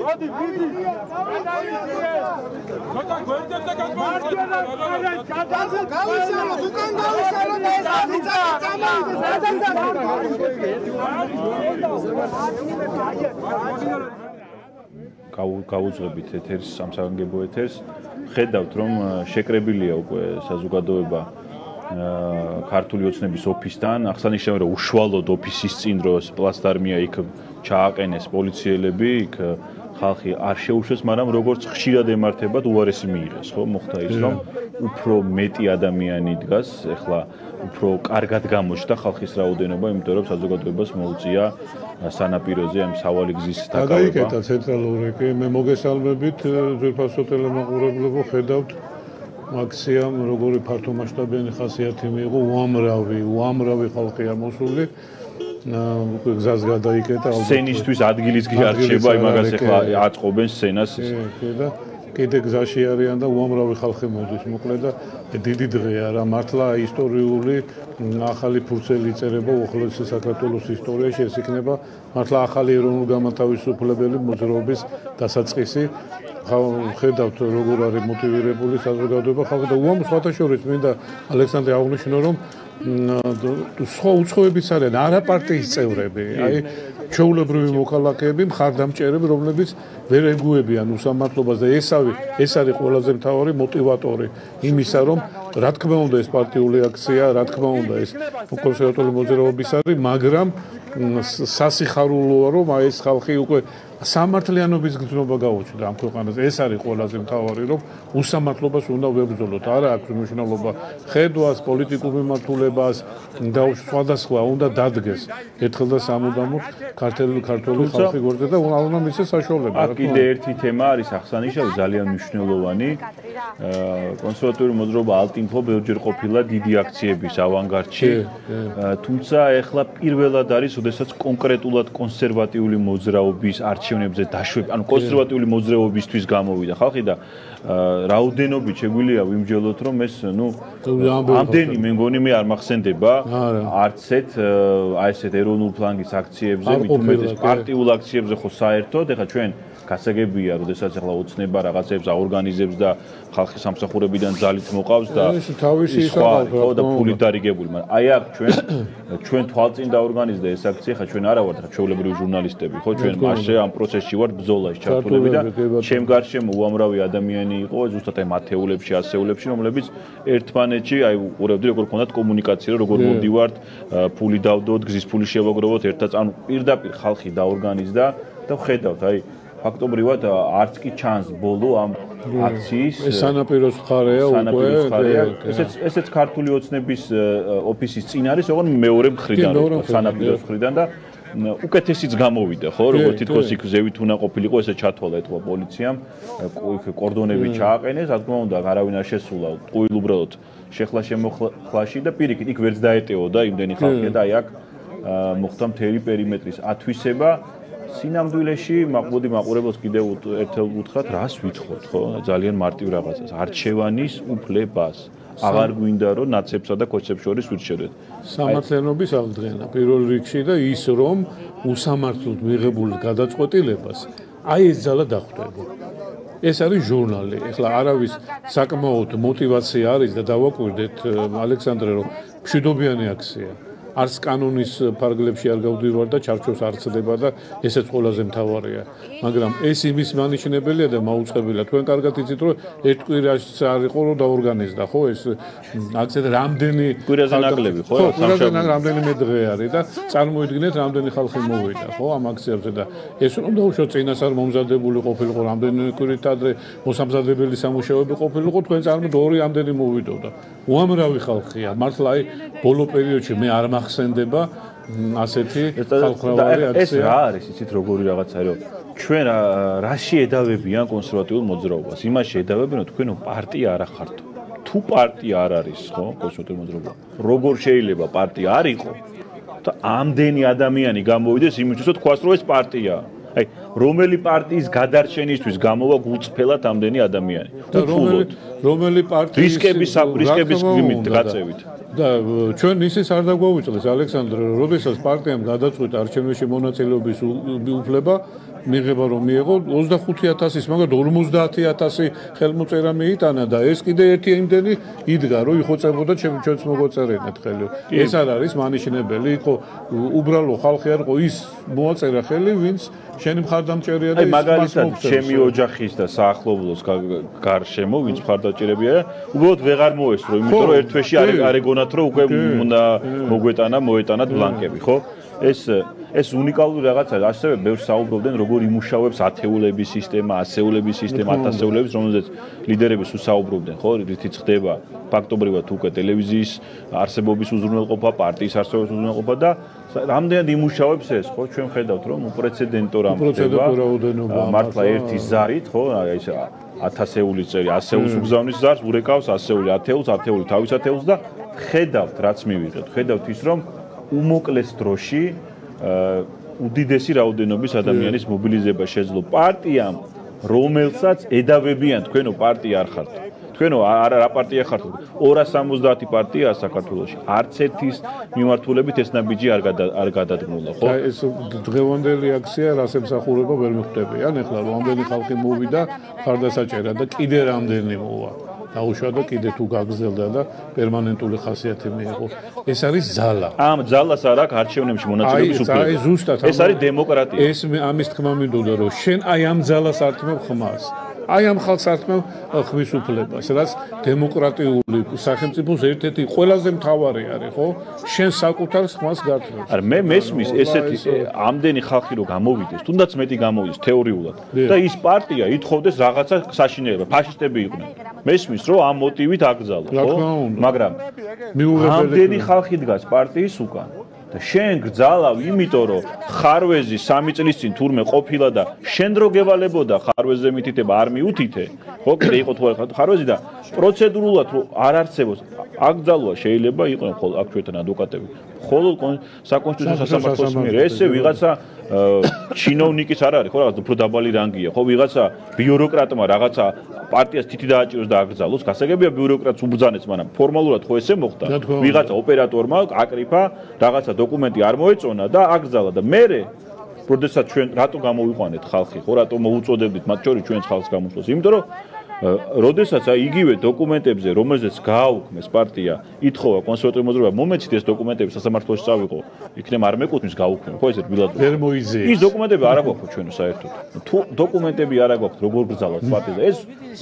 მოდი, მიდი. ცოტა გვერდებზე გაგმარჯვება. გავისალოთ, უკან გავისალოთ ეს აზიცა. გაუძღებით ეთერს, სამსაგანგებო ეთერს. ხედავთ, რომ შეკრებილია უკვე საზოგადოება ქართული ოცნების ოფისთან, აღსანიშნავია რომ უშუალოდ ოფისის წინ დროს პლასტარმია იქ ჩააყენეს პოლიციელები, იქ ხალხი არ შეუშვეს, მაგრამ როგორც ხშირად ემართებათ, უარესი მიიღეს, ხო? მოხდა ის, რომ უფრო მეტი ადამიანი დგას, ეხლა უფრო კარგად გამოჩნდა ხალხის რაოდენობა, იმიტომ რომ საზოგადოებას მოუწია სანაპიროზე ამ სავალი გზის დაკავება. გადაიკეთა ცენტრალური კი მე მოგესალმებით ძვირფასო ტელემოყურებლებო ხედავთ აქციამ როგორი ფართომასშტაბიანი ხასიათი მიიღო უამრავი უამრავი ხალხია მოსული უკვე გზას გადაიკეტა ალბათ. სცენისთვის ადგილის გიარჩება იმაგას ახლა აწყობენ სცენას. კი და კიდე გზაში არიან და უამრავი ხალხი მოდის მოკლედ და დიდი დღეა რა მართლა ისტორიული ახალი ფურცელი იწერება უახლოესი საქართველოს ისტორიაში ეს იქნება მართლა ახალი ეროვნულ გამათავისუფლებელი მოძრაობის დასაწყისი. ხედავთ როგორ არის მოტივირებული საზოგადოება ხალხი და უამრავ სხვათა შორის მინდა ალექსანდრე აღნიშნო რომ სხვა უცხოებიც არიან არაპარტიის წევრები, აი ჩეულებრივი მოქალაქეები, მხარდამჭერები, რომლებიც ვერ ეგუებიან უსამართლობას და ესავე ეს არის ყველაზე მთავარი мотиваტორი იმისა, რომ რა თქმა უნდა ეს პარტიული აქცია, რა თქმა უნდა ეს კონსერვატორული მოძრაობის არის, მაგრამ სასიხარულოა, რომ აი ეს ხალხი უკვე სამართლიანობის გზნობა გაუჩნდა ამ ქვეყანაზე. ეს არის ყველაზე მთავარი, რომ უსამართლობას უნდა ვებრძოლოთ. არა აქვს მნიშვნელობა ხედვას, პოლიტიკურ მიმართულებას და სხვადასხვა უნდა დადგეს. ერთხელ და სამუდამოდ ქართული ქართული ხალხი გორდა და უნდა მისცეს საშუალება. აქ კიდე ერთი თემა არის აღსანიშნავი, ძალიან მნიშვნელოვანი. კონსერვატიული მოძრაობა ალტინფო ბევრჯერ ყოფილა დიდი აქციების ავანგარდში. თუმცა ეხლა პირველად არის, ოდესაც კონკრეტულად კონსერვატიული მოძრაობის არჩ არჩევნებზე დაშვება, ანუ კონსერვატიული მოძრაობისთვის გამოვიდა ხალხი და რაოდენობით შეგვიძლია ვიმჯელოთ, რომ ეს, ნუ, ამდენი მე მგონი მე არ მახსენდება არც ეს აი ესეთ ეროვნულ ფლანგის აქციებზე, მithumetes პარტიულ აქციებზე ხო საერთოდ, ეხლა ჩვენ გასაგებია, როდესაც ახლა ოცნება რაღაცებს აორგანიზებს და ხალხის სამსახურებიდან ძალით მოყავს და ეს თავისი ხო და ფული დარიგებული, მაგრამ აი აქ ჩვენ ჩვენ თვალწინ დაორგანიზდა ეს აქცია, ხა ჩვენ არა ვართ ხა ჩვეულებრივი ჟურნალისტები, ხო? ჩვენ მასე ამ პროცესში ვართ ბრძოლაში ჩართულები და ჩემ გარშემო უამრავი ადამიანი იყო ზუსტად აი მათეულებში, ასეულებში, რომლებიც ერთმანეთში აი უყურებდი როგორ ქონდათ კომუნიკაცია, როგორ მოვდივართ, აა, ფული დავდოთ, გზის ფული შევაგროვოთ ერთად, ანუ პირდაპირ ხალხი დაორგანიზდა და ხედავთ აი ფაქტობრივად არც კი ჩანს ბოლო ამ აქციის სანაპიროს მხარეა უკვე, სანაპიროს კი. ესეც ესეც ქართული ოცნების ოფისის წინ არის, ოღონ მეორე მხრიდან, სანაპიროს მხრიდან და უკეთესიც გამოვიდა, ხო, კი, როგორც თითქოს იქ ზევით უნდა ყოფილიყო, ესე ჩათვალა ეთქვა პოლიციამ, იქ კორდონები ჩააყენეს, რა თქმა უნდა, არავინ არ შესულა, ყუილ უბრალოდ შეხლა შემოხლაში და პირიქით იქ ვერც დაეტეოდა იმდენი ხალხი და აი აქ მოხდა მთელი პერიმეტრის ათვისება სინამდვილეში მოდი მაყურებელს კიდევ ერთელ უთხრათ, რას ვითხოვთ, ხო? ძალიან მარტივ რაღაცას. არჩევანის უფლებას. აღარ გვინდა რომ ნაცებსა და კოჩებს შორის ვირჩევდეთ. სამართლიანობის აღდგენა პირველ რიგში და ის რომ უსამართლოდ მიღებულ გადაწყვეტილებას აი ეს ძალა დახვდება. ეს არის ჟურნალი. ეხლა არავის საკმაოდ мотивация არის და დავაკვირდეთ ალექსანდრე რომ მშვიდობიანი აქცია. არც კანონის ფარგლებში არ გავდივარ და ჩარჩოს არ ცდება და ესეც ყველაზე მთავარია. მაგრამ ეს იმის მანიშნებელია და მაუწყებელია. თქვენ კარგად იცით რომ ერთ კვირაში არ იყო რომ დაორგანიზდა, ხო ეს აქცია და რამდენი კვირაზე ნაკლები, ხო, კვირაზე სამშაბათი. ნაკლები რამდენიმე დღე არის და წარმოიდგინეთ რამდენი ხალხი მოვიდა ხო ამ აქციებზე და ეს რომ დაუშვათ წინასწარ მომზადებული ყოფილიყო რამდენიმე კვირით ადრე მოსამზადებელი სამუშაოები ყოფილიყო თქვენ წარმოთ ორი ამდენი მოვიდოდა. უამრავი ხალხია მართლა აი ბოლო პერიოდში მე არ მახსენდება ასეთი ხალხმრავალი და ეს აქცია. რა არის იცით როგორი რაღაცა რომ ჩვენ რა- რაში ედავებიან კონსერვატიულ მოძრაობას? იმაში ედავებიან რომ თქვენო პარტია არ ახართო თუ პარტია არ არის ხო? კონსერვატიულ მოძრაობა. როგორ შეიძლება პარტია არ იყო? და ამდენი ადამიანი გამოვიდეს იმისთვის რომ თქვას რომ ეს პარტიაა აი რომელი პარტიის გადარჩენისთვის გამოვა გულწრფელად ამდენი ადამიანი? და რომელი რომელი პარტიის რისკების რისკების და- გაწევით. და ჩვენ ისიც არ დაგვაუწყდეს ალექსანდრე როდესაც პარტიამ გადაწყვიტა არჩევნებში მონაწილეობის უფლება მიღება რომ მიიღო 25000-ის მაგრამ 50000 ხელმოწერა მიიტანა და ეს კიდე ერთი იმდენი იდგა რომ იხოცებოდა ჩემ ჩვენს მოგოწერენად ხელი. ეს არ არის მანიშნებელი იყო უბრალო ხალხი არ იყო ის მოაწერა ხელი ვინც შენი მხარდამჭერია და ის მაგალითად ჩემი ოჯახის და საახლობლოს გა- გარშემო ვინც მხარდაჭერებია უბრალოდ ვეღარ მოესწრო იმიტომ რომ ერთ თვეში არ არ ეგონათ რომ უკვე უნდა მოგვეტანა მოეტანათ ბლანკები ხო ეს ეს უნიკალური რაღაცაა ასევე ბევრს საუბრობდნენ როგორ იმუშავებს ათეულების სისტემა ასეულების სისტემა ათასეულების რომელზეც ლიდერები სულ საუბრობდნენ ხო? რითიც ხდება ფაქტობრივად უკვე ტელევიზიის არსებობის უზრუნველყოფა პარტიის არსებობის უზრუნველყოფა და რამდენად იმუშავებს ეს ხო? ჩვენ ხედავთ რომ უპრეცედენტო რამ ხდება მართლა ერთი ზარით ხო? აი ეს ათასეული წელი ასეულს უგზავნის ზარს ურეკავს ასეული ათეულს ათეული თავის ათეულს და ხედავთ რაც მივიღეთ ხედავთ ის რომ უმოკლეს დროში უდიდესი რაოდენობის ადამიანის მობილიზება შეძლო. პარტიამ რომელსაც ედავებიან თქვენო პარტია არ ხართ. თქვენო არა რა პარტია ხართ? 270 პარტიაა საქართველოში. არც ერთის მიმართულებით ეს ნაბიჯი არ არ გადადგმულა ხო? და ეს დღევანდელი აქცია რას ემსახურება ვერ მიხვდებიან ეხლა რამდენი ხალხი მოვიდა ხარდასაჭერა და კიდე რამდენი მოვა დაუშვა და კიდე თუ გაგზელდა და პერმანენტული ხასიათი მიიღო ეს არის ზალა ამ ძალას არ აქვს არჩევნებში მონაწილეობის აი უფლება. ზუსტად ეს არის დემოკრატია. ეს ამის თქმა მინდოდა რომ შენ აი ამ ძალას ართმევ ხმას აი ამ ხალხს ართმევ ხმის უფლებას რაც დემოკრატიული სახელმწიფოს ერთ-ერთი ყველაზე მთავარი არის ხო? შენ საკუთარ ხმას გართმევ არა მე მესმის ესეთი ამდენი ხალხი რო გამოვიდეს, თუნდაც მეტი გამოვიდეს თეორიულად. და ის პარტია ითხოვდეს რაღაცა საშინელება, ფაშისტები იყვნენ. მესმის რომ ამ მოტივით აკრძალო, ხო? მაგრამ მიუღებელი ამდენი ხალხი დგას პარტიის უკან და შენ გძალავ იმიტომ რომ ხარვეზი სამი წლის წინ თურმე ყოფილა და შენ დრო გევალებოდა ხარვეზზე მითითება არ მიუთითე. ხო კიდე იყო თუ არა ხარვეზი და პროცედურულად რომ არ არსებობს აკძალვა შეიძლება იყვნენ ხოლ აქ ჩვენთან ადვოკატები ხოლო კონ- საკონსტიტუციო სასამართლოს მიერ. ესე ვიღაცა ჩინოვნიკის არ არის ხო რაღაც უფრო დაბალი რანგია. ხო ვიღაცა ბიუროკრატმა რაღაცა პარტიას თითი დააჭიროს და აკრძალოს გასაგებია ბიუროკრატს უბრძანებს მაგრამ ფორმალურად ხო ესე მოხდა? ვიღაცა ოპერატორმა აკრიფა რაღაცა დოკუმენტი არ მოეწონა და აკრძალა და მე როდესაც ჩვენ რატო გამოვიყვანეთ ხალხი, ხო, რატო მოუწოდებდით მათ შორის ჩვენს ხალხს გამოსვლას? იმიტომ რომ როდესაც აი იგივე დოკუმენტებზე, რომელზეც გააუქმეს პარტია, ითხოვა კონსერვატიული მოძრაობა, მომეცით ეს დოკუმენტები სასამართლოში წავიღო, იქნებ არ მეკუთვნის გაუქმება, ხო ესეთ ბილად. ვერ მოიზეეს. ის დოკუმენტები არ აგვაქვს ჩვენო საერთოდ. თუ დოკუმენტები არ აგვაქვს, როგორ გძალოთ პარტიაზე? ეს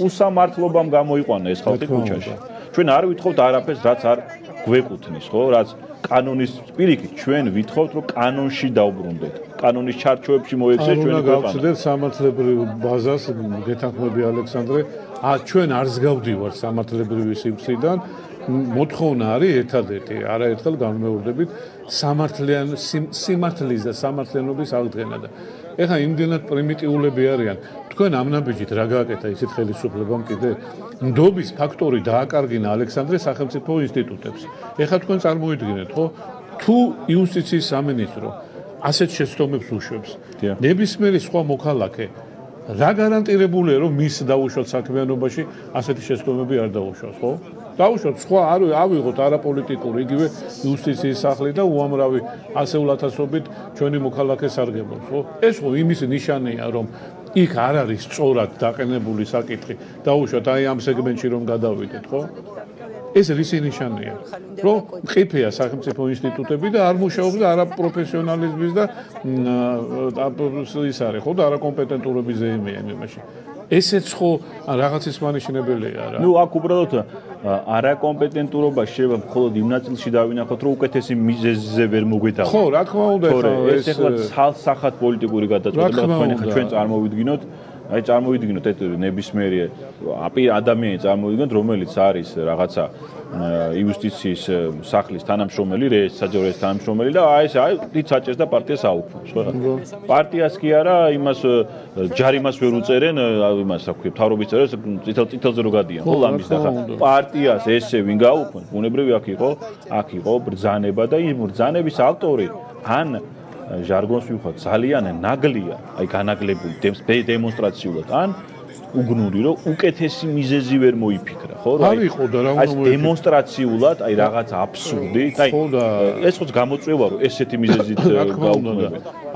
უსამართლობამ გამოიყვანა ეს ხალხი ქუჩაში. ჩვენ არ ვითხოვთ არაფერს, რაც არ გვეკუთვნის, ხო? რაც კანონის პირიქით ჩვენ ვითხოვთ, რომ კანონში დაუბრუნდეთ. კანონის ჩარჩოებში მოექცეს ჩვენი ქვეყანა. უნდა გავხსნათ სამართლებრივ ბაზას, გეთანხმები ალექსანდრე. ა ჩვენ არს გავდივარ სამართლებრივი სივრციდან. მოთხოვნა არის ერთადერთი, არაერთხელ გამეორდებით სამართლიან სიმართლის და სამართლიანობის აღდგენა და ეხლა იმდენად პრიმიტიულები არიან. თქვენ ამ ნაბიჯით რა გააკეთა ისეთ ხელისუფლებამ კიდე? ნდობის ფაქტორი დააკარგინა ალექსანდრე სახელმწიფო ინსტიტუტებს. ეხლა თქვენ წარმოიდგინეთ, ხო? თუ იუსტიციის სამინისტრო ასეთ შეცდომებს უშვებს, ნებისმიერი სხვა მოქალაქე რა გარანტირებულია რომ მის დაუშვათ საქმიანობაში ასეთი შეცდომები არ დაუშვას, ხო? დაუშვათ სხვა არ ავიღოთ არაპოლიტიკური იგივე იუსტიციის სახლი და უამრავი ასეულათასობით ჩვენი მოქალაქე სარგებლობს, ხო? ეს ხო იმის ნიშანია, რომ იქ არ არის სწორად დაყენებული საკითხი. დაუშვათ აი ამ სეგმენტში რომ გადავიდეთ, ხო? ეს რისი ნიშანია? რომ ყიფეა სახელმწიფო ინსტიტუტები და არ მუშაობს და არა პროფესიონალიზმის და ის არის ხო და არა კომპეტენტურობის ზეიმია იმაში. ესეც ხო რაღაცის მანიშნებელია რა. ნუ აქ უბრალოდ არაკომპეტენტურობა შეიძლება მხოლოდ იმ ნაწილში დავინახოთ, რომ უკეთესი მიზეზზე ვერ მოგვეთავა. ხო, რა თქმა უნდა, ეს ეხლა ცალსახად პოლიტიკური გადაწყვეტილება თქვენ ახლა ჩვენ წარმოვიდგინოთ. აი წარმოვიდგინოთ ეს ნებისმიერი ადამიანი წარმოვიდგინოთ, რომელიც არის რაღაცა იუსტიციის სახლის თანამშრომელი, საჯაროების თანამშრომელი და აი ეს აი დიდ საჭეს და პარტიას აუქმებს, ხო? პარტიას კი არა, იმას ჯარიმას ვერ უწერენ, იმას აქვია, თავრობის წერას წითელ წითელზე რო გადიან, ხო, ლამის და ხა პარტიას ესე ვინ გაუქმებს? უნებრივი აქ იყო, აქ იყო ბრძანება და იმ ბრძანების ავტორი ან ჟარგონს ვიხოთ, ძალიან ნაგლია, აი განაგლებული დემონსტრაციულად, ან უგნური რომ უკეთესი მიზეზი ვერ მოიფიქრა ხო? რა იყო და რა უნდა მოიფიქრა? აი დემონსტრაციულად აი რაღაც აბსურდი აი ეს ხო გამოწვევა რომ ესეთი მიზეზით გაუქმებენ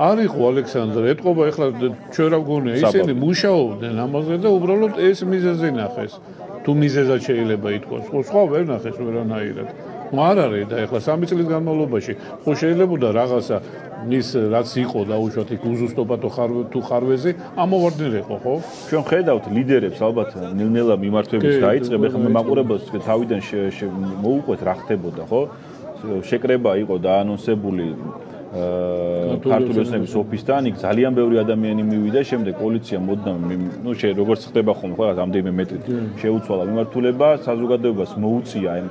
არ იყო ალექსანდრე ეთყობა ეხლა ჩვენ რა გქონია ისინი მუშაობდნენ ამაზე და უბრალოდ ეს მიზეზი ნახეს. თუ მიზეზად შეიძლება ითქვას. ხო სხვა ვერ ნახეს ვერანაირად არ არის და ეხლა სამი წლის განმავლობაში ხო შეიძლება რაღაცა ის რაც იყო და უშუალოდ იქ უზუსტობა თუ ხარ თუ ხარვეზე ამოვარდნილიყო ხო? ჩვენ ხედავთ ლიდერებს ალბათ ნელ-ნელა მიმართვების დაიწყებ ეხლა მაყურებელს თავიდან მოუყვეთ რა ხდებოდა ხო? შეკრება იყო დაანონსებული ქართული ოცნების ოფისთან იქ ძალიან ბევრი ადამიანი მივიდა შემდეგ პოლიცია მოდნა ნუ შე როგორც ხდება ხომ ხო რამდენიმე მეტრით შეუცვალა მიმართულება საზოგადოებას მოუწია აი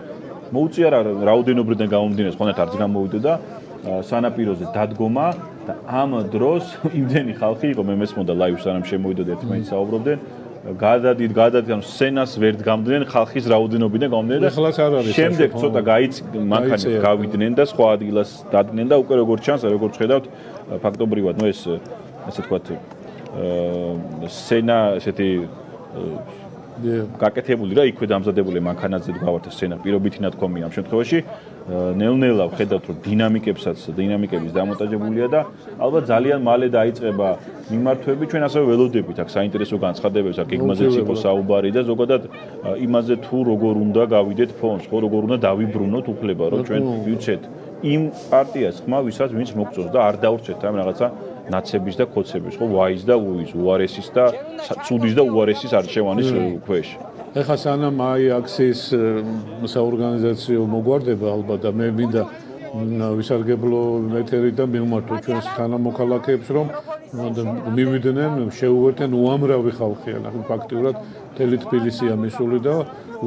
მოუწია რა რაოდენობრიდან გამომდინეს ხონდათ არც გამოვიდა და სანაპიროზე დადგომა და ამ დროს იმდენი ხალხი იყო მე მესმოდა ლაივს არამ შემოვიდა ერთმანეთს საუბრობდნენ. გადადით გადადით ანუ სცენას ვერ გამდნენ ხალხის რაოდენობიდან გამომდნენ და ეხლაც არ არის შემდეგ ცოტა გაიც მანქანა გავიდნენ და სხვა ადგილას დადგნენ და უკვე როგორც ჩანს როგორც ხედავთ ფაქტობრივად ნუ ეს ესე თქვა სცენა ესეთი გაკეთებული რა იქვე დამზადებული მანქანაზე გავართ სცენა პირობითი ნათქვამი ამ შემთხვევაში. ნელ-ნელა ვხედავთ რომ დინამიკებსაც დინამიკების დამონტაჟებულია და ალბათ ძალიან მალე დაიწყება მიმართვები. ჩვენ ასევე ველოდებით აქ საინტერესო განცხადებებს აქ გეგმაზეც იყო საუბარი და ზოგადად იმაზე თუ როგორ უნდა გავიდეთ ფონს ხო როგორ უნდა დავიბრუნოთ უფლება რომ ჩვენ ვიცეთ იმ პარტიას ხმა ვისაც ვინც მოგწონს და არ დაურჩეთ ამ რაღაცა ნაცების და კოცების ხო ვაის და უის უარესის და ცუდის და უარესის არჩევანის ქვეშ. ეხლა სანამ აი აქციის საორგანიზაციო მოგვარდება ალბათ და მე მინდა ვისარგებლო ეთერი და მიმართო ჩვენს თანამოქალაქეებს რომ მივიდნენ შეუერთდნენ უამრავი ხალხი ან ფაქტიურად თელი თბილისია მისული და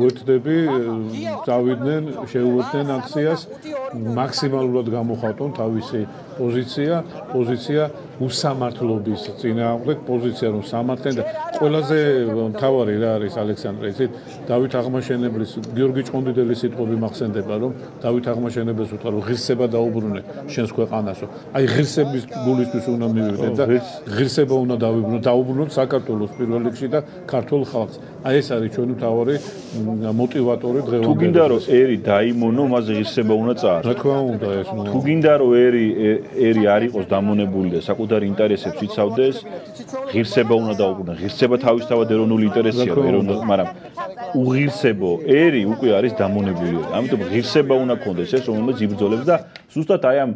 უერთდები წავიდნენ შეუერთდნენ აქციას მაქსიმალურად გამოხატონ თავისი პოზიცია, პოზიცია უსამართლობის წინააღმდეგ პოზიცია რომ სამართლენ და ყველაზე მთავარი რა არის ალექსანდრე იცით? დავით აღმაშენებლის გიორგი ჭყონდიდელის სიტყვები მახსენდება რომ დავით აღმაშენებელს უთხრა რომ ღირსება დაუბრუნე შენს ქვეყანასო. აი ღირსების გულისთვის უნდა მივიღდეთ და ღირსება უნდა დავიბრუნოთ დაუბრუნოთ საქართველოს პირველ რიგში და ქართულ ხალხს. აი ეს არის ჩვენი მთავარი мотиваტორი დღევანდელი. თუ გინდა რომ ერი დაიმონო მას ღირსება უნდა წაართო რა თქმა უნდა ეს ნუ თუ გინდა რომ ერი ერი არ იყოს დამონებული და საკუთარ საკუთარ ინტერესებს იცავდეს, ღირსება უნდა დაუბრუნდეს. ღირსება თავისთავად ეროვნული ინტერესია, ეროვნული, მაგრამ უღირსებო ერი უკვე არის დამონებული. ამიტომ ღირსება უნდა გქონდეს ეს, რომელიც იბრძოლებს და ზუსტად აი ამ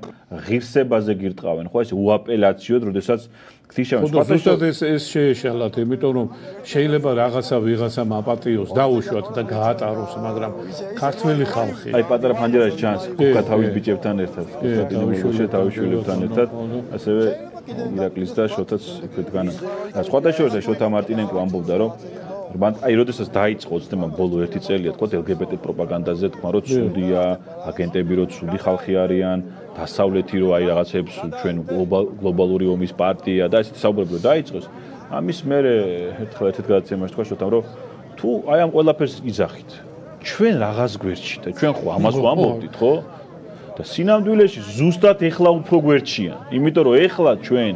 ღირსებაზე გირტყავენ, ხო ეს უაპელაციოდ, როდესაც სხვა ზუსტად ეს ეს შეეშალათ, იმიტომ რომ შეიძლება რაღაცა ვიღაცამ აპატიოს დაუშვათ და გაატაროს, მაგრამ ქართველი ხალხი აი პატარა ფანჯარაში ჩანს კუკა თავის ბიჭებთან ერთად, კუკა თავის შვილებთან ერთად, ასევე ირაკლის და შოთაც თქვენ და სხვათა შორის შოთა მარტინენკო ამბობდა რომ მან აი როდესაც დაიწყო ძმა ბოლო 1 წელია თქვა LGBT პროპაგანდაზე თქვა რომ ცუდია აგენტები რომ ცუდი ხალხი არიან დასავლეთი რომ აი რაღაცებს ჩვენ გლობალური ომის პარტია და ესეთი საუბრები რომ დაიწყოს ამის მე ერთხელ ერთ გადაცემაში თქვა შოთამ რომ თუ აი ამ ყველაფერს იძახით ჩვენ რაღაც გვერდში და ჩვენ ხო ამას ვამბობდით ხო? და სინამდვილეში ზუსტად ეხლა უფრო გვერდშიან იმიტომ რომ ეხლა ჩვენ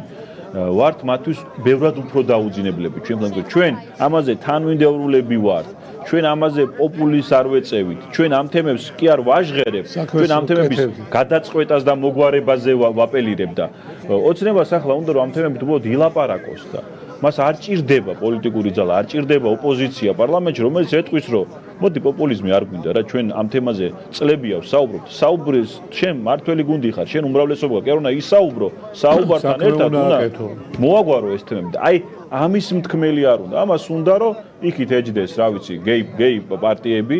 ვართ მათთვის ბევრად უფრო დაუძინებლები. ჩვენ ჩვენ ამაზე თანმიმდევრულები ვართ ჩვენ ამაზე პოპულის არ ვეწევით. ჩვენ ამ თემებს კი არ ვაჟღერებ. ჩვენ ამ თემების გადაწყვეტას და მოგვარებაზე ვაპელირებ და ოცნებას ახლა უნდა რომ ამ თემებით უბრალოდ ილაპარაკოს და. მას არ ჭირდება პოლიტიკური ძალა არ ჭირდება ოპოზიცია პარლამენტში რომელიც ეთქვის რომ მოდი პოპულიზმი არ გვინდა რა ჩვენ ამ თემაზე წლებია ვსაუბრობთ საუბრის შენ მართველი გუნდი ხარ შენ უმრავლესობა კი არ უნდა ისაუბრო საუბართან ერთად უნდა მოაგვარო ეს თემები და აი ამის მთქმელი არ უნდა ამას უნდა რომ იქით ეჯდეს რა ვიცი გეი გეი პარტიები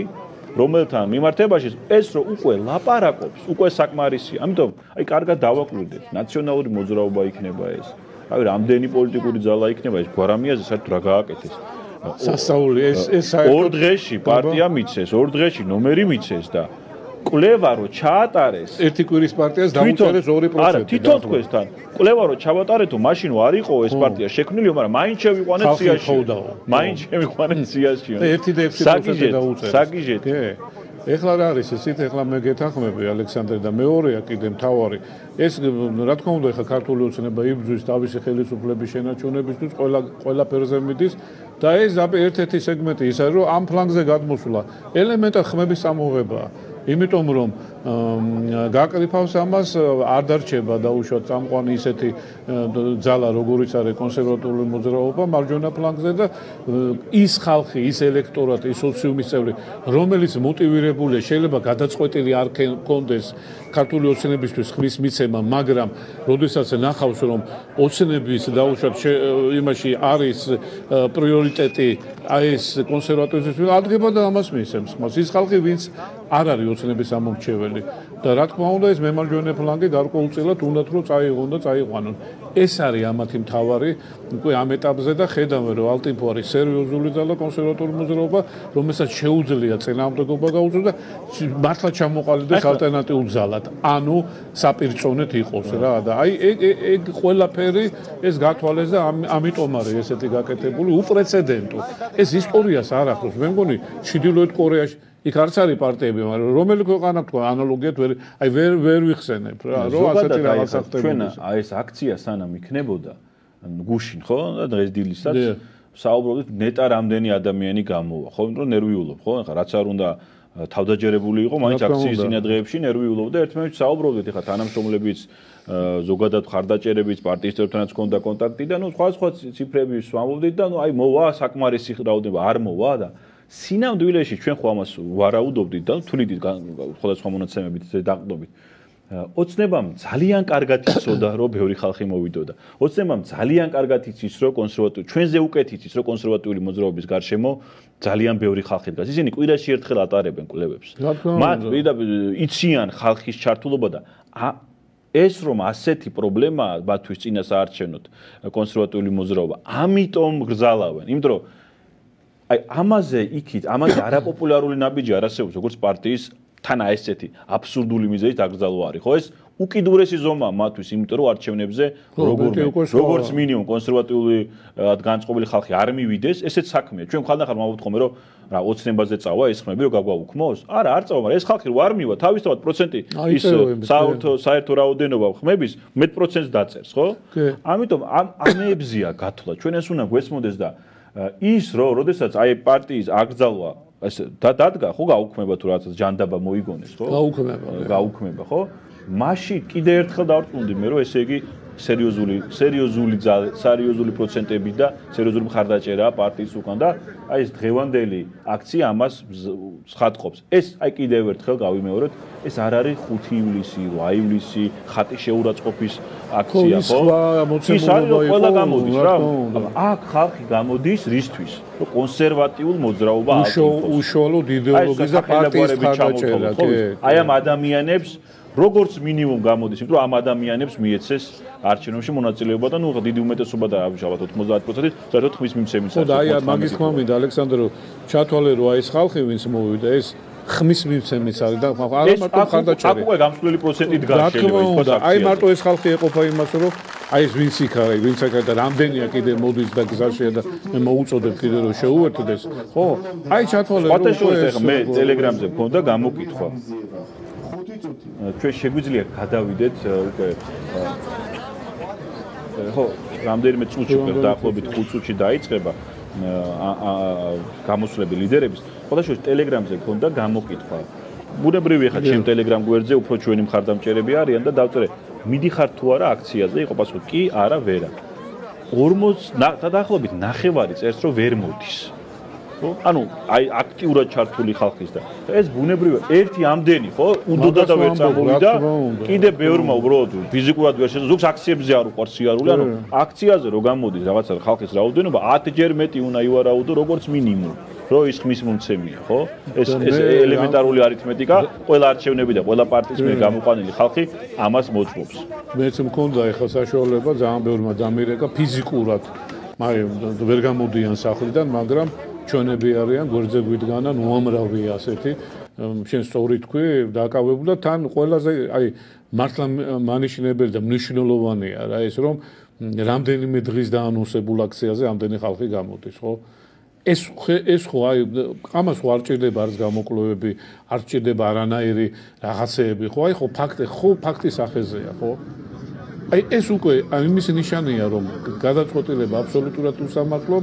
რომელთან მიმართებაში ეს რო უკვე ლაპარაკობს უკვე საკმარისია ამიტომ აი კარგად დავაკვირდეთ ნაციონალური მოძრაობა იქნება ეს. რავი რამდენი პოლიტიკური ძალა იქნება ეს გვარამიაზე საერთოდ რა გააკეთეს სასაული ეს ეს ორ დღეში პარტია მიცეს, ორ დღეში ნომერი მიცეს და კვლევა რო ჩაატარეს ერთი კვირის პარტიას დაუწერეს 2%. არა, თვითონ თქვენთან. კვლევა რო ჩავატარეთო, მაშინ არ იყო ეს პარტია შექმნილი, მაგრამ მაინც შევიყვანეთ სიაში. მაინც შევიყვანეთ სიაში. და 1% დაუწერეს. საგიჟეთ. ეხლა რა არის ესეთ ეხლა მე გეთანხმები ალექსანდრე და მეორეა კიდე მთავარი. ეს რა თქმა უნდა ეხლა ქართული ოცნება იბძვის თავისი ხელისუფლების შენარჩუნებისთვის ყველა ყველა ფერზე მიდის და ეს ერთ-ერთი სეგმენტი ის არის რომ ამ ფლანგზე გადმოსვლა. ელემენტარ ხმების ამოღებაა იმიტომ რომ გაკრიფავს ამას არ დარჩება დაუშვათ წამყვანი ისეთი ძალა როგორიც არის კონსერვატიული მოძრაობა მარჯვენა ფლანგზე და ის ხალხი ის ელექტორატი ის სოციუმის წევრი რომელიც მოტივირებულია შეიძლება გადაწყვეტილი არ კონდეს ქართული ოცნებისთვის ხმის მიცემა მაგრამ როდესაც ნახავს რომ ოცნების დაუშვათ იმაში არის პრიორიტეტი აი ეს კონსერვატიზმის ადგება და ამას მისცემს. მას ის ხალხი ვინც არ არის ოცნების ამომრჩეველი. და რა თქმა უნდა ეს მემარჯვენე ფლანგი გარკვეულწილად უნდათ რომ წაიღონ და წაიყვანონ. ეს არის ამათი მთავარი უკვე ამ ეტაპზე და ხედავენ რომ ალტიფო არის სერიოზული ძალა კონსერვატორული მოძრაობა რომელსაც შეუძლია წინააღმდეგობა გაუწოს და მართლა ჩამოყალიბდეს ალტერნატიულ ძალად. ანუ საპირწონეთ იყოს რა და აი ეგ ეგ ყველაფერი ეს გათვალეს და ამიტომ არის ესეთი გაკეთებული უპრეცედენტო. ეს ისტორიას არ ახლავს მე მგონი ჩრდილოეთ კორეაში იქ არც არის პარტიები, მაგრამ რომელი ქვეყანა თქვა ანალოგიად ვერ აი ვერ ვერ ვიხსენებ რა, რომ ასეთი რაღაცა ხდებოდა. ჩვენ აი ეს აქცია სანამ იქნებოდა გუშინ, ხო? და დღეს დილისაც საუბრობთ ნეტა რამდენი ადამიანი გამოვა, ხო? იმიტომ ნერვიულობ, ხო? ახლა რაც არ უნდა თავდაჯერებული იყო, მაინც აქციის ძინადღეებში ნერვიულობ და ერთმანეთს საუბრობთ, ახლა თანამშრომლებიც ზოგადად ხარდაჭერებიც პარტიის წევრთანაც ჰქონდა კონტაქტი და ნუ სხვა სხვა ციფრები ვამბობდით და ნუ აი მოვა საკმარისი რაოდენობა არ მოვა და სინამდვილეში ჩვენ ხო ამას ვარაუდობდით და თვლიდით სხვადასხვა მონაცემებით დაყდობით. ოცნებამ ძალიან კარგად იცოდა, რომ ბევრი ხალხი მოვიდოდა. ოცნებამ ძალიან კარგად იცის, რომ კონსერვატიული ჩვენზე უკეთ იცის, რომ კონსერვატიული მოძრაობის გარშემო ძალიან ბევრი ხალხი დგას. ისინი კვირაში ერთხელ ატარებენ კვლევებს. მათ იციან ხალხის ჩართულობა და ეს რომ ასეთი პრობლემაა მათთვის წინასაარჩევნოთ კონსერვატიული მოძრაობა, ამიტომ გრძალავენ. იმიტომ რომ აი ამაზე იქით, ამაზე არაპოპულარული ნაბიჯი არ არსებობს, როგორც პარტიის თან ესეთი აბსურდული მიზეზით აკრძალვა არის, ხო ეს? უკიდურესი ზომა მათთვის, იმიტომ რომ არჩევნებზე როგორც როგორც მინიმუმ კონსერვატიული განწყობილი ხალხი არ მივიდეს, ესეც საქმეა. ჩვენ ხალხთან მოვუთ ხოლმე რომ რა ოცნებაზე წავა ეს ხმები რომ გაგვაუქმოს? არა, არ წავა, მაგრამ ეს ხალხი რო არ მივა, თავისთავად პროცენტი ის საერთო საერთო რაოდენობა ხმების მეტ პროცენტს დაწერს, ხო? ამიტომ ამ ამეებზია გათვლა. ჩვენ ეს უნდა გვესმოდეს და ის რო როდესაც აი პარტიის აკრძალვა ეს დადგა ხო გაუქმება თუ რაღაცა ჯანდაბა მოიგონეს ხო? გაუქმება გაუქმება ხო? მაშინ კიდე ერთხელ დავწუნდი მე რომ ესე იგი სერიოზული სერიოზული სერიოზული პროცენტები და სერიოზული მხარდაჭერაა პარტიის უკან და აი ეს დღევანდელი აქცია ამას ცხადყოფს. ეს აი კიდევ ერთხელ გავიმეოროთ, ეს არ არის 5 ივლისი, 8 ივლისი, ხატი შეურაცხყოფის აქცია, ხო? ის არის ყველა გამოდის რა. აქ ხალხი გამოდის რისთვის? რომ კონსერვატიულ მოძრაობა აკეთებს. უშუალოდ იდეოლოგიის და პარტიის მხარდაჭერა, კი. აი ამ ადამიანებს როგორც მინიმუმ გამოდის, იმიტომ რომ ამ ადამიანებს მიეცეს არჩევნებში მონაწილეობა და ნუ დიდი უმეტესობა და ამჟამად 90%-ით საერთოდ ხმის მიმცემიც არის. ხო და აი მაგის თქმა მინდა ალექსანდრო ჩათვალე რომ აი ეს ხალხი ვინც მოვიდა ეს ხმის მიმცემიც არის და არა მარტო ხარდაჭერი. აკუე გამსვლელი პროცენტით გარშელება ის ფაქტია. აი მარტო ეს ხალხი ეყოფა იმას რომ აი ეს ვინც იქ არის, ვინც აქ და რამდენია კიდე მოდის და გზაში და მე მოუწოდებ კიდე რომ შეუერთდეს. ხო? აი ჩათვალე რომ ეს მე ტელეგრამზე მქონდა გამოკითხვა. ჩვენ შეგვიძლია გადავიდეთ უკვე ხო რამდენიმე წუთში უკვე დაახლოებით 5 წუთში დაიწყება გამოსვლები ლიდერების. ყოველშევ ტელეგრამზე ქონდა გამოკითხვა. ბუნებრივია ხა ჩემ ტელეგრამ გვერდზე უფრო ჩვენი მხარდამჭერები არიან და დავწერე. მიდიხარ თუ არა აქციაზე იყო პასუხი კი არა ვერა 40 დაახლოებით ნახევარი წერს რომ ვერ მოდის ხო? ანუ აი აქტიურად ჩართული ხალხის და ეს ბუნებრივია ერთი ამდენი ხო? უდოდა და ვერ წამოვიდა. კიდე ბევრმა უბრალოდ ფიზიკურად ვერ შეძლო ზოგს აქციებზე არ უყარს სიარული, ანუ აქციაზე რო გამოდის რაღაცა ხალხის რაოდენობა 10 ჯერ მეტი უნდა ივარაუდო როგორც მინიმუმ. რო ის ხმის მომცემია, ხო? ეს ეს ელემენტარული არითმეტიკა, ყველა არჩევნები და ყველა პარტიის მიერ გამოყვანილი ხალხი ამას მოწმობს. მეც მქონდა ეხლა საშუალება ძალიან ბევრმა დამირეკა ფიზიკურად. აი ვერ გამოდიან სახლიდან, მაგრამ ჩვენები არიან გვერდზე გვიდგანან უამრავი ასეთი. შენ სწორი თქვი დაკავებული და თან ყველაზე აი მართლა მანიშნებელი და მნიშვნელოვანია რა ეს რომ რამდენიმე დღის დაანონსებულ აქციაზე ამდენი ხალხი გამოდის ხო? ეს ეს ხო აი ამას ხო არ ჭირდება არც გამოკვლევები არ ჭირდება არანაირი რაღაცეები ხო? აი ხო ფაქტი ხო ფაქტის ახეზეა ხო? აი ეს უკვე აი იმის ნიშანია რომ გადაწყვეტილება აბსოლუტურად უსამართლო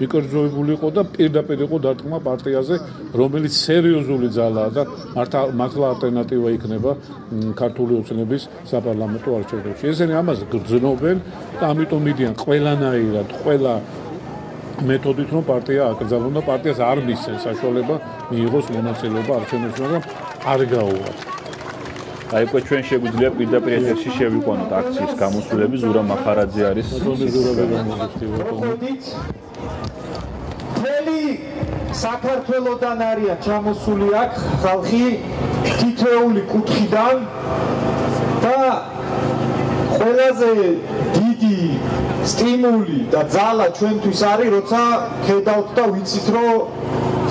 მიკერძოებული იყო და პირდაპირ იყო დარტყმა პარტიაზე, რომელიც სერიოზული ძალაა და მართლა მართლა ალტერნატივა იქნება ქართული ოცნების საპარლამენტო არჩევნებში. ესენი ამას გრძნობენ და ამიტომ მიდიან ყველანაირად, ყველა მეთოდით რომ პარტია აკრძალონ და პარტიას არ მისცენ საშუალება მიიღოს მონაწილეობა არჩევნებში, მაგრამ არ გაუვა. აი უკვე ჩვენ შეგვიძლია პირდაპირ ეთერში შევიყვანოთ აქციის გამოსვლები ზურა მახარაძე არის ზურა გამოსვლები საქართველოსთან არის ჩამოსული აქ ხალხი თითოეული კუთხიდან და ყველაზე დიდი სტიმული და ძალა ჩვენთვის არის როცა ხედავთ და ვიცით რომ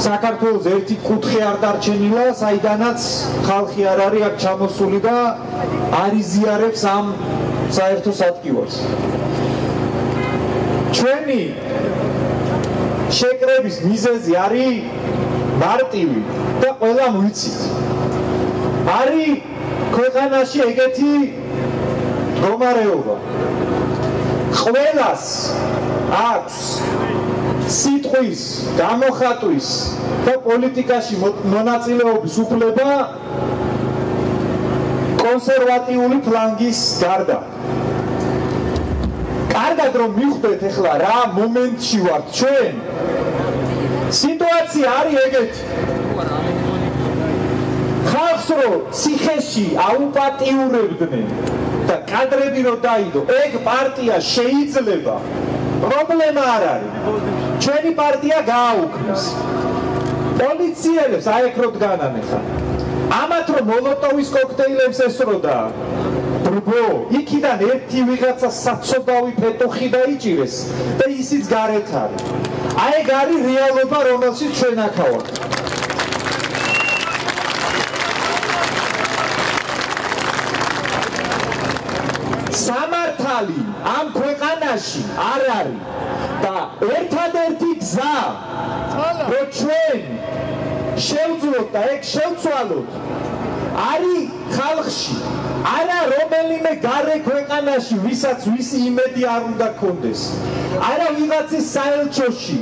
საქართველოს ერთი კუთხე არ დარჩენილა საიდანაც ხალხი არ არის აქ ჩამოსული და არიზიარებს ამ საერთო სადგილს ჩვენი შეკრების მიზეზი არის მარტივი და ყველა მოიცით. არის ქვეყანაში ეგეთი მდგომარეობა. ყველას აქვს სიტყვის, გამოხატვის და პოლიტიკაში მონაწილეობის უფლება კონსერვატიული ფლანგის გარდა. კარგად რომ მიხვდეთ ახლა რა მომენტში ვართ ჩვენ? სიტუაცია არის ეგეთი. ხალხს რო ციხეში აუპატიურებდნენ და კადრები რო დაიდო ეგ პარტია შეიძლება. პრობლემა არ არის. ჩვენი პარტია გააუქმეს. პოლიციელებს აეკრო დგანან ახლა. ამათ რო მოლოტოვის კოქტეილებს ესროდა ბრბო იქიდან ერთი ვიღაცა საცოდავი პეტუხი დაიჭირეს და ისიც გარეთ არის. აი ეგ არის რეალობა რომელშიც ჩვენ ახავართ სამართალი ამ ქვეყანაში არ არის და ერთადერთი გზა რომ ჩვენ შევძლოთ და ეგ შევცვალოთ არის ხალხში. არა რომელიმე გარე ქვეყანაში ვისაც ვისი იმედი არ უნდა კონდეს არა ვიღაცის საელჩოში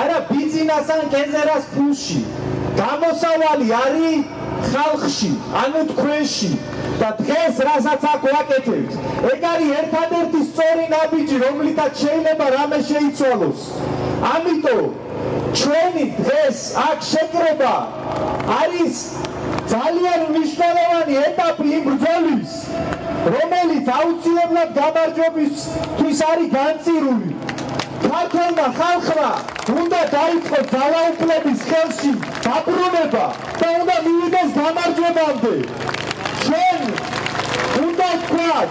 არა ბიზნესან კეზერას ფულში. გამოსავალი არის ხალხში, ანუ თქვენში. და დღეს რასაც აქ ვაკეთებთ, ეგ არის ერთადერთი სწორი ნაბიჯი, რომლითაც შეიძლება რამე შეიცვალოს. ამიტომ ჩვენი დღეს აქ შეკრება არის ძალიან მნიშვნელოვანი ეტაპი იმ ბრძოლის, რომელიც აუცილებლად გამარჯვებისთვის არის განწირული. ქართულმა ხალხმა უნდა დაიწყოს ძალაუფლების ხელში დაბრუნება და უნდა მივიდეს გამარჯვებამდე. ჩვენ უნდა ვთქვათ,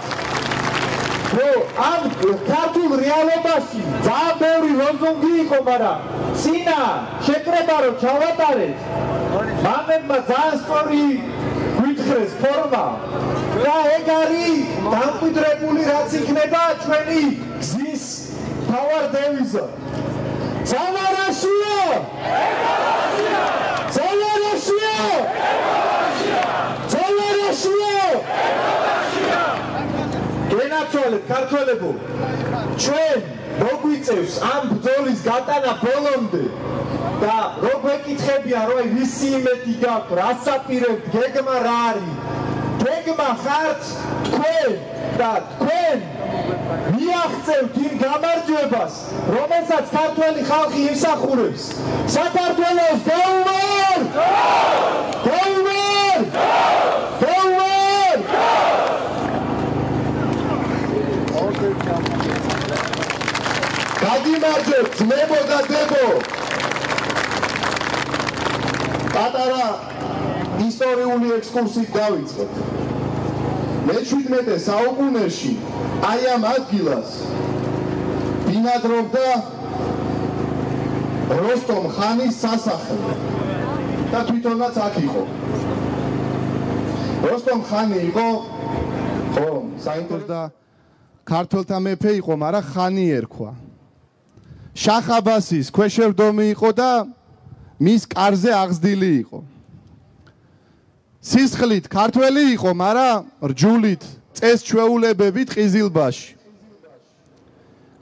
რომ ამ ქართულ რეალობაში ძალიან ბევრი ლოზუნგი იყო, მაგრამ ცინა შეკრება რომ ჩავატარეთ, მამებმა ძალიან სწორი გვითხრეს ფორმა და ეგ არის დამკვიდრებული რაც იქნება ჩვენი გზის თავარ დევიზა. ზალარაშია! ეკოლოგია! ზალარაშია! ეკოლოგია! ზალარაშია! ეკოლოგია! გენაცვალეთ ქართველებო. ჩვენ მოგვიწევს ამ ბრძოლის გატანა ბოლომდე და როგ ეკითხებიან რომ ვისი იმედი გაქვს, რას აპირებთ, გეგმა რა არის? გეგმა ხართ თქვენ და თქვენ მიაღწევთ იმ გამარჯვებას, რომელსაც ქართველი ხალხი იმსახურებს. საქართველოს გაუმარ! გაუმარ! გაუმარ! გაგიმარჯვებთ, მებო და დებო! პატარა ისტორიული ექსკურსით დავიწყოთ. მე-17 საუკუნეში აი ამ ადგილას ბინადრობდა როსტომ ხანის სასახლე და თვითონაც აქ იყო. როსტომ ხანი იყო ხო, საინტერესო და ქართველთა მეფე იყო, მაგრამ ხანი ერქვა. შახაბასის ქვეშევრდომი იყო და მის კარზე აღზრდილი იყო. სისხლით ქართველი იყო, მაგრამ რჯულით წესჩვეულებებით ყიზილბაში.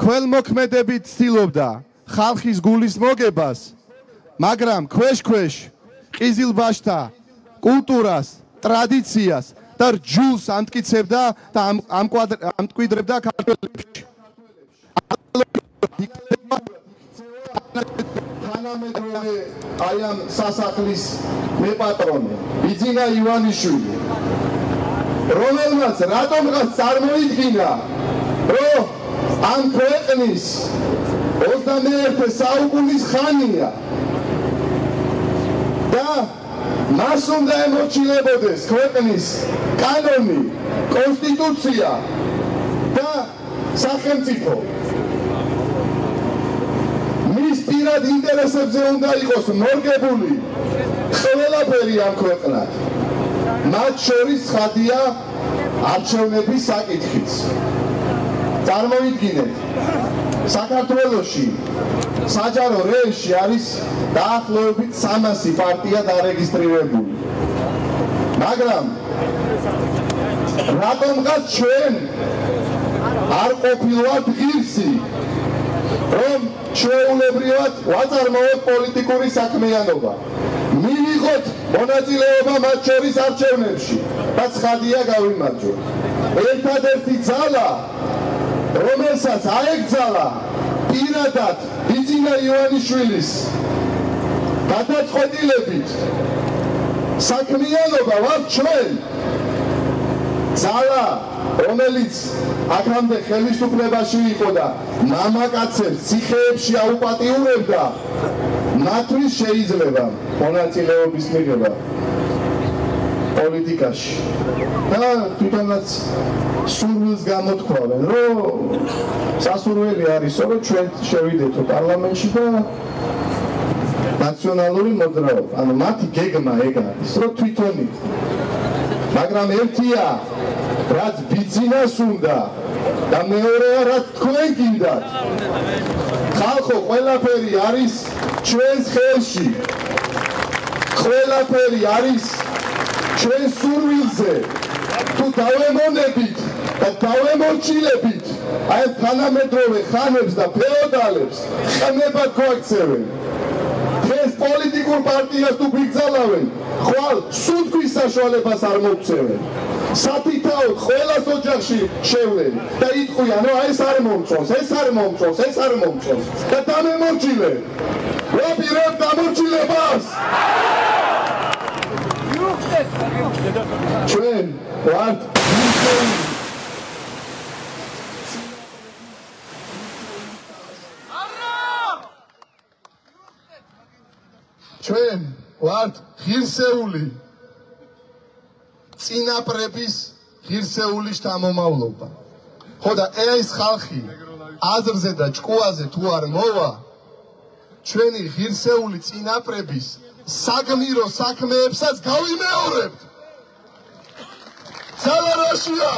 ქველმოქმედებით ცდილობდა ხალხის გულის მოგებას, მაგრამ ქვეშ-ქვეშ ყიზილბაშთა კულტურას, ტრადიციას და რჯულს ამტკიცებდა და ამტკვიდრებდა ქართველებში. თანამედროვე აი ამ სასახლის მეპატრონე ბიძინა ივანიშვილი. რომელმაც რატომღაც წარმოიდგინა რომ ამ ქვეყნის 21 საუკუნის ხანია და მას უნდა ემორჩილებოდეს ქვეყნის კანონი, კონსტიტუცია და სახელმწიფო პირად ინტერესებზე უნდა იყოს მორგებული ყველაფერი ამ ქვეყნად. მათ შორის ხადია არჩევნების საკითხიც. წარმოიდგინეთ, საქართველოში საჯარო რეჟში არის დაახლოებით 300 პარტია დარეგისტრირებული. მაგრამ რატომღაც ჩვენ არ ყოფილვართ ღირსი რომ ჩვეულებრივად ვაწარმოოთ პოლიტიკური საქმიანობა. მივიღოთ მონაწილეობა მათ შორის არჩევნებში და ცხადია გავიმარჯვოთ. ერთადერთი ძალა, რომელსაც აეგზალა პირადად ბიძინა ივანიშვილის გადაწყვეტილებით საქმიანობა ვარ ჩვენ ძალა რომელიც აქამდე ხელისუფლებაში იყო და მამაკაცებს ციხეებში აუპატიურებდა. მათთვის შეიძლება მონაწილეობის მიღება პოლიტიკაში. და თვითონაც სურვილს გამოთქვავენ რომ სასურველი არისო რომ ჩვენ შევიდეთო პარლამენტში და ნაციონალური მოძრაობა. ანუ მათი გეგმა ეგ არის რომ თვითონი. მაგრამ ერთია რაც ბიძინას უნდა და მეორეა რაც თქვენ გინდათ. ხალხო ყველაფერი არის ჩვენს ხელში. ყველაფერი არის ჩვენ სურვილზე. თუ დავემონებით და დავემორჩილებით აი თანამედროვე ხანებს და ფეოდალებს ხმებად გვაქცევენ. ეს პოლიტიკურ პარტიას თუ გიგზალავენ ხვალ სუნთქვის საშუალებას არ მოგცევენ სათითაოდ ყველას ოჯახში შევლენ და იტყვიან რომ ეს არ მომწონს ეს არ მომწონს ეს არ მომწონს. და დამემორჩილე. ვაპირებ დამორჩილებას ჩვენ ვართ ჩვენ ვართ ღირსეული წინაპრების ღირსეული შთამომავლობა. ხო და ეს ხალხი აზრზე და ჭკუაზე თუ არ მოვა ჩვენი ღირსეული წინაპრების საგმირო საქმეებსაც გავიმეორებთ. ძალარაშია!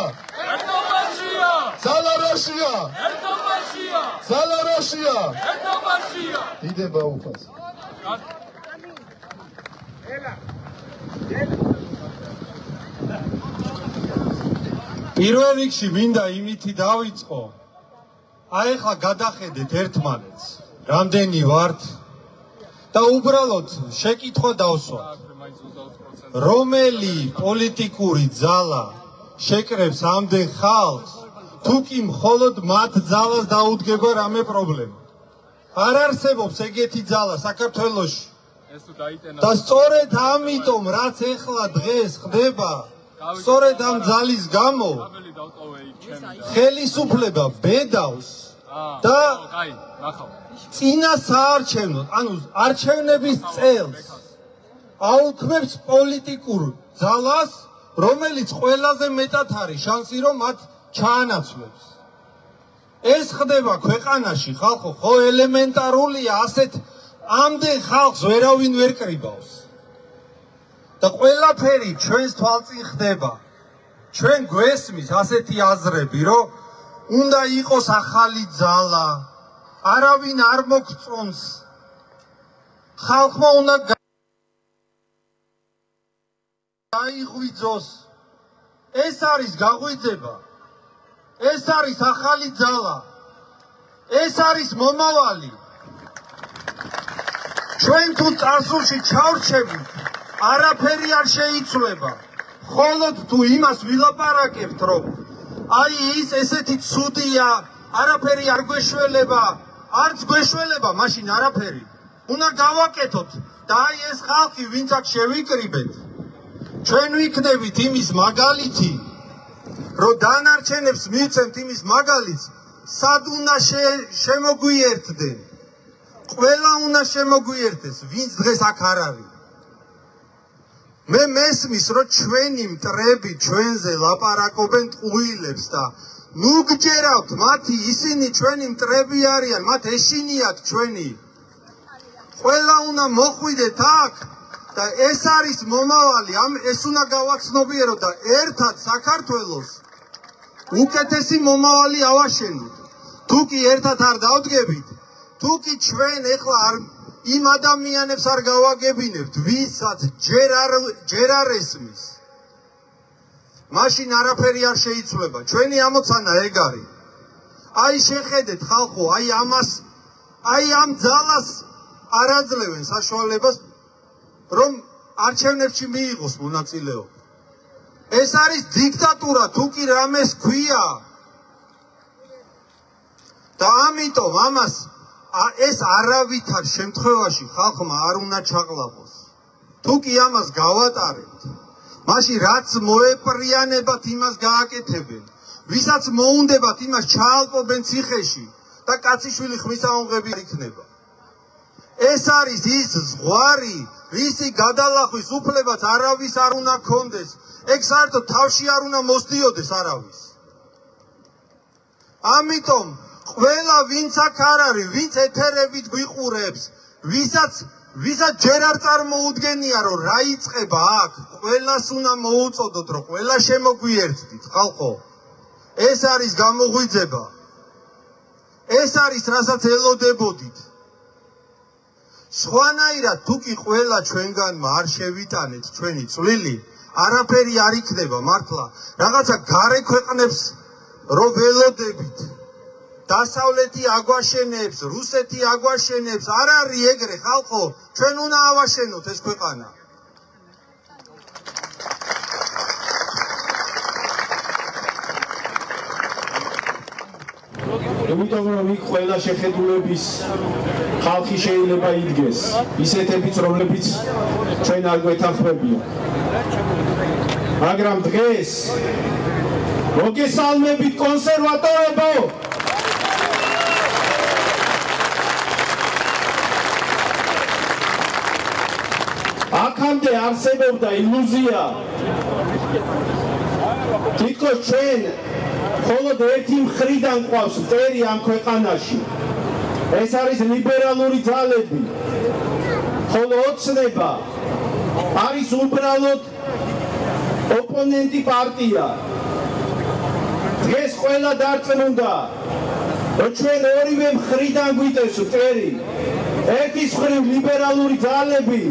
ერთობაშია! ძალარაშია! ერთობაშია! ძალარაშია! ერთობაშია! დიდება უფას. ელა. პირველ რიგში მინდა იმითი დავიწყო. აი ხა გადახედეთ ერთმანეთს. რამდენი ვართ? და უბრალოდ შეკითხვა დავსვათ. რომელი პოლიტიკური ძალა შეკრებს ამდენ ხალხს? თუ კი მხოლოდ მათ ძალას დაუდგება რამე პრობლემა. არ არსებობს ეგეთი ძალა საქართველოში. და სწორედ ამიტომ რაც ეხლა დღეს ხდება სწორედ ამ ძალის გამო ხელისუფლება ბედავს და წინა საარჩევნო ანუ არჩევნების წელს აუქმებს პოლიტიკურ ძალას რომელიც ყველაზე მეტად არის შანსი რომ მათ ჩაანაცვლებს ეს ხდება ქვეყანაში ხალხო ხო ელემენტარულია ასეთ ამდენ ხალხს ვერავინ ვერ კრიბავს და ყველაფერი ჩვენს თვალწინ ხდება. ჩვენ გვესმის ასეთი აზრები, რომ უნდა იყოს ახალი ძალა. არავინ არ მოგწონს. ხალხმა უნდა გაიღვიძოს. ეს არის გაღვიძება. ეს არის ახალი ძალა. ეს არის მომავალი. ჩვენ თუ წარსულში ჩავრჩებით არაფერი არ შეიცვლება. ხოლოდ თუ იმას ვილაპარაკებთ, რომ აი ის ესეთი ცუდია, არაფერი არ გვეშველება, არც გვეშველება, მაშინ არაფერი. უნდა გავაკეთოთ და აი ეს ხალხი, ვინც აქ შევიკრიბეთ, ჩვენ ვიქნებით იმის მაგალითი, რომ დანარჩენებს მივცემთ იმის მაგალითს, სად უნდა შემოგვიერთდნენ. ყველა უნდა შემოგვიერთდეს, ვინც დღეს აქ არ არის. მე მესმის რომ ჩვენი მტრები ჩვენზე ლაპარაკობენ ტყუილებს და ნუ გჯერავთ მათი ისინი ჩვენი მტრები არიან მათ ეშინიათ ჩვენი. ყველა უნდა მოხვიდეთ აქ და ეს არის მომავალი ამ ეს უნდა გავაცნობიეროთ და ერთად საქართველოს უკეთესი მომავალი ავაშენოთ. თუ კი ერთად არ დავდგებით თუ კი ჩვენ ეხლა არ იმ ადამიანებს არ გავაგებინებთ, ვისაც ჯერ არ ჯერ არ ესმის. მაშინ არაფერი არ შეიცვლება. ჩვენი ამოცანა ეგ არის. აი შეხედეთ ხალხო, აი ამას აი ამ ძალას არაძლევენ საშუალებას რომ არჩევნებში მიიღოს მონაწილეობა. ეს არის დიქტატურა, თუ კი რამეს ქვია. და ამიტომ ამას ეს არავითარ შემთხვევაში ხალხმა არ უნდა ჩაღლავოს. თუ კი ამას გავატარებთ, მაშინ რაც მოეპრიანებათ იმას გააკეთებენ. ვისაც მოუნდებათ იმას ჩაალპობენ ციხეში და კაციშვილი ხმისაუნღები იქნება. ეს არის ის ზღვარი, ვისი გადალახვის უფლებაც არავის არ უნდა კონდეს. ეგ საერთოდ თავში არ უნდა მოსდიოდეს არავის. ამიტომ ყველა ვინც აქ არ არის, ვინც ეთერებით გვიყურებს, ვისაც ვისაც ჯერ არ წარმოუდგენია რომ რა იწება აქ, ყველას უნდა მოუწოდოთ რომ ყველა შემოგვიერთდით, ხალხო. ეს არის გამოღვიძება. ეს არის რასაც ელოდებოდით. სხვანაირად თუ კი ყველა ჩვენგანმა არ შევიტანეთ ჩვენი წვლილი, არაფერი არ იქნება მართლა. რაღაცა გარე ქვეყნებს რო ველოდებით, დასავლეთი აგვაშენებს, რუსეთი აგვაშენებს, არ არის ეგრე ხალხო, ჩვენ უნდა ავაშენოთ ეს ქვეყანა. იმიტომ რომ იქ ყველა შეხედულების ხალხი შეიძლება იდგეს, ისეთებიც რომლებიც ჩვენ არ გვეთანხმებიან. მაგრამ დღეს მოგესალმებით კონსერვატორებო აქამდე არსებობდა ილუზია. თითქოს ჩვენ მხოლოდ ერთი მხრიდან ყავს მტერი ამ ქვეყანაში. ეს არის ლიბერალური ძალები. ხოლო ოცნება არის უბრალოდ ოპონენტი პარტია. დღეს ყველა დარწმუნდა რომ ჩვენ ორივე მხრიდან გვიტევს მტერი. ერთის მხრივ ლიბერალური ძალები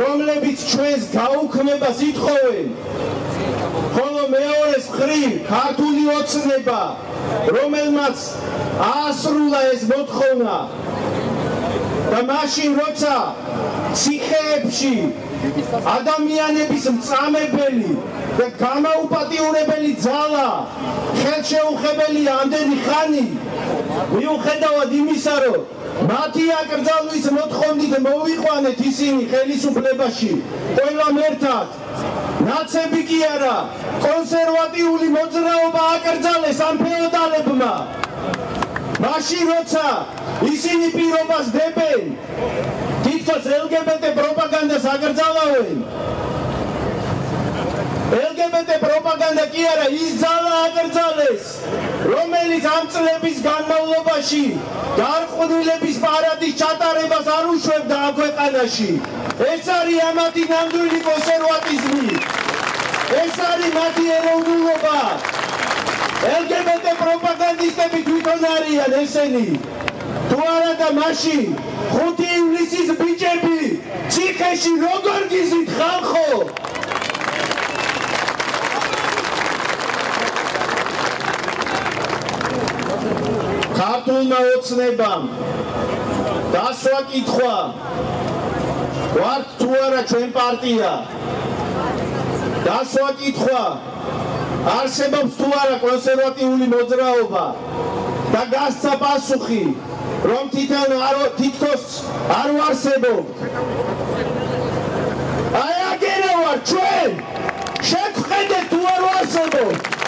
რომლებიც ჩვენს გაუქმებას ითხოვენ. ხოლო მეორეს მხრივ ქართული ოცნება რომელმაც აასრულა ეს მოთხოვნა. და მაშინ როცა ციხეებში ადამიანების მწამებელი და გამაუპატიურებელი ძალა ხელშეუხებელი ამდენი ხანი მიუხედავად იმისა რომ მათი აკრძალვის მოთხოვნით მოვიყვანეთ ისინი ხელისუფლებაში. ყველამ ერთად ნაცები კი არა კონსერვატიული მოძრაობა აკრძალეს ამ ფეოდალებმა. მაშინ როცა ისინი პირობას დებენ თითქოს LGBT პროპაგანდას აკრძალავენ LGBT პროპაგანდა კი არა ის ძალა აკრძალეს რომელიც ამ წლების განმავლობაში გარყვნილების პარადის ჩატარებას არ უშვებდა ამ ქვეყანაში ეს არის ამათი ნამდვილი კონსერვატიზმი. ეს არის მათი ეროვნულობა. LGBT პროპაგანდისტები თვითონ არიან ესენი. თუ არა და მაშინ 5 ივლისის ბიჭები ციხეში როგორ გიზით ხალხო ქართულმა ოცნებამ. დასვა კითხვა. ვართ თუ არა ჩვენ პარტია? დასვა კითხვა. არსებობს თუ არა კონსერვატიული მოძრაობა? და გასცა პასუხი რომ თითონ არ თითქოს არ ვარსებობ. აი აგერა ვარ ჩვენ! შეგხედეთ თუ არ ვარსებობ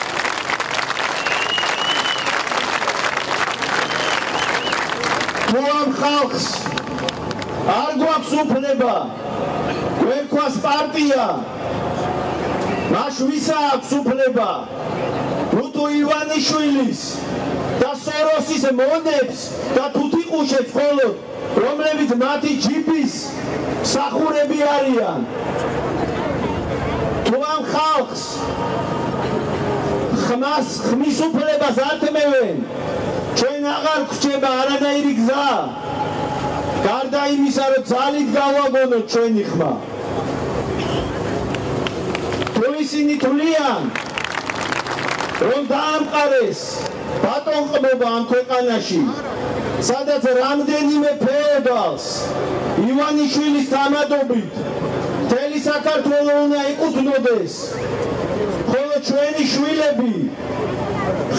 მოამ ხალხს. არ გვაქვს უფლება გვერქვას პარტია. მას ვისა აქვს უფლება რუტუ ივანიშვილის და სოროსის მონებს და თუთიყუშებს მხოლოდ რომლებიც მათი ჯიპის სახურები არიან. თუ ამ ხალხს ხმას ხმის უფლებას ათმევენ ჩვენ აღარ გვჭება არანაირი გზა. გარდა იმისა რომ ძალით გავაგონოთ ჩვენი ხმა თუ ისინი თვლიან რომ დაამყარეს ბატონყმობა ამ ქვეყანაში სადაც რამდენიმე ფეოდალს ივანიშვილის თამადობით მთელი საქართველო უნდა ეკუთვნოდეს ხოლო ჩვენი შვილები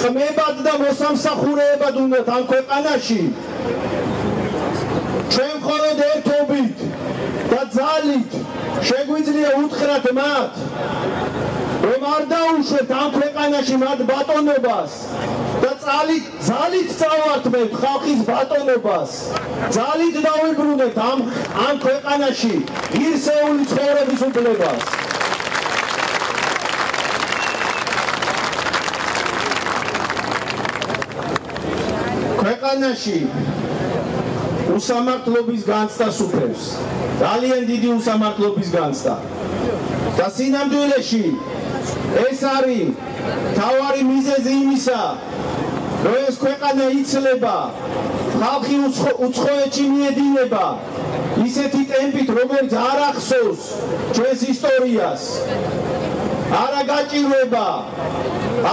ხმებად და მოსამსახურეებად უნდათ ამ ქვეყანაში. ჩვენ მხოლოდ ერთობით და ძალით შეგვიძლია უთხრათ მათ რომ არ დაუშვეთ ამ ქვეყანაში მათ ბატონობას და ძალით ძალით წავართმევთ ხალხის ბატონობას. ძალით დავიბრუნეთ ამ ამ ქვეყანაში ღირსეული ცხოვრების უფლებას ქვეყანაში უსამართლობის განცდას უფევს. ძალიან დიდი უსამართლობის განცდა. და სინამდვილეში ეს არის თავარი მიზეზი იმისა, რომ ეს ქვეყანა იცლება, ხალხი უცხოეთში მიედინება ისეთი ტემპით, რომელიც არ ახსოვს ჩვენს ისტორიას. არა გაჭირვება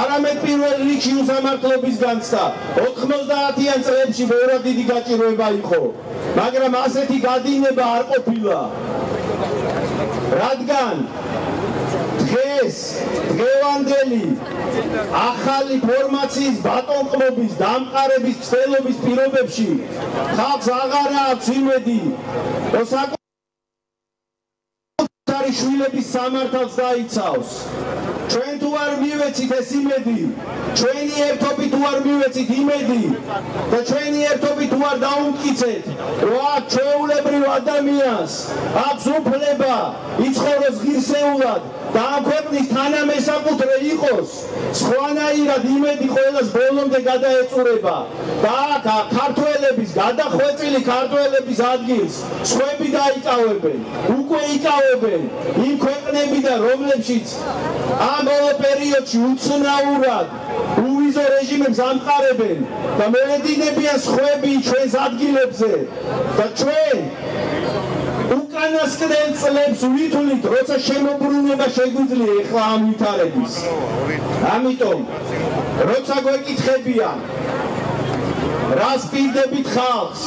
არამედ პირველ რიგში უსამართლობის განცდა. 90-იან წლებში ბევრად დიდი გაჭირვება იყო მაგრამ ასეთი გადინება არ ყოფილა. რადგან დღეს ეს დღევანდელი ახალი ფორმაციის ბატონყმობის დამყარების ცდელობის პირობებში ხალხს აღარ აქვს იმედი საკუთარი შვილების სამართალს დაიცავს. ჩვენ თუ არ მივეცით ეს იმედი ჩვენი ერთობით თუ არ მივეცით იმედი და ჩვენი ერთობით თუ არ დაუმტკიცეთ რომ აქ ჩვეულებრივ ადამიანს აქვს უფლება იცხოვროს ღირსეულად და ამ ქვეყნის თანამესაკუთრე იყოს. სხვანაირად იმედი ყოველას ბოლომდე გადაეწურება. და აქ ქართველების გადახვეწილი ქართველების ადგილს სხვები დაიკავებენ უკვე იკავებენ იმ ქვეყნებიდან რომლებშიც ამ ბოლო პერიოდში უცნაურად უვიზო რეჟიმებს ამყარებენ და მოედინებიან სხვები ჩვენს ადგილებზე. და ჩვენ უკანასკნელ წლებს ვითვლით, როცა შემოbrunება შეგვიძლია ეხლა ამ ვითარების. ამიტომ როცა გვეკითხებიან რას პირდებით ხალხს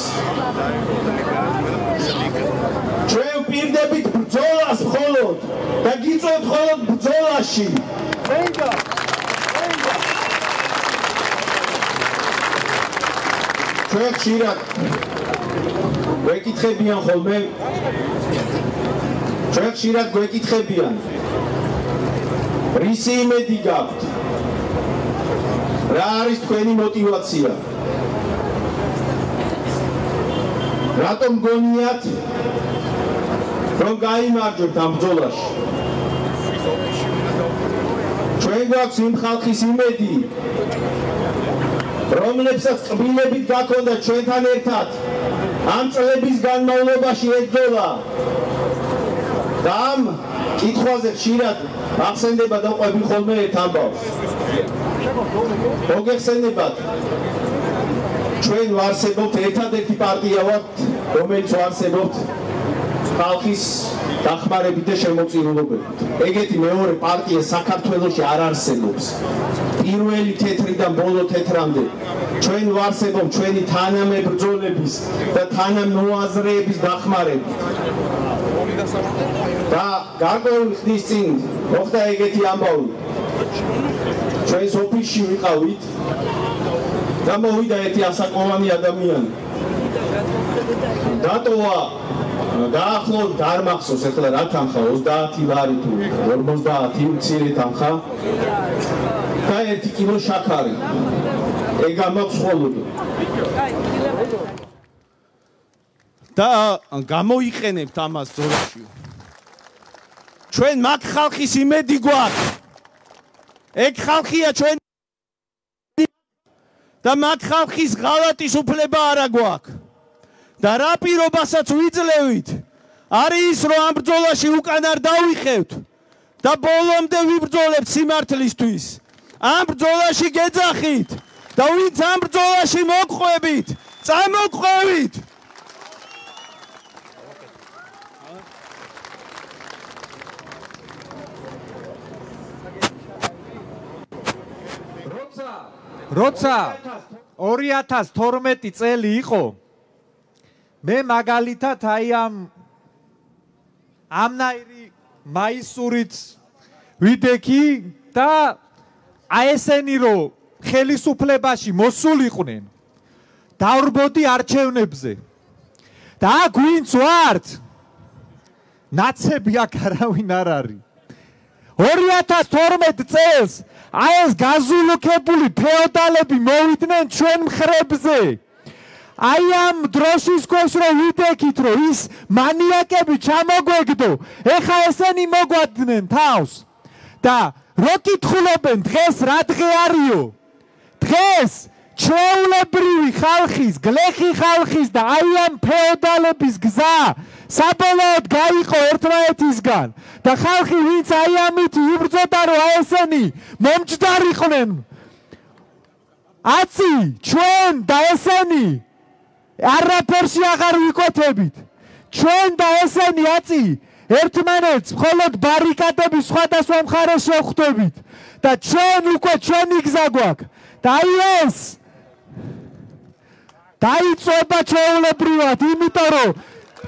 ჩვენ პირდებით ბრძოლას მხოლოდ და გიწევთ მხოლოდ ბრძოლაში. ვენგა ჩვენ ხშირად გვეკითხებიან ხოლმე? ჩვენ ხშირად გვეკითხებიან. რისი იმედი გაქვთ? რა არის თქვენი мотиваცია? რატომ გონიათ? რომ გაიმარჯვებთ ამ ბრძოლაში? ჩვენ გვაქვს იმ ხალხის იმედი რომლებსაც ყბილებით გაქონდა ჩვენთან ერთად. ამ წლების განმავლობაში ებრძოლა და ამ კითხვაზე ხშირად ახსენდება და ყვები ხოლმე ერთ ამბავს. მოგეხსენებათ ჩვენ ვარსებობთ ერთადერთი პარტია ვართ რომელიც ვარსებობთ ხალხის დახმარებით და შემოწირულობებით. ეგეთი მეორე პარტია საქართველოში არ არსებობს. პირველი თეთრიდან ბოლო თეთრამდე ჩვენ ვარსებობ ჩვენი თანამებრძოლების და თანამოაზრეების დახმარებით. და გარკვეული ხნის წინ მოხდა ეგეთი ამბავი. ჩვენს ოფისში ვიყავით და მოვიდა ერთი ასაკოვანი ადამიანი. დატოვა დაახლოებით არ მახსოვს ახლა რა თანხა 30 ლარი თუ 50 მცირე თანხა და 1 კილო შაქარი ეგ ამაქვს ხოლოდ და გამოიყენებთ ამას ზოლაში ჩვენ მაგ ხალხის იმედი გვაქვს. ეგ ხალხია ჩვენ და მაგ ხალხის ღალატის უფლება არა გვაქვს. და რა პირობასაც ვიძლევით არის რომ ამ ბრძოლაში უკან არ დავიხევთ და ბოლომდე ვიბრძოლებთ სიმართლისთვის. ამ ბრძოლაში გეძახით და ვინც ამ ბრძოლაში მოგყვებით, წამოყვებით. როცა 2012 წელი იყო მე მაგალითად აი ამ ამნაირი მაისურით ვიდექი და აი ესენი რომ ხელისუფლებაში მოსულიყვნენ დავრბოდი არჩევნებზე. და აქ ვინც ვართ ნაცები აქ არავინ არ არის. 2012 წელს აი ეს გაზულუქებული ფეოდალები მოვიდნენ ჩვენ მხრებზე. აი ამ დროშის ქვეშ რომ ვიდექით რომ ის მანიაკები ჩამოგვეგდო ეხა ესენი მოგვადნენ თავს. და რო კითხულობენ დღეს რა დღე არისო დღეს ჩვეულებრივი ხალხის, გლეხი ხალხის და აი ამ ფეოდალების გზა საბოლოოდ გაიყო ერთმანეთისგან. და ხალხი ვინც აი ამით იბრძოდა რომ აი ესენი მომჭდარიყვნენ აცი ჩვენ და ესენი არაფერში აღარ ვიკვეთებით. ჩვენ და ესენი აცი ერთმანეთს მხოლოდ ბარიკადების სხვადასხვა მხარეს შევხვდებით და ჩვენ უკვე ჩვენი გზა გვაქვს დაიეს დაიწובה ჩეულებრივად იმიტომ რომ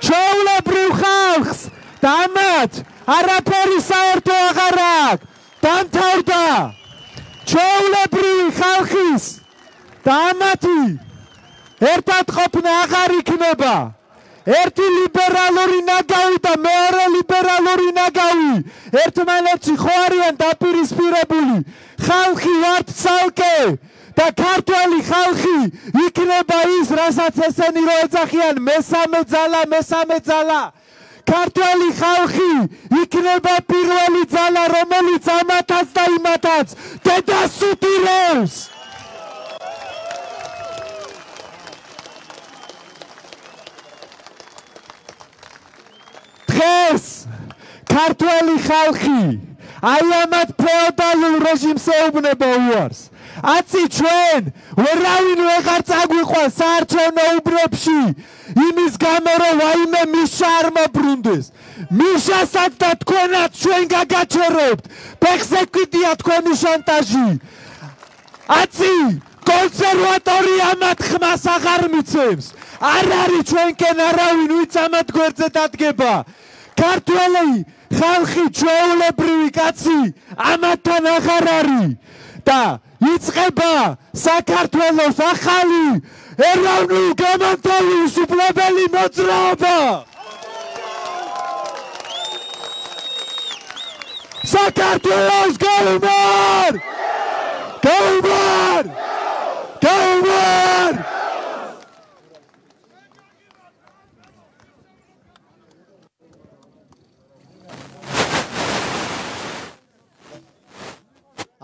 ჩეულებრივ ხალხს დამათ არაფერი საერთო აღარ აქვს დამთავრდა. ჩეულებრივი ხალხის და ამათი ერთად ყოფნა აღარ იქნება. ერთი ლიბერალური ნაგავი და მეორე ლიბერალური ნაგავი ერთმანეთში ხო არიან დაპირისპირებული? ხალხი ვართ ცალკე და ქართველი ხალხი იქნება ის რასაც ესენი რო ეძახიან მესამე ძალა მესამე ძალა. ქართველი ხალხი იქნება პირველი ძალა რომელიც ამათაც და იმათაც დედას უტირებს დღეს ქართველი ხალხი აი ამათ ფეოდალურ რეჟიმს ეუბნება უარს. აცი ჩვენ ვერავინ ვეღარ წაგვიყვა საარჩევნო უბრებში. იმის გამო რომ ვაიმე მიშა არ მოbrunდეს მიშასაც და თქვენაც ჩვენ გაგაჩერებთ. ფეხზე კიდია თქვენი შანტაჟი. აცი კონსერვატორი ამათ ხმას აღარ მიცემს. არ არის ჩვენკენ არავინ ვიც ამათ გვერდზე დადგება. ქართველი ხალხი ჩვეულებრივი კაცი ამათთან აღარ არის. და იწება საქართველოს ახალი ეროვნულ გამართავის უფლებელი მოძრაობა. საქართველოს გაუმარ გაუმარ გაუმარ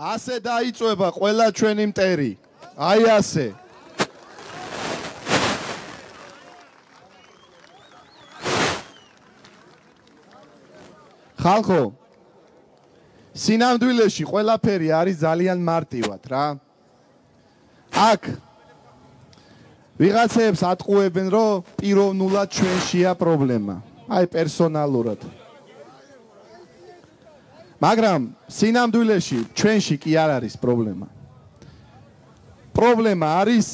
ასე დაიწובה ყველა ჩვენი მტერი. აი ასე. ხალხო სინამდვილეში ყველაფერი არის ძალიან მარტივად რა. აქ ვიღაცებს ატყუებენ, რომ პიროვნულად ჩვენშია პრობლემა. აი პერსონალურად. მაგრამ სინამდვილეში ჩვენში კი არ არის პრობლემა. პრობლემა არის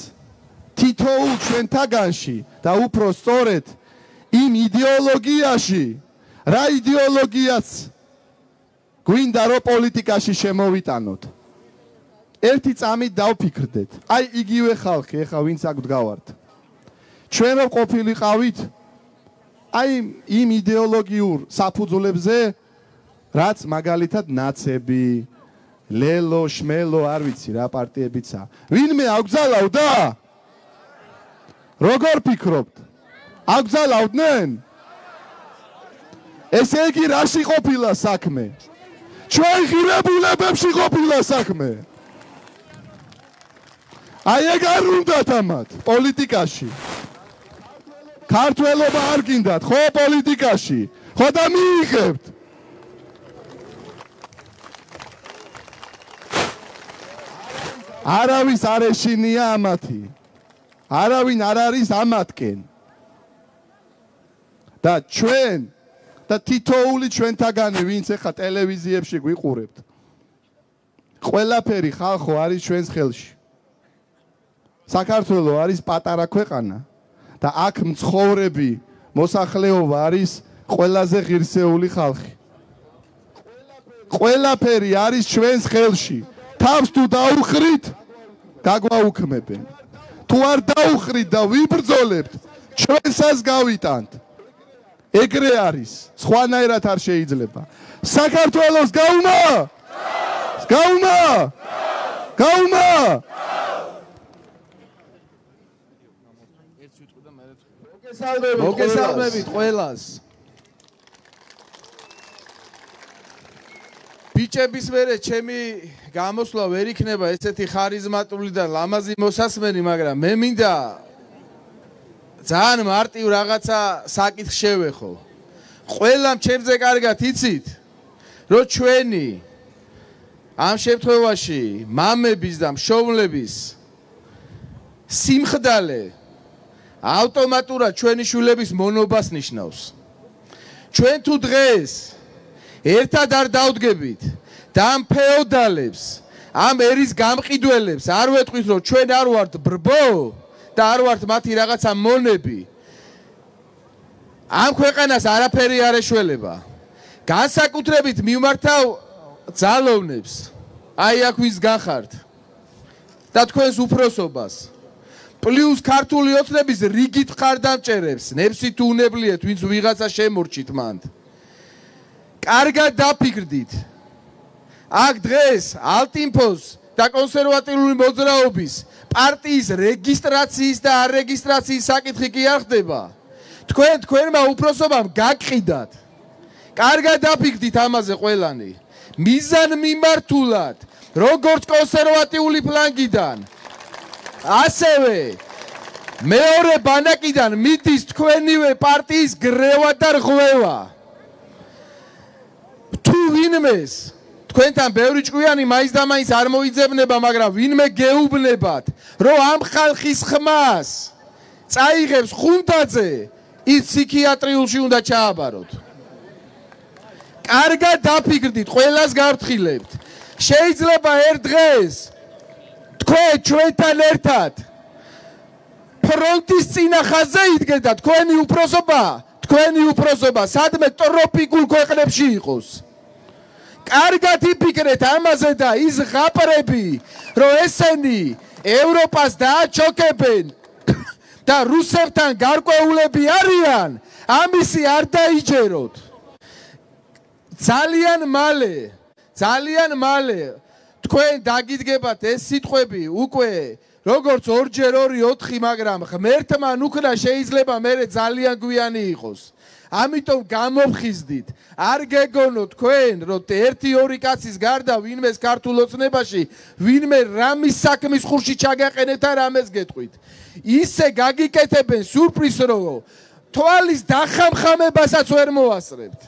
თითოეულ ჩვენთაგანში და უფრო სწორედ იმ იდეოლოგიაში, რა იდეოლოგიაც გვინდა რომ პოლიტიკაში შემოვიტანოთ. ერთი წამით დავფიქრდეთ. აი იგივე ხალხი, ეხა ვინც აქ დგავართ. ჩვენ რო ყოფილიყავით აი იმ იდეოლოგიურ საფუძვლებზე რაც მაგალითად ნაცები ლელო შმელო არ ვიცი რა პარტიებიცა. ვინმე აგზალავდა როგორ ფიქრობთ? აგზალავდნენ ესე იგი რაში ყოფილა საქმე? ჩვენ ღირებულებებში ყოფილა საქმე. აი ეგ არ უნდათ ამათ პოლიტიკაში. ქართველობა არ გინდათ ხო პოლიტიკაში? ხო და მიიღებთ არავის არ ეშინია ამათი. არავინ არ არის ამათკენ. და ჩვენ და თითოული ჩვენთაგანი ვინც ახლა ტელევიზიებში გვიყურებთ. ყველაფერი ხალხო არის ჩვენს ხელში. საქართველოს არის პატარა ქვეყანა და აქ მცხოვრები მოსახლეობა არის ყველაზე ღირსეული ხალხი. ყველაფერი არის ჩვენს ხელში. თავს თუ დაუხრით გაგვაუქმებენ თუ არ დაუხრით და ვიბრძოლებთ ჩვენსას გავიტანთ. ეგრე არის. სხვანაირად არ შეიძლება. საქართველოს გაუმა! გაუმა! გაუმა! მოგესალმებით ყველას. ბიჭების მერე ჩემი გამოსვლა ვერ იქნება ესეთი ხარიზმატული და ლამაზი მოსასმენი, მაგრამ მე მინდა ძალიან მარტივ რაღაცა საკითხ შევეხო. ყველამ ჩემზე კარგად იცით, რომ ჩვენი ამ შემთხვევაში მამების და მშობლების სიმხდალე ავტომატურად ჩვენი შულების მონობას ნიშნავს. ჩვენ თუ დღეს ერთად არ დავდგებით და ამ ფეოდალებს ამ ერის გამყიდველებს. არ ვეტყვით რომ ჩვენ არ ვართ ბრბო და არ ვართ მათი რაღაცა მონები. ამ ქვეყანას არაფერი არ ეშველება. განსაკუთრებით მიმართავ ძალოვნებს. აი აქ ვის გახართ და თქვენს უფროსობას. პლუს ქართული ოცნების რიგით ხარდამჭერებს ნებსი თუ უნებლიეთ ვინც ვიღაცა შემორჩით მან კარგად დაფიქრდით აქ დღეს ალტინფოს და კონსერვატიული მოძრაობის პარტიის რეგისტრაციის და არეგისტრაციის საკითხი კი არ ხდება. თქვენ თქვენმა უფროსობამ გაკყიდათ. კარგად დაფიქრდით ამაზე ყველანი. მიზან მიმართულად როგორც კონსერვატიული ფლანგიდან. ასევე მეორე ბანაკიდან მიდის თქვენივე პარტიის გრევა და რღვევა. თუ ვინმეს თქვენთან ბევრი ჭკვიანი მაინც და მაინც არ მოიძებნება მაგრამ ვინმე გეუბნებათ რომ ამ ხალხის ხმას წაიღებს ხუნტაძე ის ფსიქიატრიულში უნდა ჩააბაროთ კარგად დაფიქრდით, ყველას გაფრთხილებთ. შეიძლება ერთ დღეს თქვენ ჩვენთან ერთად ფრონტის წინახაზე იდგეთ და თქვენი უფროსობა, თქვენი უფროსობა სადმე ტროპიკულ ქვეყნებში იყოს. კარგად იფიქრეთ ამაზე და ის ღაპრები, რომ ესენი ევროპას დააჩოქებენ და რუსებთან გარკვეულები არიან, ამისი არ დაიჯეროთ. ძალიან მალე ძალიან მალე თქვენ დაგიდგებათ ეს სიტყვები უკვე როგორც 2ჯერ 2 4 მაგრამ ღმერთმა ნუქნა შეიძლება მე ძალიან გვიანი იყოს ამიტომ გამოფხიზდით. არ გეგონო თქვენ რომ 1-2 კაცის გარდა ვინმეს ქართულ ოცნებაში ვინმე რამის საქმის ხურში ჩაგაყენეთ და რამეს გეტყვით. ისე გაგიკეთებენ სურპრიზს რომ თვალის დახამხამებასაც ვერ მოასწრებთ.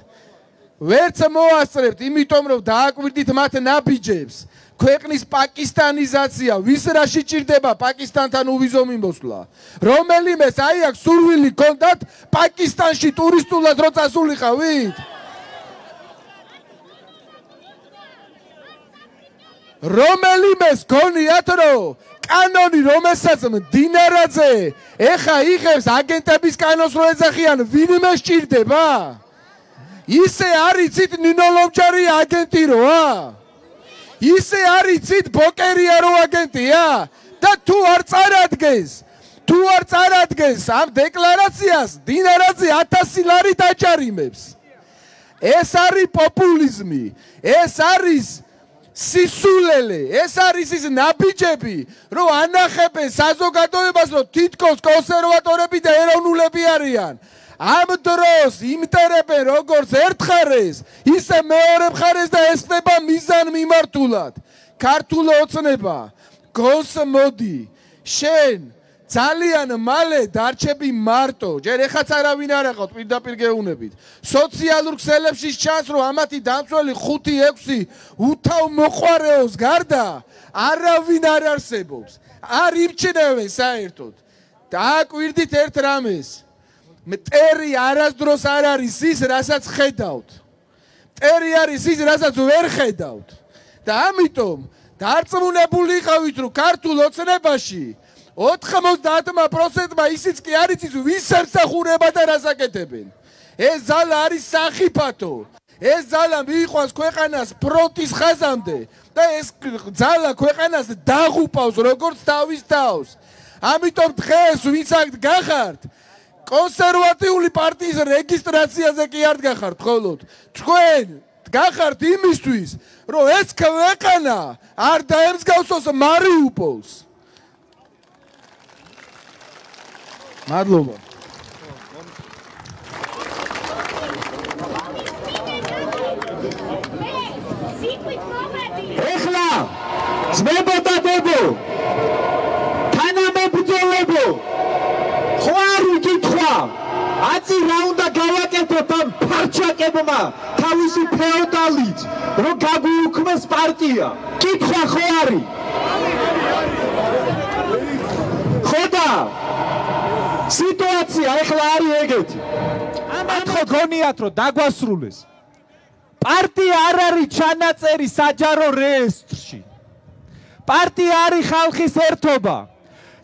ვერც მოასწრებთ, იმიტომ რომ დააკვირდით მათ ნაბიჯებს. ქვეყნის პაკისტანიზაცია, ვის რაში ჭირდება პაკისტანთან უვიზო მიმოსვლა? რომელიმეს აი აქ სურვილი გქონდათ პაკისტანში ტურისტულად რო წასულიყავით? რომელიმეს გონიათ რომ კანონი რომელსაც მდინარაძე ეხა იღებს აგენტების კანონს რო ეძახიან ვინმე სჭირდება? ისე არიცით ნინო ლომჭარი აგენტი როა? ისე არიცით ბოკერია რო აგენტია? და თუ არ წარადგენს, თუ არ წარადგენს ამ დეკლარაციას, დინარაძე 1000 ლარი დაჭარიმებს. ეს არის პოპულიზმი, ეს არის სისულელე, ეს არის ის ნაბიჯები, რომ ანახებენ საზოგადოებას, რომ თითქოს კონსერვატორები და ეროვნულები არიან. ამ დროს იმტერებენ როგორც ერთხარეს, ისე მეორე მხარეს და ეს ხდება მიზან მიმართულად. ქართულ ოცნება, გოს მოდი, შენ ძალიან მალე დარჩები მარტო. ჯერ ეხაც არავინ არ აყავთ პირდაპირ გეუნებით. სოციალურ ქსელებში ჩანს რომ ამათი დამცველი 5-6 უთავ მოყარეოს გარდა არავინ არ არსებობს. არ იმჩნევენ საერთოდ. დააკვირდით ერთ რამეს. მტერი არასდროს არ არის ის, რასაც ხედავთ. მტერი არის ის, რასაც ვერ ხედავთ. და ამიტომ დარწმუნებული იყავით, რომ ქართულ ოცნებაში 90%-მა ისიც კი არის ის, ვის სამსახურება და რასაკეთებენ. ეს ძალა არის სახიფათო. ეს ძალა მიიყვანს ქვეყანას ფრონტის ხაზამდე და ეს ძალა ქვეყანას დაღუპავს როგორც თავის თავს. ამიტომ დღეს ვინც აქ გახართ, კონსერვატიული პარტიის რეგისტრაციაზე კი არ გახართ ხოლოდ. თქვენ გახართ იმისთვის, რომ ეს ქვეყანა არ დაემსგავსოს მარიუპოლს. მადლობა. ეხლა ძმებო და დებო თანამებრძოლებო ხო არ იკითხვა აცი რა უნდა გავაკეთოთ ამ ფარჩაკებმა? თავისი ფეოდალით რომ გაგუუქმეს პარტია? კითხვა ხო არის ხოდა. სიტუაცია ახლა არის ეგეთი. ამათ ხო გონიათ რომ დაგვასრულეს. პარტია არ არის ჩანაწერი საჯარო რეესტრში. პარტია არის ხალხის ერთობა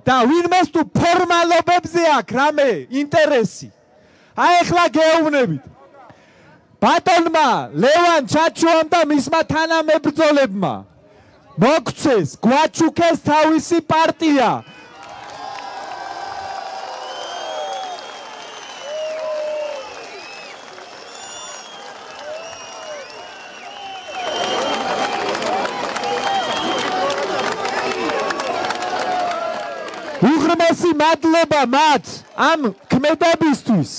და ვინმეს თუ ფორმალობებზე აქვს რამე ინტერესი. აი ახლა გეუბნებით. ბატონმა ლევან ჩაჩუამ და მისმა თანამებრძოლებმა მოგცეს გვაჩუქეს თავისი პარტია უღრმესი მადლობა მათ ამ ქმედებისთვის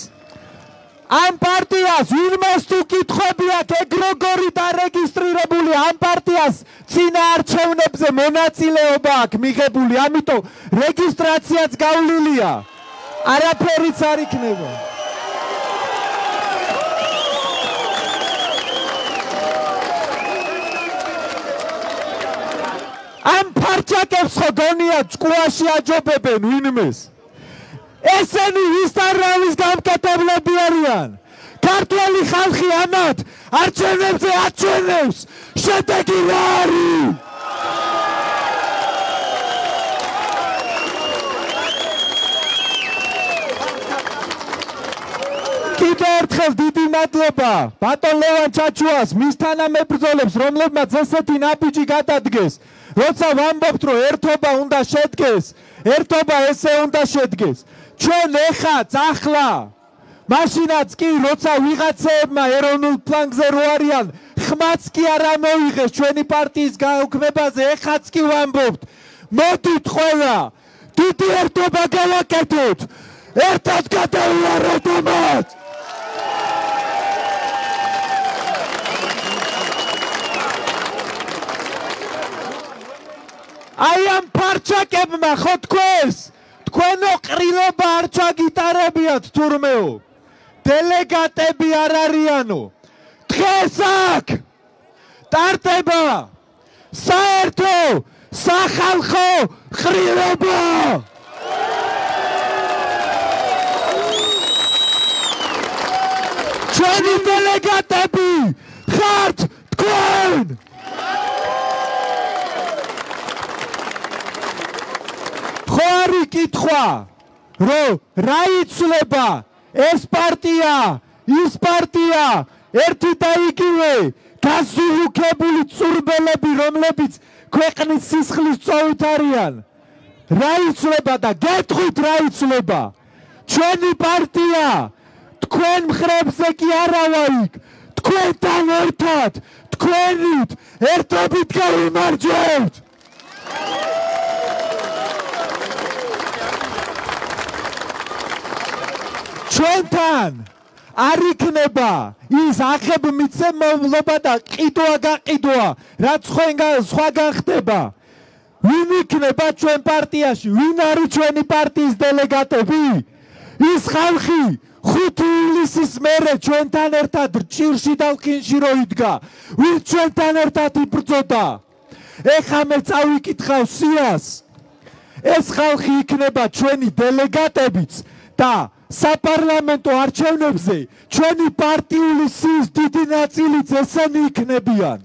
ამ პარტიას ვინმეს თუ კითხები აქვს ეგ როგორი დარეგისტრირებული ამ პარტიას წინა არჩევნებზე მონაწილეობა აქვს მიღებული ამიტომ რეგისტრაციაც გავლილია. არაფერიც არ იქნება ამ ფარჩაკებს ხო გონია ჭკუაში აჯობებენ ვინმეს. ესენი ისტარავის გამკეთებლები არიან. ქართველი ხალხი ამათ არჩევნებზე აჩვენებს შედეგი რა არის? კიდევ ერთხელ დიდი მადლობა ბატონ ლევან ჩაჩუას მის თანამებრძოლებს რომლებმაც ესეთი ნაბიჯი გადადგეს როცა ვამბობთ რომ ერთობა უნდა შედგეს ერთობა ესე უნდა შედგეს. ჩვენ ეხაც ახლა მაშინაც კი როცა ვიღაცეებმა ეროვნულ ფლანგზე რო არიან ხმაც კი არ ამოიღეს ჩვენი პარტიის გაუქმებაზე ეხაც კი ვამბობთ. მოდით ყველა. დიდი ერთობა გავაკეთოთ. ერთად გადავიაროთ ამათ აი ამ პარჩაკებმა ხო თქვენს? თქვენო ყრილობა არ ჩაგიტარებიათ თურმეო. დელეგატები არ არიანო. დღეს აქ ტარტება საერთო სახალხო ყრილობა. ჩვენი დელეგატები ხართ თქვენ ხო არის კითხვა რომ რა იცლება ეს პარტია ის პარტია ერთი და იგივე გასულუქებული წურბელები რომლებიც ქვეყნის სისხლის წოვით არიან. რა იცლება და გეტყვით რა იცლება ჩვენი პარტია თქვენ მხრებზე კი არა ვაიქ თქვენთან ერთად თქვენით ერთობით გავიმარჯვებთ ჩვენთან არ იქნება ის აღებმიცემლობა და ყიდვა გაყიდვა რაც თქვენ სხვაგან ხდება. ვინ იქნება ჩვენ პარტიაში? ვინ არის ჩვენი პარტიის დელეგატები? ის ხალხი ხუთი ივლისის მერე ჩვენთან ერთად ჭირში და ლკინში რო იდგა ვინ ჩვენთან ერთად იბრძოდა? ეხა მე წავიკითხავ სიას. ეს ხალხი იქნება ჩვენი დელეგატებიც და საპარლამენტო არჩევნებზე ჩვენი პარტიული სიის დიდი ნაწილიც ესენი იქნებიან.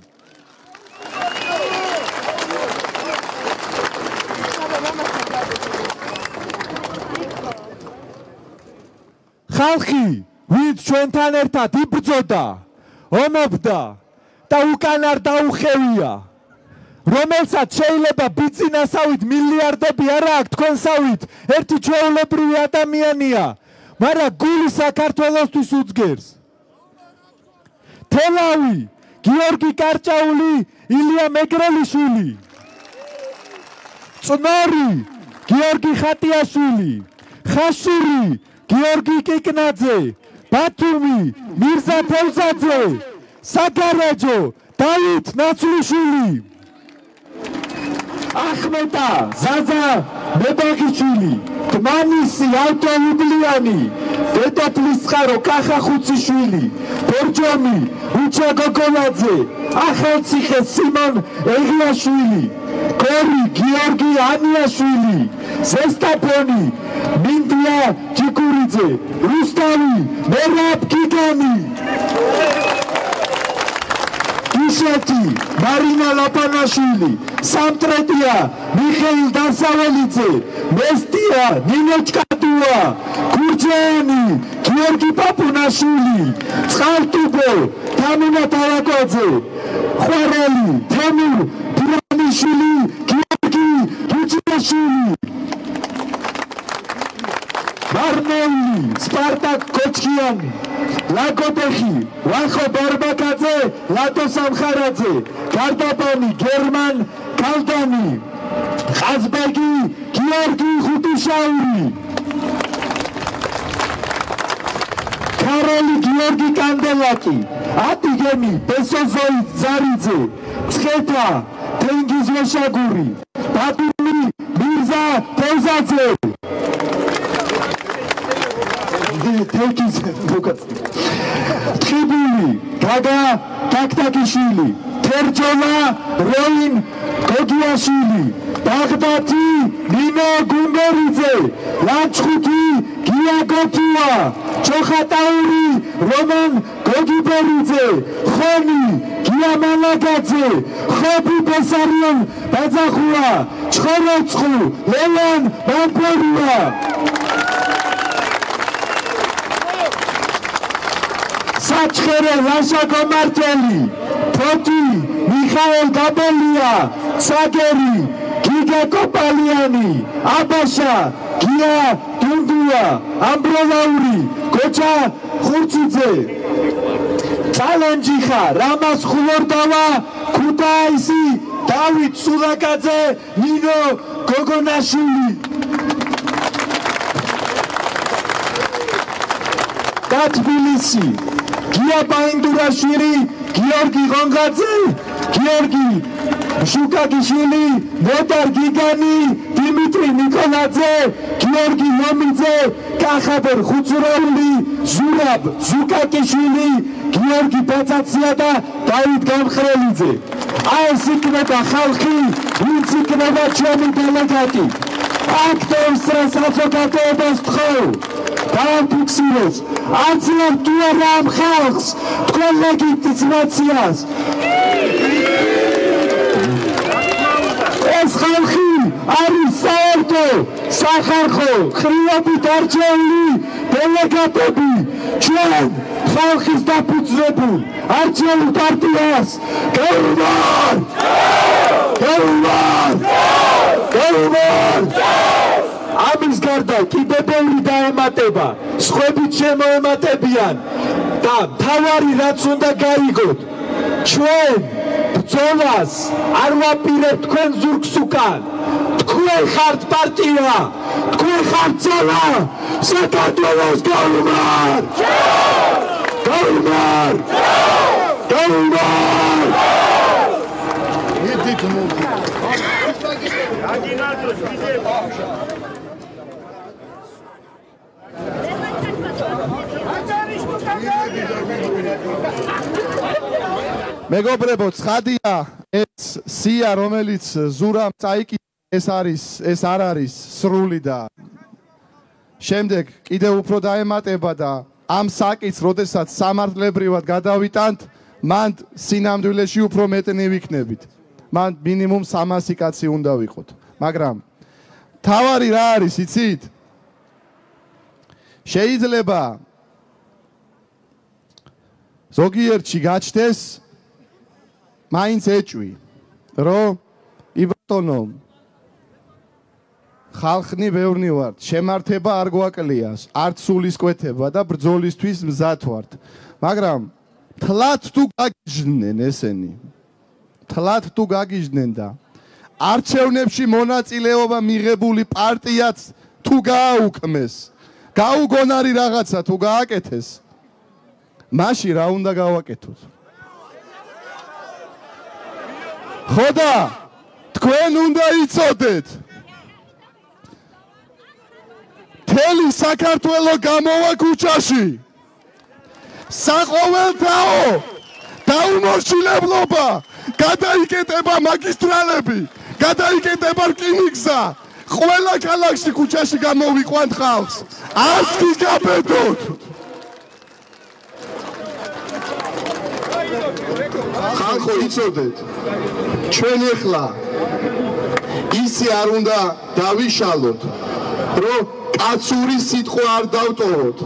ხალხი, ვინც ჩვენთან ერთად იბრძოდა, ომობდა და უკან არ დაუხევია, რომელსაც შეიძლება ბიზნესავით მილიარდები არ აქვს თქვენსავით, ერთი ჩვეულებრივი ადამიანია, მაგრამ გული საქართველოსთვის უძგერს. თელავი, გიორგი კარჭაული, ილია მეგრელიშვილი. წნორი, გიორგი ხატიაშვილი. ხაშური, გიორგი კიკნაძე. ბათუმი, მირზა თევზაძე. საგარეჯო, დავით ნაცვლიშვილი. ახმეტა, ზაზა მებაღიშვილი. თმანისი ავტოუბლიანი დედოფლის წყარო კახა ხუციშვილი ბორჯომი უჩა გოგოლაძე ახალციხე სიმონ ეღიაშვილი კორი გიორგი ანიაშვილი ზესტაფონი მინდია ჯიკურიძე რუსტავი მერაბ გიგანი უშეთი მარინა ლაპანაშვილი სამტრედია მიხეილ დასაველიძე მესტია ნინო ჭკატუა გურჯანი გიორგი პაპუნაშვილი, წყალტუბო, თამუნა თალაკოძე, ხვარელი, თემურ ფირანიშვილი, გიორგი თუჯიაშვილი. მარნეული, სპარტაკ კოჩკიანი, ლაკოტეხი, ვახო ბარბაკაძე, ლატო სამხარაძე, გარდაბანი, გერმან კალდანი, ყაზბეგი, გიორგი ხუთუშაური. კაროლი გიორგი კანდელაკი, ატიგემი, ბესოზოი ზარიძე, ცხეთა, თენგიზ ვაშაგური, ბატუმი მირზა თევზაძე. გაგა გაკტაკიშვილი, თერჯოლა როინ გოგიაშვილი, ბაღდათი ნინო გუნგერიძე, ლაჩხუთი გია გოთუა, ჩოხატაური რომან გოგიბერიძე, ხონი გია მალაგაძე, ხობი ბესარიონ ბაძახუა, ჩხოროცხუ ლევან ბანფორია. საჩხერე ლაშა გომარტელი ფოტი მიხაელ გაბელია საგერი გიგა კოპალიანი აბაშა გია დუნდუა ამბროლაური გოჩა ხურციძე. ჩალენჯიხა რამას ხულორდავა ქუთაისი დავით სულაკაძე ნინო გოგონაშვილი. და თბილისი გია ბაინდურაშვილი გიორგი ღონღაძე გიორგი შუკაკიშვილი ნოტარ გიგანი დიმიტრი ნიკოლაძე გიორგი მომიძე კახაბერ ხუცურაული ზურაბ ზუკაკიშვილი გიორგი ბაცაცია და დავით გამხრელიძე. აი ეს იქნება ხალხი ვინც იქნება ჩემი დელეგატი? აქტებს რა საზოგადოებას თხოვ დააფიქსიროს აცილებ თუ არა ამ ხალხს თქვენ ლეგიტიმაციას ეს ხალხი არის საერთო სახალხო ხრილობით არჩეული დელეგატები. ჩვენ ხალხის დაფუძნებულ არჩეულ პარტიას გეუბნარ გეუბნარ გეუბნარ ამის გარდა კიდე ბევრი დაემატება, სხვებით შემოემატებიან და თავარი რაც უნდა გაიგოთ, ჩვენ ბრძოლას არ ვაპირებთ თქვენ ზურგს უკან. თქვენ ხართ პარტია, თქვენ ხართ ძალა, საქართველოს გაუმარ! გაუმარ! გაუმარ! იდით მოდი. აგინატოს ვიდეო მეგობრებო, ცხადია, ეს სია, რომელიც ზურამ წაიკი ეს არის, ეს არ არის სრული და შემდეგ კიდე უფრო დაემატება და ამ საკითხს, როდესაც სამართლებრივად გადავიტანთ, მან სინამდვილეში უფრო მეტნი ვიქნებით. მან მინიმუმ 300 კაცი უნდა ვიყოთ. მაგრამ თავარი რა არის, იცით? შეიძლება ზოგიერთში გაჩნდეს მაინც ეჭვი რომ იბატონო ხალხნი ბევრნი ვართ შემართება არ გვაკლიას არც სულისკვეთება და ბრძოლისთვის მზად ვართ. მაგრამ თლათ თუ გაგიჟდნენ ესენი თლათ თუ გაგიჟდნენ და არჩევნებში მონაწილეობა მიღებული პარტიაც თუ გააუქმეს გაუგონარი რაღაცა თუ გააკეთეს მაშინ რა უნდა გავაკეთოთ? ხოდა თქვენ უნდა იცოდეთ. თელი საქართველოს გამოვა ქუჩაში. საყოველთაო დაუმორჩილებლობა გადაიკეტება მაგისტრალები გადაიკეტება რკინიგზა. ყველა ქალაქში ქუჩაში გამოვიყვანთ ხალხს. ასკი გაბედოთ ხალხო იცოდეთ. ჩვენ ახლა ისე არ უნდა დავიშალოთ რომ კაცური სიტყვა არ დავტოვოთ.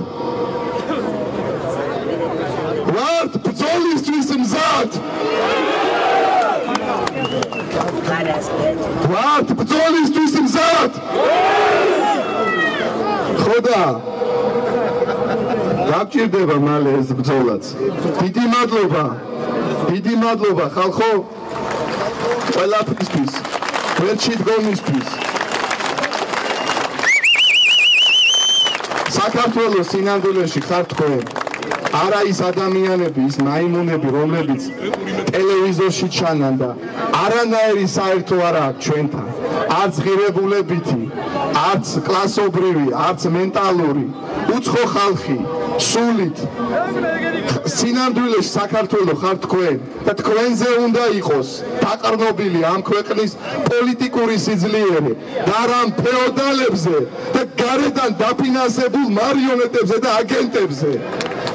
ვართ ბრძოლისთვის მზად! ვართ ბრძოლისთვის მზად! ხო და გაგჭირდება მალე ეს ბრძოლაც. დიდი მადლობა. დიდი მადლობა ხალხო. ყველაფრისთვის. ვერჩი დგომისთვის. საქართველოს სინამდვილეში ხარ თქვენ. არა ის ადამიანები, ის მაიმუნები, რომლებიც ტელევიზორში ჩანან და არანაირი საერთო არ აქვს ჩვენთან. არც ღირებულებითი, არც კლასობრივი, არც მენტალური, უცხო ხალხი, სულით სინამდვილეში საქართველოს ხარ თქვენ და თქვენზე უნდა იყოს დაყრდნობილი ამ ქვეყნის პოლიტიკური სიძლიერე. და რამ ფეოდალებზე და გარედან დაფინანსებულ მარიონეტებზე და აგენტებზე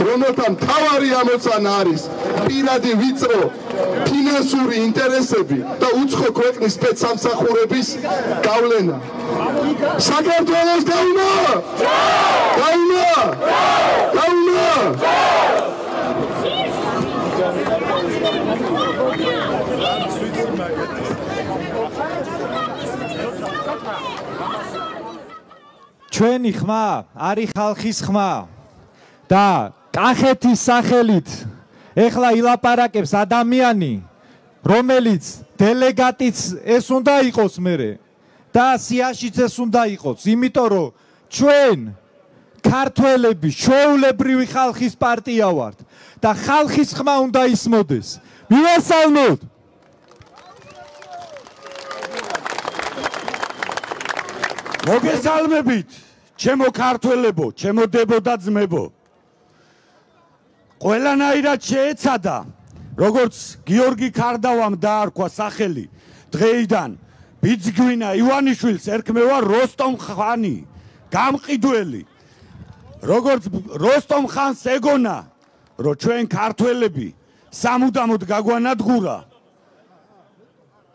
რომელთა მთავარი ამოცანა არის პირადი ვიწრო ფინანსური ინტერესები და უცხო ქვეყნის სპეცსამსახურების გავლენა. საქართველოს გაუნა! გაუნა! გაუნა! ჩვენი ხმა არის ხალხის ხმა და კახეთის სახელით. ეხლა ილაპარაკებს ადამიანი რომელიც დელეგატიც ეს უნდა იყოს მერე და სიაშიც ეს უნდა იყოს. იმიტომ რომ ჩვენ ქართველები ჩვეულებრივი ხალხის პარტია ვართ და ხალხის ხმა უნდა ისმოდეს. მივესალმოთ! მოგესალმებით! ჩემო ქართველებო ჩემო დებო და ძმებო ყველანაირად შეეცადა როგორც გიორგი ქარდავამ დაარქვა სახელი დღეიდან ბიძგვინა ივანიშვილს ერქმევა როსტომ ხანი გამყიდველი როგორც როსტომ ხანს ეგონა რომ ჩვენ ქართველები სამუდამოდ გაგვანადგურა.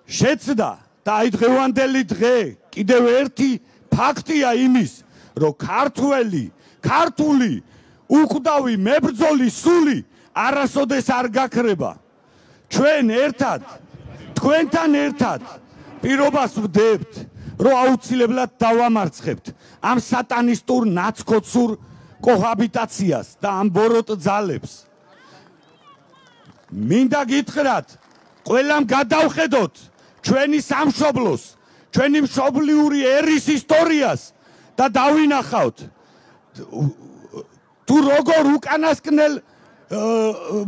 შეცდა და აი დღევანდელი დღე კიდევ ერთი ფაქტია იმის რომ ქართველი ქართული უკვდავი მებრძოლი სული არასოდეს არ გაქრება. ჩვენ ერთად თქვენთან ერთად პირობას ვდებთ რომ აუცილებლად დავამარცხებთ ამ სატანისტურ ნაცკოცურ კოჰაბიტაციას და ამ ბოროტ ძალებს. მინდა გითხრათ ყველამ გადავხედოთ ჩვენი სამშობლოს ჩვენი მშობლიური ერის ისტორიას და დავინახავთ თუ როგორ უკანასკნელ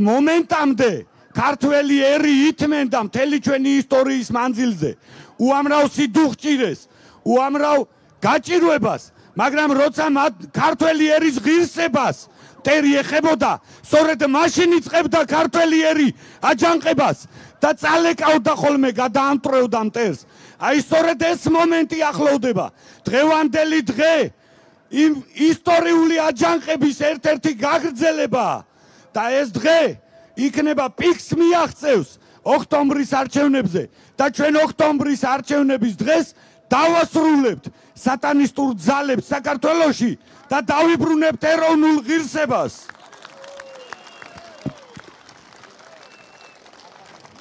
მომენტამდე ქართველი ერი ითმენდა მთელი ჩვენი ისტორიის მანძილზე უამრავ სიდუხჭირეს უამრავ გაჭირვებას მაგრამ როცა ქართველი ერის ღირსებას ტერი ეხებოდა სწორედ მაშინ იწყებდა ქართველი ერი აჯანყებას და წალეკავდა ხოლმე გადაამტრევდა მტერს. აი სწორედ ეს მომენტი ახლოვდება. დღევანდელი დღე იმ ისტორიული აჯანყების ერთ-ერთი გაგრძელება და ეს დღე იქნება პიქს მიაღწევს ოქტომბრის არჩევნებზე და ჩვენ ოქტომბრის არჩევნების დღეს დავასრულებთ სატანისტურ ძალებს საქართველოში და დავიბრუნებთ ეროვნულ ღირსებას.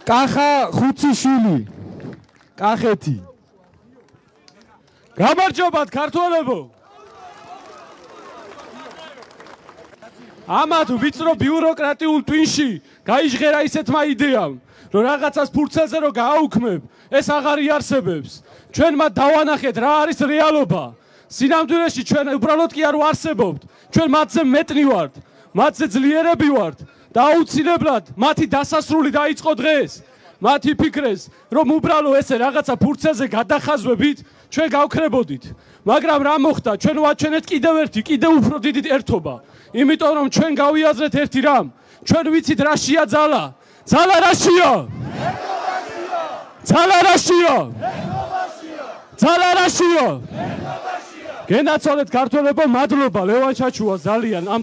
კახა ხუციშვილი კახეთი გამარჯობათ ქართველებო ამათ ვიწრო ბიუროკრატიულ ტვინში გაიჟღერა ისეთმა იდეამ რომ რაღაცას ფურცელზე რომ გააუქმებ ეს აღარ იარსებებს. ჩვენ მათ დავანახეთ რა არის რეალობა. სინამდვილეში ჩვენ უბრალოდ კი არ ვარსებობთ. ჩვენ მათზე მეტნი ვართ მათზე ძლიერები ვართ და აუცილებლად მათი დასასრული დაიწყო დღეს. მათი ფიქრეს რომ უბრალო ესე რაღაცა ფურცელზე გადახაზვებით ჩვენ გავქრებოდით მაგრამ რა მოხდა? ჩვენ ვაჩვენეთ კიდევ ერთი კიდევ უფრო დიდი ერთობა. იმიტომ რომ ჩვენ გავიაზრეთ ერთი რამ. ჩვენ ვიცით რა შეა ძალა. ძალა რა შეა ძალა რა შეა ძალა რა შეა გენაცვალეთ ქართველებო მადლობა. ლევან ჩაჩუას ძალიან. ამ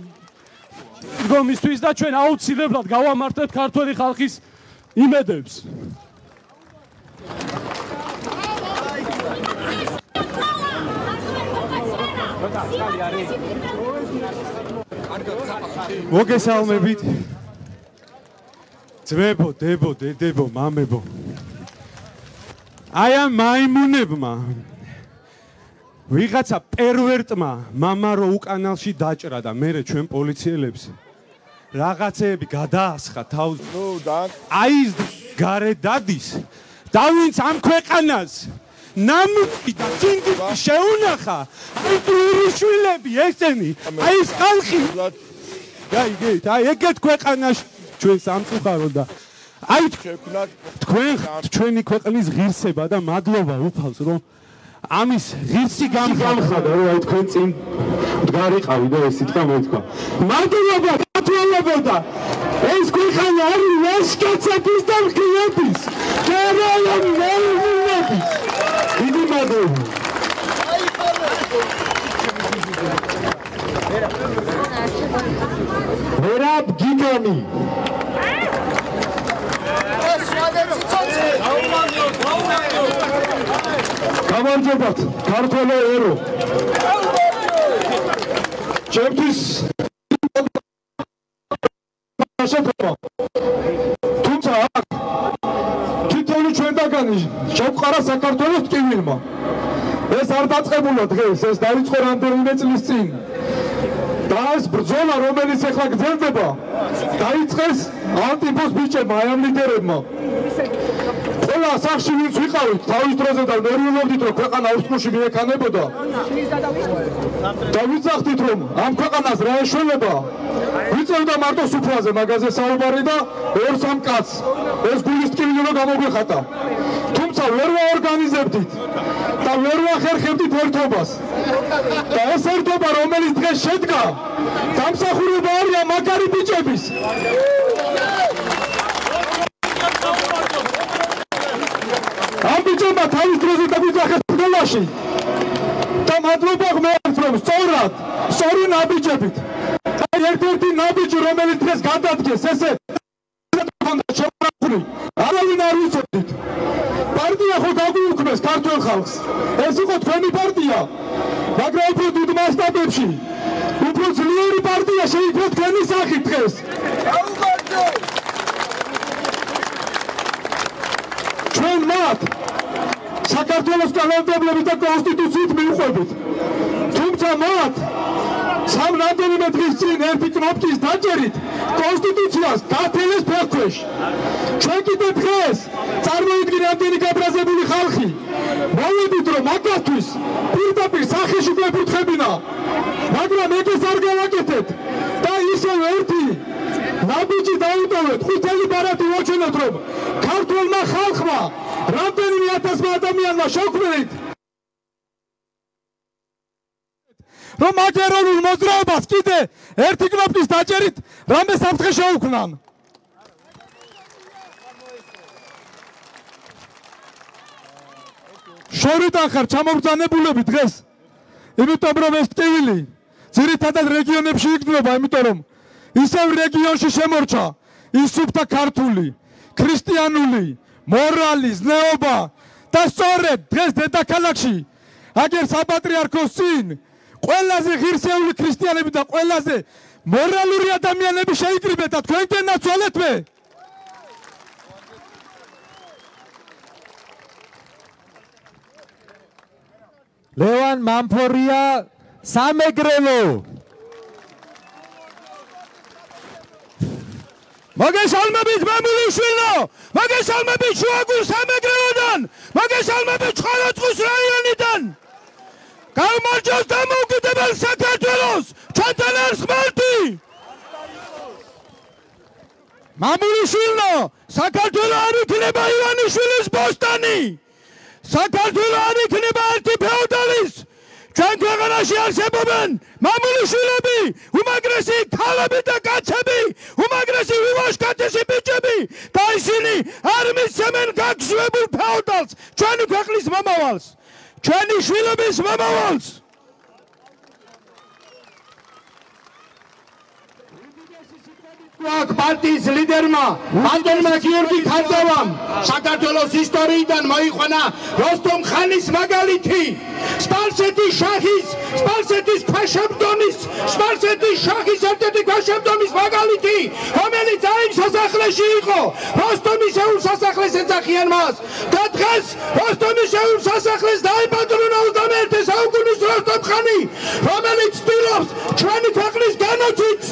გომისთვის და ჩვენ აუცილებლად გავამართებთ ქართველი ხალხის იმედებს მოგესალმებით ძმებო, დებო, დედებო, მამებო. აი ამ მაიმუნებმა ვიღაცა პერვერტმა მამარო უკანალში დაჭრა და მე ჩვენ პოლიციელებს რაღაცეები გადაასხა თავს. ნუ და აი გარე დადის და ვინც ამ ქვეყანას ნამუქი და წინდი შეუნახა. აი ტურიშვილები ესენი. აი ეს ხალხი. აი გეთ აი ეგეთ ქვეყანაში ჩვენ სამწუხარო და აი თქვენ ჩვენი ქვეყნის ღირსება და მადლობა უფალს რომ ამის ღირსი გამხადა რომ აი თქვენ წინ მდგარიყავი და ეს სიტყვა მოთქვა. მადლობა გათვალებო და ეს ქვეყანა არის ლაშქეცების და მკიების გერალა მოლუნების დიდი მადლობა ვერაბ გიგანი გამარჯობათ ქართველო ერო ჩემთვის შეფერა თუმცა თითოეული შევყარა საქართველოს ტკივილმა. ეს არ დაწყებულა დღეს ეს დაიწყო რამდენიმე წლის წინ. და ეს ბრძოლა რომელიც ახლა გრძელდება. დაიწყეს ანტიფოს ბიჭებმა აი ამ ლიდერებმა ყველა სახში ვინც ვიყავით თავის დროზე და ნერვიულობდით რომ ქვეყანა უსტყუში მიექანებოდა და ვიცახდით რომ ამ ქვეყანას რა ეშველება? ვიწევდა მარტო სუფრაზე მაგაზე საუბარი და ორ სამ კაცს ეს გულის ტკივილი რომ გამოგვეხატა თუმცა ვერ ვაორგანიზებდით და ვერ ვახერხებდით ერთობას. და ეს ერთობა რომელიც დღეს შედგა დამსახურება არია მაგარი ბიჭების ამ ბიჭებმა თავის დროზე დაგვიძახეს ბრძოლაში. და მადლობა ღმერთს რომ სწორად სწორი ნაბიჯებით. აი ერთ-ერთი ნაბიჯი რომელიც დღეს გადადგეს ესე. ქონდა შემოხული არავინ არ ვიცოდით. პარტია ხო დაგვიუქმეს ქართულ ხალხს? ეს იყო თქვენი პარტია. მაგრამ უფრო დიდ მასშტაბებში უფრო ძლიერი პარტია შეიძლება თქვენი სახით დღეს. აუგარჯო ჩვენ მათ საქართველოს კანონმდებლობით და კონსტიტუციით მიუყვებით თუმცა მათ სამ რამდენიმე დღის წინ ერთი კნოპკის დაჭერით კონსტიტუციას გათელეს ფეხქვეშ. ჩვენ კიდე დღეს წარმოიდგინე რამდენი გაბრაზებული ხალხი. მოვედით რომ მაგასთვის პირდაპირ სახეში გვეფრთხებინა. მაგრამ ეგეს არ გავაკეთეთ და ისევ ერთი ნაბიჯი დაუტოვეთ, ხუთელი ბარათი ვაჩვენოთ რომ ქართულმა ხალხმა რამდენიმე ათასმა ადამიანმა შევქმნით რომ მაგ ეროვნულ მოძრაობას კიდე ერთი კნოპკის დაჭერით რამე საფრთხე შეუქმნან. შორიდან ხარ ჩამობრძანებულები დღეს. იმიტომ რომ ეს ტკივილი ძირითადად რეგიონებში იგრძნობა, იმიტომ რომ ისევ რეგიონში შემორჩა ისუფთა ქართული, ქრისტიანული, მორალი, ზნეობა და სწორედ დღეს დედაქალაქში აგერ საპატრიარქოს წინ ყველაზე ღირსეული ქრისტიანები და ყველაზე მორალური ადამიანები შეიკრიბეთ და თქვენკენ ნაცვალეთ მე ლევან მამფორია სამეგრელო მოგესალმებით მამულიშვილო მოგესალმებით შუაგულ სამეგრელოდან! მოგესალმებით ხალოწყუს რაიონიდან! გამარჯოს დამოუკიდებელ საქართველოს! ჩვენთან არის ხმალთი მამულიშვილო საქართველო არ იქნება ივანიშვილის ბოსტანი! საქართველო არ იქნება ერთი ფეოდალის ჩვენ ქვეყანაში არსებობენ მამულიშვილები უმაგრესი ქალები და კაცები უმაგრესი ვივაშკაცი ბიჭები და ისინი არ მისცემენ გაგზვებულ ფეოდალს ჩვენი ქვეყნის მომავალს ჩვენი შვილების მომავალს აქ პარტიის ლიდერმა ანდერმა გიორგი ხანძავამ საქართველოს ისტორიიდან მოიყვანა როსტომ ხანის მაგალითი. სპარსეთის შაჰის სპარსეთის ქვაშაბდონის სპარსეთის შაჰის ერთ-ერთი ქვაშაბდონის მაგალითი რომელიც აი სასახლეში იყო. როსტომის ეულ სასახლეს ეძახიან მას. და დღეს როსტომის ეულ სასახლეს დაიბადრუნა 21 საუკუნის როსტომ ხანი რომელიც ცდილობს ჩვენი ქვეყნის განოცდით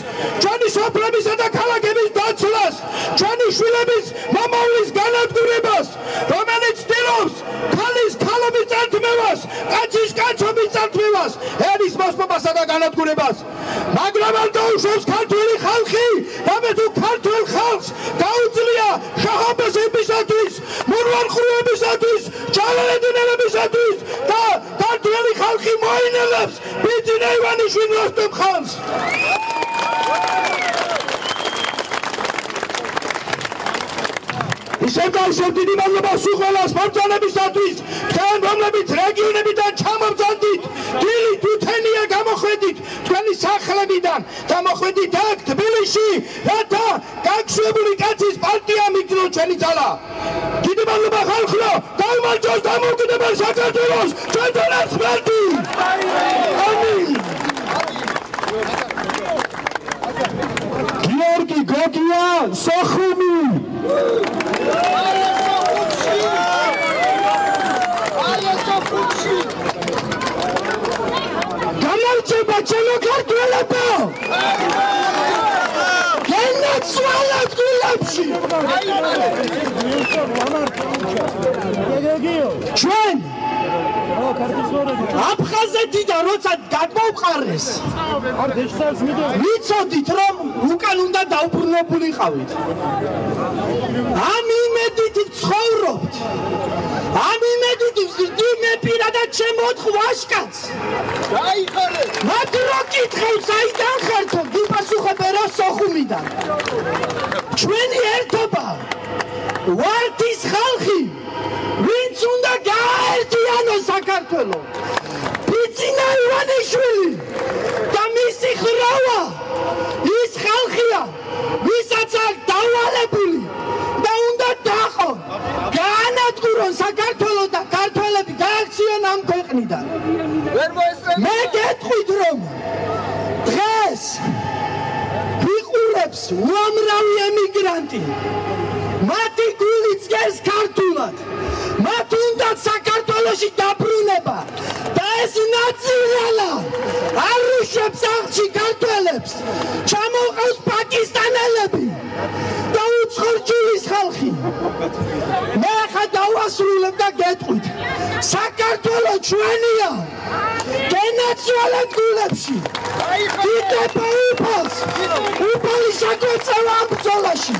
ჩვენი სოფლებისა და ქალაქების დაცვლას ჩვენი შვილების მომავლის განადგურებას რომელიც ცდილობს ქალის ქალობის წართმევას კაცის კაცობის წართმევას ერის მოსპობასა და განადგურებას. მაგრამ არ დაუშვებს ქართული ხალხი რამე თუ ქართულ ხალხს დაუძლია შაჰაბესებისათვის მურვანყრუებისათვის ჯალალედინელებისათვის და ქართული ხალხი მოინელებს ბიძინა ივანიშვილ როსტომ ხანს ისევ დიდი მადლობა სულ ყველას ბრძანებისათვის თქვენ რომლებიც რეგიონებიდან ჩამობძანდით დილი თუთენია გამოხვედით თქვენი სახლებიდან და მოხვედით აქ თბილისში რათა გაგშვებული კაცის პარტია მიგდრო ჩვენი ძალა. დიდი მადლობა ხალხო გამარჯოს დამოუკიდებელ საქართველოს ჩვენთანაც მარტი. ამინ. გიორგი გოგია სოხუმი გამარჯობა ჩემო ქართველებო გენაცვალეთ გულებში! ჩვენ აფხაზეთიდან როცა გადმოვყარეს ვიცოდით რომ უკან უნდა დაუბრუნებულიყავით ამ იმედით ცხოვრობთ. ამ იმედით ვზრდიმე პირადად შემოთ ხვაშკაც გაიხარე მათ რო კითხავ საიდან ხერთო გიპასუხებ რა სოხუმიდან. ჩვენი ერთობა ვარდის ხალხი ვინც უნდა გაერთიანო საქართველო. ბიძინა ივანიშვილი და მისი ხრავა ის ხალხია ვისაც აქ დავალებული და უნდა დაყო გაანადგურონ საქართველო და ქართველები გააქციონ ამ ქვეყნიდან. მე გეტყვით რომ დღეს ვიყურებს უამრავი ემიგრანტი მათი გული წეს ქართულად. მათ უნდა საქართველოსი დაბრუნება და ეს ნაციონალა არუშებს აღჩი ქართველებს ჩამოყავს პაკისტანელები და უცხორჯულის ხალხი. მე ხა დავასრულებ და გეტყვით. საქართველო ჩვენია. გენაცვალეთ გულებში. დიდება უფალს. უფალი შეგვეწევა ამ ბრძოლაში.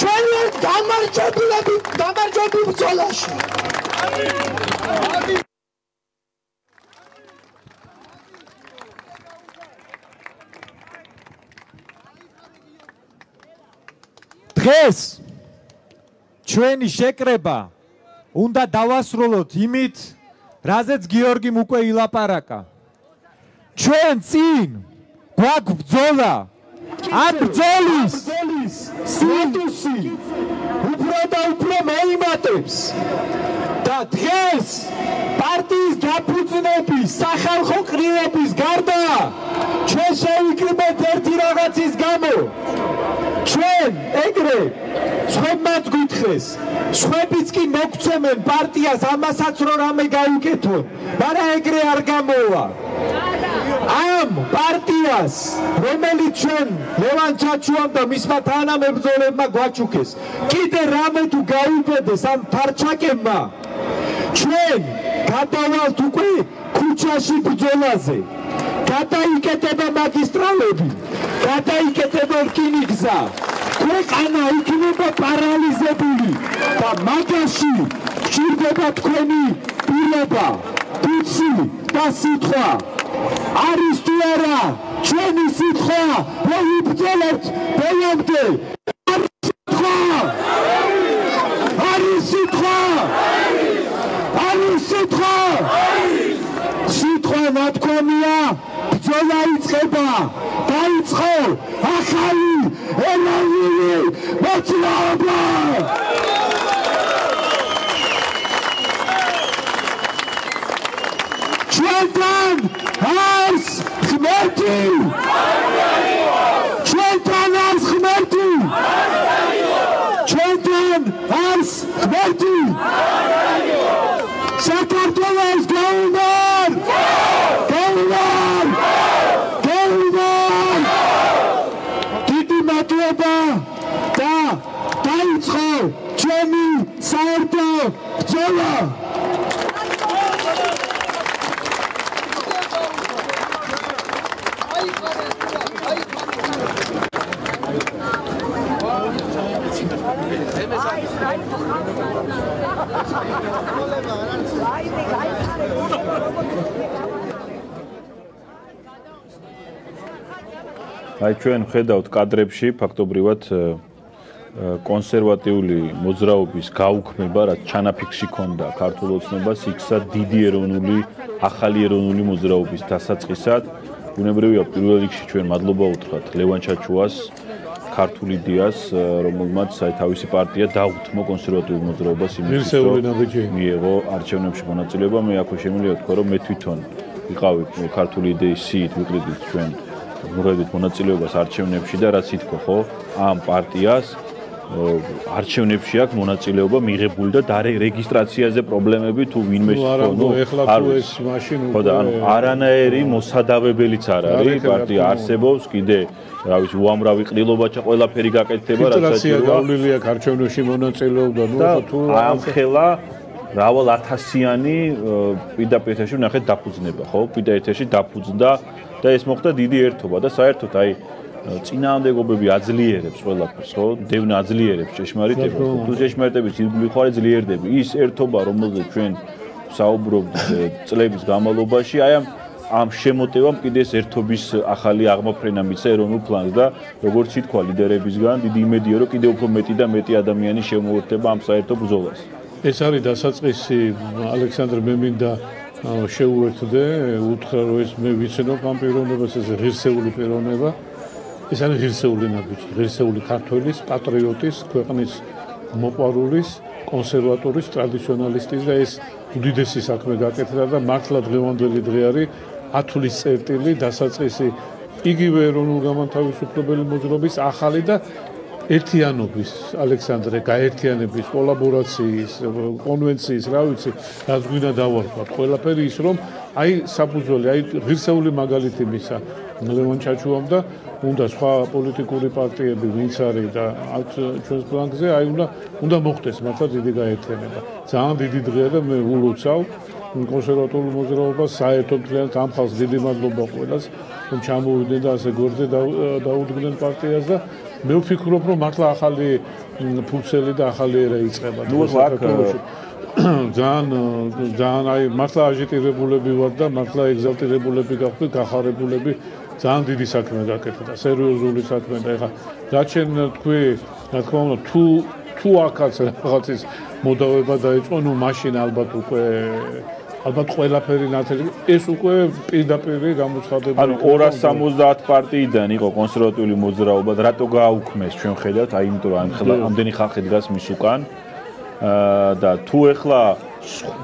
ჩვენ ვართ გამარჯვებულები გამარჯვებული ბრძოლაში. დღეს ჩვენი შეკრება უნდა დავასრულოთ იმით, რაზეც გიორგიმ უკვე ილაპარაკა. ჩვენ წინ გვაქვს ბრძოლის სტატუსი უფრო და უფრო მეიმატებს. და დღეს პარტიის დაფუძნების, სახალხო კრიების გარდა ჩვენ შევიკრიბეთ ერთი რაღაცის გამო. ჩვენ ეგრე სხვებმაც გითხეს, სხვებიც კი მოგცემენ პარტიას ამასაც რომ რამე გაუკეთონ, მაგრამ ეგრე არ გამოვა. ამ პარტიას, რომელიც ჩვენ ლევან ჩაჩუამ და მისმა თანამებრძოლებმა გვაჩუქეს, კიდე რამე თუ გაუბედეს ამ ფარჩაკებმა, ჩვენ გადავალთ უკვე ქუჩაში ბრძოლაზე. გადაიკეთება მაგისტრალები, გადაიკეთება რკინიგზა. ქვეყანა იქნება პარალიზებული და მაგაში ჭირდება თქვენი პირობა, თუცი და სიტყვა. არის თუ არა ჩვენი სიტყვა, რომ ვიბრძოლებთ ბოლომდე? არის სიტყვა? არის სიტყვა? არის სიტყვა? სიტყვა ნათქვამია, ბრძოლა იწყება. დაიწყო ახალი ეროვნული მოძრაობა ჩვენთან არის ღმერთი ჩვენთან არის ღმერთი ჩვენთან არის ღმერთი საქართველოს გაუმარ გაუმარ გაუმარ დიდი მადლობა და დაიწყო ჩვენი საერთო ბრძოლა აი ჩვენ ხედავთ კადრებში ფაქტობრივად კონსერვატიული მოძრაობის გაუქმება, რაც ჩანაფიქში ქონდა ქართულ ოცნებას, იქცა დიდი ეროვნული, ახალი ეროვნული მოძრაობის დასაწყისად. უნებრივია პირველ რიგში ჩვენ მადლობა უთხრათ ლევან ჩაჩუას, ქართული იდეას, რომელმაც აი თავისი პარტია დაუთმო კონსერვატიულ მოძრაობას იმის მიიღო არჩევნებში მონაწილეობა. მე აქვე შემიძლია ვთქვა, რომ მე თვითონ ვიყავი ქართული იდეის სიით ვიკრიბით ჩვენ მურებით მონაწილეობას არჩევნებში და რაც ითქო ხო ამ პარტიას არჩევნებში აქვს მონაწილეობა მიღებული და და რეგისტრაციაზე პრობლემები თუ ვინმე ეხლა თუ ეს მაშინ უკვე ხო და ანუ არანაირი მოსადავებელიც არ არის პარტია არსებობს კიდე რა ვიცი უამრავი ყრილობა ჩა ყველაფერი გაკეთდება რაც საჭიროა. გავლილია არჩევნებში მონაწილეობა ნუ თუ ამ ხელა რავალ ათასიანი პირდაპირ ეთერში ნახეთ დაფუძნება ხო? პირდაპირ ეთერში დაფუძნდა და ეს მოხდა დიდი ერთობა და საერთოდ აი წინააღმდეგობები აძლიერებს ყველაფერს, ხო? დევნა აძლიერებს ჭეშმარიტებას. თუ ჭეშმარიტების ირგვლივ ხარ ძლიერდები, ის ერთობა, რომელზეც ჩვენ საუბრობთ წლების განმავლობაში, აი ამ ამ შემოტევამ კიდე ეს ერთობის ახალი აღმოფრენა მიცა ეროვნულ პლანს და როგორც ითქვა ლიდერებისგან, დიდი იმედია, რომ კიდე უფრო მეტი და მეტი ადამიანი შემოერთება ამ საერთო ბრძოლას. ეს არის დასაწყისი ალექსანდრ მემინდა შეუერთდე, უთხრა რომ ეს მე ვიცნობ ამ პიროვნებას, ეს ღირსეული პიროვნება. ეს არის ღირსეული ნაბიჯი, ღირსეული ქართველის, პატრიოტის, ქვეყნის მოყვარულის, კონსერვატორის, ტრადიციონალისტის და ეს უდიდესი საქმე გაკეთდა და მართლა დღევანდელი დღე არის ათulis წერტილი დასაწყისი იგივე ეროვნულ გამანთავისუფლებელი მოძრაობის ახალი და ერთიანობის ალექსანდრე გაერთიანების კოლაბორაციის კონვენციის რა ვიცი რაც გვინდა დავარქვათ. ყველაფერი ის რომ აი საფუძველი აი ღირსეული მაგალითი მისა ლევან ჩაჩუამ და უნდა სხვა პოლიტიკური პარტიები ვინც არის და აქ ჩვენს პლანზე აი უნდა უნდა მოხდეს მართლა დიდი გაერთიანება. ძალიან დიდი დღეა და მე ულოცავ კონსერვატორულ მოძრაობას საერთოდ ძალიან ამ ხალხს დიდი მადლობა ყველას რომ ჩამოვიდნენ და ასე გორზე დაუდგნენ პარტიას და მე ვფიქრობ რომ მართლა ახალი ფუნქციები და ახალი ერა იწყება. ნუ აქ ძალიან ძალიან აი მართლა აჟიტირებულები ვარ და მართლა ეგზალტირებულები გავხდით გახარებულები ძალიან დიდი საქმე გაკეთდა და სერიოზული საქმე და ეხა რაჩენ თქვი რა თქმა უნდა თუ თუ აქაც რაღაცის მოდავება დაიწყო ნუ მაშინ ალბათ უკვე ალბათ ყველაფერი ნათელი ეს უკვე პირდაპირ გამოცხადებული ანუ 270 პარტიიდან იყო კონსერვატიული მოძრაობა და რატო გააუქმეს ჩვენ ხედავთ აი იმიტომ რომ ამდენი ხალხი დგას მის უკან. და თუ ეხლა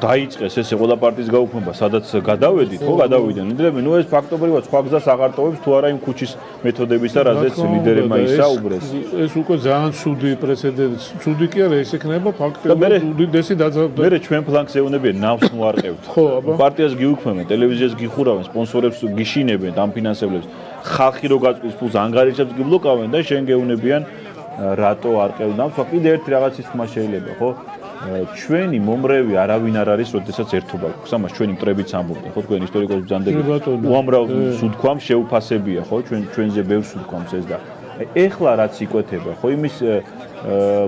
დაიწყეს ესე ყველა პარტიის გაუქმება, სადაც გადავედით, ხო გადავიდნენ ლიდერები, ნუ ეს ფაქტობრივად სხვა გზას აღარტოვებს თუ არა იმ ქუჩის მეთოდებისა, რაზეც ლიდერებმა ისაუბრეს. ეს უკვე ძალიან ცუდი პრეცედენტი, ცუდი კი არა, ეს იქნება ფაქტობრივად უდიდესი დაძაბვა. მე ჩვენ ფლანგს ეუნებიან ნავს მოარყევთ. ხო, აბა. პარტიას გიუქმებენ, ტელევიზიას გიხურავენ, სპონსორებს გიშინებენ, ამ ფინანსებლებს. ხალხი რო გაწვის ფულს ანგარიშებს გიბლოკავენ და შენ გეუნებიან რატო არყევ ნავს? კიდე ერთი რაღაცის თქმა შეიძლება, ხო? ჩვენი მომრევი არავინ არ არის, როდესაც ერთობა გვაქვს. ამას ჩვენი მტრებიც ამბობენ, ხო, თქვენ ისტორიკოსი ბრძანდები. უამრავ სუდქვამ შეუფასებია, ხო, ჩვენ ჩვენზე ბევრ სუდქვამს ეს და ეხლა რაც იკვეთება, ხო, იმის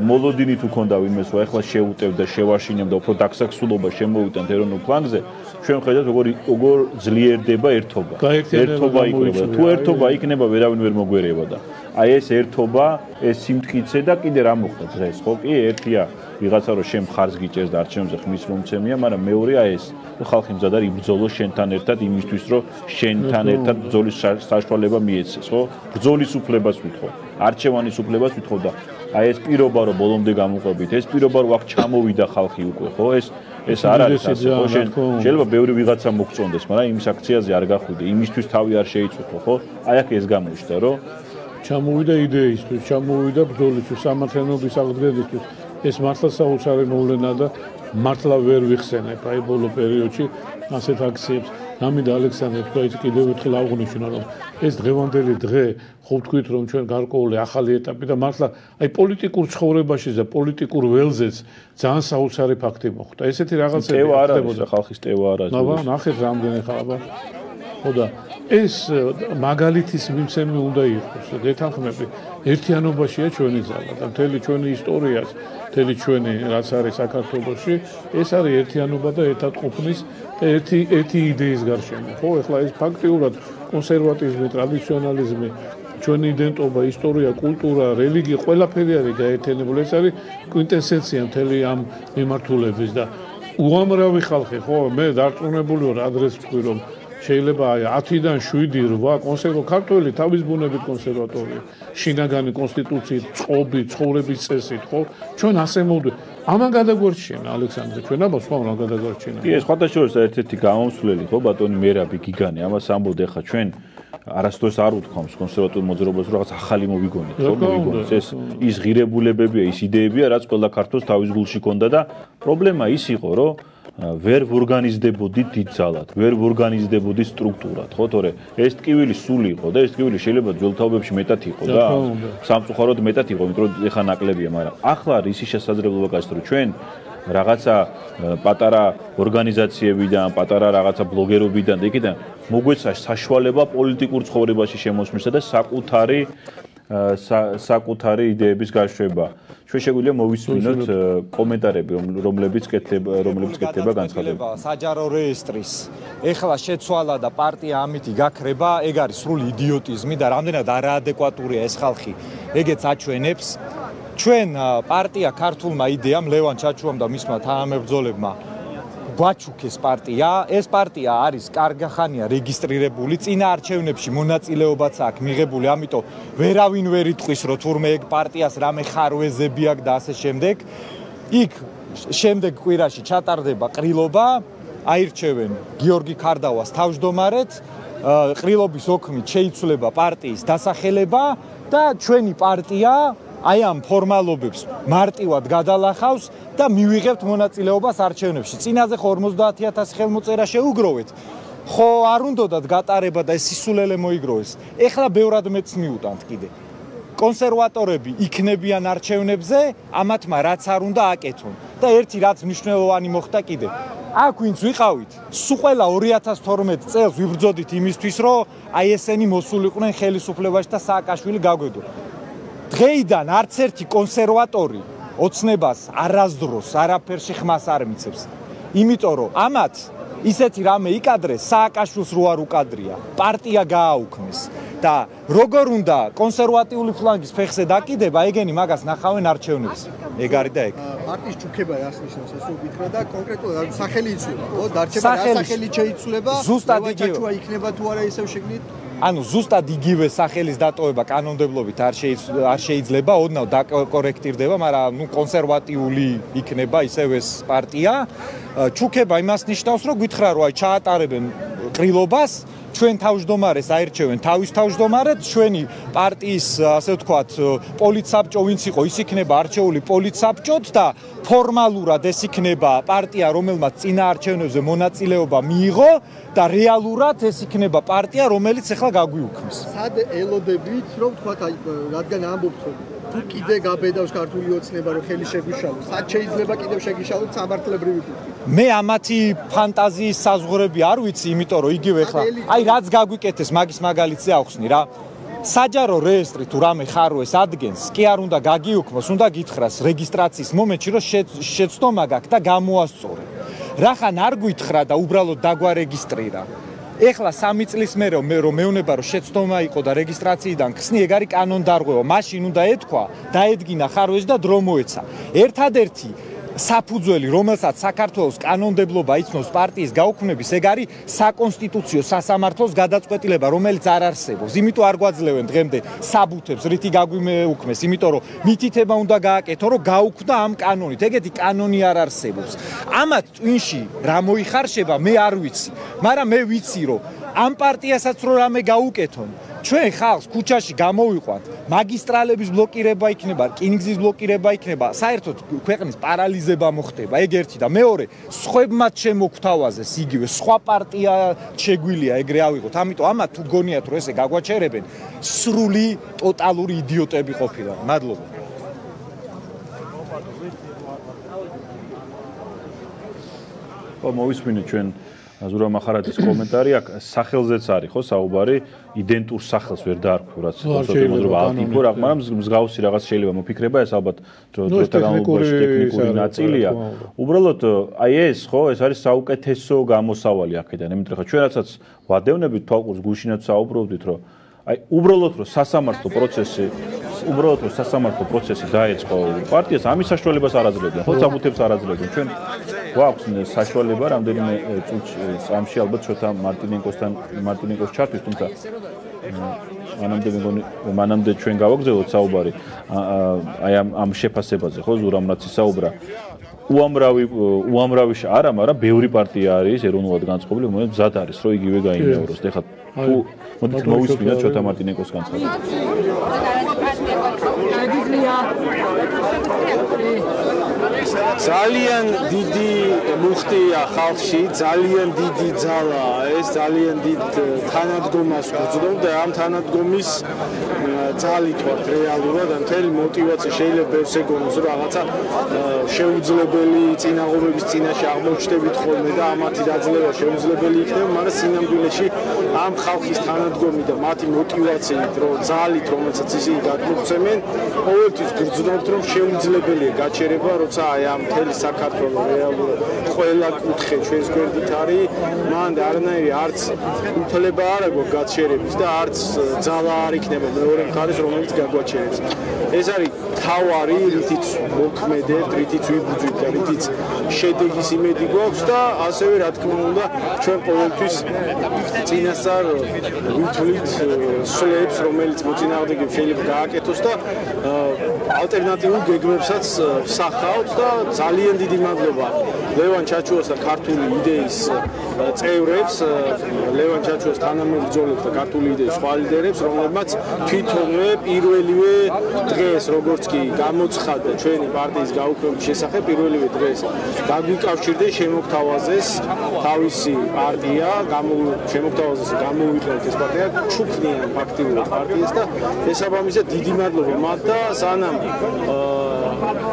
მოლოდინი თუ ქონდა ვინმეს, ხო, ეხლა შეუტევდა, შევაშინებდა, უფრო დაქსაქსულობა შემოვიტანთ ეროვნულ პლანზე. ჩვენ ხედავთ როგორ როგორ ძლიერდება ერთობა. ერთობა იქნება. თუ ერთობა იქნება, ვერავინ ვერ მოგვერება და აი ეს ერთობა, ეს სიმტკიცე და კიდე რა მოხდა დღეს, ხო? კი, ერთია ვიღაცა რომ შენ მხარს გიჭერს და არჩევნებზე ხმის მომცემია, მაგრამ მეორეა ეს, რომ ხალხი მზად არის იბრძოლოს შენთან ერთად იმისთვის, რომ შენთან ერთად ბრძოლის საშუალება მიეცეს, ხო? ბრძოლის უფლებას ვითხოვ. არჩევანის უფლებას ვითხოვდა. აი ეს პირობა რომ ბოლომდე გამოყვებით, ეს პირობა რომ აქ ჩამოვიდა ხალხი უკვე, ხო? ეს ეს არ არის ასე, ხო? შენ შეიძლება ბევრი ვიღაცა მოგწონდეს, მაგრამ იმ საქციაზე არ გახვიდე, იმისთვის თავი არ შეიწუხო, ხო? აი აქ ეს გამოიშთა, რომ ჩამოვიდა იდეისთვის, ჩამოვიდა ბრძოლისთვის, სამართლიანობის აღდგენისთვის. ეს მართლა საოცარი მოვლენა და მართლა ვერ ვიხსენებ აი ბოლო პერიოდში ასეთ აქციებს. ნამიდა ალექსანდრე თქვა ის კიდევ ერთხელ აღნიშნა რომ ეს დღევანდელი დღე ხო ვთქვით რომ ჩვენ გარკვეული ახალი ეტაპი და მართლა აი პოლიტიკურ ცხოვრებაში და პოლიტიკურ ველზეც ძალიან საოცარი ფაქტი მოხდა. ესეთი რაღაცები ხდება არა ხალხის ტევა არა. ნაბა ნახეთ რამდენი ხალხა. ხო და ეს მაგალითის მიმცემი უნდა იყოს. დეთანხმები ერთიანობაშია ჩვენი ძალა და მთელი ჩვენი ისტორიაც მთელი ჩვენი რაც არის საქართველოსში, ეს არის ერთიანობა და ერთადყოფნის და ერთი ერთი იდეის გარშემო. ხო, ეხლა ეს ფაქტიურად კონსერვატიზმი, ტრადიციონალიზმი, ჩვენი იდენტობა, ისტორია, კულტურა, რელიგია, ყველაფერი არის გაერთიანებული. ეს არის კვინტესენცია მთელი ამ მიმართულების და უამრავი ხალხი, ხო, მე დარწმუნებული ვარ ადრეს ვთქვი რომ შეიძლება აი 10-დან 7-8 კონსერვო ქართველი თავის ბუნებით კონსერვატორია. შინაგანი კონსტიტუციით, წყობით, ცხოვრების წესით, ხო? ჩვენ ასე მოვდ ამან გადაგვერჩინა ალექსანდრე, ჩვენ აბა სხვა რა გადაგვერჩინა. კი, ეს ხოთა შორის ერთ-ერთი გამომსვლელი, ხო, ბატონი მერაბი გიგანი, ამას ამბობ ხა ჩვენ არასდროს არ უთქვამს კონსერვატულ მოძრაობას, რომ რაღაც ახალი მოვიგონეთ, ხო, მოვიგონეთ. ეს ის ღირებულებებია, ის იდეებია, რაც ყველა ქართულს თავის გულში ქონდა და პრობლემა ის იყო, რომ ვერ ვორგანიზდებოდი დიდძალად, ვერ ვორგანიზდებოდი სტრუქტურად, ხო, თორე ეს ტკივილი სული იყო და ეს ტკივილი შეიძლება ძველთაობებში მეტად იყო და სამწუხაროდ მეტად იყო, იმიტომ რომ ეხა ნაკლებია, მაგრამ ახლა რისი შესაძლებლობა გაქვს, რომ ჩვენ რაღაცა პატარა ორგანიზაციებიდან, პატარა რაღაცა ბლოგერობიდან და იქიდან მოგვეცა საშუალება პოლიტიკურ ცხოვრებაში შემოსვლისა და საკუთარი საკუთარი იდეების გაშვება. ჩვენ შეგვიძლია მოვისმინოთ კომენტარები, რომლებიც კეთდება, რომლებიც კეთდება განცხადება. საჯარო რეესტრის ეხლა შეცვალა და პარტია ამითი გაქრება, ეგ არის სრული იდიოტიზმი და რამდენად არაადეკვატურია ეს ხალხი. ეგეც აჩვენებს ჩვენ პარტია ქართულმა იდეამ ლევან ჩაჩუამ და მისმა თანამებრძოლებმა გვაჩუქეს პარტია. ეს პარტია არის კარგახანია რეგისტრირებული, წინა არჩევნებში მონაწილეობაც აქვს მიღებული, ამიტომ ვერავინ ვერ იტყვის, რომ თურმე ეგ პარტიას რამე ხარვეზები აქვს და ასე შემდეგ. იქ შემდეგ კვირაში ჩატარდება ყრილობა, აირჩევენ გიორგი ქარდავას თავმჯდომარედ. ყრილობის ოქმით შეიცვლება პარტიის დასახელება და ჩვენი პარტია აი ამ ფორმალობებს მარტივად გადალახავს და მივიღებთ მონაწილეობას არჩევნებში. წინაზე 50000 ხელმოწერა შეუგროვეთ. ხო არ უნდათ გატარება და ეს სისულელე მოიგროვეს. ეხლა ბევრად მეც მიუტანთ კიდე. კონსერვატორები იქნებიან არჩევნებზე, ამათმა რაც არ უნდა აკეთონ. და ერთი რაც მნიშვნელოვანი მოხდა კიდე. აქ ვინც ვიყავით, სულ ყველა 2012 წელს ვიბრძოდით იმისთვის, რომ აი ესენი მოსულიყვნენ ხელისუფლებაში და სააკაშვილი გაგვედო. დღეიდან არც ერთი კონსერვატორი ოცნებას არასდროს არაფერში ხმას არ მიცემს. იმიტომ რომ ამათ ისეთი რამე იკადრეს სააკაშვილს რო არ უკადრია, პარტია გააუქმეს და როგორ უნდა კონსერვატიული ფლანგის ფეხზე დაკიდება, ეგენი მაგას ნახავენ არჩევნებს. ეგ არის და ეგ. პარტიის ჩუქება რას ნიშნავს ეს უკითხა და კონკრეტულად სახელი იცვლება, ხო? დარჩება რა სახელი შეიცვლება? ზუსტად იგივე. ჩაჩუა იქნება თუ არა ისევ შეგნით? ანუ ზუსტად იგივე სახელის დატოვება კანონმდებლობით არ არ შეიძლება, ოდნავ დაკორექტირდება, მაგრამ ნუ კონსერვატიული იქნება ისევ ეს პარტია. ჩუქება იმას ნიშნავს, რომ გითხრა რომ აი ჩაატარებენ ყრილობას ჩვენ თავმჯდომარეს აირჩევენ. თავის თავმჯდომარედ ჩვენი პარტიის ასე ვთქვათ პოლიცაბჭო ვინც იყო ის იქნება არჩეული პოლიცაბჭოთ და ფორმალურად ეს იქნება პარტია რომელმაც წინა არჩევნებზე მონაწილეობა მიიღო და რეალურად ეს იქნება პარტია რომელიც ახლა გაგვიუქმს სად ელოდებით რომ ვთქვათ აი რადგან ამბობთ თუ კიდე გაბედავს ქართული ოცნება რომ ხელი შეგვიშალოს სად შეიძლება კიდევ შეგიშალოთ სამართლებრივი მე ამათი ფანტაზიის საზღურები არ ვიცი იმიტომ რომ იგივე ხლა. აი რაც გაგვიკეთეს მაგის მაგალითზე ახსნი რა. საჯარო რეესტრი თუ რამე ხაროეს ადგენს კი არ უნდა გაგიუქმოს უნდა გითხრას რეგისტრაციის მომენტში რომ შეცდომა გაქვს და გამოასწორე. რახან არ გითხრა და უბრალოდ დაგვარეგისტრირა. ეხლა 3 წლის მერე მე რომ მეუნება რომ შეცდომა იყო და რეგისტრაციიდან ხსნი ეგ არის კანონდარღვევა. მაშინ უნდა ეთქვა დაედგინა ხარვეს და დრო მოეცა. ერთადერთი საფუძველი, რომელსაც საქართველოს კანონმდებლობა იცნობს პარტიის გაუქმების, ეგ არის საკონსტიტუციო სასამართლოს გადაწყვეტილება, რომელიც არ არსებობს. იმიტომ არ გვაძლევენ დღემდე საბუთებს, რითი გაგვიმეუქმეს, იმიტომ რომ მითითება უნდა გააკეთო, რომ გაუქმდა ამ კანონით. ეგეთი კანონი არ არსებობს. ამათ ტვინში რა მოიხარშება, მე არ ვიცი, მაგრამ მე ვიცი, რომ ამ პარტიასაც რო რამე გაუკეთონ, ჩვენ ხალხს ქუჩაში გამოვიყვანთ, მაგისტრალების ბლოკირება იქნება, რკინიგზის ბლოკირება იქნება, საერთოდ ქვეყნის პარალიზება მოხდება, ეგ ერთი და მეორე, სხვებმაც შემოგთავაზეს იგივე, სხვა პარტია შეგვილია ეგრე ავიღოთ. ამიტომ ამა თუ გონიათ რომ ესე გაგვაჩერებენ, სრული ტოტალური იდიოტები ყოფილან. მადლობა. ხო, მოვისმინე ჩვენ ზურა მახარაძის კომენტარი აქ სახელზეც არის ხო საუბარი? იდენტურ სახელს ვერ დაარქვი რაც მოდრობა ალტიპო რა მაგრამ მსგავსი რაღაც შეიძლება მოფიქრება ეს ალბათ დროთა განმავლობაში ტექნიკური ნაწილია. უბრალოდ აი ეს ხო ეს არის საუკეთესო გამოსავალი აქედან. იმიტომ ხა ჩვენ რასაც ვადევნებით თვალყურს გუშინაც საუბრობდით რომ აი უბრალოდ რომ სასამართლო პროცესი უბრალოდ რომ სასამართლო პროცესი დაეწყო პარტიას ამის საშუალებას არ აძლევდნენ ხო საბუთებს არ აძლევდნენ ჩვენ გვაქვს საშუალება რამდენიმე წუთში სამში ალბათ შოთა მარტინენკოსთან მარტინენკოს ჩართვის თუმცა მანამდე მეგონი მანამდე ჩვენ გავაგზავნოთ საუბარი აი ამ ამ შეფასებაზე ხო ზურამ რაც ისაუბრა. უამრავი უამრავი არა მაგრამ ბევრი პარტია არის ეროვნულად განწყობილი რომელიც მზად არის რომ იგივე გაიმეოროს. ეხლა თუ მოდით მოვისმინოთ ჩოთა მარტინენკოს განცხადება. ძალიან დიდი მუხტია ხალხში, ძალიან დიდი ძალა, ეს ძალიან დიდ თანადგომას გვძნობ და ამ თანადგომის ძალით ვართ რეალურად, ან მთელი мотиваცია შეიძლება ბევრს ეგონოს, რომ რაღაცა შეუძლებელი წინააღმდეგობის წინაშე აღმოჩნდებით ხოლმე და ამათი დაძლევა შეუძლებელი იქნება, მაგრამ სინამდვილეში ამ ხალხის თანადგომი და მათი мотивაციით, რომ ძალით, რომელსაც ისინი დაგმოწემენ, ყოველთვის გრძნობთ, რომ შეუძლებელია გაჩერება, როცა აი ამ მთელი საქართველოს რეალურად ყველა კუთხე ჩვენს გვერდით არის, მან არანაირი არც უფლება არ აქვს გაჩერების და არც ძალა არ იქნება მეორე მხარე მხარეს, რომელიც გაგვაჩერებს. ეს არის თავარი, რითიც მოქმედებთ, რითიც ვიბრძვით და რითიც შედეგის იმედი გვაქვს და ასევე რა თქმა უნდა, ჩვენ ყოველთვის წინასწარ ვითვლით სლებს, რომელიც მოწინააღმდეგე შეიძლება გააკეთოს და ალტერნატიულ გეგმებსაც სახავთ და ძალიან დიდი მადლობა ლევან ჩაჩუას და ქართული იდეის წევრებს, ლევან ჩაჩუას თანამებრძოლებს და ქართული იდეის სხვა ლიდერებს, რომლებმაც თვითონვე პირველივე დღეს როგორც კი გამოცხადა ჩვენი პარტიის გაუქმების შესახებ პირველივე დღეს გაგვიკავშირდნენ შემოგთავაზეს თავისი პარტია, შემოგთავაზეს გამოვიყენოთ ეს პარტია, ჩუქნიან ფაქტიურად პარტიას და შესაბამისად დიდი მადლობა მათ და სანამ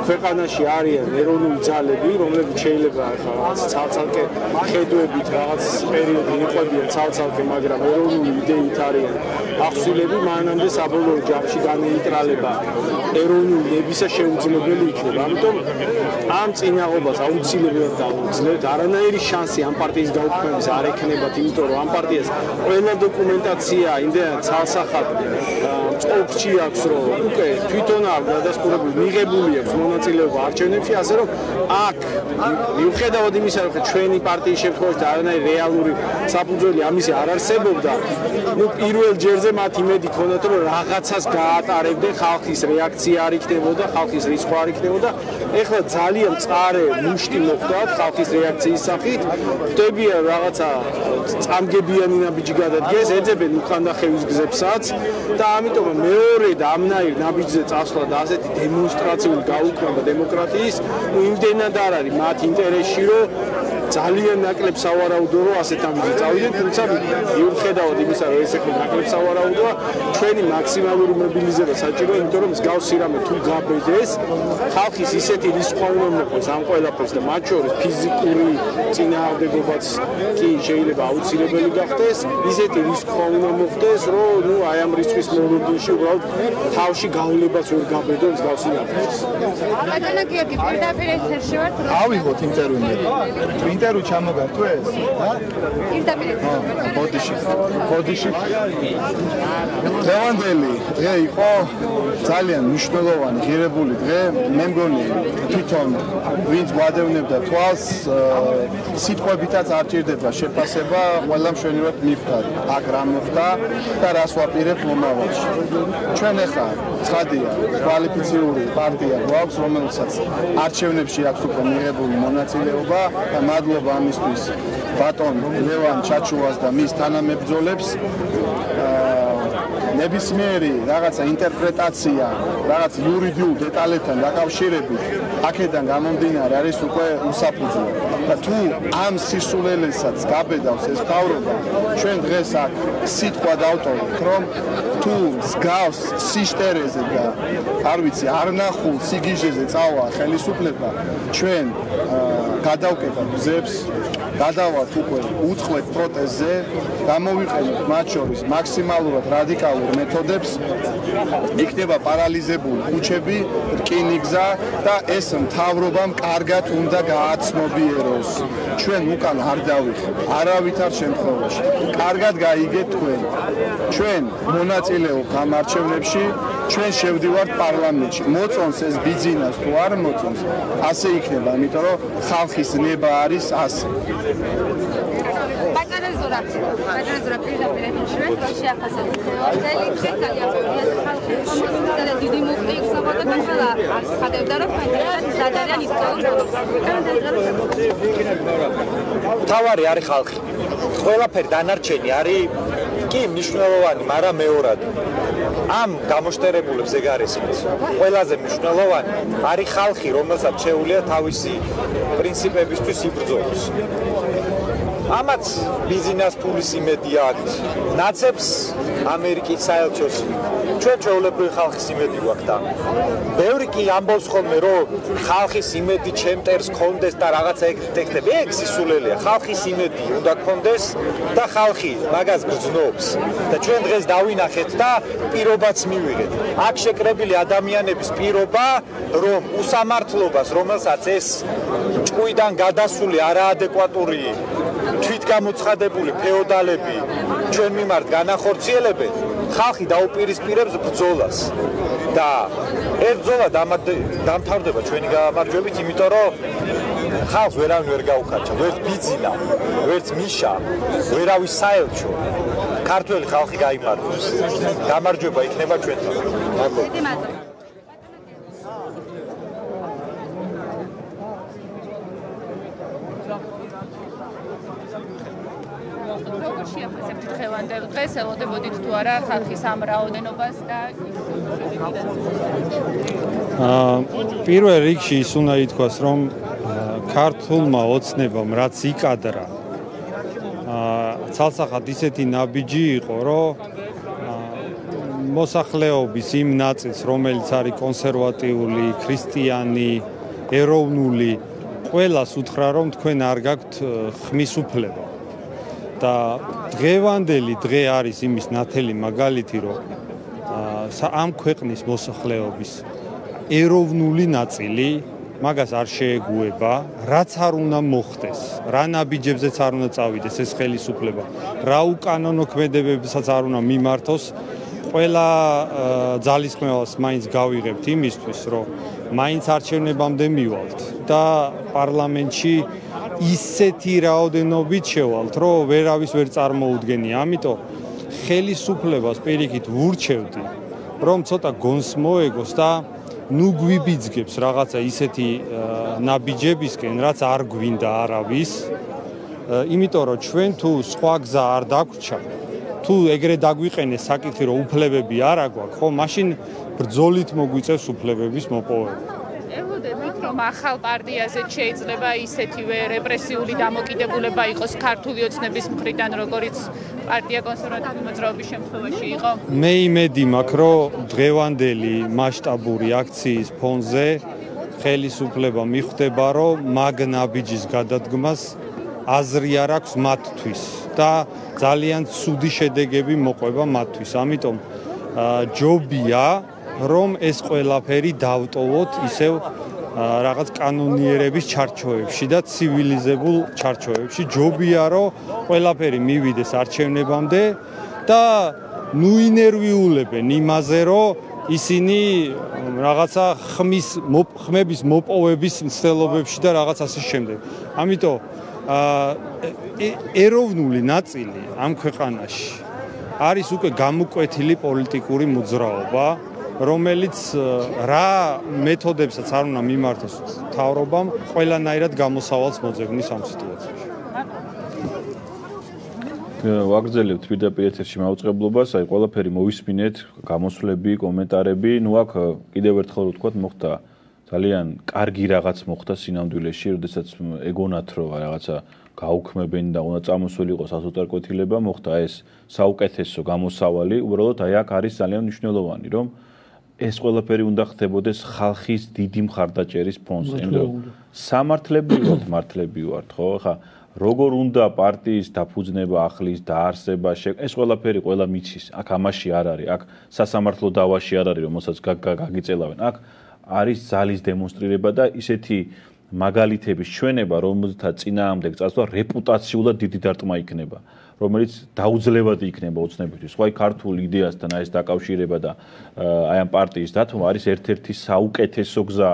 ქვეყანაში არიან ეროვნული ძალები, რომლებიც შეიძლება ახლა რაღაც ცალ-ცალკე ხედვებით რაღაც პერიოდი იყვებიან ცალ-ცალკე, მაგრამ ეროვნული იდეით არიან ახსულები, მანამდე საბოლოო ჯამში განეიტრალება ეროვნული ნებისა შეუძლებელი იქნება. ამიტომ ამ წინაღობას აუცილებლად დავუძლებთ. არანაირი შანსი ამ პარტიის გაუქმების არ ექნებათ, იმიტომ რომ ამ პარტიას ყველა დოკუმენტაცია იმდენად ცალსახად წოფში აქვს, რომ უკვე თვითონ არ გადასკურებული მიღებული აქვს მონაწილეობა არჩევნებში, ასე რომ აქ მიუხედავად იმისა, რომ ჩვენი პარტიის შემთხვევაში არანაირი რეალური საფუძველი ამისი არ არსებობდა, ну პირველ ჯერზე მათ იმედი ქონდათ, რომ რაღაცას გაატარებდნენ, ხალხის რეაქცია არ იქნებოდა, ხალხის რიცხვი არ იქნებოდა. ეხლა ძალიან წარე მუშტი მოხდათ ხალხის რეაქციის სახით. ხდებიან რაღაცა წამგებიანი ნაბიჯი გადადგეს, ეძებენ უხანდახევის გზებსაც და ამიტომ მეორე და ამნაირ ნაბიჯზე წასვლა და ასეთი დემონსტრაციული გაუქმება დემოკრატიის, იმდენად არ არის მათ ინტერესში, რომ ძალიან ნაკლებ სავარაუდო რომ ასეთ ამბიზე წავიდნენ, თუმცა მიუხედავად იმისა, რომ ეს ეხლა ნაკლებ სავარაუდოა, ჩვენი მაქსიმალური მობილიზება საჭიროა, იმიტომ რომ მსგავსი რამე თუ გაბედეს, ხალხის ისეთი რისკვა უნდა მოხდეს ამ ყველაფერს და მათ შორის ფიზიკური წინააღმდეგობაც კი შეიძლება აუცილებელი გახდეს, ისეთი რისკვა უნდა მოხდეს, რომ ნუ აი ამ რისკის მომენტში უბრალოდ თავში გავლებას ვერ გაბედო მსგავსი რამე. ბატონო გიორგი, პირდაპირ ეთერში ვართ. ავიღოთ ინტერვიუ. ინტერვიუ ჩამოგარ თუ ეს? ჰა? პირდაპირ ბოდიში. ბოდიში. ლევანდელი, დღე იყო ძალიან მნიშვნელოვანი, ღირებული დღე. მე მგონი თვითონ ვინც გვადევნებდა თვალს, სიტყვებითაც არ ჭირდება შეფასება, ყველა მშვენივრად მიხვდა. აქ რა მოხდა და რას ვაპირებთ მომავალში. ჩვენ ახლა ცხადია, კვალიფიციური პარტია გვაქვს, რომელსაც არჩევნებში აქვს უკვე მიღებული მონაწილეობა და მადლობა ამისთვის ბატონ ლევან ჩაჩუას და მის თანამებრძოლებს. ნებისმიერი რაღაცა ინტერპრეტაცია, რაღაც იურიდიულ დეტალებთან დაკავშირებით, აქედან გამომდინარე არის უკვე უსაფუძვლო. და თუ ამ სისულელესაც გაბედავს ეს თავრობა, ჩვენ დღეს აქ სიტყვა დავტოვოთ, რომ თუ სგავს სიშტერეზე და არ ვიცი, არ ნახულ სიგიჟეზე წავა ხელისუფლება, ჩვენ გადავკეთებთ გზებს, გადავალთ უკვე უცხოეთ პროტეზზე, გამოვიყენოთ მათ შორის მაქსიმალურად რადიკალურ მეთოდებს, იქნება პარალიზებული ქუჩები, რკინიგზა და ეს მთავრობამ კარგად უნდა გააცნობიეროს. ჩვენ უკან არ დავიხეთ, არავითარ შემთხვევაში. კარგად გაიგეთ თქვენ. ჩვენ მონაწილეობთ ამ არჩევნებში, ჩვენ შევდივართ პარლამენტში. მოწონს ეს ბიზნეს თუ არ მოწონს, ასე იქნება, იმიტომ რომ ხალხის ნება არის ასე. ბატონო ზურა, ბატონო ზურა პირდაპირ ეთერში ვარ, რომ შეახასებთ ხელოვნელი ძალიან ბევრია ხალხი კომუნიკაცია და დიდი მუხტი იქნებოდა და ხელა ხადებდა რომ ფანჯრად სადარიან ისწავლოს. თავარი არის ხალხი. ყველაფერი დანარჩენი არის კი მნიშვნელოვანი, მაგრამ მეორად. ამ გამოშტერებულებს ეგ არის ის. ყველაზე მნიშვნელოვანი არის ხალხი, რომელსაც შეუძლია თავისი პრინციპებისთვის იბრძოლოს. ამაც ბიზნეს ფულის იმედი აქვს. ნაცებს ამერიკის საელჩოს ჩვენ ჩვეულებრივი ხალხის იმედი გვაქვს და ბევრი კი ამბობს ხოლმე რომ ხალხის იმედი ჩემტერს კონდეს და რაღაცა ეგრეთ ეკდება ეგ სისულელეა ხალხის იმედი უნდა კონდეს და ხალხი მაგას გრძნობს. და ჩვენ დღეს დავინახეთ და პირობაც მივიღეთ. აქ შეკრებილი ადამიანების პირობა რომ უსამართლობას რომელსაც ეს ჭკუიდან გადასული არაადეკვატური თვითგამოცხადებული ფეოდალები ჩვენ მიმართ განახორციელებენ ხალხი დაუპირისპირებს ბრძოლას. და ეს ბრძოლა დამთავრდება ჩვენი გამარჯვებით იმიტომ რომ ხალხს ვერავინ ვერ გაუკაჩა ვერც ბიძინა ვერც მიშა ვერავის საელჩო. ქართველი ხალხი გაიმარჯვებს გამარჯვება იქნება ჩვენთან. მადლობა შეაფასებთ დღევანდელ დღეს, ელოდებოდით თუ არა ხალხის ამ რაოდენობას და აა პირველ რიგში ის უნდა ითქვას, რომ ქართულმა ოცნებამ რაც იკადრა აა ცალსახად ისეთი ნაბიჯი იყო, რომ მოსახლეობის იმ ნაწილს, რომელიც არის კონსერვატიული, ქრისტიანი, ეროვნული, ყველას უთხრა, რომ თქვენ არ გაქვთ ხმის უფლება. და დღევანდელი დღე არის იმის ნათელი მაგალითი, რომ ამ ქვეყნის მოსახლეობის ეროვნული ნაწილი მაგას არ შეეგუება, რაც არ უნდა მოხდეს, რა ნაბიჯებზეც არ უნდა წავიდეს ეს ხელისუფლება, რა უკანონო ქმედებებსაც არ უნდა მიმართოს, ყველა ძალისხმევას მაინც გავიღებთ იმისთვის, რომ მაინც არჩევნებამდე მივალთ და პარლამენტში ისეთი რაოდენობით შევალთ, რომ ვერავის ვერ წარმოუდგენია. ამიტომ ხელისუფლებას პირიქით ვურჩევდი, რომ ცოტა გონს მოეგოს და ნუ გვიბიძგებს რაღაცა ისეთი ნაბიჯებისკენ, რაც არ გვინდა არავის. იმიტომ რომ ჩვენ თუ სხვა გზა არ დაგვჭა, თუ ეგრე დაგვიყენეს საკითხი, რომ უფლებები არ აგვაქვს, ხო, მაშინ ბრძოლით მოგვიწევს უფლებების მოპოვება. ელოდებით რომ ახალ პარტიაზე შეიძლება ისეთივე რეპრესიული დამოკიდებულება იყოს ქართული ოცნების მხრიდან როგორიც პარტია კონსერვატიული მოძრაობის შემთხვევაში იყო მე იმედი მაქვს რომ დღევანდელი მასშტაბური აქციის ფონზე ხელისუფლება მიხვდება რომ მაგნაბიჯის გადადგმას აზრი არ აქვს მათთვის და ძალიან ცუდი შედეგები მოყვება მათთვის ამიტომ ჯობია რომ ეს ყველაფერი დავტოვოთ ისევ რაღაც კანონიერების ჩარჩოებში და ცივილიზებულ ჩარჩოებში ჯობია რომ ყველაფერი მივიდეს არჩევნებამდე და ნუ ინერვიულებენ იმაზე რომ ისინი რაღაცა ხმის ხმების მოპოვების მცდელობებში და რაღაც ასე შემდეგ. ამიტომ ეროვნული ნაწილი ამ ქვეყანაში არის უკვე გამოკვეთილი პოლიტიკური მოძრაობა, რომელიც რა მეთოდებსაც არ უნდა მიმართოს თავრობამ, ყველანაირად გამოსავალს მოძებნის ამ სიტუაციაში. ვაგრძელებთ პირდაპირ ეთერში მაუწყებლობას, აი ყველაფერი მოვისმინეთ, გამოსვლები, კომენტარები, ნუ აქ კიდევ ერთხელ ვთქვათ, მოხდა ძალიან კარგი რაღაც მოხდა სინამდვილეში, როდესაც ეგონათ რომ რაღაცა გაუქმებენ და უნდა წამოსულიყო სასოწარკვეთილება, მოხდა ეს საუკეთესო გამოსავალი, უბრალოდ აი აქ არის ძალიან მნიშვნელოვანი, რომ ეს ყველაფერი უნდა ხდებოდეს ხალხის დიდი მხარდაჭერის ფონზე, იმიტომ სამართლებრივად მართლები ვართ, ხო? ხა როგორ უნდა პარტიის დაფუძნება ახლის დაარსება ეს ყველაფერი ყველა მიცის. აქ ამაში არ არის აქ სასამართლო დავაში არ არის რომელსაც გაგიწელავენ. აქ არის ზალის დემონსტრირება და ისეთი მაგალითების ჩვენება რომელთა წინააღმდეგ წასვლა რეპუტაციულად დიდი დარტყმა იქნება რომელიც დაუძლებადი იქნება ოცნებისთვის ხო აი ქართულ იდეასთან აი ეს დაკავშირება და აი ამ პარტიის დათმობა არის ერთ-ერთი საუკეთესო გზა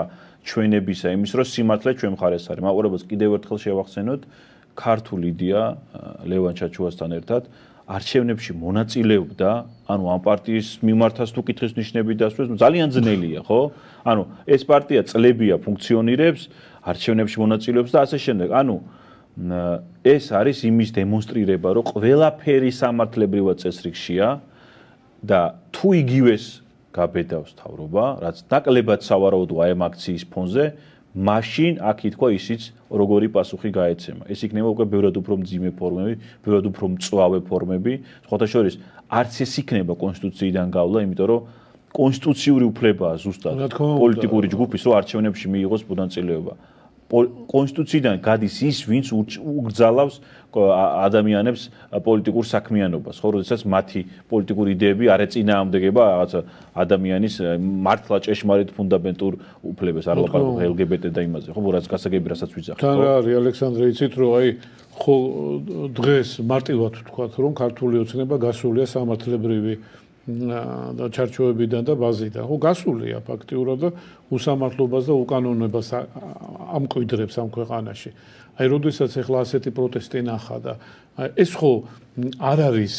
ჩვენებისა იმის რომ სიმართლე ჩვენ მხარეს არის მაყურებელს კიდევ ერთხელ შევახსენოთ ქართული იდეა ლევან ჩაჩუასთან ერთად არჩევნებში მონაწილეობდა, ანუ ამ პარტიის მიმართას თუ კითხვის ნიშნები დასვეს, ძალიან ძნელია, ხო? ანუ ეს პარტია წლებია ფუნქციონირებს, არჩევნებში მონაწილეობს და ასე შემდეგ. ანუ ეს არის იმის დემონსტრირება, რომ ყველაფერი სამართლებრივად წესრიგშია და თუ იგივეს გაბედავს თავრობა, რაც ნაკლებად სავარაუდოა ამ აქციის ფონზე, მაშინ აქ ითქვა ისიც როგორი პასუხი გაეცემა. ეს იქნება უკვე ბევრად უფრო მძიმე ფორმები, ბევრად უფრო მწვავე ფორმები. სხვათა შორის არც ეს იქნება კონსტიტუციიდან გავლა, იმიტომ რომ კონსტიტუციური უფლებაა ზუსტად პოლიტიკური ჯგუფის რო არჩევნებში მიიღოს ბუდანწილეობა. კონსტიტუციიდან გადის ის, ვინც უგზალავს ადამიანებს პოლიტიკურ საქმიანობას, ხო, როდესაც მათი პოლიტიკური იდეები არ ეწინააღმდეგება რაღაცა ადამიანის მართლა ჭეშმარიტ ფუნდამენტურ უფლებას, არ ლაპარაკობ LGBT და იმაზე, ხო, რაც გასაგები რასაც ვიძახით, ხო? თან არის ალექსანდრე იცით, რომ აი ხო დღეს მარტივად ვთქვათ, რომ ქართული ოცნება გასულია სამართლებრივი ჩარჩოებიდან და ბაზიდან. ხო, გასულია ფაქტიურად და უსამართლობას და უკანონობას ამკვიდრებს ამ ქვეყანაში. აი, როდესაც ახლა ასეთი პროტესტი ნახა და ეს ხო არ არის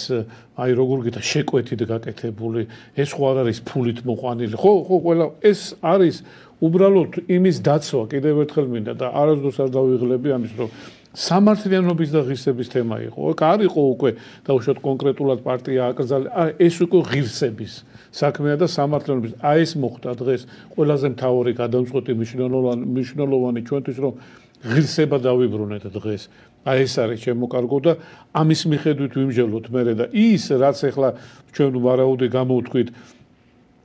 აი როგორ გითხრა შეკვეთით გაკეთებული, ეს ხო არ არის ფულით მოყვანილი. ხო, ხო, ყველა ეს არის უბრალოდ იმის დაცვა, კიდევ ერთხელ მინდა და არასდროს არ დავიღლები ამის რომ სამართლიანობის და ღირსების თემა იყო. აქ არ იყო უკვე დაუშვათ კონკრეტულად პარტია აკრძალე, აი ეს უკვე ღირსების საქმეა და სამართლიანობის. აი ეს მოხდა დღეს ყველაზე მთავარი გადამწყვეტი მნიშვნელოვანი მნიშვნელოვანი ჩვენთვის რომ ღირსება დავიბრუნეთ დღეს. აი ეს არის შემოკარგო და ამის მიხედვით ვიმჟელოთ მე და ის რაც ახლა ჩვენ ვარაუდე გამოვთქვით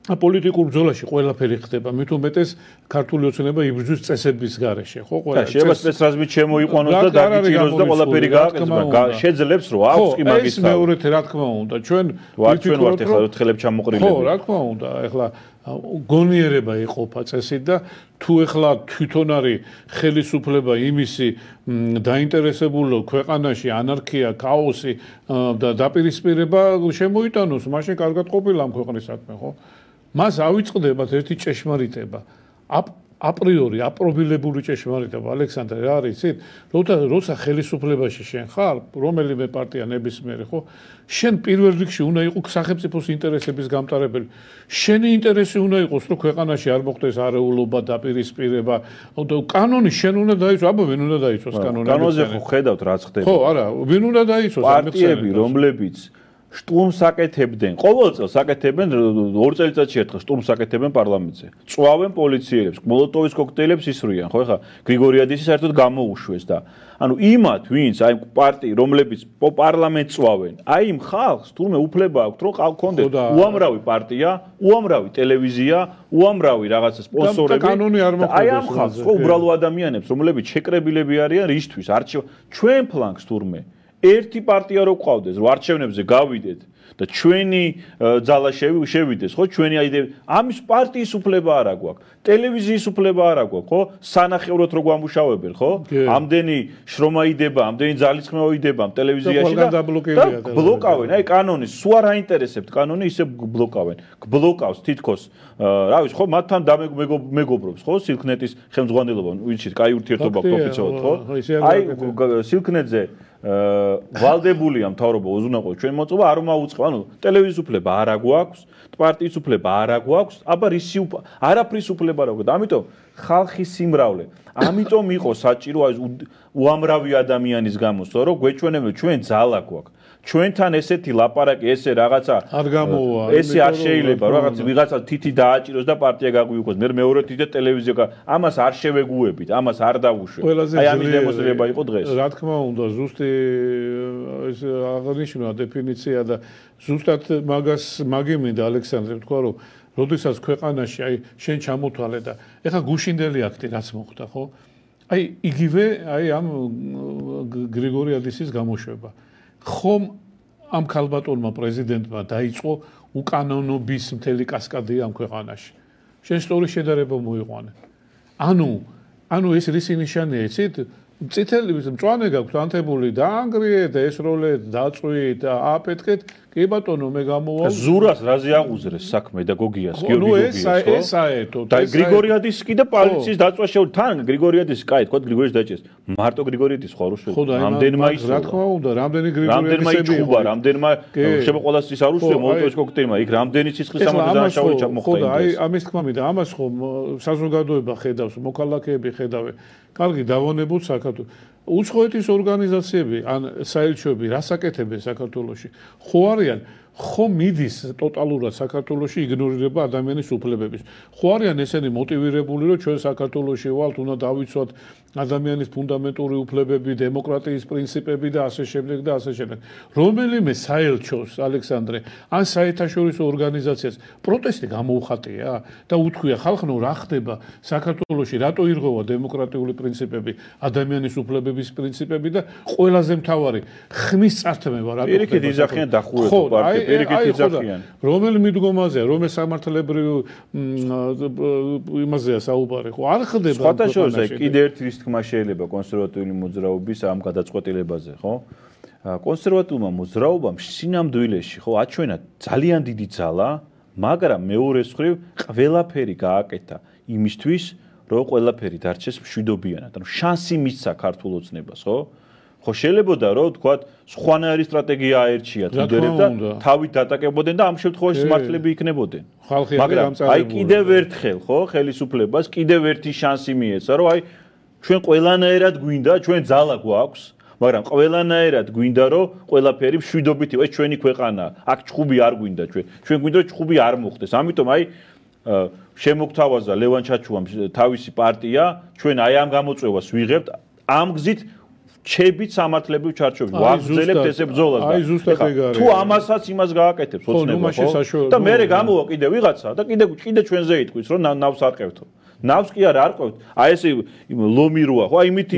პოლიტიკურ ბრძოლაში ყველაფერი ხდება. მით უმეტეს ქართული ოცნება იბრძვის წესების გარეშე, ხო? ყველა შეიძლება სპეცრაზმი ჩემოიყონოს და დაგიჭიროს და ყველაფერი გააკეთება. შეძლებს რო აქვს კი მაგის. ეს მეორეთ რა თქმა უნდა. ჩვენ ჩვენ ვართ ახლა ოთხელებ ჩამოყრილები. ხო, რა თქმა უნდა. ახლა გონიერება იყოფა წესით და თუ ახლა თვითონ არის ხელისუფლება იმისი დაინტერესებული ქვეყანაში ანარქია, ქაოსი და დაპირისპირება შემოიტანოს, მაშინ კარგად ყოფილა ამ ქვეყნის საქმე, ხო? მას ავიწყდებათ ერთი ჭეშმარიტება. აპრიორი აპრობილებული ჭეშმარიტება ალექსანდრე რა არის იცით? როცა როცა ხელისუფლებაში შენ ხარ, რომელიმე პარტია ნებისმიერი ხო? შენ პირველ რიგში უნდა იყოს სახელმწიფოს ინტერესების გამტარებელი. შენი ინტერესი უნდა იყოს, რომ ქვეყანაში არ მოხდეს არეულობა და პირისპირება. და კანონი შენ უნდა დაიცვა, აბა ვინ უნდა დაიცვას კანონი? კანონზე ხო ხედავთ რაც ხდება. ხო, არა, ვინ უნდა დაიცვას? პარტიები, რომლებიც შტურმს აკეთებდნენ. ყოველ წელს აკეთებენ ორ წელიწადში ერთხელ შტურმს აკეთებენ პარლამენტზე. წვავენ პოლიციელებს, მოლოტოვის კოქტეილებს ისრიან, ხო ხა? გრიგორიადისი საერთოდ გამოუშვეს და ანუ იმათ, ვინც აი პარტი, რომლებიც პარლამენტს წვავენ, აი იმ ხალხს თურმე უფლება აქვს, რომ ყავქონდეს უამრავი პარტია, უამრავი ტელევიზია, უამრავი რაღაცა სპონსორები. კანონი არ მოხდა. აი ამ ხალხს, ხო უბრალო ადამიანებს, რომლებიც შეკრებილები არიან რისთვის? არჩევ ჩვენ ფლანგს თურმე ერთი პარტია რო ყავდეს, რო არჩევნებზე გავიდეთ და ჩვენი ძალა შევიდეს, ხო? ჩვენი აიდე ამის პარტიის უფლება არა გვაქვს. ტელევიზიის უფლება არა გვაქვს, ხო? სანახევროდ რო გვამუშავებენ, ხო? ამდენი შრომაიდება, ამდენი ძალისხმევა იდება ტელევიზიაში და ბლოკავენ. აი კანონის, სულ არ აინტერესებთ კანონი, ისე ბლოკავენ. ბლოკავს თითქოს, რა ვიცი, ხო? მათთან დამეგობრობს, ხო? სილქნეტის ხელმძღვანელობა, ვიცით, კაი ურთიერთობა პროფესიულად, ხო? აი სილქნეტზე ვალდებულია მთავრობა უზრუნველყო. ჩვენ მოწობა არ მოუწყო ანუ ტელევიზიის უფლება არ აგვაქვს პარტიის უფლება არ აგვაქვს აბა რისი არაფრის უფლება რა გვაქვს. ამიტომ ხალხის სიმრავლე. ამიტომ იყო საჭირო უამრავი ადამიანის გამოსვლა რომ გვეჩვენებო ჩვენ ძალა გვაქვს ჩვენთან ესეთი ლაპარაკი ესე რაღაცა არ გამოვა ესე არ შეიძლება რაღაც ვიღაცა თითი დააჭიროს და პარტია გაგვიუქოს. მე მეორე თითი ტელევიზია ამას არ შევეგუებით ამას არ დავუშვებ აი ამის დემონსტრება იყო დღეს. რა თქმა უნდა ზუსტი ეს აღნიშნა დეფინიცია და ზუსტად მაგას მაგიმინდა ალექსანდრე თქვა რომ როდესაც ქვეყანაში აი შენ ჩამოთვალე და ეხა გუშინდელი აქტი რაც მოხდა ხო? აი იგივე აი ამ გრიგორიადისის გამოშვება ხომ ამ ქალბატონმა პრეზიდენტმა დაიწყო უკანონობის მთელი კასკადი ამ ქვეყანაში. შენ სწორი შედარება მოიყვანე. ანუ ანუ ეს რისი ნიშანია, იცით? წითელი მწვანე გაქვთ ანთებული, დაანგრიეთ, ესროლეთ, დაწვით, აპეთქეთ კი ბატონო მე გამოვალ ზურას რაზე აღუზრეს საქმე და გოგიას გიორგი გოგიას ხო? ნუ ეს ესაეთო და გრიგორიადის კი და პოლიციის დაწვა შეუ თან გრიგორიადის კაი თქვა გრიგორიადის დაჭეს მარტო გრიგორიადის ხო არ უშველო რამდენმა ის რა თქმა უნდა რამდენი გრიგორიადის რამდენმა იჩუბა რამდენმა შევა ყოველას ის არ უშველო მოლტოვის კოქტეილმა იქ რამდენი სისხლის სამოძრა დაშავი ჩამოხდა ხო და აი ამის თქმა მინდა ამას ხო საზოგადოება ხედავს მოქალაქეები ხედავენ. კარგი დავონებულ საქართველოს უცხოეთის ორგანიზაციები ან საელჩოები რასაკეთებენ საქართველოში? ხო არიან ხო მიდის ტოტალურად საქართველოში იგნორირება ადამიანის უფლებების. ხო არიან ესენი მოტივირებული, რომ ჩვენ საქართველოში ვალთ, უნდა დავიცვათ ადამიანის ფუნდამენტური უფლებები, დემოკრატიის პრინციპები და ასე შემდეგ და ასე შემდეგ. რომელიმე საელჩოს, ალექსანდრე, ან საერთაშორისო ორგანიზაციას პროტესტი გამოუხატია და უთქვია ხალხნო რა ხდება საქართველოში, რატო ირღვევა დემოკრატიული პრინციპები, ადამიანის უფლებების პრინციპები და ყველაზე მთავარი ხმის წართმევა რატო ხდება? პირიქით იზახიან დახურეთო პარტია პირიქით იძახიან. რომელ მიდგომაზე, რომელ სამართლებრივ იმაზეა საუბარი, ხო? არ ხდება. სხვათა შორის კიდე ერთი რის თქმა შეიძლება კონსერვატიული მოძრაობის ამ გადაწყვეტილებაზე, ხო? კონსერვატულმა მოძრაობამ სინამდვილეში, ხო, აჩვენა ძალიან დიდი ძალა, მაგრამ მეორე მხრივ ყველაფერი გააკეთა იმისთვის, რომ ყველაფერი დარჩეს მშვიდობიანად. ანუ შანსი მისცა ქართულ ოცნებას, ხო? ხო შეიძლებოდა რომ თქვა სხვანაირი სტრატეგია აერჩიათ ლიდერებს და თავით დატაკებოდნენ და ამ შემთხვევაში მართლები იქნებოდნენ. მაგრამ აი კიდევ ერთხელ ხო ხელისუფლებას კიდევ ერთი შანსი მიეცა რომ აი ჩვენ ყველანაირად გვინდა ჩვენ ძალა გვაქვს მაგრამ ყველანაირად გვინდა რომ ყველაფერი მშვიდობით იყოს ჩვენი ქვეყანა. აქ ჩხუბი არ გვინდა ჩვენ. ჩვენ გვინდა რომ ჩხუბი არ მოხდეს. ამიტომ აი შემოგთავაზა ლევან ჩაჩუამ თავისი პარტია ჩვენ აი ამ გამოწვევას ვიღებთ. ამ გზით ჩებით სამართლებრივ ჩარჩოებში ვაგზელებთ ესე ბრძოლას და აი ზუსტად ეგ არის. თუ ამასაც იმას გააკეთებს ოცნება ხო? და მე გამოვა კიდე ვიღაცა. და კიდე კიდე ჩვენზე იტყვის რომ ნავს არყევთო ნავს კი არ არყევთ აი ესე ლომი როა ხო? აი იმითი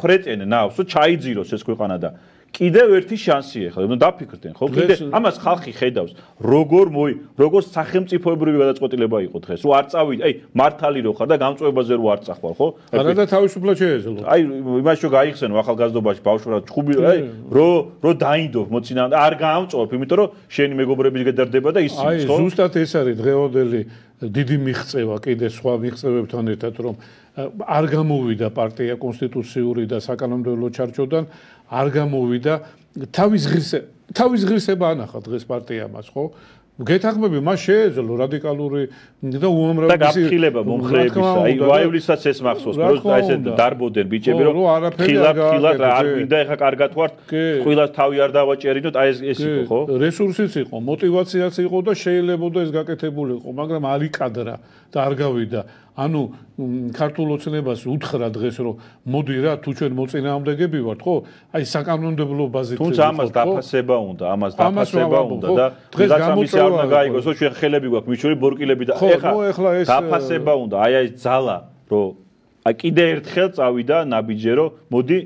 ხრეტენ ნავს რომ ჩაიძიროს ეს ქვეყანა და კიდევ ერთი შანსი ახლა უნდა დაფიქრდნენ ხო? კიდე ამას ხალხი ხედავს. როგორ მოი როგორ სახელმწიფოებრივი გადაწყვეტილება იყო დღეს? რომ არ წავიდე აი მართალი რო ხარ და გამწვევაზე რო არ წახვალ ხო? არა და თავისუფლად შეეძლო. აი იმას რო გაიხსენო ახალგაზრდობაში ბავშვად ჩხუბი აი რო რო დაინდო მოცინა და არ გაამწვევ იმიტომ რომ შენი მეგობრები გედარდება და ისიც ხო? აი ზუსტად ეს არის დღევანდელი დიდი მიღწევა კიდე სხვა მიღწევებთან ერთად რომ არ გამოვიდა პარტია კონსტიტუციური და საკანონმდებლო ჩარჩოდან არ გამოვიდა თავის ღირსე თავის ღირსება ანახა დღეს პარტიამას ხო გეთახმები მას შეეძლო რადიკალური და უამრავი და გაფრთხილება მომხრეებისა. აი ვაივლისაც ეს მახსოვს, პროსტა ესე დარბოდენ ბიჭები, რომ ხილად ხილად არ გვინდა ეხა კარგად ვართ, ყოველას თავი არ დავაჭერინოთ, აი ეს ეს იყო, ხო? რესურსიც იყო, мотиваციაც იყო და შეიძლებოდა ეს გაკეთებულიყო, მაგრამ არ იკადრა და არ გავიდა. ანუ ქართულ ოცნებას უთხრა დღეს რომ მოდი რა თუ ჩვენ მოწინააღმდეგები ვართ ხო აი საკანონმდებლო ბაზით თუმცა ამას დაფასება უნდა ამას დაფასება უნდა და დღეს გამოცემის არ უნდა გაიგოს რომ ჩვენ ხელები გვაქვს მიჩვენი ბორკილები და ეხლა დაფასება უნდა აი აი ძალა რომ აი კიდე ერთხელ წავიდა ნაბიჯე რომ მოდი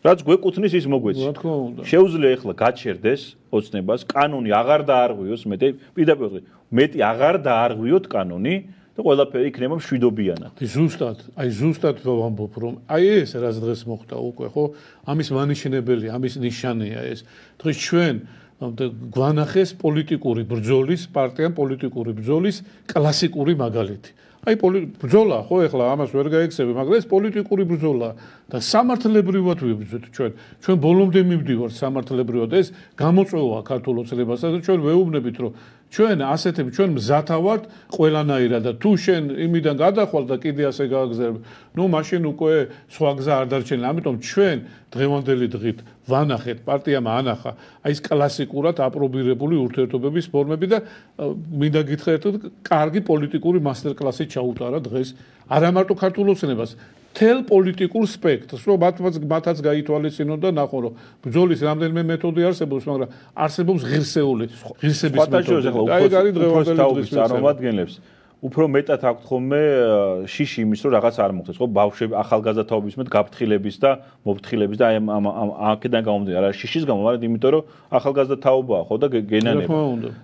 რაც გვეკუთვნის ის მოგვეცი. რა თქმა უნდა. შეუძლია ახლა გაჩერდეს ოცნებას, კანონი აღარ დაარღვიოს, მეტი პირდაპირ მეტი აღარ დაარღვიოთ კანონი და ყველაფერი იქნება მშვიდობიანად. ზუსტად, აი ზუსტად ვამბობ, რომ აი ეს რაც დღეს მოხდა უკვე, ხო? ამის მანიშნებელი, ამის ნიშანია ეს. დღეს ჩვენ გვანახეს პოლიტიკური ბრძოლის, პარტიამ პოლიტიკური ბრძოლის კლასიკური მაგალითი. აი ბრძოლა ხო ეხლა ამას ვერ გაიქცევი, მაგრამ ეს პოლიტიკური ბრძოლა და სამართლებრივად ვიბრძვით ჩვენ. ჩვენ ბოლომდე მივდივართ სამართლებრივად. ეს გამოწვევა ქართულ ოცნებასა და ჩვენ ვეუბნებით, რომ ჩვენ ასეთები ჩვენ მზათავართ ყველანაირად და თუ შენ იმიდან გადახვალ და კიდე ასე გააგზავნებ ნუ მაშინ უკვე სხვა გზა არ დარჩენილა ამიტომ ჩვენ დღევანდელი დღით ვანახეთ პარტიამ ანახა აი ეს კლასიკურად აპრობირებული ურთიერთობების ფორმები და მინდა გითხრათ კარგი პოლიტიკური მასტერკლასი ჩაუტარა დღეს. არა მარტო ქართულ ოცნებას თელ პოლიტიკურ სპექტრს, რომ მათაც მათაც გაითვალისწინონ და ნახონ, რომ ბრძოლის რამდენიმე მეთოდი არსებობს, მაგრამ არსებობს ღირსეული, ღირსების მეთოდი. აი, გარი დღევანდელი დღის წარმომადგენლებს უფრო მეტად აქვთ ხოლმე შიში იმის რომ რაღაც არ მოხდეს ხო? ბავშვები ახალგაზრდა თაობის მეტ გაფრთხილების და მოფრთხილების და აი ამ აქედან გამომდინარე არა შიშის გამო მაგრამ იმიტომ რომ ახალგაზრდა თაობაა ხო და გენანება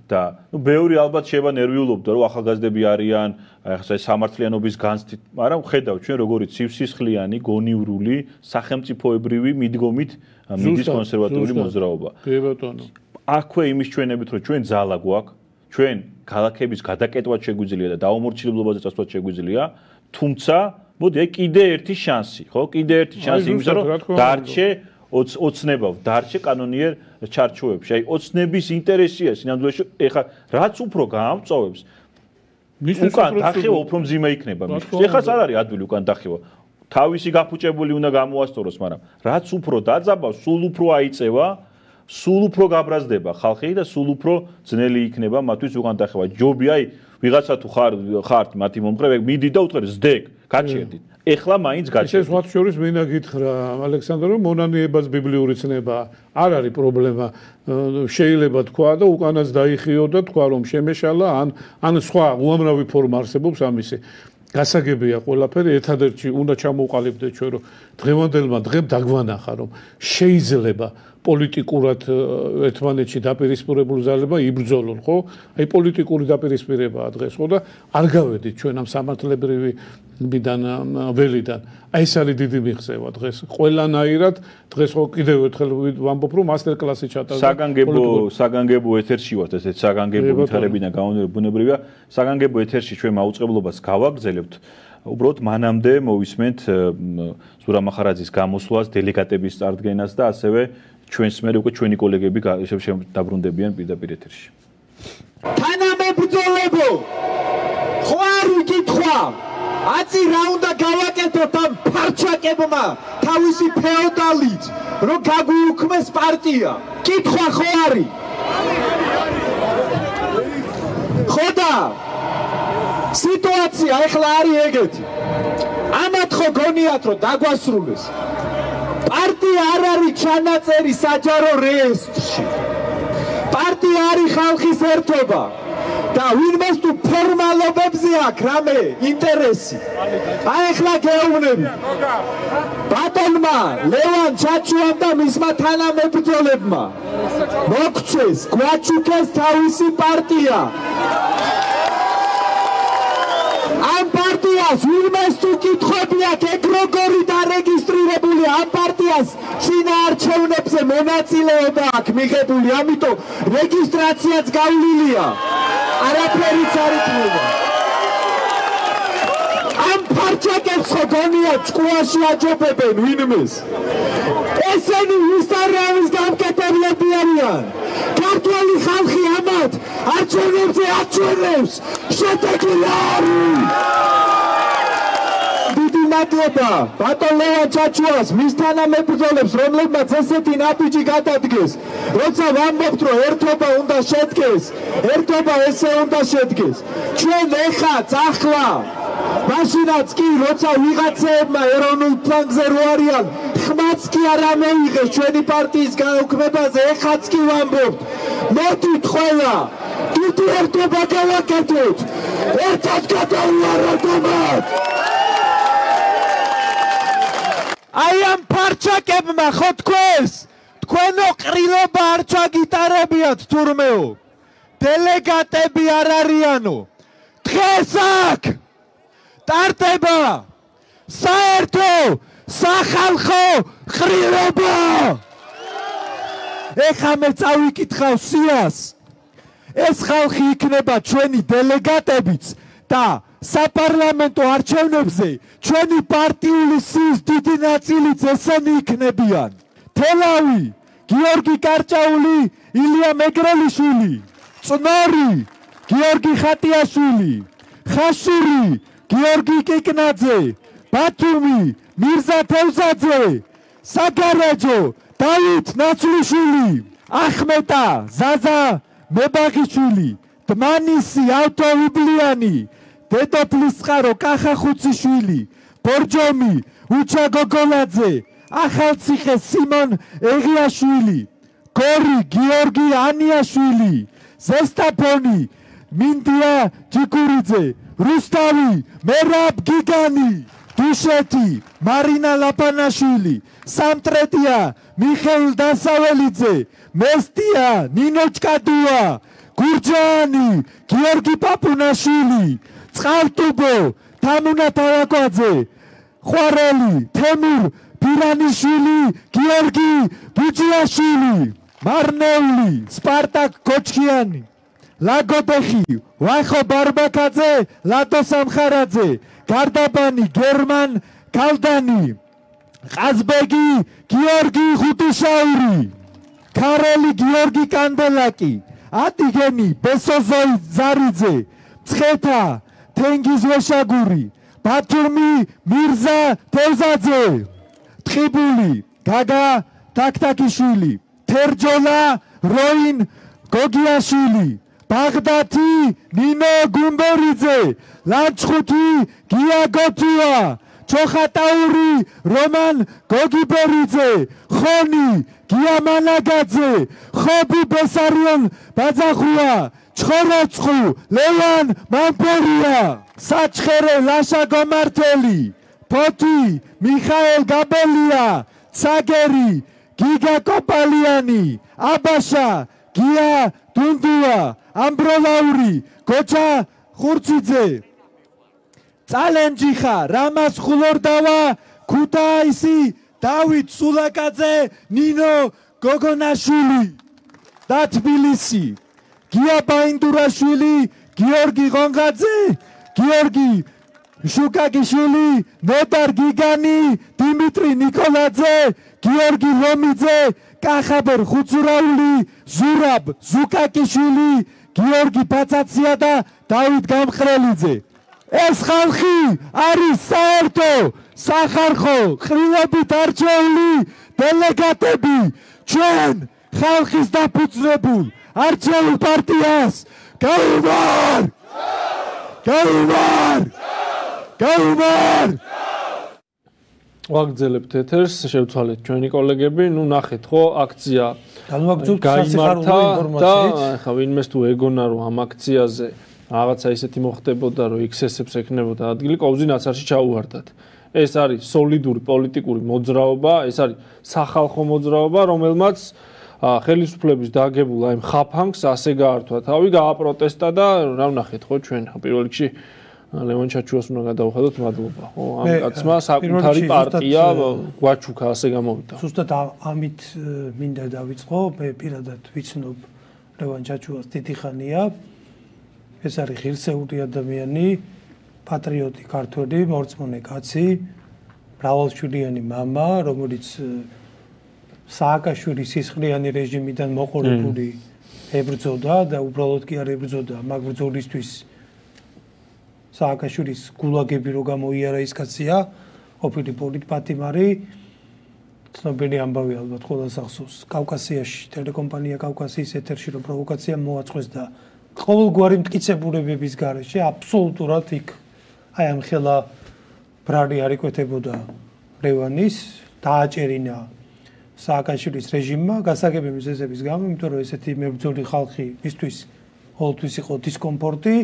და ნუ ბევრი ალბათ შეება ნერვიულობდა რომ ახალგაზრდები არიან აი სამართლიანობის განცდით მაგრამ ხედავ ჩვენ როგორი ცივსისხლიანი გონივრული სახელმწიფოებრივი მიდგომით მიდის კონსერვატიული მოძრაობა. კი ბატონო აქვე იმის ჩვენებით რომ ჩვენ ძალა გვაქვს ჩვენ ქალაქების გადაკეთვა შეგვიძლია და დაუმორჩილებლობაზე წასვლა შეგვიძლია, თუმცა მოდი აი კიდე ერთი შანსი, ხო? კიდე ერთი შანსი იმისა, რომ დარჩე ოცნება, დარჩე კანონიერ ჩარჩოებში. აი ოცნების ინტერესია სინამდვილეში, ეხა რაც უფრო გაამწოვებს უკან დახევა უფრო მძიმე იქნება მის. ეხაც არ არის ადვილი უკან დახევა. თავისი გაფუჭებული უნდა გამოასწოროს, მაგრამ რაც უფრო დაძაბავს, სულ უფრო აიწევა სულ უფრო გაბრაზდება ხალხი და სულ უფრო ძნელი იქნება მათთვის უღან დახევა. ჯობი აი ვიღაცა თუ ხარ ხართ მათი მომხრე, მიდი და უთხრე ზდეკ, გაჩერდით. ეხლა მაინც გაჩერდით. ეს მათ შორის მინდა გითხრა ალექსანდრო, რომ მონანიებას ბიბლიური ცნება არ არის პრობლემა. შეიძლება თქვა და უკანაც დაიხიო და თქვა რომ შემეშალა ან ან სხვა უამრავი ფორმა არსებობს ამისი. გასაგებია ყველაფერი ერთადერთი უნდა ჩამოყალიბდეთ ჩვენ რომ დღევანდელმა დღემ დაგვანახა რომ შეიძლება პოლიტიკურად ერთმანეთში დაპირისპირებული ძალება იბრძოლონ, ხო? აი პოლიტიკური დაპირისპირებაა დღეს, ხო და არ გავედით ჩვენ ამ სამართლებრივი მიდან ველიდან. აი ეს არის დიდი მიღწევა დღეს. ყველანაირად დღეს ხო კიდევ ერთხელ ვამბობ, რომ მასტერკლასი ჩატარდა. საგანგებო საგანგებო ეთერში ვართ, ესეც საგანგებო ვითარებინა გაუნებუნებრივია. საგანგებო ეთერში ჩვენ მაუწყებლობას გავაგზავნებთ. უბრალოდ მანამდე მოვისმენთ ზურა მახარაძის გამოსვლას, დელეგატების წარდგენას და ასევე ჩვენს მე უკვე ჩვენი კოლეგები ისევ დაბრუნდებიან პირდაპირ ეთერში. თანამებრძოლებო! ხო არ ვიკითხვა აცი რა უნდა გავაკეთოთ ამ ფარჩაკებმა? თავისი ფეოდალით რომ გაგუუქმეს პარტია. კითხვა ხო არის ხოდა! სიტუაცია ახლა არის ეგეთი. ამათ ხო გონიათ რომ დაგვასრულეს პარტია არ არის ჩანაწერი საჯარო რეესტრში. პარტია არის ხალხის ერთობა. და ვინმეს თუ ფორმალობებზე აქვს რამე ინტერესი. აი ახლა გეუბნები. ბატონმა ლევან ჩაჩუამ და მისმა თანამებრძოლებმა მოგწეს გვაჩუქეს თავისი პარტია. პარტიას ვინმეს თუ კითხები აქვს ეგ როგორი დარეგისტრირებული ამ პარტიას წინაარჩევნებზე მონაწილეობა აქვს მიღებული? ამიტომ რეგისტრაციაც გავლილია არაფერიც არ იქნება ამ პარტიაკებს ხო გონია ჭკუაში აჯობებენ ვინმეს? ესენი ისტორიების გამკეთებლები არიან. ქართული ხალხი ამათ არჩევნებზე აჩვენებს. შედეგი არის მადლობა ბატონ ლევან ჩაჩუას მის თანამებრძოლებს რომლებმაც ესეთი ნაბიჯი გადადგეს როცა ვამბობთ რომ ერთობა უნდა შედგეს ერთობა ესე უნდა შედგეს. ჩვენ ეხაც ახლა მაშინაც კი როცა ვიღაცეებმა ეროვნულ პლანზე რო არიან ხმაც კი არ ამეიღეს ჩვენი პარტიის გაუქმებაზე ეხაც კი ვამბობთ. მოდით ყველა დიდი ერთობა გავაკეთოთ. ერთად გადავუაროთ ამათ აი ამ ფარჩაკებმა ხო თქვენს? თქვენო ყრილობა არ ჩაგიტარებიათ თურმეო. დელეგატები არ არიანო. დღეს აქ ტარტება საერთო სახალხო ყრილობა. ეხა მე წავიკითხავ სიას. ეს ხალხი იქნება ჩვენი დელეგატებიც და საპარლამენტო არჩევნებზე ჩვენი პარტიული სიის დიდი ნაწილიც ესენი იქნებიან. თელავი, გიორგი კარჭაული, ილია მეგრელიშვილი, წნორი, გიორგი ხატიაშვილი, ხაშური, გიორგი კიკნაძე, ბათუმი, მირზა თევზაძე, საგარეჯო, დავით ნაცვლიშვილი, ახმეტა, ზაზა მებაღიშვილი, დმანისი, ავტოვიბლიანი, დედოფლის წყარო კახახუციშვილი ბორჯომი უჩა გოგოლაძე ახალციხე სიმონ ეღიაშვილი გორი გიორგი ანიაშვილი ზესტაფონი მინდია ჯიკურიძე რუსთავი მერაბ გიგანი დუშეთი მარინა ლაპანაშვილი სამტრედია მიხეილ დასაველიძე მესტია ნინოჩკადუა გურჯანი გიორგი პაპუნაშვილი წყალტუბო თამუნა თავაკვაძე ხვარელი თემურ ფირანიშვილი გიორგი ბუჯიაშვილი მარნეული სპარტაკ კოჩქიანი ლაგოდეხი ვახო ბარბაკაძე ლადო სამხარაძე გარდაბანი გერმან კალდანი ყაზბეგი გიორგი ხუტუშაური ქარელი გიორგი კანდელაკი ატიგენი ბესოზოი ზარიძე ცხეთა თენგიზ ვეშაგური ბათუმი მირზა თევზაძე ტყიბული გაგა თაკთაკიშვილი თერჯოლა როინ გოგიაშვილი ბაღდათი ნინო გუმბერიძე ლანჩხუთი გია გოთუა ჩოხატაური რომან გოგიბერიძე ხონი გია მანაგაძე ხობი ბესარიონ ბაძახუა ჩხოროცხუ ლევან მამპორია საჩხერე ლაშა გომართელი ფოთი მიხაელ გაბელია ცაგერი გიგა კოპალიანი აბაშა გია დუნდუა ამბროლაური გოჩა ხურციძე. წალენჯიხა რამას ხულორდავა ქუთაისი დავით სულაკაძე ნინო გოგონაშვილი. და თბილისი გია ბაინდურაშვილი, გიორგი ღონღაძე, გიორგი შუკაგიშვილი, ნოდარ გიგანი, დიმიტრი ნიკოლაძე, გიორგი ლომიძე, კახაბერ ხუცურაული, ზურაბ ზუკაკიშვილი, გიორგი პაცაცია და დავით გამხრელიძე. ეს ხალხი არის საერთო სახარხო ყრილობით არჩეული დელეგატები ჩვენ ხალხის დაფუძნებულ არჩეულ პარტიას გაუმარ! გაუმარ! გაუმარ! ვაგრძელებთ ეთერს, შევცვალეთ ჩვენი კოლეგები, ну ნახეთ ხო, აქცია გამართა და ახლა ვინმეს თუ ეგონა რომ ამ აქციაზე რაღაცა ისეთი მოხდებოდა, რომ XS-ებს ექნებოდა ადგილი, ყოვზი ნაცარში ჩაუვარდათ. ეს არის სოლიდური პოლიტიკური მოძრაობა, ეს არის სახალხო მოძრაობა, რომელმაც ხელისუფლების დაგებულ აი ხაფანგს ასე გაართვა თავი გააპროტესტა და რა ვნახეთ ხო ჩვენ პირველ რიგში ლევან ჩაჩუას უნდა გადავხადოთ მადლობა ხო ამ კაცმა საკუთარი პარტია გვაჩუქა ასე გამოვიდა ზუსტად ამით მინდა დავიწყო მე პირადად ვიცნობ ლევან ჩაჩუას დიდი ხანია ეს არის ღირსეული ადამიანი პატრიოტი ქართველი მორწმუნე კაცი მრავალშვილიანი мама რომელიც სააკაშვილის სისხლიანი რეჟიმიდან მოყოლებული ებრძოდა და უბრალოდ კი არ ებრძოდა მაგ ბრძოლისთვის სააკაშვილის გულაგები რო გამოიარა ის კაცია ოფილი პოლიტპატიმარი ცნობილი ამბავი ალბათ ყველა სახსოვს კავკასიაში ტელეკომპანია კავკასიის ეთერში რო პროვოკაცია მოაწყვეს და ყოველგვარი მტკიცებულებების გარეშე აბსოლუტურად იქ აი ამ ხელა ბრალი არიკვეთებოდა ლევანის დააჭერინა სააკაშვილის რეჟიმმა გასაგები მიზეზების გამო, იმიტომ რომ ესეთი მებრძოლი ხალხი მისთვის ყოველთვის იყო დისკომფორტი.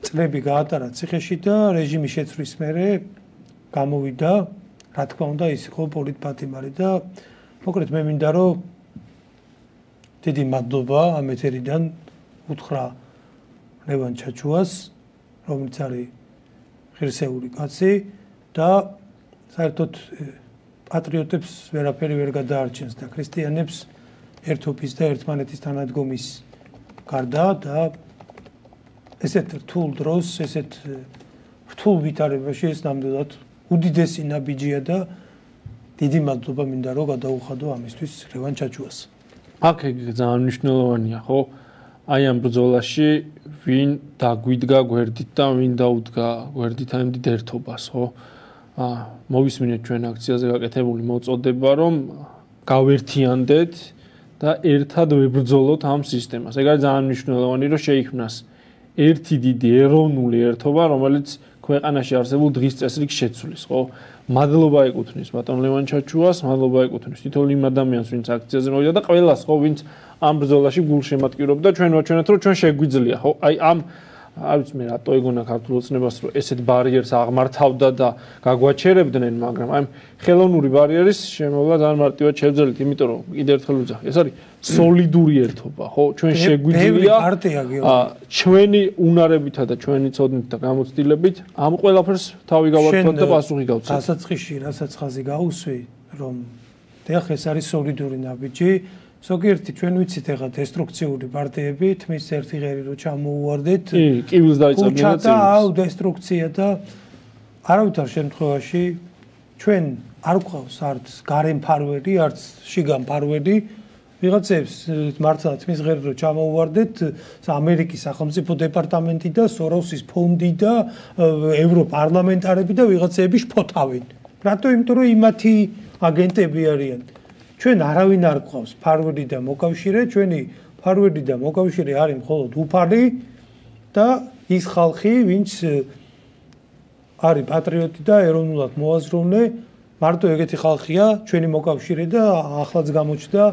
წლები გაატარა ციხეში და რეჟიმის შეცვლის მერე გამოვიდა რა თქმა უნდა ის იყო პოლიტპატიმარი და მოკლედ მე მინდა რომ დიდი მადლობა ამ ეთერიდან უთხრა ლევან ჩაჩუას რომელიც არის ღირსეული კაცი და საერთოდ პატრიოტებს ვერაფერი ვერ გადაარჩენს და ქრისტიანებს ერთობის და ერთმანეთის თანადგომის გარდა და ესეთ რთულ დროს, ესეთ რთულ ვითარებაში ეს ნამდვილად უდიდესი ნაბიჯია და დიდი მადლობა მინდა რომ გადაუხადო ამისთვის რევან ჩაჩუას. აქ ძალიან მნიშვნელოვანია, ხო? აი ამ ბრძოლაში ვინ დაგვიდგა გვერდით და ვინ დაუდგა გვერდით ამ დიდ ერთობას, ხო? მოვისმინეთ ჩვენ აქციაზე გაკეთებული მოწოდება, რომ გავერთიანდეთ და ერთად ვებრძოლოთ ამ სისტემას. ეგ არის ძალიან მნიშვნელოვანი, რომ შეიქმნას ერთი დიდი ეროვნული ერთობა, რომელიც ქვეყანაში არსებულ დღის წესრიგს შეცვლის, ხო? მადლობა ეკუთვნის ბატონ ლევან ჩაჩუას, მადლობა ეკუთვნის თითოეულ იმ ადამიანს, ვინც აქციაზე მოვიდა და ყველას, ხო, ვინც ამ ბრძოლაში გულშემატკივრობდა, ჩვენ ვაჩვენეთ, რომ ჩვენ შეგვიძლია, ხო? აი ამ არ ვიცი მე რატო ეგონა ქართულ ოცნებას რომ ესეთ ბარიერს აღმართავდა და გაგვაჩერებდნენ მაგრამ აი ხელოვნური ბარიერის შემოვლა ძალიან მარტივად შევძელით იმიტომ რომ კიდევ ერთხელ ვუძახი ეს არის სოლიდური ერთობა ხო? ჩვენ შეგვიძლია ჩვენი უნარებითა და ჩვენი ცოდნით და გამოცდილებით ამ ყველაფერს თავი გავართოთ და პასუხი გავცეთ. დასაწყისში რასაც ხაზი გაუსვი რომ დიახ ეს არის სოლიდური ნაბიჯი ზოგიერთი ჩვენ ვიცით ახლა დესტრუქციული პარტიები თმის ერთი ღერი რო ჩამოუვარდეთ კი კივილს დაიწყებდნენ და აუ დესტრუქცია და არავითარ შემთხვევაში ჩვენ არ გვყავს არც გარემ ფარვერი არც შიგან ფარვერი ვიღაცებს მართლა თმის ღერი რო ჩამოუვარდეთ ამერიკის სახელმწიფო დეპარტამენტი და სოროსის ფონდი და ევროპარლამენტარები და ვიღაცები შფოთავენ. რატო? იმიტომ რომ იმათი აგენტები არიან ჩვენ არავინ არ გვყავს ფარვერდი და მოკავშირე, ჩვენი ფარვერდი და მოკავშირე არის მხოლოდ უფალი და ის ხალხი, ვინც არის პატრიოტი და ეროვნულად მოაზროვნე, მარტო ეგეთი ხალხია ჩვენი მოკავშირე და ახლაც გამოჩნდა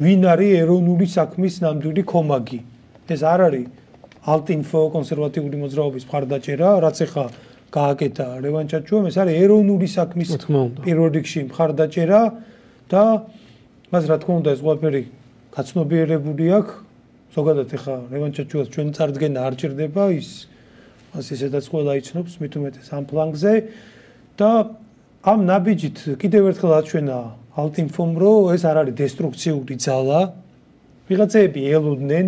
ვინ არის ეროვნული საქმის ნამდვილი კომაგი. ეს არ არის ალტინფო კონსერვატიული მოძრაობის მხარდაჭერა, რაც ახლა გააკეთა რევანჩაჩუამ, ეს არის ეროვნული საქმის პირველ რიგში მხარდაჭერა. და მას რა თქმა უნდა ეს ყველაფერი გაცნობიერებული აქვს. ზოგადად ეხა რევანჩაჩუას ჩვენ წარდგენა არ ჭირდება ის მას ისედაც ყველა იცნობს მით უმეტეს ამ ფლანგზე. და ამ ნაბიჯით კიდევ ერთხელ აჩვენა ალტინფომ რომ ეს არ არის დესტრუქციული ძალა. ვიღაცები ელოდნენ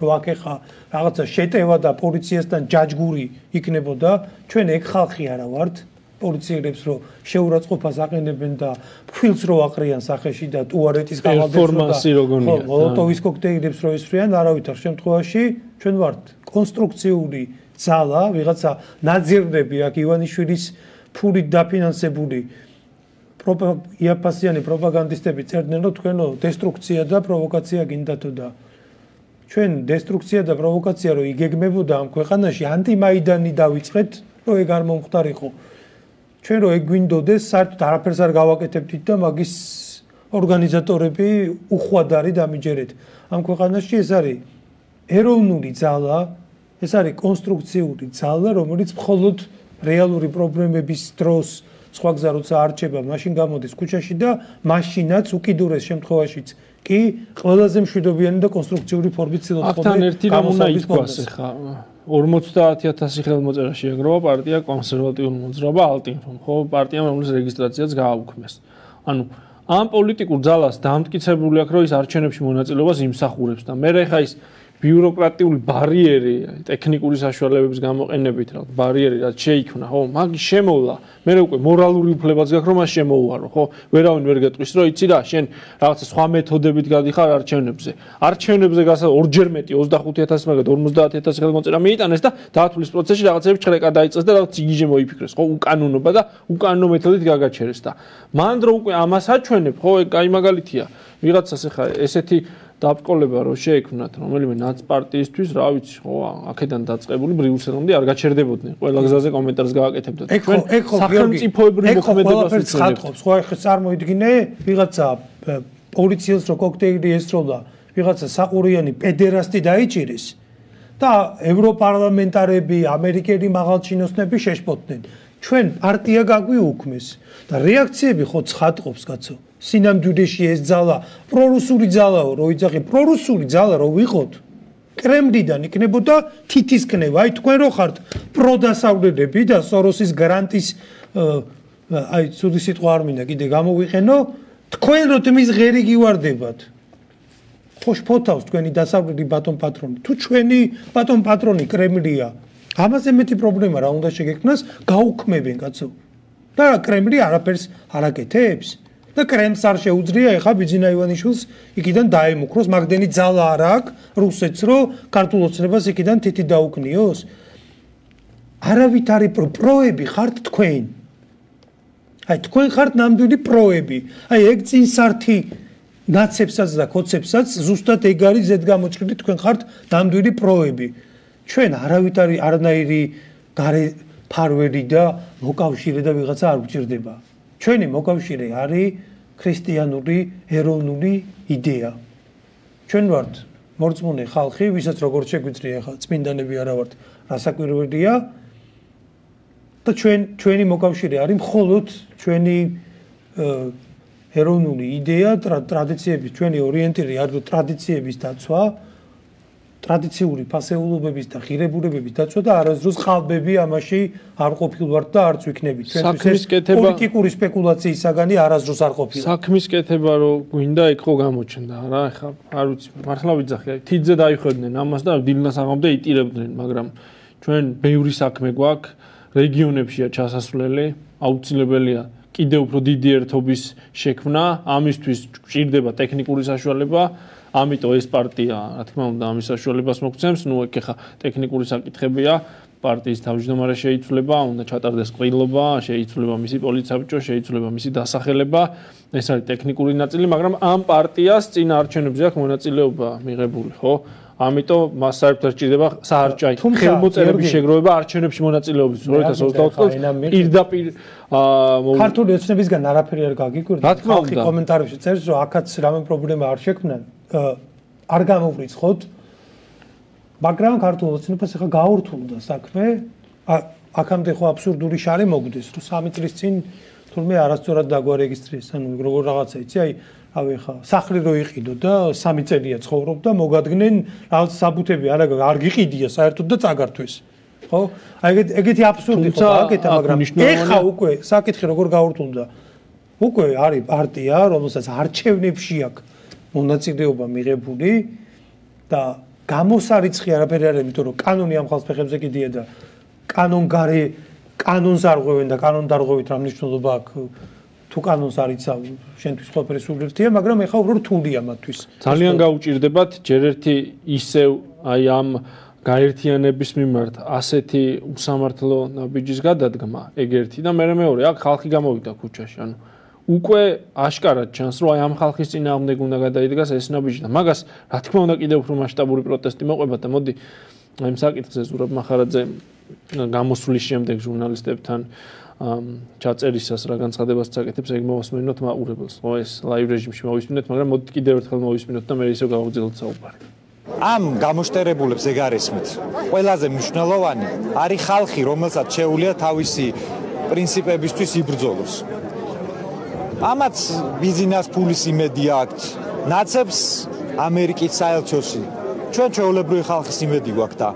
რომ აქ ეხა რაღაცა შეტევა და პოლიციასთან ჯაჯგური იქნებოდა. ჩვენ ეგ ხალხი არა ვართ პოლიციელებს რომ შეურაცხყოფას აყენებენ და ფილს რო აყრიან სახეში და ტუარეტის გამალბებს და ხო მოლოტოვის კოქტეილებს რო ისვრიან არავითარ შემთხვევაში ჩვენ ვართ კონსტრუქციული ძალა ვიღაცა ნაძირნები აქ ივანიშვილის ფულით დაფინანსებული პროპაგანდისტიანი პროპაგანდისტები წერდნენ რომ თქვენო დესტრუქცია და პროვოკაცია გინდათო და ჩვენ დესტრუქცია და პროვოკაცია რო იგეგმებოდა ამ ქვეყანაში ანტიმაიდანი დავიწყეთ რომ ეგ არ მომხდარიყო ჩვენ რო ეგ გვინდოდეს, საერთოდ არაფერს არ გავაკეთებდით და მაგის ორგანიზატორები უხვად არის დამიჯერეთ. ამ ქვეყანაში ეს არის ეროვნული ძალა, ეს არის კონსტრუქციული ძალა, რომელიც მხოლოდ რეალური პრობლემების დროს სხვა გზა როცა არჩება, მაშინ გამოდის ქუჩაში და მაშინაც უკიდურეს შემთხვევაშიც კი ყველაზე მშვიდობიანი და კონსტრუქციული ფორმით ცდილობს ხოლმე. აქთან ერთი რამ უნდა ითქვას ახლა 50000 ხელმოწერა შეეგროვა პარტია კონსერვატიული მოძრაობა ალტინფომ, ხო, პარტიამ რომლის რეგისტრაციაც გააუქმეს. ანუ ამ პოლიტიკურ ძალას დამტკიცებული აქვს, რომ ის არჩევნებში მონაწილეობას იმსახურებს და მე რა ის ბიუროკრატიული ბარიერი, ტექნიკური საშუალებების გამოყენებით, რა ბარიერი რაც შეიქმნა, ხო, მაგის შემოვლა, მე უკვე მორალური უფლებაც გაქვს, რომ მას შემოუარო, ხო? ვერავინ ვერ გეტყვის, რომ იცი რა, შენ რაღაცა სხვა მეთოდებით გადიხარ არჩევნებზე. არჩევნებზე გასა ორჯერ მეტი 25000 მაგათ 50000 ხელმოწერა მიიტანეს და დაათვლის პროცესში რაღაცები ჩხრეკა დაიწეს და რაღაც იგიჟე მოიფიქრეს, ხო? უკანონობა და უკანონო მეთოდით გაგაჩერეს და მან დრო უკვე ამას აჩვენებ, ხო? ეგ კაი მაგალითია. ვიღაცას ახლა ესეთი დაბკოლება რო შეექმნათ რომელიმე ნაცპარტიისთვის, რა ვიცი, ხო, აქედან დაწყებული ბრიუსელამდე არ გაჩერდებოდნენ. ყველა გზაზე კომენტარს გააკეთებდათ. ჩვენ სახელმწიფოებრივ მოქმედებას ხატყობს. ხო, ახლა წარმოიდგინე, ვიღაცა პოლიციელს რო კოქტეილი ესროლა, ვიღაცა საყურიანი პედერასტი დაიჭირეს და ევროპარლამენტარები, ამერიკელი მაღალჩინოსნები შეშფოთდნენ. ჩვენ პარტია გაგვიუქმეს და რეაქციები ხო ცხადყოფს კაცო. სინამდვილეში ეს ძალა პრორუსული ძალაო, რო იძახი პრორუსული ძალა რო ვიყოთ. კრემლიდან იქნებოდა თითის კნება. აი თქვენ რო ხართ პროდასავლელები და სოროსის გრანტის აი ცუდი სიტყვა არ მინდა კიდე გამოვიყენო, თქვენ რო თმის ღერი გივარდებათ. ხო შფოთავს თქვენი დასავლელი ბატონ პატრონი. თუ ჩვენი ბატონ პატრონი კრემლია, ამაზე მეტი პრობლემა რა უნდა შეგექმნას, გაუქმებენ კაცო. და კრემლი არაფერს არაკეთებს. და კრემს არ შეუძლია ეხა ბიძინა ივანიშვილს იქიდან დაემუქროს, მაგდენი ძალა არ აქვს რუსეთს, რომ ქართულ ოცნებას იქიდან თითი დაუკნიოს. არავით არის პროები ხართ თქვენ. აი თქვენ ხართ ნამდვილი პროები. აი ეგ წინ სართი ნაცებსაც და კოცებსაც ზუსტად ეგ არის ზედ გამოჭრილი თქვენ ხართ ნამდვილი პროები. ჩვენ არავით არის არნაირი გარე ფარველი და მოკავშირე და ვიღაცა არ გვჭირდება. ჩვენი მოკავშირე არის ქრისტიანული ეროვნული იდეა. ჩვენ ვართ მორწმუნე ხალხი, ვისაც როგორც შეგვიძლია ახლა წმინდანები არა ვართ, რასაკვირველია. და ჩვენ ჩვენი მოკავშირე არის მხოლოდ ჩვენი ეროვნული იდეა, ტრადიციების, ჩვენი ორიენტირი არის ტრადიციების დაცვა. ტრადიციული ფასეულობების და ღირებულებების დაცვა და არასდროს ხალბები ამაში არ ყოფილვართ და არც ვიქნებით. საქმის კეთება პოლიტიკური სპეკულაციის საგანი არასდროს არ ყოფილა. საქმის კეთება რო გვინდა იქ ხო გამოჩნდა რა, ეხა არ ვიცი, მართლა ვიძახი, თიძე დაიხვედნენ ამას და დილნას აღამდე იტირებდნენ, მაგრამ ჩვენ ბევრი საქმე გვაქვს, რეგიონებშია ჩასასვლელი, აუცილებელია კიდე უფრო დიდი ერთობის შექმნა, ამისთვის ჭირდება ტექნიკური საშუალება. ამიტომ ეს პარტია, რა თქმა უნდა, ამის საშუალებას მოგცემს. ნუ ეგ ხა ტექნიკური საკითხებია. პარტიის თავმჯდომარე შეიცვლება, უნდა ჩატარდეს ყრილობა, შეიცვლება მისი პოლიცაბჭო, შეიცვლება მისი დასახელება. ეს არის ტექნიკური ნაწილი, მაგრამ ამ პარტიას წინ არჩევნებზე აქვს მონაწილეობა მიღებული, ხო? ამიტომ მას საერთოდ ჭირდება საარჩაი ხელმოწერების შეგროვება არჩევნებში მონაწილეობის 2024 წელს პირდაპირ ქართული ოცნებისგან არაფერი არ გაგიკვირდა ხალხი კომენტარებში წერს რომ აქაც რამე პრობლემა არ შექმნან არ გამოვრიცხოთ მაგრამ ქართულ ოცნებას ახლა გაურთულდა საქმე. აქამდე ხო აბსურდული შარი მოგდეს რომ სამი წლის წინ თურმე არასწორად დაგვარეგისტრიეს ანუ როგორ რაღაცა იცი აი ავი ხა სახლი რო იყიდო და სამი წელია ცხოვრობდა მოგადგნენ რაღაც საბუთები არა არ გიყიდია საერთოდ და წაგართვეს. ხო? აი ეგეთი ეგეთი აბსურდი ხო აკეთა მაგრამ ეხა უკვე საკითხი როგორ გაურთულდა? უკვე არის პარტია რომელსაც არჩევნებში აქვს მონაწილეობა მიღებული და გამოსარიცხი არაფერი არ არის, იმიტომ რომ კანონი ამ ხალხს ფეხებზე კიდია და კანონგარი კანონს არღვევენ და კანონდარღვევით რა მნიშვნელობა აქვს თუ კანონს არიცა შენთვის ყველაფერი სულერთია, მაგრამ ეხა უფრო რთულია მათთვის. ძალიან გაუჭირდებათ ჯერ ერთი ისევ აი ამ გაერთიანების მიმართ ასეთი უსამართლო ნაბიჯის გადადგმა, ეგ ერთი და მე მეორე, აქ ხალხი გამოვიდა ქუჩაში, ანუ უკვე აშკარად ჩანს, რომ აი ამ ხალხის წინააღმდეგ უნდა გადაიდგას ეს ნაბიჯი და მაგას რა თქმა უნდა კიდევ უფრო მასშტაბური პროტესტი მოყვება და მოდი აი საკითხზე ზურაბ მახარაძე გამოსვლის შემდეგ ჟურნალისტებთან ჩაწერისას რა განცხადებას წაკეთებს ეგ მოვასმინოთ მაყურებელს. ხო ეს ლაივ რეჟიმში მოვისმინოთ, მაგრამ მოდი კიდევ ერთხელ მოვისმინოთ და მე ისევ გავაგზავნოთ საუბარი. ამ გამოშტერებულებს ეგ არისმით. ყველაზე მნიშვნელოვანი არის ხალხი, რომელსაც შეუძლია თავისი პრინციპებისთვის იბრძოლოს. ამაც ბიზნეს ფულის იმედი აქვს. ნაცებს ამერიკის საელჩოსი. ჩვენ ჩვეულებრივი ხალხის იმედი გვაქვს და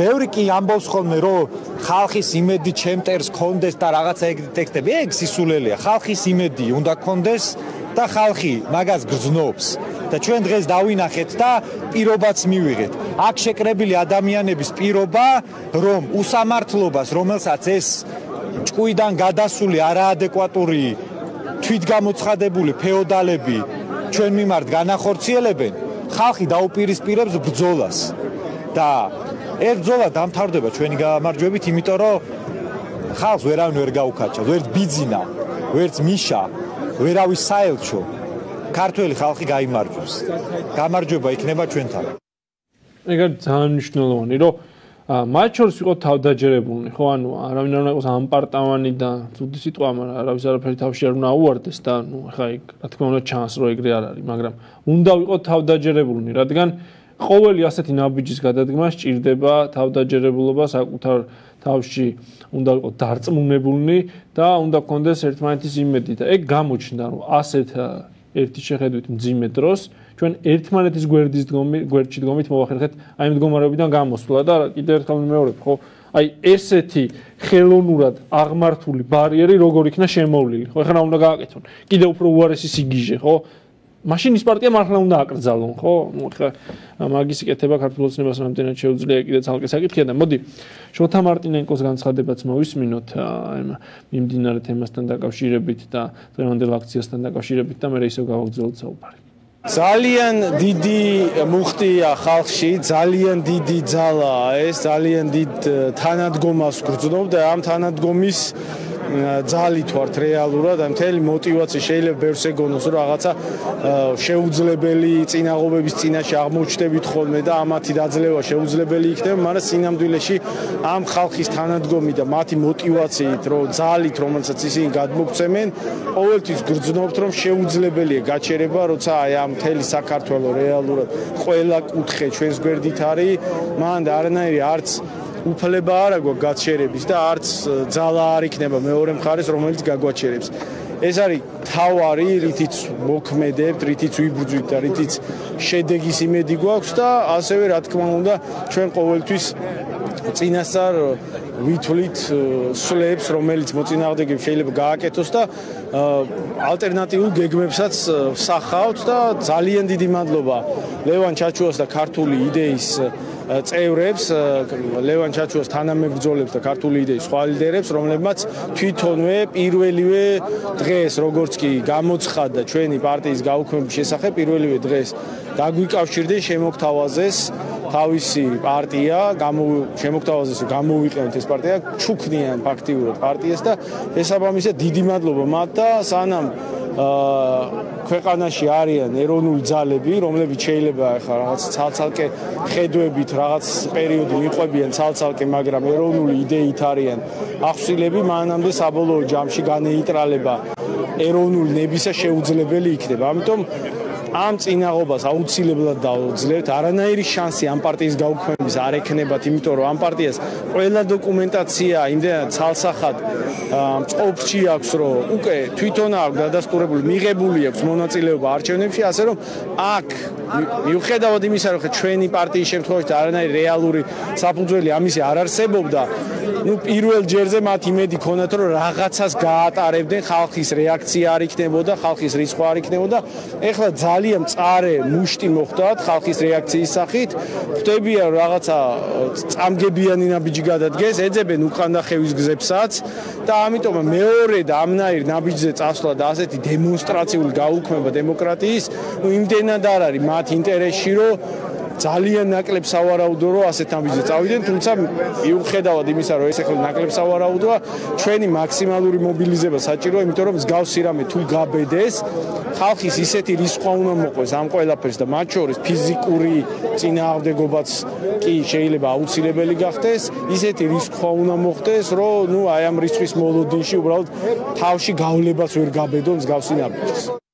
ბევრი კი ამბობს ხოლმე რომ ხალხის იმედი ჩემტერს კონდეს და რაღაცა ეგ ტექსტები ეგ სისულელია. ხალხის იმედი უნდა კონდეს და ხალხი მაგას გრძნობს. და ჩვენ დღეს დავინახეთ და პირობაც მივიღეთ. აქ შეკრებილი ადამიანების პირობა, რომ უსამართლობას, რომელსაც ეს ჭკუიდან გადასული არაადეკვატური თვითგამოცხადებული ფეოდალები ჩვენ მიმართ განახორციელებენ, ხალხი დაუპირისპირებს ბრძოლას. და ეს ბრძოლა დამთავრდება ჩვენი გამარჯვებით, იმიტომ რომ ხალხს ვერავინ ვერ გაუკაჩა, ვერც ბიძინა, ვერც მიშა, ვერავის საელჩო. ქართველი ხალხი გაიმარჯვებს. გამარჯვება იქნება ჩვენთან. ეგ ძალიან მნიშვნელოვანი, რომ მათ შორის იყო თავდაჯერებულნი, ხო, ანუ არავინ არ უნდა იყოს ამპარტავანი და თუდი სიტყვა, მაგრამ არავის არაფერი თავში არ უნდა აუარდეს და ნუ ხა იქ რა თქმა უნდა ჩანს რომ ეგრე არ არის, მაგრამ უნდა ვიყოთ თავდაჯერებულნი, რადგან ყოველი ასეთი ნაბიჯის გადადგმა სჭირდება თავდაჯერებულობა საკუთარ თავში უნდა იყოს დარწმუნებულნი და უნდა გქონდეს ერთმანეთის იმედი და ეგ გამოჩნდა რომ ასეთ ერთი შეხედვით მძიმე დროს ჩვენ ერთმანეთის გვერდის დგომი გვერდში დგომით მოახერხეთ აი მდგომარეობიდან გამოსვლა და კიდევ ერთხელ მეორე ხო აი ესეთი ხელოვნურად აღმართული ბარიერი როგორ იქნა შემოვლილი ხო ეხლა უნდა გააკეთონ კიდევ უფრო უარესი სიგიჟე ხო მაშინ ის პარტია მართლა უნდა აკრძალონ, ხო? ნუ ხა მაგის კეთება ქართულ ოცნებას რამდენად შეუძლია კიდე ცალკე საკითხია და მოდი შოთა მარტინენკოს განცხადებაც მოვისმინოთ აი მიმდინარე თემასთან დაკავშირებით და დღევანდელ აქციასთან დაკავშირებით და მე ისევ გავაგზავნოთ საუბარი. ძალიან დიდი მუხტია ხალხში, ძალიან დიდი ძალაა ეს, ძალიან დიდ თანადგომას გრძნობ და ამ თანადგომის ძალით ვართ რეალურად, ან მთელი мотиваცია შეიძლება ბევრს ეგონოს, რომ რაღაცა შეუძლებელი წინაღობების წინაშე აღმოჩნდებით ხოლმე და ამათი დაძლევა შეუძლებელი იქნება, მაგრამ სინამდვილეში ამ ხალხის თანადგომი და მათი мотиваციით, რომ ძალით, რომელსაც ისინი გადმოგცემენ, ყოველთვის გრძნობთ, რომ შეუძლებელია გაჩერება, როცა აი ამ მთელი საქართველოს რეალურად ყველა კუთხე ჩვენს გვერდით არის, მანდ არანაირი არც უფლება არ აქვს გაჩერების და არც ძალა არ იქნება მეორე მხარეს რომელიც გაგვაჩერებს. ეს არის თავარი რითიც მოქმედებთ რითიც ვიბრძვით და რითიც შედეგის იმედი გვაქვს და ასევე რა თქმა უნდა ჩვენ ყოველთვის წინასწარ ვითვლით სლებს რომელიც მოწინააღმდეგე შეიძლება გააკეთოს და ალტერნატიულ გეგმებსაც ვსახავთ და ძალიან დიდი მადლობა ლევან ჩაჩუას და ქართული იდეის წევრებს, ლევან ჩაჩუას თანამებრძოლებს და ქართული იდეის სხვა ლიდერებს, რომლებმაც თვითონვე პირველივე დღეს, როგორც კი გამოცხადდა ჩვენი პარტიის გაუქმების შესახებ, პირველივე დღეს დაგვიკავშირდნენ შემოგთავაზეს თავისი პარტია, გამო შემოგთავაზეს გამოვიყენოთ ეს პარტია, ჩუქნიან ფაქტიურად პარტიას და შესაბამისად დიდი მადლობა მათ და სანამ ქვეყანაში არიან ეროვნული ძალები, რომლებიც შეიძლება ახლა რაღაც ცალცალკე ხედვებით რაღაც პერიოდი მიყვებიან ცალცალკე, მაგრამ ეროვნული იდეით არიან ახსილები, მანამდე საბოლოო ჯამში განეიტრალება ეროვნული ნებისა შეუძლებელი იქნება. ამიტომ ამ წინაღობას აუცილებლად დავძლევთ. არანაირი შანსი ამ პარტიის გაუქმების არ ექნებათ, იმიტომ რომ ამ პარტიას ყველა დოკუმენტაცია იმდენად ცალსახად მწყობში აქვს, რომ უკვე თვითონ აქვს დადასტურებული, მიღებული აქვს მონაწილეობა არჩევნებში, ასე რომ აქ მიუხედავად იმისა, რომ ჩვენი პარტიის შემთხვევაში არანაირი რეალური საფუძველი ამისი არ არსებობდა, ну პირველ ჯერზე მათ იმედი ქონათ რომ რაღაცას გაატარებდნენ ხალხის რეაქცია არ იქნებოდა ხალხის რისხვა არ იქნებოდა ეხლა ძალიან წარე მუშტი მოხდათ ხალხის რეაქციის სახით ხვდებიან რომ რაღაცა წამგებიანი ნაბიჯი გადადგეს ეძებენ უკანდახევის გზებსაც და ამიტომ მეორე და ამნაირ ნაბიჯზე წასვლა და ასეთი დემონსტრაციული გაუქმება დემოკრატიის ну იმდენად არ არის მათ ინტერესში რომ ძალიან ნაკლებ სავარაუდო რომ ასეთ ამბიზე წავიდნენ, თუმცა მიუხედავად იმისა, რომ ეს ახლა ნაკლებ სავარაუდოა, ჩვენი მაქსიმალური მობილიზება საჭიროა, იმიტომ რომ მსგავსი რამე თუ გაბედეს, ხალხის ისეთი რისკვა უნდა მოყვეს ამ ყველაფერს და მათ შორის ფიზიკური წინააღმდეგობაც კი შეიძლება აუცილებელი გახდეს, ისეთი რისკვა უნდა მოხდეს, რომ ნუ აი ამ რისკის მოლოდინში უბრალოდ თავში გავლებას ვერ გაბედონ მსგავსი ნაბიჯს.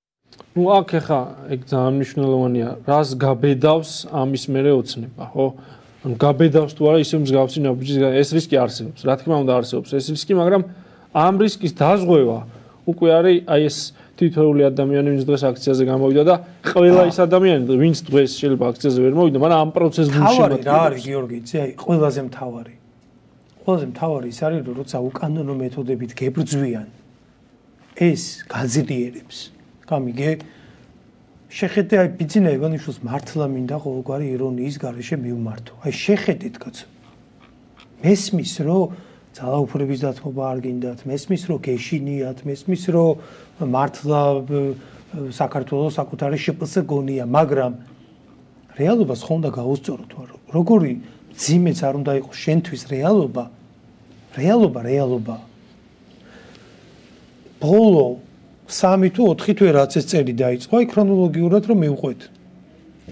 Ну აქ ხა ეგ ძალიან მნიშვნელოვანია რას გაბედავს ამის მერე ოცნება ხო? ანუ გაბედავს თუ არა ისე მსგავსი ნაბიჯის ეს რისკი არსებობს რა თქმა უნდა არსებობს ეს რისკი მაგრამ ამ რისკის დაზღვევა უკვე არის აი ეს თითოეული ადამიანი ვინც დღეს აქციაზე გამოვიდა და ყველა ის ადამიანი ვინც დღეს შეიძლება აქციაზე ვერ მოვიდა მაგრამ ამ პროცესს გულში მოდი რა არის გიორგი იცი აი ყველაზე მთავარი? ყველაზე მთავარი ის არის რომ როცა უკანონო მეთოდებით გებრძვიან ეს გაძლიერებს გამიგე. შეხედე აი ბიძინა ივანიშვილს მართლა მინდა ყოველგვარი ირონიის გარეშე მივმართო აი შეხედეთ კაცო. მესმის რომ ძალაუფლების დათმობა არ გინდათ მესმის რომ გეშინიათ მესმის რომ მართლა საქართველოს საკუთარი შპს გონია მაგრამ რეალობას ხომ და გაუსწოროთ ვარო როგორი ძიმეც არ უნდა იყოს შენთვის რეალობა? რეალობა რეალობა. ბოლო 3 თუ 4 თვე რაც ეს წელი დაიწყო, აი ქრონოლოგიურად რომ მივყვეთ.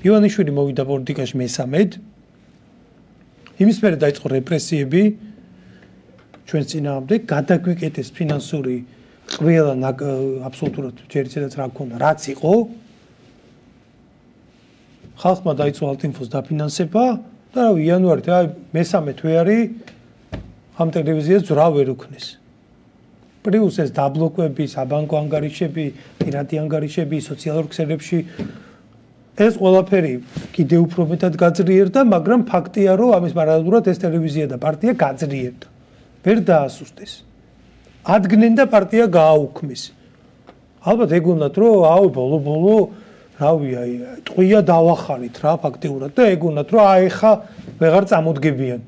ივანიშვილი მოვიდა პოლიტიკაში მესამედ. იმის მერე დაიწყო რეპრესიები ჩვენ წინააღმდეგ, გადაგვიკეთეს ფინანსური ყველა აბსოლუტურად ჯერცედაც რა გქონდა, რაც იყო. ხალხმა დაიწყო ალტინფოს დაფინანსება და რა იანვარით აი მესამე თვე არის ამ ტელევიზიას ძრა ვერ უქნეს. პლუს ეს დაბლოკვები, საბანკო ანგარიშები, პირატი ანგარიშები სოციალურ ქსელებში ეს ყველაფერი კიდე უფრო მეტად გაძლიერდა, მაგრამ ფაქტია, რომ ამის პარალელურად ეს ტელევიზია და პარტია გაძლიერდა. ვერ დაასუსტეს. ადგენენ და პარტია გააუქმეს. ალბათ ეგ უნდათ, რომ აუ ბოლო-ბოლო რავი აი ტყვია დავახარით რა ფაქტიურად და ეგ უნდათ, რომ აი ხა ვეღარ წამოდგებიან.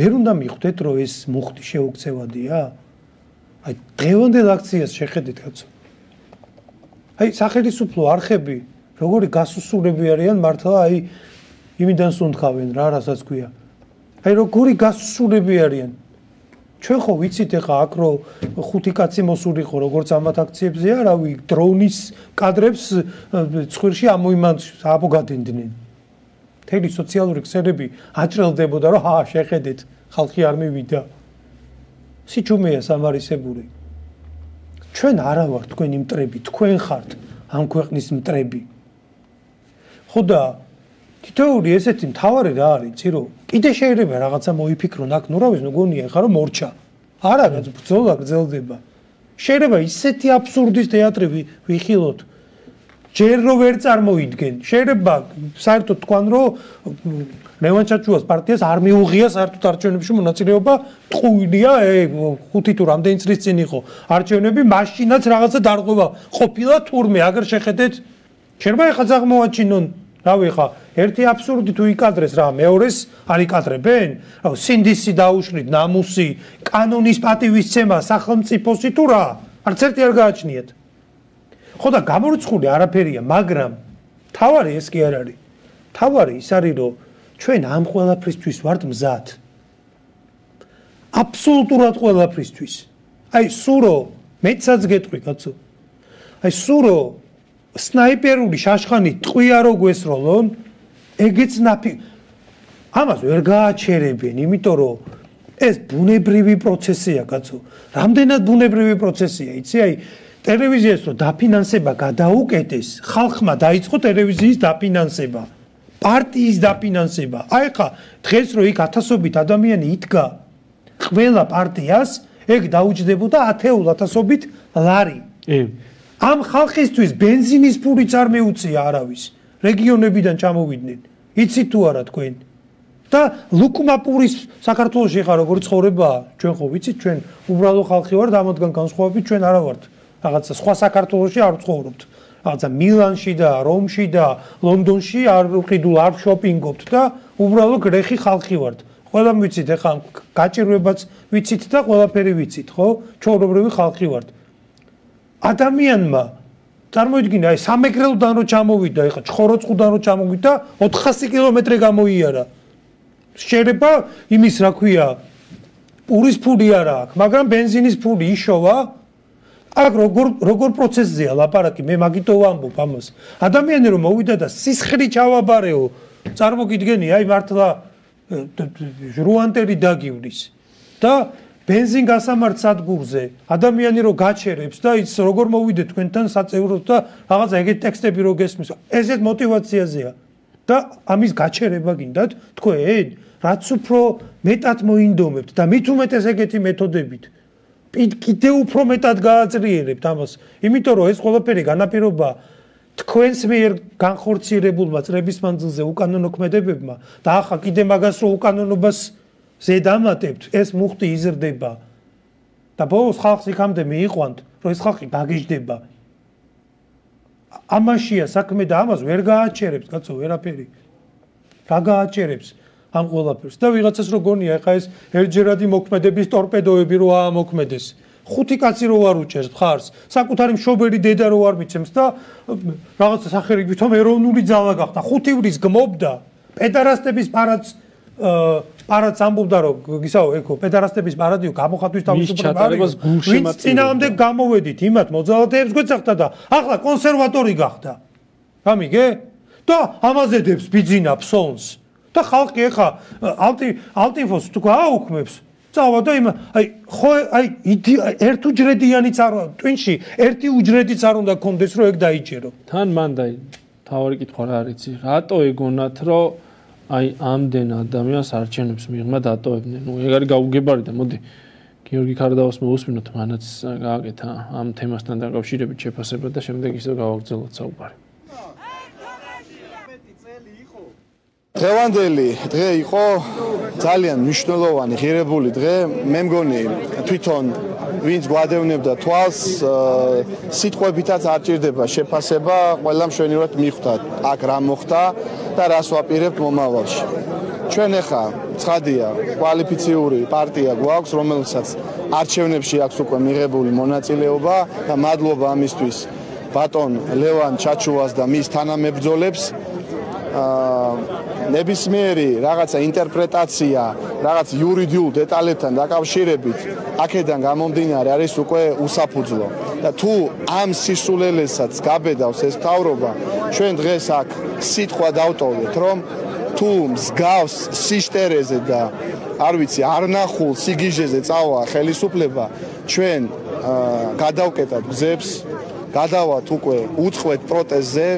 ვერ უნდა მიხვდეთ, რომ ეს მუხტი შეუქცევადია? აი დღევანდელ აქციას შეხედეთ კაცო. აი სახელმწიფო არხები როგორი გასუსურები არიან მართლა აი იმიდან სუნთქავენ რა რასაც ქვია. აი როგორი გასუსურები არიან. ჩვენ ხო ვიცით ეხა აქ რო ხუთი კაცი მოსულიყო როგორც ამათ აქციებზეა, რავი დრონის კადრებს ცხვირში ამოიმანთ აბოგადინდნენ. თელი სოციალური ქსელები აჭრელდებოდა რომ ჰა შეხედეთ ხალხი არ მივიდა. სიჩუმეა სამარისებური. ჩვენ არა ვართ თქვენი მტრები, თქვენ ხართ ამ ქვეყნის მტრები. ხოდა თითოეული ესეთი მთავარი რა არის, ცირო? კიდე შეიძლება რაღაცა მოიფიქრონ აქ, ნუ რა ვიცი, ნუ გონია ხარო მორჩა. არა, ბრძოლა გრძელდება. შეიძლება ისეთი აბსურდის თეატრი ვიხილოთ. ჯერ რო ვერ წარმოიდგენ. შეიძლება საერთოდ თქვან რომ ლევან ჩაჩუას პარტიას არ მიუღია საერთოდ არჩევნებში მონაწილეობა, ტყუილია, ე ხუთი თუ რამდენი წლის წინ იყო არჩევნები, მაშინაც რაღაცა დარღვევა. ყოფილა თურმე, აგერ შეხედეთ, შეიძლება ეხა ზაღმოაჩინონ რავი ხა ერთი აბსურდი თუ იკადრეს რა მეორეს არ იკადრებენ? რა სინდისი დაუშლით ნამუსი კანონის პატივისცემა სახელმწიფოსი თუ რა? არც ერთი არ გააჩნიათ. ხო და გამორიცხული არაფერია მაგრამ თავარი ეს კი არ არის. თავარი ის არის რომ ჩვენ ამ ყველაფრისთვის ვართ მზად. აბსოლუტურად ყველაფრისთვის. აი სურო მეცაც გეტყვი კაცო აი სურო სნაიპერული შაშხანი ტყვია რო გვესროლონ ეგეც ნაფი ამას ვერ გააჩერებენ იმიტომ რომ ეს ბუნებრივი პროცესია კაცო რამდენად ბუნებრივი პროცესია? იცი აი ტელევიზიას რო დაფინანსება გადაუკეტეს ხალხმა დაიწყო ტელევიზიის დაფინანსება პარტიის დაფინანსება. აი ხა დღეს რო იქ ათასობით ადამიანი იდგა ყველა პარტიას, ეგ დაუჯდებოდა ათეულ ათასობით ლარი. ამ ხალხისთვის бенზინის ფური წარმოუწია არავის. რეგიონებიდან ჩამოვიდნენ. იცით თუ არა თქვენ? და ლუკმაპურის საქართველოსი ხარ როგორი ცხოვრებაა? ჩვენ ხო ვიცით, ჩვენ უბრალო ხალხი ვართ, ამათგან განსხვავებით ჩვენ არა ვართ. რაღაცა სხვა საქართველოსი არ ცხოვრობთ. რაღაცა მილანში და რომში და ლონდონში არ ვყიდულ არ შოპინგობთ და უბრალოდ გრეხი ხალხი ვართ. ყველა ვიცით, ეხლა გაჭირვებაც ვიცით და ყველაფერი ვიცით, ხო? ჩაურობრივი ხალხი ვართ. ადამიანმა წარმოიდგინე, აი სამეგრელოდან რო ჩამოვიდა, ეხლა ჩხოროწყუდან რო ჩამოვიდა, 400 კილომეტრი გამოიარა. შეიძლება იმის რა ქვია, პურის ფული არა აქვს, მაგრამ бенზინის ფული იშოვა აქ როგორ როგორ პროცესზეა ლაპარაკი? მე მაგითო ვამბობ ამას. ადამიანი რომ მოვიდა და სისხლი ჩავაბარეო წარმოგიდგენი აი მართლა ჟრუანტერი დაგივლის და бенზინ გასამართ სადგურზე. ადამიანი რო გაჩერებს და იც როგორ მოვიდე თქვენთან საწევროდ და რაღაც ეგეთ ტექსტები რო გესმის. ესეთ мотиваციაზეა. და ამის გაჩერება გინდათ თქვენ. რაც უფრო მეტად მოინდომებთ და მით უმეტეს ეგეთი მეთოდებით. კიდე უფრო მეტად გააძლიერებთ ამას იმიტომ რომ ეს ყველაფერი განაპირობა თქვენს მიერ განხორციელებულმა წრების მანძილზე უკანონო ქმედებებმა და ახლა კიდე მაგას რო უკანონობას ზედამატებთ ეს მუხტი იზრდება. და ბოლოს ხალხს იქამდე მიიყვანთ რომ ეს ხალხი გაგიჟდება. ამაშია საქმე და ამას ვერ გააჩერებს კაცო ვერაფერი. რა გააჩერებს ამ ყველაფერს. და ვიღაცას რო გონია ეხა ეს ერთჯერადი მოქმედების ტორპედოები რო აამოქმედეს. ხუთი კაცი რო არ უჭერს ხარს. საკუთარი მშობელი დედა რო არ მიცემს და რაღაცა სახელი თვითონ ეროვნული ძალა გახდა. ხუთივრის გმობდა. პედარასტების პარაც პარადს ამბობდა რომ გისაო ეკო პედარასტების პარადიო გამოხატვის თავისუფლება არის ვინც წინაამდე გამოვედით იმათ მოძალადეებს გვეცახდა და ახლა კონსერვატორი გახდა. გამიგე და ამაზე დებს ბიძინა ფსონს და ხალხი ეხა ალტი ალტიფოს თუ გააუქმებს წავა და იმ აი ხო აი ერთ უჯრედიანიც არ ტვინში ერთი უჯრედიც არ უნდა კონდეს რომ ეგ დაიჭერო თან მანდაი თავი კითხვა რა არიცი რატო ეგონათ რომ აი ამდენ ადამიანს არჩევნებს მიღმა დატოვებდნენ. ნუ ეგ არის გაუგებარი და მოდი გიორგი ქარდაოს მოусმინოთ, მანაც გააკეთა ამ თემასთან დაკავშირებით შეფასება და შემდეგ ისე გავაგრძელოთ საუბარი. დღევანდელი დღე იყო ძალიან მნიშვნელოვანი ღირებული დღე. მე მგონი თვითონ ვინც გვადევნებდა თვალს სიტყვებითაც არ ჭირდება შეფასება, ყველა მშვენივრად მიხვდა აქ რა მოხდა და რას ვაპირებთ მომავალში. ჩვენ ახლა ცხადია, კვალიფიციური პარტია გვაქვს, რომელსაც არჩევნებში აქვს უკვე მიღებული მონაწილეობა და მადლობა ამისთვის ბატონ ლევან ჩაჩუას და მის თანამებრძოლებს. ნებისმიერი რაღაცა ინტერპრეტაცია, რაღაც იურიდიულ დეტალებთან დაკავშირებით აქედან გამომდინარე არის უკვე უსაფუძვლო. და თუ ამ სისულელესაც გაბედავს ეს თავრობა, ჩვენ დღეს აქ სიტყვა დავტოვეთ, რომ თუ მსგავს სიშტერეზე და არ ვიცი, არ ნახულ სიგიჟეზე წავა ხელისუფლება, ჩვენ გადავკეტავთ გზებს, გადავალთ უკვე უცხოეთ პროტეზზე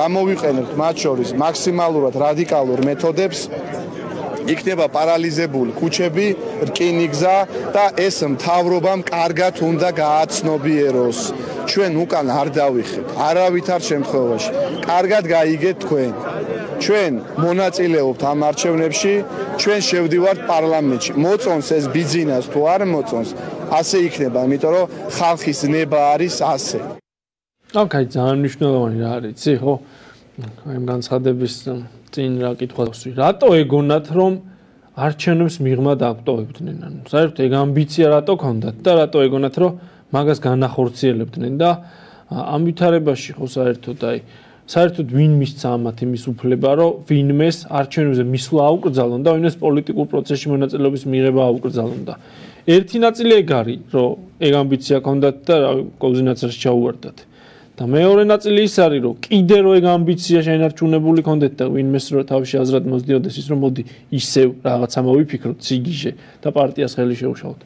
გამოვიყენებთ მათ შორის მაქსიმალურად რადიკალურ მეთოდებს იქნება პარალიზებული ქუჩები, რკინიგზა და ეს მთავრობამ კარგად უნდა გააცნობიეროს. ჩვენ უკან არ დავიხეთ, არავითარ შემთხვევაში. კარგად გაიგეთ თქვენ. ჩვენ მონაწილეობთ ამ არჩევნებში, ჩვენ შევდივართ პარლამენტში. მოწონს ეს ბიზნეს თუ არ მოწონს, ასე იქნება, იმიტომ რომ ხალხის ნება არის ასე. აუ, კაი, ძალიან მნიშვნელოვანი რა არის, იცი, ხო? აი, ამ განცხადების წინ რა კითხვა ვსვი. რატო ეგონათ, რომ არჩევნებს მიღმა დააკტოვებდნენ? ანუ, საერთოდ ეგ ამბიცია რატო ქონდათ და რატო ეგონათ, რომ მაგას განახორციელებდნენ და ამ ვითარებაში ხო საერთოდ აი საერთოდ ვინ მისცა ამათ იმის უფლება, რომ ვინმეს არჩევნებზე მისვლა აუკრძალონ და ვინმეს პოლიტიკურ პროცესში მონაწილეობის მიღება აუკრძალონ და ერთი ნაწილი ეგ არის, რომ ეგ ამბიცია ქონდათ და კოზინაციაში ჩაუვარდათ. და მეორე ნაწილი ის არის, რომ კიდე რო ეგ ამბიცია შენარჩუნებული ქონდეთ და ვინმეს რო თავში აზრად მოსდიოდეს ის რომ მოდი ისევ რაღაცა მოვიფიქროთ ციგიჟე და პარტიას ხელი შეუშალოთ.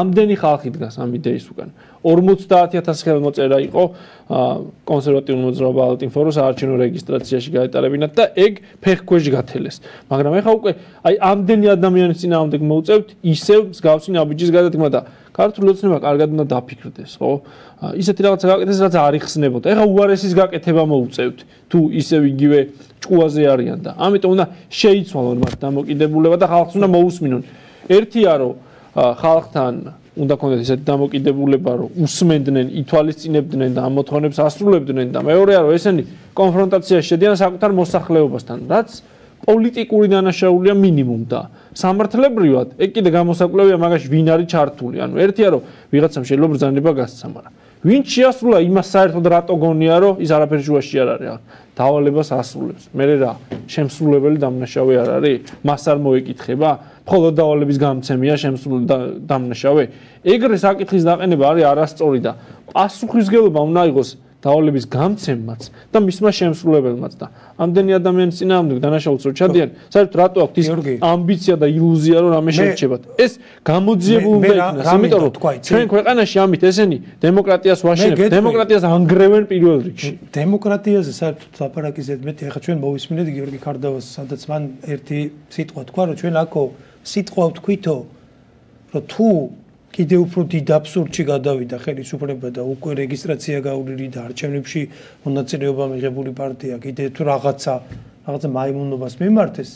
ამდენი ხალხი დგას ამ იდეის უკან. 50000 ხელმოწერა იყო კონსერვატიულ მოძრაობა ალტინფოროს არჩევნო რეგისტრაციაში გაეტარებინათ და ეგ ფეხქვეშ გათელეს. მაგრამ ეხა უკვე აი ამდენი ადამიანის წინააღმდეგ მოუწევთ ისევ მსგავსი ნაბიჯის გადადგმა და ქართული ოცნება კარგად უნდა დაფიქრდეს, ხო? ისეთი რაღაცა გაკეთდეს, რაც არ იხსნებოდა. ეხა უარესის გაკეთება მოუწევთ, თუ ისევ იგივე ჭუაზე არიან და ამიტომ უნდა შეიცვალონ მათ დამოკიდებულება და ხალხს უნდა მოусმინონ. ერთია რომ ხალხთან უნდა კონდეთ ესეთი დამოკიდებულება, რომ უსმენდნენ, ითვალისწინებდნენ და ამ მოთხოვნებს ასრულებდნენ და მეორეა რომ ესენი კონფრონტაციაში შედიან საკუთარ მოსახლეობასთან, რაც პოლიტიკური დანაშაულია მინიმუმ და სამართლებრივად ეგ კიდე გამოსაკვლევია მაგაში ვინ არის ჩართული. ანუ ერთია რომ ვიღაცამ შეიძლება ბრძანება გასცა, მაგრამ ვინ შეასრულა იმას საერთოდ რატო გონია რომ ის არაფერი შუაში არ არის? დავალებას ასრულებს. მე რა შემსრულებელი დამნაშავე არ არის? მას არ მოეკითხება? მხოლოდ დავალების გამცემია შემსრული დამნაშავე? ეგრე საკითხის დაყენება არის არასწორი და პასუხისგებლობა უნდა იყოს დავალების გამცემმაც და მისმა შემსრულებელმაც და ამდენი ადამიანის წინააღმდეგ დანაშაულს რო ჩადიან, საერთოდ რატო აქვს ის ამბიცია და ილუზია რომ რამე შეერჩებათ? ეს გამოძიებული უნდა იქნას, იმიტომ რომ ჩვენ ქვეყანაში ამით ესენი დემოკრატიას ვაშენებთ, დემოკრატიას ანგრევენ პირველ რიგში. დემოკრატიაზე საერთოდ ლაპარაკი ზედმეტი, ახლა ჩვენ მოვისმინეთ გიორგი ქარდავას, სადაც მან ერთი სიტყვა თქვა, რომ ჩვენ აქო სიტყვა ვთქვითო, რომ თუ კიდე უფრო დიდ აბსურდში გადავიდა. ხელისუფლება და უკვე რეგისტრაცია გაუვლილი და არჩევნებში მონაწილეობა მიღებული პარტია. კიდე თუ რაღაცა რაღაცა მაიმუნობას მიმართეს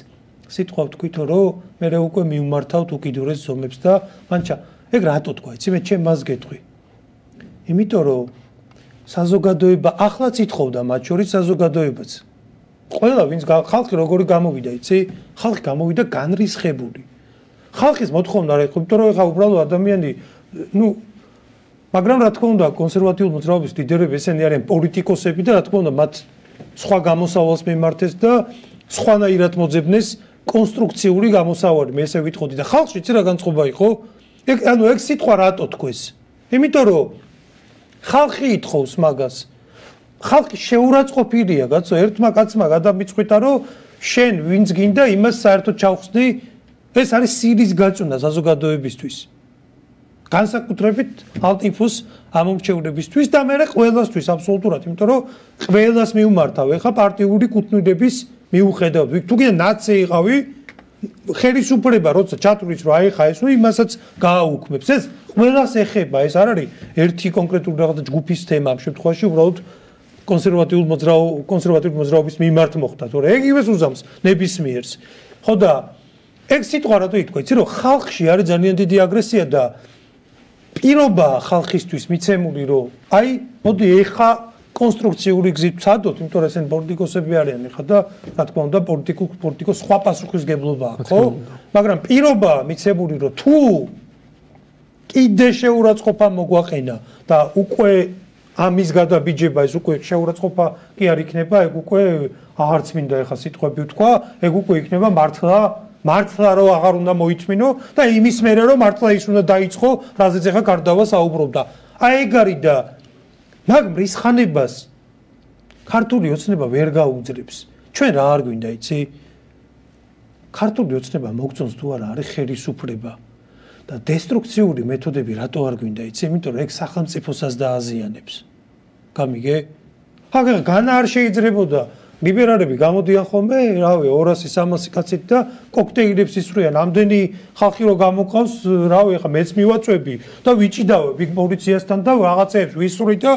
სიტყვა ვთქვითო რომ მე რა უკვე მიმართავთ უკიდურეს ზომებს და მანჩა. ეგ რატო თქვა? იცი მე ჩემ მას გეტყვი. იმიტომ რომ საზოგადოება ახლაც ითხოვდა მათ შორის საზოგადოებაც. ყველა ვინც ხალხი როგორი გამოვიდა იცი? ხალხი გამოვიდა განრისხებული ხალხის მოთხოვნა რა იყო, იმიტომ რომ ეხა უბრალოდ ადამიანი ნუ მაგრამ რა თქმა უნდა კონსერვატიული მოძრაობის ლიდერები ესენი არიან პოლიტიკოსები და რა თქმა უნდა მათ სხვა გამოსავალს მიმართეს და სხვანაირად მოძებნეს კონსტრუქციული გამოსავალი. მე ესე ვიტყოდი და ხალხში ცირა განწყობა იყო? ეგ ანუ ეგ სიტყვა რატო თქვეს? იმიტომ რომ ხალხი ითხოვს მაგას. ხალხი შეურაცხყოფილია კაცო ერთმა კაცმა გადამიწყვიტა რომ შენ ვინც გინდა იმას საერთოდ ჩავხსნი ეს არის სირის გაწუნა საზოგადოებისთვის. განსაკუთრებით ალტიფუს ამომრჩევლებისთვის და მე ყველასთვის აბსოლუტურად, იმიტომ რომ ყველას მიუმართავ ეხა პარტიული კუთვნილების მიუხედავად. თუ კიდე ნაცე იყავი ხელისუფლება როცა ჩათulis რომ აი ხა ეს ნუ იმასაც გააუქმებს. ეს ყველას ეხება. ეს არ არის ერთი კონკრეტული რაღაცა ჯგუფის თემა ამ შემთხვევაში უბრალოდ კონსერვატიულ მოძრაო კონსერვატიულ მოძრაობის მიმართ მოხდა. თორე ეგ ივეს უზამს ნებისმიერს ხო და ეგ სიტყვა რატო ითქვა იცი რომ ხალხში არის ძალიან დიდი აგრესია და პირობა ხალხისთვის მიცემული რომ აი მოდი ეხა კონსტრუქციული გზით ვცადოთ, იმიტომ რომ ესენ პოლიტიკოსები არიან ხა და რა თქმა უნდა პოლიტიკურ პოლიტიკოს სხვა პასუხისგებლობა აქვს, ხო? მაგრამ პირობა მიცემული რომ თუ კიდე შეურაცხყოფა მოგვაყენა და უკვე ამის გადაბიჯება ეს უკვე შეურაცხყოფა კი არ იქნება, ეგ უკვე აღარც მინდა ეხა სიტყვები ვთქვა, ეგ უკვე იქნება მართლა მართლა რომ აღარ უნდა მოიწმინო და იმის მერე რომ მართლა ის უნდა დაიწყო, რაზეც ეხა გარდავა საუბრობდა. აი ეგ არის და მაგრამ რის ხანებას ქართული ოცნება ვერ გაუძლებს ჩვენ რა არ გვინდა იცი? ქართული ოცნება მოგწონს თუ არა არის ხელისუფლება. და დესტრუქციული მეთოდები რატო არ გვინდა იცი? იმიტომ რომ ეგ სახელმწიფოსაც დააზიანებს. გამიგე? აგა განა არ შეიძლებოდა ლიბერალები გამოდიან ხოლმე, რავი, 200-300 კაცით და კოქტეილებს ისვრიან. ამდენი ხალხი რო გამოყავს, რავი, ხა მეც მივაწვევი და ვიჭიდავები პოლიციასთან და რაღაცეებს ვისვრი და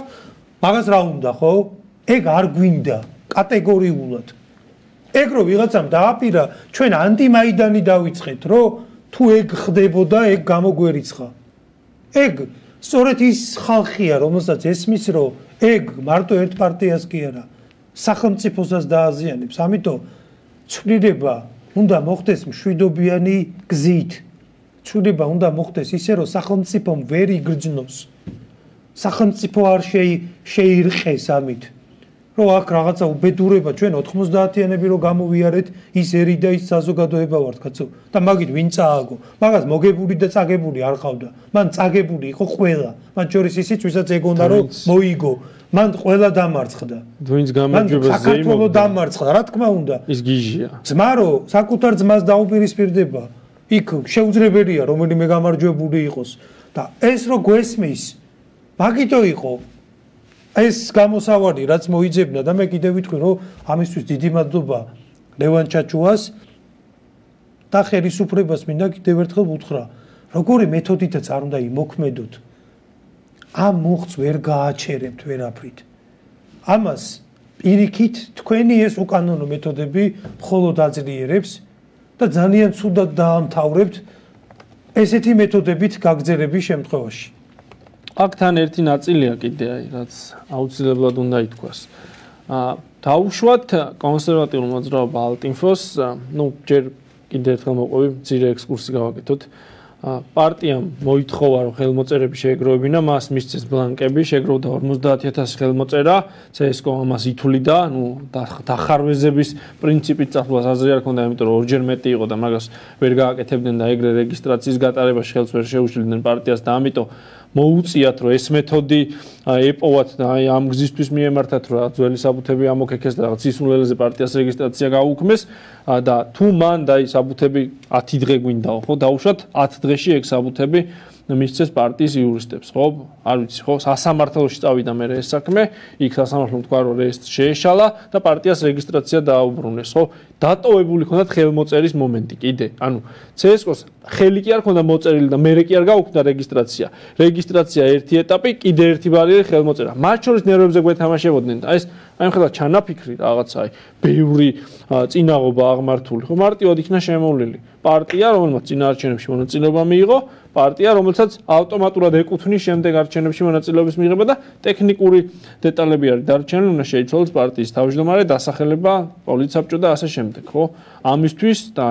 მაგას რა უნდა, ხო? ეგ არ გვინდა კატეგორიულად. ეგ რო ვიღაცამ დააპირა, ჩვენ ანტიმაიდანი დავიწყეთ, რომ თუ ეგ ხდებოდა, ეგ გამოგვერიცხა. ეგ სწორედ ის ხალხია, რომელსაც ესმის, რომ ეგ მარტო ერთ პარტიას კი არა, სახელმწიფოსაც დააზიანებს. ამიტომ ცვლილება უნდა მოხდეს მშვიდობიანი გზით. ცვლილება უნდა მოხდეს ისე, რომ სახელმწიფომ ვერ იგრძნოს. სახელმწიფო არ შეირყეს ამით. რომ აქ რაღაცა უბედურება ჩვენ 90-იანები რო გამოვიარეთ ის ერი და ის საზოგადოება ვართ კაცო და მაგით ვინ წააგო მაგას მოგებული და წაგებული არ ყავდა მან წაგებული იყო ყველა მან შორის ისიც ვისაც ეგონდა რომ მოიგო მან ყველა დამარცხდა. ვინც გამარჯვებას ზეიმობდა. საქართველო დამარცხდა, რა თქმა უნდა. ის გიჟია. ძმარო, საკუთარ ძმას დაუპირისპირდება. იქ შეუძლებელია რომელიმე გამარჯვებული იყოს და ეს რო გვესმის, მაგიტო იყო ეს გამოსავალი, რაც მოიძებნა და მე კიდე ვიტყვი, რომ ამისთვის დიდი მადლობა ლევან ჩაჩუას და ხელისუფლებას მინდა კიდევ ერთხელ უთხრა, როგორი მეთოდითაც არ უნდა იმოქმედოთ. ამ მუხს ვერ გააჩერებთ ვერაფრით. ამას პირიქით თქვენი ეს უკანონო მეთოდები მხოლოდ აძლიერებს და ძალიან ცუდად დაამთავრებთ ესეთი მეთოდებით გაგზელების შემთხვევაში. აქთან ერთი ნაწილია კიდე აი რაც აუცილებლად უნდა ითქვას. აა დაუშვათ კონსერვატიულ მოძრაობა ალტინფოს, ну, ჯერ კიდე ერთხელ მოყვები, ძირე ექსკურსი გავაკეთოთ. პარტიამ მოითხოვა რომ ხელმოწერები შეეგროვებინა მას მისცეს ბლანკები შეეგროვდა 50000 ხელმოწერა CSGO ამას ითვლიდა ნუ დახარვეზების პრინციპით წახლა აზრი არ ქონდა იმიტომ რომ ორჯერ მეტი იყო და მაგას ვერ გააკეთებდნენ და ეგრე რეგისტრაციის გატარებაში ხელს ვერ შეუშლიდნენ პარტიას და ამიტომ მოუწიათ რომ ეს მეთოდი ეპოვათ და აი ამ გზისთვის მიემართათ რომ ძველი საბუთები ამოქექეს და რაღაც ისულელეზე პარტიას რეგისტრაცია გაუქმეს. და თუ მან და აი საბუთები 10 დღე გვინდაო ხო? დაუშვათ 10 დღეში ეგ საბუთები მისცეს პარტიის იურისტებს, ხო? არ ვიცი, ხო? სასამართლოში წავიდა მე ეს საქმე, იქ სასამართლომ თქვა რომ ეს შეეშალა და პარტიას რეგისტრაცია დააუბრუნეს, ხო? დატოვებული ხონდათ ხელმოწერის მომენტი კიდე. ანუ CSGO-ს ხელი კი არ ქონდა მოწერილი და მე კი არ გაუქმდა რეგისტრაცია. რეგისტრაცია ერთი ეტაპი, კიდე ერთი ბარიერი ხელმოწერა. მათ შორის ნერვებზე გვეთამაშებოდნენ და ეს აი მხელა ჩანაფიქრი რაღაცა აი ბევრი წინაღობა აღმართული ხო მარტივად იქნა შემოვლილი პარტია რომელმაც წინაარჩენებში მონაწილეობა მიიღო პარტია, რომელსაც ავტომატურად ეკუთვნის შემდეგ არჩევნებში მონაწილეობის მიღება და ტექნიკური დეტალები არის დარჩენილი, უნდა შეიცვალოს პარტიის თავმჯდომარე, დასახელება, პოლიცაბჭო და ასე შემდეგ, ხო? ამისთვის და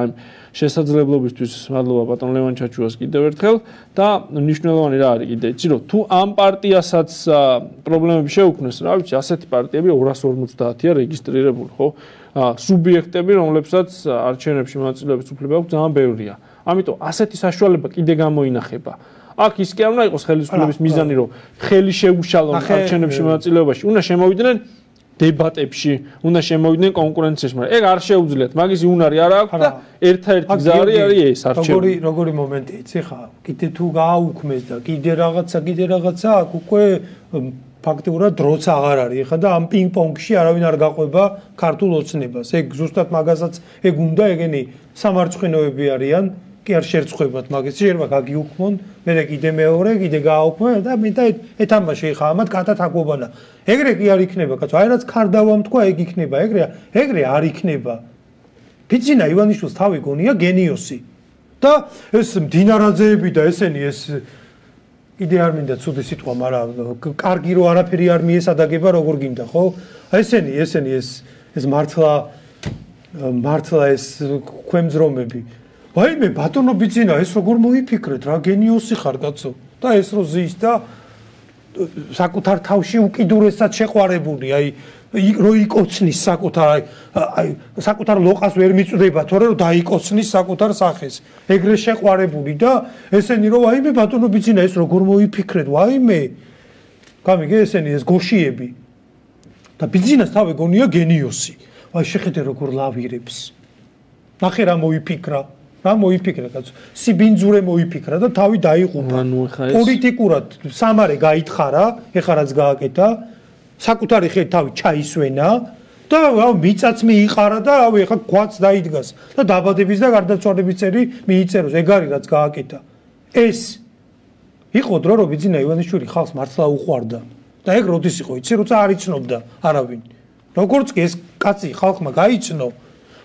შესაძლებლობისთვის მადლობა ბატონ ლევან ჩაჩუას კიდევ ერთხელ და ნიშნულოვანი რა არის კიდე, იცი რომ თუ ამ პარტიასაც პრობლემები შეუქმნეს, რა ვიცი, ასეთი პარტიები 250-ია რეგისტრირებული, ხო? სუბიექტები, რომლებსაც არჩევნებში მონაწილეობის უფლება აქვს, ძალიან ბევრია. ამიტომ ასეთი საშუალება კიდე გამოინახება. აქ ის კი არ უნდა იყოს ხელისუფლების მიზანი, რომ ხელი შეუშალონ არჩევნებში მონაწილეობაში, უნდა შემოვიდნენ დებატებში, უნდა შემოვიდნენ კონკურენციაში, მაგრამ ეგ არ შეუძლიათ. მაგის უნარი არ აქვს და ერთ-ერთი გზა არის ეს არჩევნები. როგორი როგორი მომენტი იცი ხა? კიდე თუ გააუქმეს და კიდე რაღაცა, კიდე რაღაცა, აქ უკვე ფაქტიურად დროც აღარ არის. ეხლა და ამ პინგ-პონგში არავინ არ გაყვება ქართულ ოცნებას. ეგ ზუსტად მაგასაც ეგ უნდა ეგენი სამარცხვინოები არიან. კი არ შერწყებათ მაგის შეიძლება გაგიუქმონ, მე კიდე მეორე, კიდე გააუქმო და მე და ეთამაში ხა ამათ კატათაკობანა. ეგრე კი არ იქნება, კაცო, აი რაც ქარდავამ თქვა, ეგ იქნება, ეგრე ეგრე არ იქნება. ფიცინა ივანიშვილს თავი გონია გენიოსი. და ეს მდინარაძეები და ესენი ეს კიდე არ მინდა ცუდი სიტყვა, მაგრამ კარგი რო არაფერი არ მიესადაგება როგორ გინდა, ხო? ესენი, ესენი ეს ეს მართლა მართლა ეს ქვემძრომები. ვაიმე ბატონო ბიძინა, ეს როგორ მოიფიქრეთ, რა გენიოსი ხარ კაცო? და ეს რო ზის და საკუთარ თავში უკიდურესად შეყვარებული, აი რო იკოცნის საკუთარ აი საკუთარ ლოყას ვერ მიწდება თორე რომ დაიკოცნის საკუთარ სახეს. ეგრე შეყვარებული და ესენი რომ აიმე ბატონო ბიძინა ეს როგორ მოიფიქრეთ? ვაიმე გამიგე ესენი ეს გოშიები. და ბიძინას თავი გონია გენიოსი. აი შეხედე როგორ ლავირებს. ნახე რა მოიფიქრა რა მოიფიქრა კაცო? სიბინძურე მოიფიქრა და თავი დაიყუპა ანუ ხა ეს პოლიტიკურად სამარე გაითხარა ეხა რაც გააკეთა საკუთარი ხე თავი ჩაისვენა და აუ მიწაც მიიყარა და აუ ეხა გვაც დაიდგას და დაბადების და გარდაცვალების წერი მიიწეროს ეგ არის რაც გააკეთა. ეს იყო დრო რომ ბიძინა ივანიშვილი ხალხს მართლა უყვარდა. და ეგ როდის იყო? იცი როცა არ იცნობდა არავინ. როგორც კი ეს კაცი ხალხმა გაიცნო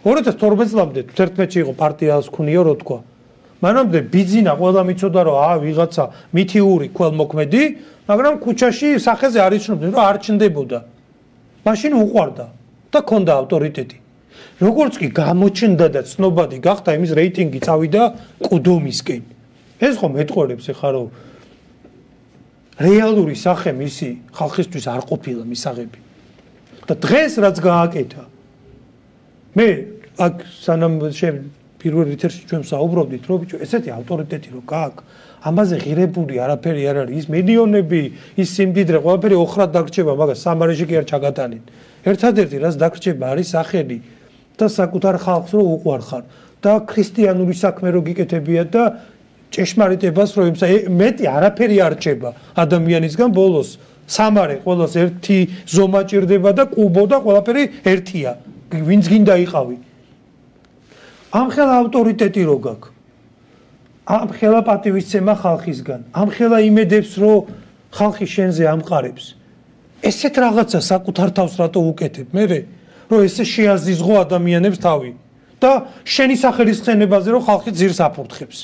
2012 წლამდე 11-ში იყო პარტიას ქუნიო რო თქვა მანამდე ბიძინა ყველა მიცოდა რომ აა ვიღაცა მითიური ქველმოქმედი მაგრამ ქუჩაში სახეზე არ იცნობდნენ რომ არ ჩნდებოდა. მაშინ უყვარდა და ქონდა ავტორიტეტი. როგორც კი გამოჩნდა და ცნობადი გახდა იმის რეიტინგი წავიდა კუდომისკენ. ეს ხომ მეტყოლებს ახლა რომ რეალური სახე მისი ხალხისთვის არ ყოფილა მისაღები. და დღეს რაც გააკეთა მე აქ სანამ პირველ რითერში ჩვენ საუბრობდით რომ ბიჭო ესეთი ავტორიტეტი რო გააკ ამაზე ღირებული არაფერი არ არის. ის მილიონები ის სიმდიდრე ყველაფერი ოხრად დაგრჩება მაგას სამარეში კი არ ჩაგატანინ ერთადერთი რაც დაგრჩება არის სახელი და საკუთარ ხალხს რო უყვარხარ. და ქრისტიანული საქმე რო გიკეთებია და ჭეშმარიტებას რო იმსა მეტი არაფერი არ რჩება ადამიანისგან ბოლოს სამარე ყოველს ერთი ზომა ჭირდება და კუბო და ყველაფერი ერთია. ვინც გინდა იყავი ამ ხელ ავტორიტეტი რო გაქვს ამ ხელა პატივისცემა ხალხისგან. ამ ხელა იმედებს, რომ ხალხი შენზე ამყარებს. ესეთ რაღაცა საკუთარ თავს რატო უკეთებ? მე რომ ესე შეაზიზღო ადამიანებს თავი და შენი სახელის ხსენებაზე რომ ხალხი ძირს აფურთხებს.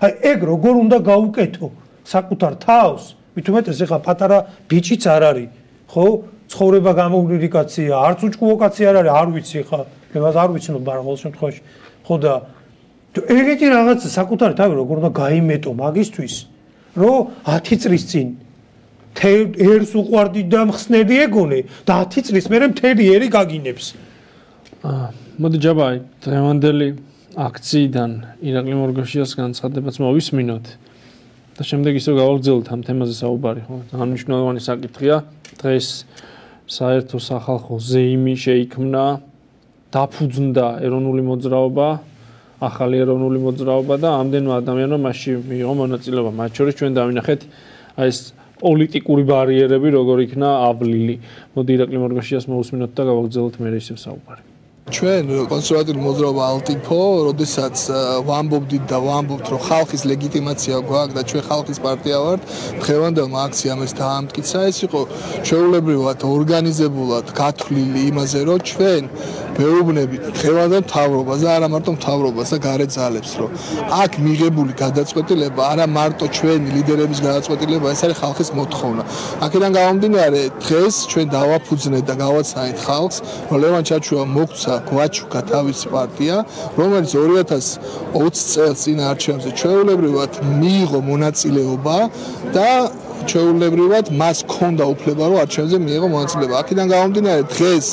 აი ეგ როგორ უნდა გაუკეთო საკუთარ თავს? მithumetes ეხა პატარა ბიჭიც არ არის, ხო? ცხოვრება გამოვლილი კაცია, არც უჭკუო კაცი არ არის, არ ვიცი ხა. მე მას არ ვიცნობ, ყოველ შემთხვევაში ხო და ეგეთი რაღაც საკუთარი თავი როგორ უნდა გაიმეტო მაგისთვის რომ 10 წლის წინ ერს უყვარდი და მხსნელი ეგონე და 10 წლის მერე მთელი ერი გაგინებს. აა მოდი ჯაბაი დღევანდელი აქციიდან ირაკლი მორგოშიას განცხადებაც მოვისმინოთ და შემდეგ ისე გავაგრძელოთ ამ თემაზე საუბარი ხო? ძალიან მნიშვნელოვანი საკითხია. დღეს საერთო სახალხო ზეიმი შეიქმნა დაფუძნდა ეროვნული მოძრაობა ახალი ეროვნული მოძრაობა და ამდენმა ადამიანმა მასში მიიღო მონაწილეობა. მათ შორის ჩვენ დავინახეთ აი ეს პოლიტიკური ბარიერები როგორ იქნა ავლილი. მოდი ირაკლი მორგოშიას მოусმინოთ და გავაგზავნოთ მე ისევ საუბარი. ჩვენ კონსერვატიული მოძრაობა ალტიფო, როდესაც ვამბობდით და ვამბობთ, რომ ხალხის ლეგიტიმაცია გვაქვს და ჩვენ ხალხის პარტია ვართ, დღევანდელმა აქციამ ეს დაამტკიცა, ეს იყო შეულებრივად ორგანიზებულად გათვლილი იმაზე, რომ ჩვენ მეუბნებით ხევანდელ მთავრობას და არა მარტო მთავრობას და გარეთ ძალებს რომ აქ მიღებული გადაწყვეტილება არა მარტო ჩვენი ლიდერების გადაწყვეტილება ეს არის ხალხის მოთხოვნა. აქედან გამომდინარე დღეს ჩვენ დავაფუძნეთ და გავაცანით ხალხს რომ ლევან ჩაჩუა მოგცა გვაჩუკა თავისი პარტია რომელიც 2020 წელს წინ არჩევნებზე ჩვეულებრივად მიიღო მონაწილეობა და ჩეულებრივად მას ქონდა უფლება რომ არჩევნზე მიიღო მონაწილეობა. აქედან გამომდინარე დღეს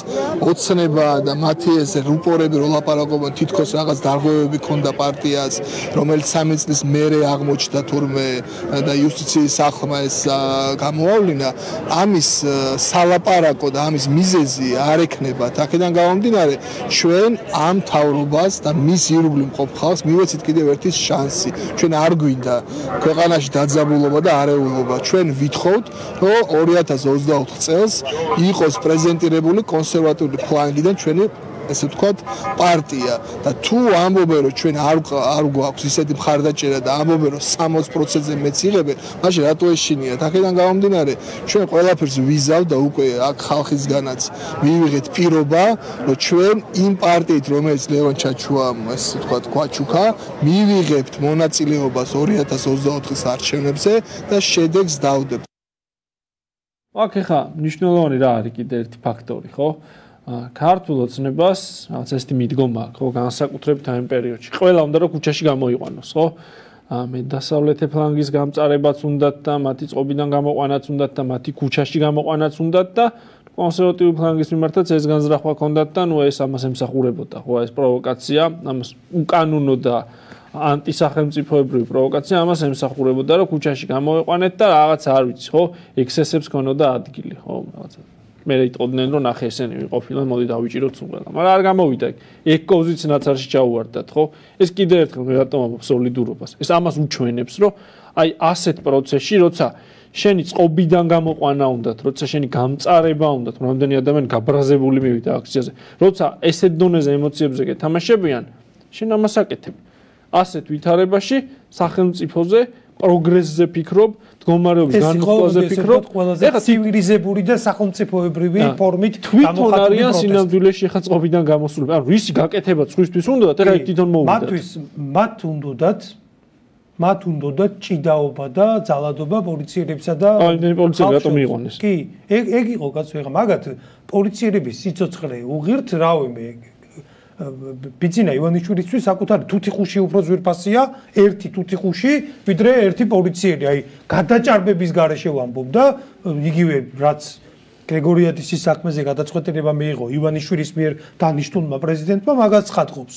ოცნება და მათი ეს რუპორები რო ლაპარაკობენ თითქოს რაღაც დარღვევები ქონდა პარტიას, რომელიც სამი წლის მერე აღმოჩნდა თურმე და იუსტიციის სახლმა ეს გამოავლინა, ამის სალაპარაკო და ამის მიზეზი არ ექნება. აქედან გამომდინარე ჩვენ ამ თავრობას და მის ირგვლივ მყოფ ხალხს მივეცით კიდევ ერთი შანსი. ჩვენ არ გვინდა ქვეყანაში დაძაბულობა და არეულობა. ჩვენ ჩვენ ვითხოვთ, რომ 2024 წელს იყოს პრეზენტირებული კონსერვატიული ფლანგიდან ჩვენი ესე ვთქვათ, პარტია და თუ ამბობენ რომ ჩვენ არ არ გვაქვს ისეთი მხარდაჭერა და ამბობენ რომ 60%-ზე მეც იღებენ, მაშინ რატო ეშინიათ? აქედან გამომდინარე, ჩვენ ყველაფერს ვიზავ და უკვე აქ ხალხისგანაც მივიღეთ პირობა, რომ ჩვენ იმ პარტიით, რომელიც ლევან ჩაჩუამ ესე ვთქვათ, გვაჩუქა, მივიღებთ მონაწილეობას 2024-ის არჩევნებზე და შედეგს დავდებთ. აქ ხა ნიშნულოვანი რა არის კიდე ერთი ფაქტორი, ხო? ქართულ ოცნებას რაღაც ესეთი მიდგომა აქვს, ხო, განსაკუთრებით ამ პერიოდში. ყველა უნდა რომ ქუჩაში გამოიყვანოს, ხო? მე დასავლეთ ფლანგის გამწარებაც უნდათ და მათი წყობიდან გამოყვანაც უნდათ და მათი ქუჩაში გამოყვანაც უნდათ და კონსერვატიული ფლანგის მიმართაც ეს განზრახვა ქონდათ და ნუ ეს ამას ემსახურებოდა, ხო, ეს პროვოკაცია, ამას უკანონო და ანტისახელმწიფოებრივი პროვოკაცია ამას ემსახურებოდა, რომ ქუჩაში გამოიყვანეთ და რაღაც არ ვიცი, ხო, ექსესებს ქონოდა ადგილი, ხო, რაღაცა მე იტყოდნენ რომ ნახე ესენი ყოფილან მოდი დავიჭიროთ სულყველა მაგრამ არ გამოვიდა ეგ კოზიც ნაცარში ჩაუვარდათ ხო? ეს კიდე ერთხელ მე რატომ ამბობ სოლიდურობას? ეს ამას უჩვენებს რომ აი ასეთ პროცესში როცა შენი წყობიდან გამოყვანა უნდათ როცა შენი გამწარება უნდათ რამდენი ადამიანი გაბრაზებული მივიდა აქციაზე როცა ესეთ დონეზე ემოციებზე გეთამაშებიან შენ ამას აკეთებ. ასეთ ვითარებაში სახელმწიფოზე პროგრესზე ფიქრობ მდგომარეობის განხილვაზე ფიქრობ ეხლა ცივილიზებული და სახელმწიფოებრივი ფორმით თვითონ არიან სინამდვილეში ეხლა წყობიდან გამოსულები. ანუ რისი გაკეთება ცხვისთვის უნდათ ეხლა თვითონ მოუვიდათ მათთვის მათ უნდათ მათ უნდათ ჭიდაობა და ძალადობა პოლიციერებსა და აი პოლიციები რატომ მიიყვანეს კი ეგ ეგ იყო კაცო ეხლა მაგათ პოლიციერების სიცოცხლე უღირთ რავი მე ბიძინა ივანიშვილისთვის საკუთარი თუთიყუში უფრო ზვირფასია ერთი თუთიყუში ვიდრე ერთი პოლიციელი აი გადაჭარბების გარეშე ვამბობ და იგივე რაც გრეგორიადისის საქმეზე გადაწყვეტილება მიიღო ივანიშვილის მიერ დანიშნულმა პრეზიდენტმა მაგას ხატყობს.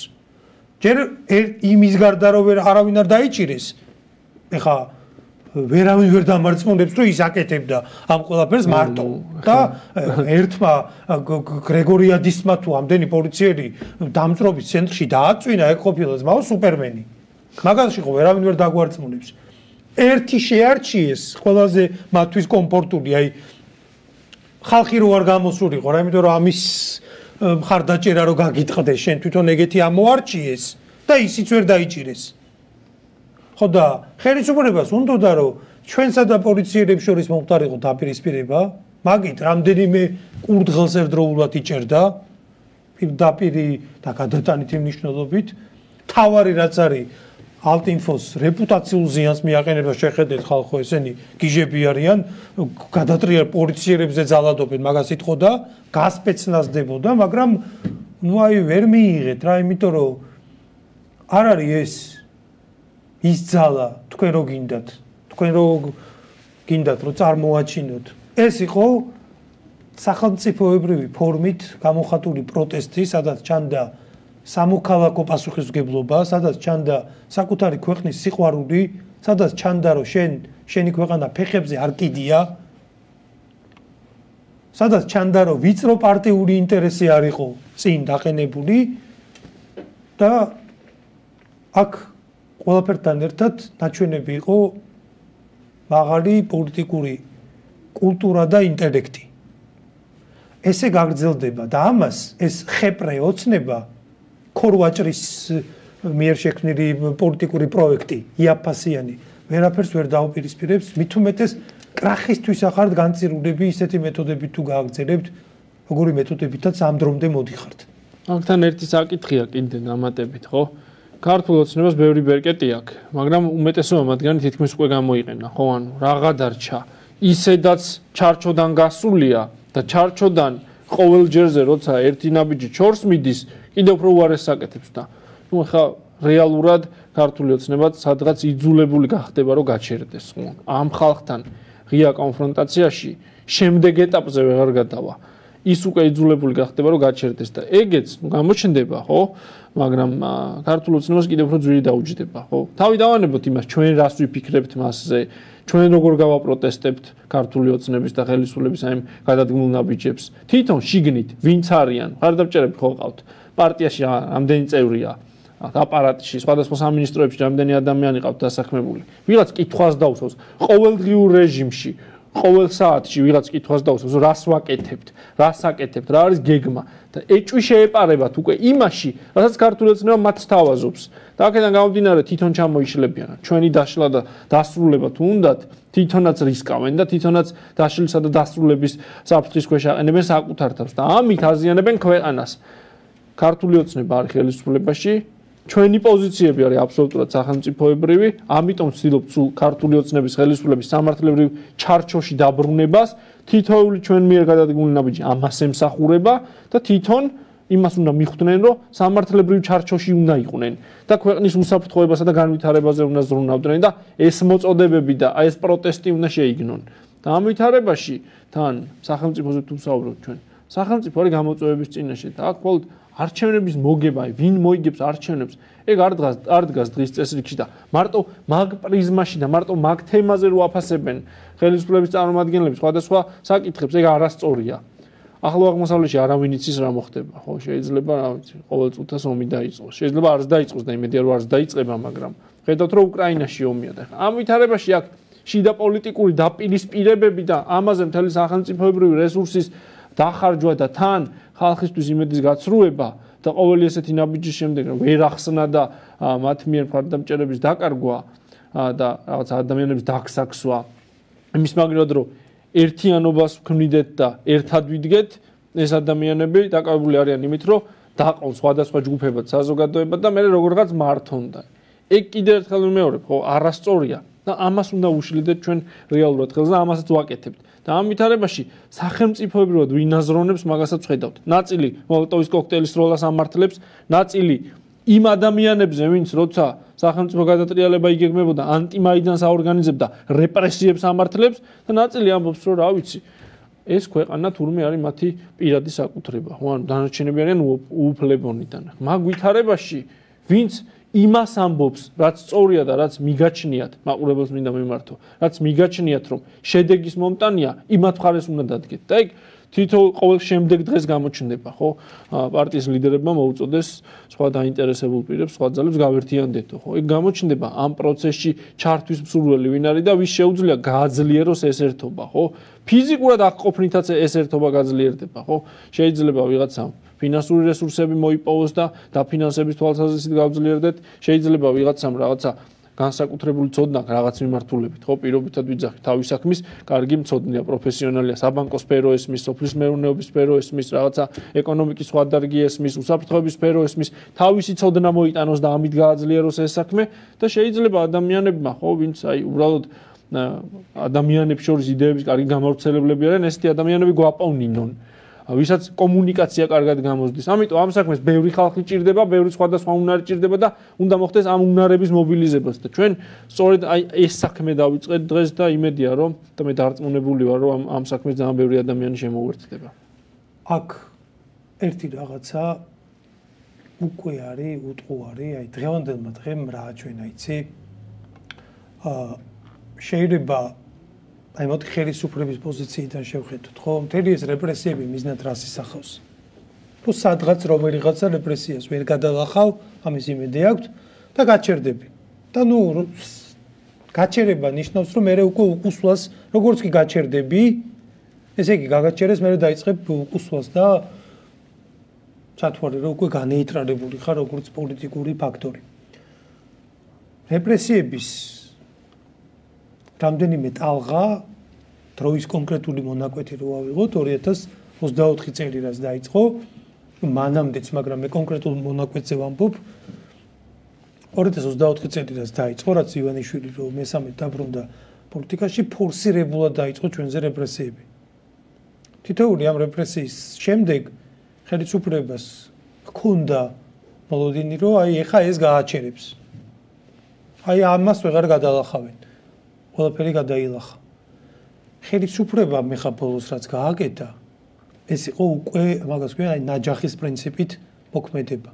ჯერ იმის გარდა რომ არავინ არ დაიჭირეს. ეხა ვერავინ ვერ დამარცხუნებს რომ ის აკეთებდა ამ ყველაფერს მარტო. და ერთმა გრეგორიადისმა თუ ამდენი პოლიციელი დამწრობის ცენტრში დააწვინა ეგ ყოფილა ზმაო სუპერმენი. მაგაში ხო ვერავინ ვერ დაგვარწმუნებს. ერთი შეარჩიეს ყველაზე მათთვის კომფორტული აი ხალხი რო არ გამოსულიყო რა იმიტომ რომ ამის მხარდაჭერა რო გაგიტყდეს შენ თვითონ ეგეთი ამოარჩიეს და ისიც ვერ დაიჭირეს ხო და ხელისუფლებას უნდოდა რომ ჩვენსა და პოლიციელებს შორის მომხდარიყო დაპირისპირება. მაგით რამდენიმე კურდღელს ერთდროულად იჭერდა. პირდაპირი და გადატანით იმ ნიშნულობით. თავარი რაც არის ალტინფოს რეპუტაციულ ზიანს მიაყენება შეხედეთ ხალხო ესენი გიჟები არიან. გადატრიალ პოლიციელებზე ძალადობენ მაგას იტყოდა გასპეცნაზდებოდა მაგრამ ნუ აი ვერ მიიღეთ რა იმიტომ რომ არ არის ეს ის ძალა თქვენ რო გინდათ თქვენ რო გინდათ რომ წარმოაჩინოთ. ეს იყო სახელმწიფოებრივი ფორმით გამოხატული პროტესტი სადაც ჩანდა სამოქალაქო პასუხისმგებლობა სადაც ჩანდა საკუთარი ქვეყნის სიყვარული სადაც ჩანდა რომ შენ შენი ქვეყანა ფეხებზე არ კიდია. სადაც ჩანდა რომ ვიწრო პარტიული ინტერესი არ იყო წინ დაყენებული და აქ ყველაფერთან ერთად ნაჩვენები იყო მაღალი პოლიტიკური კულტურა და ინტელექტი. ესე გაგრძელდება და ამას ეს ხეპრე ოცნება ქორვაჭრის მიერ შექმნილი პოლიტიკური პროექტი იაფასიანი ვერაფერს ვერ დაუპირისპირებს მით უმეტეს კრახისთვის ახართ განცირულები ისეთი მეთოდებით თუ გააგრძელებთ როგორი მეთოდებითაც ამ დრომდე მოდიხართ. აქთან ერთი საკითხია კიდე დამატებით, ხო? ქართულ ოცნებას ბევრი ბერკეტი აქვს, მაგრამ უმეტესობა მათგანი თითქმის უკვე გამოიყენა, ხო, ანუ რაღა დარჩა. ისედაც ჩარჩოდან გასულია და ჩარჩოდან ყოველ ჯერზე როცა ერთი ნაბიჯი ჩორს მიდის, კიდევ უფრო უარეს საკეთებს და ნუ ხა რეალურად ქართული ოცნებაც სადღაც იძულებული გახდება რომ გაჩერდეს, ამ ხალხთან ღია კონფრონტაციაში შემდეგ ეტაპზე ვეღარ გადავა. ის უკვე იძულებული გახდება რომ გაჩერდეს და ეგეც გამოჩნდება, ხო? მაგრამ ქართულ უცნობას კიდევ უფრო ძვირი დაუჯდება, ხო? თავი დავანებოთ იმას, ჩვენ რას ვიფიქრებთ მასზე, ჩვენ როგორ გავაპროტესტებთ ქართული ოცნების და ხელისუფლების აი გადადგმულ ნაბიჯებს. თვითონ შიგნით ვინც არიან, ხარდაბჭერები ხო ყავთ? პარტიაში ამდენი წევრია. აპარატში, სხვადასხვა სამინისტროებში რამდენი ადამიანი ყავთ დასაქმებული. ვიღაც კითხვას დაუსვავს ყოველდღიურ რეჟიმში, ყოველ საათში ვიღაც კითხვას დაუსვავს, რას ვაკეთებთ, რას აკეთებთ, რა არის გეგმა და ეჭვი შეეპარებათ უკვე იმაში, რასაც ქართული ოცნება მათ თავაზობს. და აქედან გამომდინარე თვითონ ჩამოიშლებიან. ჩვენი დაშლა და დასრულება თუ უნდათ, თვითონაც რისკავენ და თვითონაც დაშლისა და დასრულების საფრთხის ქვეშ აყენებენ საკუთარ თავს და ამით აზიანებენ ქვეყანას. ქართული ოცნება არის ხელისუფლებაში, ჩვენი პოზიციები არის აბსოლუტურად სახელმწიფოებრივი, ამიტომ ვცდილობ სულ ქართული ოცნების ხელისუფლების სამართლებრივ ჩარჩოში დაბრუნებას, თითოეული ჩვენ მიერ გადადგმული ნაბიჯი ამას ემსახურება და თვითონ იმას უნდა მიხვდნენ, რომ სამართლებრივ ჩარჩოში უნდა იყვნენ და ქვეყნის უსაფრთხოებასა და განვითარებაზე უნდა ზრუნავდნენ და ეს მოწოდებები და ეს პროტესტი უნდა შეიგნონ. და ამ ვითარებაში თან სახელმწიფოზე თუ საუბრობთ ჩვენ, სახელმწიფო არის გამოწვევების წინაშე და აქ მხოლოდ არჩევნების მოგება, ვინ მოიგებს არჩევნებს, ეგ არ დგას არ დგას დღის წესრიგში და მარტო მაგ პრიზმაში და მარტო მაგ თემაზე რო აფასებენ ხელისუფლების წარმომადგენლები სხვადასხვა საკითხებს, ეგ არასწორია. ახლო აღმოსავლეთში არავინ იცის რა მოხდება, ხო, შეიძლება რა ვიცი, ყოველ წუთას ომი დაიწყოს. შეიძლება არც დაიწყოს და იმედია რომ არც დაიწყება, მაგრამ ხედავთ რომ უკრაინაში ომია და ამ ვითარებაში აქ შიდა პოლიტიკური დაპირისპირებები და ამაზე მთელი სახელმწიფოებრივი რესურსის დახარჯვა და თან ხალხისთვის იმედის გაცრუება და ყოველი ესეთი ნაბიჯის შემდეგ ვერ ახსნა და მათ მიერ ფარდამჭერების დაკარგვა და რაღაც ადამიანების დაგსაქსვა. იმის მაგრად რომ ერთიანობას ვქმნიდეთ და ერთად ვიდგეთ ეს ადამიანები დაკავებული არიან იმით რომ დაყონ სხვადასხვა ჯგუფებად საზოგადოებად და მე როგორღაც მართონდა ეგ კიდევ ერთხელ ვიმეორებ ხო არასწორია და ამას უნდა უშლიდეთ ჩვენ რეალურად ხელს და ამასაც ვაკეთებთ და ამ ვითარებაში სახელმწიფოებრივად ვინაზრონებს მაგასაც ხედავთ. ნაწილი მოლოტოვის კოქტეილის როლას ამართლებს, ნაწილი იმ ადამიანებზე, ვინც როცა სახელმწიფო გადატრიალება იგეგმებოდა, ანტიმაიდანს აორგანიზებდა, რეპრესიებს ამართლებს და ნაწილი ამბობს, რომ რა ვიცი, ეს ქვეყანა თურმე არის მათი პირადი საკუთრება. ხო, ანუ დანარჩენები არიან უუფლებონიდან. მაგ ვითარებაში ვინც იმას ამბობს, რაც სწორია და რაც მიგაჩნიათ, მაყურებელს მინდა მიმართო, რაც მიგაჩნიათ, რომ შედეგის მომტანია, იმათ ხარეს უნდა დადგეთ. და ეგ თითო ყოველ შემდეგ დღეს გამოჩნდება, ხო? პარტიის ლიდერებმა მოუწოდეს სხვა დაინტერესებულ პირებს, სხვა ძალებს გავერთიანდეთო, ხო? ეგ გამოჩნდება ამ პროცესში ჩართვის მსურველი ვინ არის და ვის შეუძლია გააძლიეროს ეს ერთობა, ხო? ფიზიკურად აღყოფნითაც ეს ერთობა გაძლიერდება, ხო? შეიძლება ვიღაცამ ფინანსური რესურსები მოიპოვოს და დაფინანსების თვალსაზრისით გავძლიერდეთ. შეიძლება ვიღაცამ რაღაცა განსაკუთრებული ცოდნა რაღაც მიმართულებით, ხო, პირობითად ვიძახი თავის საქმის, კარგი მცოდნია, პროფესიონალია, საბანკო სფერო ესმის, სოფლის მეურნეობის სფერო ესმის, რაღაცა ეკონომიკის სხვა დარგი ესმის, უსაფრთხოების სფერო ესმის, თავისი ცოდნა მოიტანოს და ამით გააძლიეროს ეს საქმე და შეიძლება ადამიანებმა, ხო, ვინც აი უბრალოდ ადამიანებს შორის იდეების კარგი გამავრცელებლები არიან, ესეთი ადამიანები გვაპოვნინონ. ვისაც კომუნიკაცია კარგად გამოსდის. ამიტომ ამ საქმეს ბევრი ხალხი ჭირდება, ბევრი სხვადასხვა უნარი ჭირდება და უნდა მოხდეს ამ უნარების მობილიზებას და ჩვენ სწორედ აი ეს საქმე დავიწყეთ დღეს და იმედია რომ და მე დარწმუნებული ვარ რომ ამ ამ საქმეს ძალიან ბევრი ადამიანი შემოუერთდება. აქ ერთი რაღაცა უკვე არის უტყუარი, აი დღევანდელმა დღემ რა ჩვენა იცი? აა შეიძლება აი მოდი ხელისუფლების პოზიციიდან შევხედოთ, ხო? მთელი ეს რეპრესიები მიზნად რას ისახავს? თუ სადღაც რომელიღაცა რეპრესიას ვერ გადალახავ, ამის იმედი აქვს და გაჩერდები. და ნუ გაჩერება ნიშნავს, რომ მე უკვე უკუსვლას, როგორც კი გაჩერდები, ესე იგი გაგაჩერეს, მე დაიწყებ უკუსვლას და ჩათვალე, რომ უკვე განეიტრალებული ხარ როგორც პოლიტიკური ფაქტორი. რეპრესიების რამდენიმე ტალღა დროის კონკრეტული მონაკვეთი რო ავიღოთ 2024 წელი რაც დაიწყო მანამდეც მაგრამ მე კონკრეტულ მონაკვეთზე ვამბობ 2024 წელი რაც დაიწყო რაც ივანიშვილი რო მესამე დაბრუნდა პოლიტიკაში ფორსირებულად დაიწყო ჩვენზე რეპრესიები. თითოეული ამ რეპრესიის შემდეგ ხელისუფლებას ჰქონდა მოლოდინი რომ აი ეხა ეს გააჩერებს. აი ამას ვეღარ გადალახავენ ყველაფერი გადაილახა. ხელისუფლება მე ხა ბოლოს რაც გააკეთა ეს იყო უკვე მაგას ქვია აი ნაჯახის პრინციპით მოქმედება.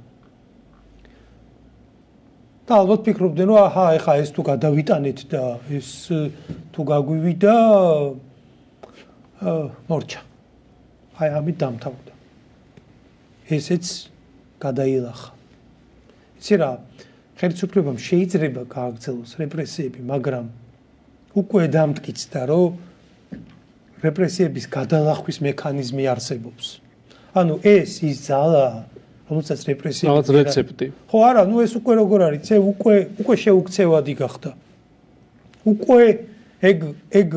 და ალბათ ფიქრობდნენ რომ აჰა ეხა ეს თუ გადავიტანეთ და ეს თუ გაგვივიდა აა მორჩა. აი ამით დამთავრდა. ესეც გადაილახა. იცი რა ხელისუფლებამ შეიძლება გააგრძელოს რეპრესიები მაგრამ უკვე დამტკიცდა რომ რეპრესიების გადალახვის მექანიზმი არსებობს. ანუ ეს ის ძალა რომელსაც რეპრესიები რაღაც რეცეპტი. ხო არა ნუ ეს უკვე როგორ არის? ცე უკვე უკვე შეუქცევადი გახდა. უკვე ეგ ეგ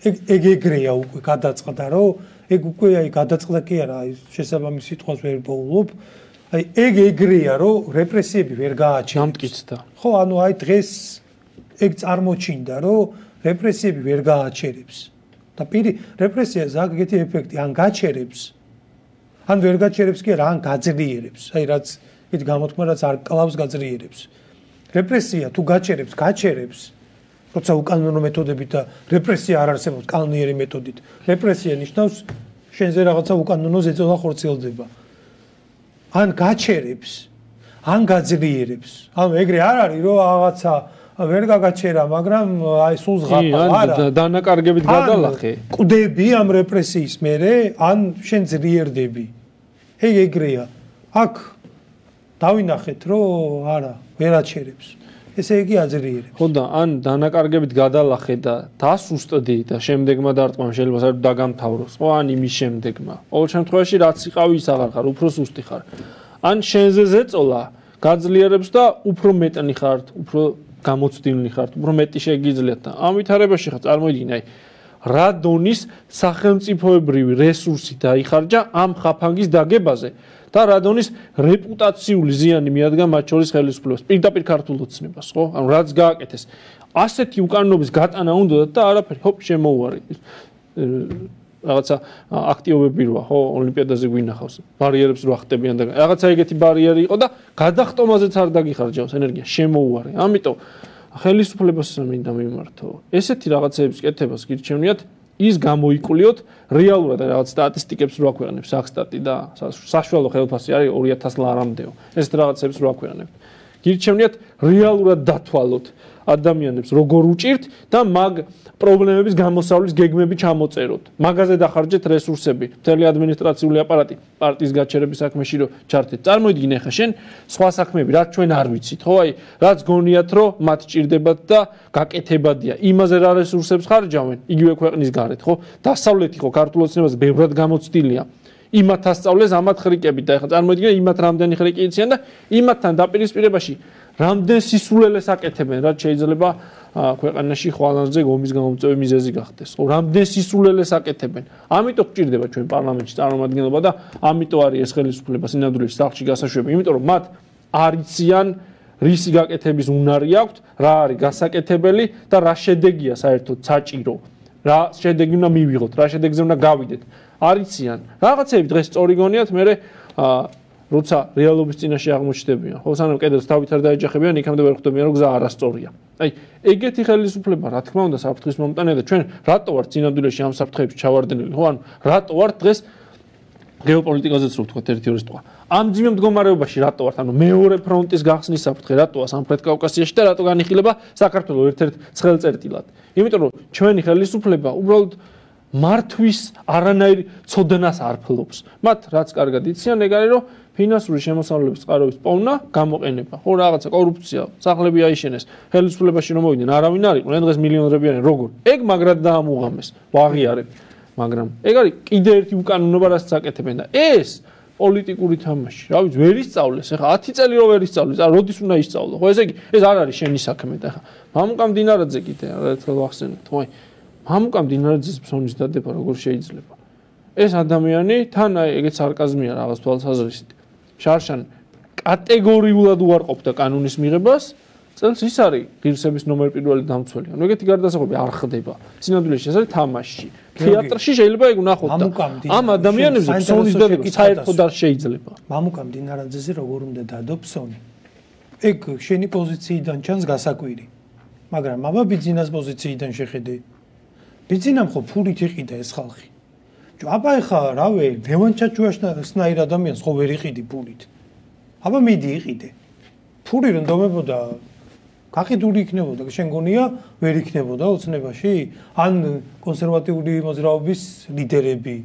ეგ ეგ ეგრეა უკვე გადაწყდა რომ ეგ უკვე აი გადაწყდა კი არა აი შესაბამის სიტყვას ვერ პოულობ აი ეგ ეგრეა რომ რეპრესიები ვერ გააჩერებს ამტკიცდა ხო ანუ აი დღეს ეგ წარმოჩინდა რომ რეპრესიები ვერ გააჩერებს და პირი რეპრესია ზაგეთი ეფექტი ან გაჩერებს ან ვერ გაჩერებს კი არა ან გაძლიერებს აი რაც ის გამოთქმა რაც არ კლავს გაძლიერებს რეპრესია თუ გაჩერებს გაჩერებს როცა უკანონო მეთოდებით და რეპრესია არ არსებობს კანონიერი მეთოდით. რეპრესია ნიშნავს შენზე რაღაცა უკანონო ზეწოლა ხორციელდება. ან გაჩერებს, ან გაძლიერებს. ანუ ეგრე არ არის რომ რაღაცა ვერ გაგაჩერა, მაგრამ აი სულ ზღაპა არა. ან დანაკარგებით გადალახე. ყდები ამ რეპრესიის მერე, ან შენ ძლიერდები. ეგ ეგრეა. აქ დავინახეთ რომ არა, ვერაჩერებს. ესე იგი აძლიერებს. ხო და ან დანაკარგებით გადალახე და დასუსტდი და შემდეგმა დარტყმა შეიძლება საერთოდ დაგამთავროს. ხო ან იმის შემდეგმა. ყოველ შემთხვევაში რაც იყავი ის აღარ ხარ, უფრო სუსტი ხარ. ან შენზე ზეწოლა გაძლიერებს და უფრო მეტნი ხართ, უფრო გამოცდილნი ხართ, უფრო მეტი შეგიძლიათ და ამ ვითარებაში ხარ წარმოიდგინე აი რა დონის სახელმწიფოებრივი რესურსი დაიხარჯა ამ ხაფანგის დაგებაზე. და რადონის რეპუტაციული ზიანი მიადგა მათ შორის ხელისუფლებას. პირდაპირ ქართულ ოცნებას ხო? ანუ რაც გააკეთეს. ასეთი უკანონობის გატანა უნდა და არაფერი ჰოპ შემოუარი რაღაცა აქტიობები როა ხო ოლიმპიადაზე გვინახავს. ბარიერებს რო ახტებიან და რაღაცა ეგეთი ბარიერი იყო და გადახტომაზეც არ დაგიხარჯავს ენერგია შემოუარი ამიტომ ხელისუფლებას მინდა მიმართო. ესეთი რაღაცების კეთებას გირჩევნიათ ის გამოიკულიოთ რეალურად რაღაც სტატისტიკებს რო აქვეყნებს სახსტატი და საშუალო ხელფასი არის 2000 ლარამდეო ეს რაღაცებს რო აქვეყნებთ გირჩევნიათ რეალურად დათვალოთ ადამიანებს როგორ უჭირთ და მაგ პრობლემების გამოსავლის გეგმები ჩამოწეროთ. მაგაზე დახარჯეთ რესურსები, მთელი ადმინისტრაციული აპარატი პარტიის გაჩერების საქმეში რო ჩართეთ. წარმოიდგინე ხა შენ სხვა საქმეები, რაც ჩვენ არ ვიცით, ხო? აი, რაც გონიათ, რომ მათ ჭირდებათ და გაკეთებადია. იმაზე რა რესურსებს ხარჯავენ, იგივე ქვეყნის გარეთ, ხო? დასავლეთი ხო ქართულ ოცნებას ბევრად გამოცდილია. იმათ ასწავლეს ამათ ხრიკებით და ეხლა წარმოიდგინე იმათ რამდენი ხრიკი იციან და იმათთან დაპირისპირებაში რამდენ სისულელეს აკეთებენ, რაც შეიძლება ქვეყანაში ხვალანზე გომის გამომწვევი მიზეზი გახდეს. ხო, რამდენ სისულელეს აკეთებენ. ამიტომ გჭირდება ჩვენ პარლამენტში წარმომადგენლობა და ამიტომ არის ეს ხელისუფლება სინამდვილეში სახში გასაშვები, იმიტომ რომ მათ არიციან რისი გაკეთების უნარი აქვთ, რა არის გასაკეთებელი და რა შედეგია საერთოდ საჭირო. რა შედეგი უნდა მივიღოთ, რა შედეგზე უნდა გავიდეთ. არიციან. რაღაცები დღეს სწორი გონიათ, მე აა როცა რეალობის წინაშე აღმოჩნდებიან, ხო, სანამ კიდევ თავით არ დაეჯახებიან, იქამდე ვერ ხვდებიან, რომ გზა არასწორია. აი, ეგეთი ხელისუფლება, რა თქმა უნდა, საფრთხის მომტანია და ჩვენ რატო ვართ წინამდვილეში ამ საფრთხეებში ჩავარდნილი, ხო, ანუ რატო ვართ დღეს გეოპოლიტიკაზეც რო ვთქვა ერთი ორი სიტყვა. ამ ძიმე მდგომარეობაში რატო ვართ, ანუ მეორე ფრონტის გახსნის საფრთხე რატოა სამხრეთ კავკასიაში და რატო განიხილება საქართველოს ერთ-ერთ ცხელ წერტილად? იმიტომ რომ ჩვენი ხელისუფლება უბრალოდ მართვის არანაირ ცოდნას არ ფლობს. მათ რაც კარგად იციან, ეგ არის რომ ფინანსური შემოსავლების წყაროების პოვნა გამოყენება. ხო რაღაცა კორუფცია, სახლები აიშენეს, ხელისუფლებაში რომ მოვიდნენ, არავინ არ იყო, დღეს მილიონერებიანი როგორ? ეგ მაგრად დაამუღამეს, ვაღიარებ. მაგრამ ეგ არის კიდე ერთი უკანონობა, რაც საკეთებენ და ეს პოლიტიკური თამაში. რა ვიცი, ვერ ისწავლეს. ეხლა 10 წელი რო ვერ ისწავლეს, ა როდის უნდა ისწავლო? ხო ესე იგი, ეს არ არის შენი საქმე და ეხლა მამუკამ დინარაძე კიდე ერთხელ ვახსენეთ, ხო? მამუკამ დინარაძის ფსონის დადება როგორ შეიძლება? ეს ადამიანი თან აი ეგეც სარკაზმია რაღაც თვალსაზრისით. შარშან კატეგორიულად უარყოფდა კანონის მიღებას წელს ის არის ღირსების ნომერ პირველი დამცველი. ანუ ეგეთი გარდასახვები არ ხდება. სინამდვილეში ეს არის თამაში. თეატრში შეიძლება ეგ ვნახოთ და ამ ადამიანებზე ფსონის დადება საერთოდ არ შეიძლება. მამუკამ დინარაძეზე როგორ უნდა დადო ფსონი? ეგ შენი პოზიციიდან ჩანს გასაკვირი. მაგრამ მამა ბიძინას პოზიციიდან შეხედე. ბიძინამ ხო ფულით იყიდა ეს ხალხი. აბა ეხა რავე ლევანჩაჩუაშნაირ ადამიანს ხო ვერ იყიდი ფულით? აბა მიდი იყიდე. ფული რომ დომებოდა გაყიდული იქნებოდა შენ გონია ვერ იქნებოდა ოცნებაში ან კონსერვატიული მოძრაობის ლიდერები.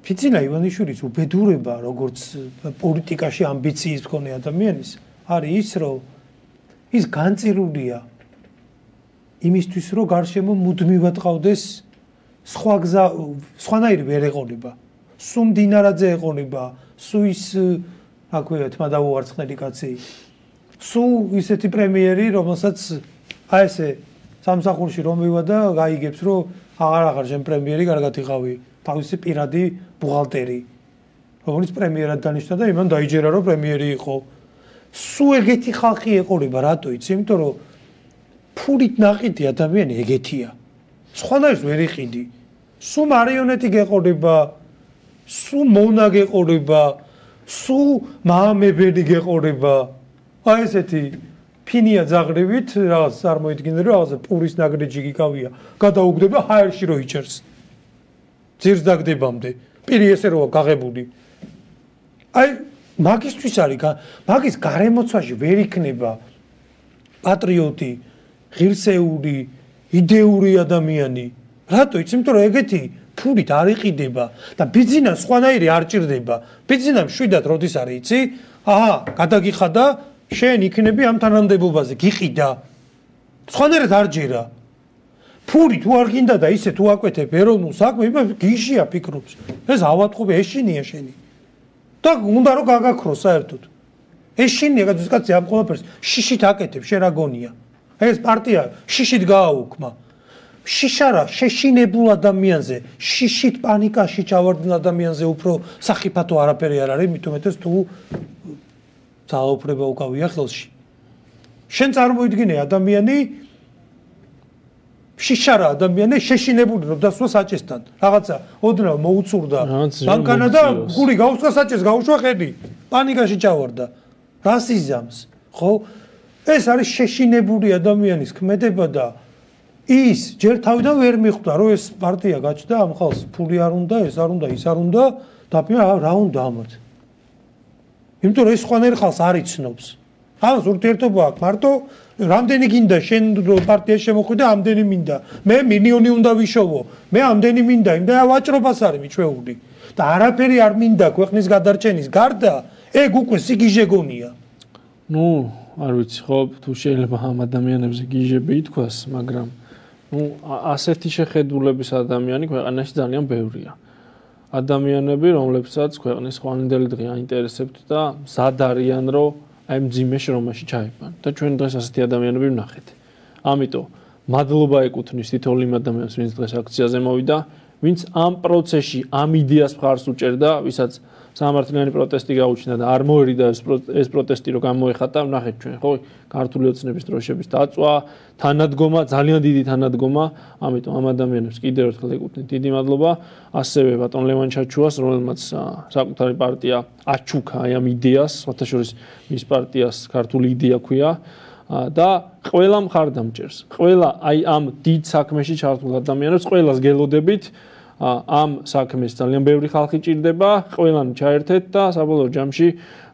ფიცინა ივანიშვილის უბედურება, როგორც პოლიტიკაში ამბიციის მქონე ადამიანის, არის ის, რომ ის განწირულია იმისთვის, რომ გარშემო მუდმივად ყავდეს სხვა გზა, სხვანაირი ვერ ეყოლება. სულ დინარაძე ეყოლება, სულ ის აქვეა თმა დაუარცხნელი კაცი. სულ ისეთი პრემიერი, რომელსაც აი ესე სამსახურში რომ მივა და გაიგებს, რომ აღარ აღარ შენ პრემიერი კარგად იყავი. თავისი პირადი ბუღალტერი რომელიც პრემიერად დანიშნა და იმან დაიჯერა რომ პრემიერი იყო სუ ეგეთი ხალხი ეყოლება რატო იცი იმიტომ რომ ფულით ნაყიდი ადამიანი ეგეთია სხვანაირს ვერ იყიდი სუ მარიონეტი გეყოლება სუ მონა გეყოლება სუ მაამებელი გეყოლება აი ესეთი ფინია ზაღრივით რაღაც წარმოიდგინე რომ რაღაცა პურის ნაგრეჯი გიკავია გადაუგდება ჰაერში რო იჭერს ძირს დაგდებამდე პირი ესე როა გაღებული. აი მაგისტვის არის მაგის გარემოცვაში ვერ იქნება პატრიოტი ღირსეული იდეური ადამიანი რატო იცი იმიტომ რომ ეგეთი ფულით არ იყიდება და ბიზნესა სხვანაირი არ ჭირდება ბიზნესა შვიდად როდის არის იცი აჰა გადაგიხადა შენ იქნები ამ თანამდებობაზე გიყიდა სხვანაირად არ ჯერა ფური თუ არ გინდა და ისე თუ აკვეთებ ეროვნულ საქმე, იმას გიშია ფიქრობს. ეს ავატყობი ეშინია შენი. და უნდა რომ გაგაქრო საერთოდ. ეშინია გადის კაცი ამ ყველაფერს შიშით აკეთებ შენ რა გონია. ეს პარტია შიშით გააუქმა. შიშარა შეშინებულ ადამიანზე, შიშით პანიკაში ჩავარდნილ ადამიანზე უფრო სახიფათო არაფერი არ არის, მით უმეტეს თუ ძალაუფლება უკავია ხელში. შენ წარმოიდგინე ადამიანი შიშარა ადამიანი შეშინებული რომ დასვა საჭესთან. რაღაცა ოდნავ მოუწურდა ბანკანა და გული გაუსვა საჭეს გაუშვა ხედი. პანიკაში ჩავარდა. რასიზამს ხო ეს არის შეშინებული ადამიანის ქმედება და ის ჯერ თავიდან ვერ მიხვდა რომ ეს პარტია გაჩნდა ამ ხალხს ფული არ უნდა ეს არ უნდა ის არ უნდა და რა უნდა ამათ? იმიტომ რომ ეს ხვანერ ხალხს არ იცნობს. ამას ურთიერთობა აქვს. მარტო რამდენი გინდა შენ პარტიაში შემოხვი და ამდენი მინდა. მე მილიონი უნდა ვიშოვო. მე ამდენი მინდა. იმ და ვაჭრობას არის მიჩვეული? და არაფერი არ მინდა ქვეყნის გადარჩენის გარდა ეგ უკვე სიგიჟე გონია. ნუ არ ვიცი ხო თუ შეიძლება ამ ადამიანებზე გიჟები ითქვას მაგრამ ნუ ასეთი შეხედულების ადამიანი ქვეყანაში ძალიან ბევრია ადამიანები რომლებსაც ქვეყნის ხვანდელი დღე აინტერესებთ და მზად არიან რომ აი მძიმე შრომაში ჩაიბან და ჩვენ დღეს ასეთი ადამიანები ვნახეთ. ამიტომ მადლობა ეკუთვნის თითოეულ იმ ადამიანს, ვინც დღეს აქციაზე მოვიდა, ვინც ამ პროცესში ამ იდეას მხარს უჭერდა, ვისაც სამართლიანი პროტესტი გაუჩნდა და არ მოერიდა ეს პროტესტი რომ გამოეხატა, ნახეთ ჩვენ, ხო, ქართული ოცნების დროშების დაწვა, თანადგომა, ძალიან დიდი თანადგომა, ამიტომ ამ ადამიანებს კიდევ ერთხელ ეკუთვნით დიდი მადლობა, ასევე ბატონ ლევან ჩაჩუას, რომელმაც საკუთარი პარტია აჩუქა აი ამ იდეას, ოთაშორის მის პარტიას ქართული იდეა ქვია. და ყველა მხარდამჭერს, ყველა აი ამ დიდ საქმეში ჩართულ ადამიანებს ყველას გელოდებით ამ საქმეს ძალიან ბევრი ხალხი ჭირდება, ყველანი ჩაერთეთ და საბოლოო ჯამში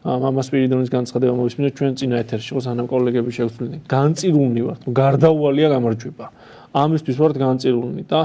მამას პირიდონის განცხადება მოვისმინეთ ჩვენ წინა ეთერში, ხო სანამ კოლეგები შევწვლიდნენ. განწირულნი ვართ, გარდაუვალია გამარჯვება. ამისთვის ვართ განწირულნი და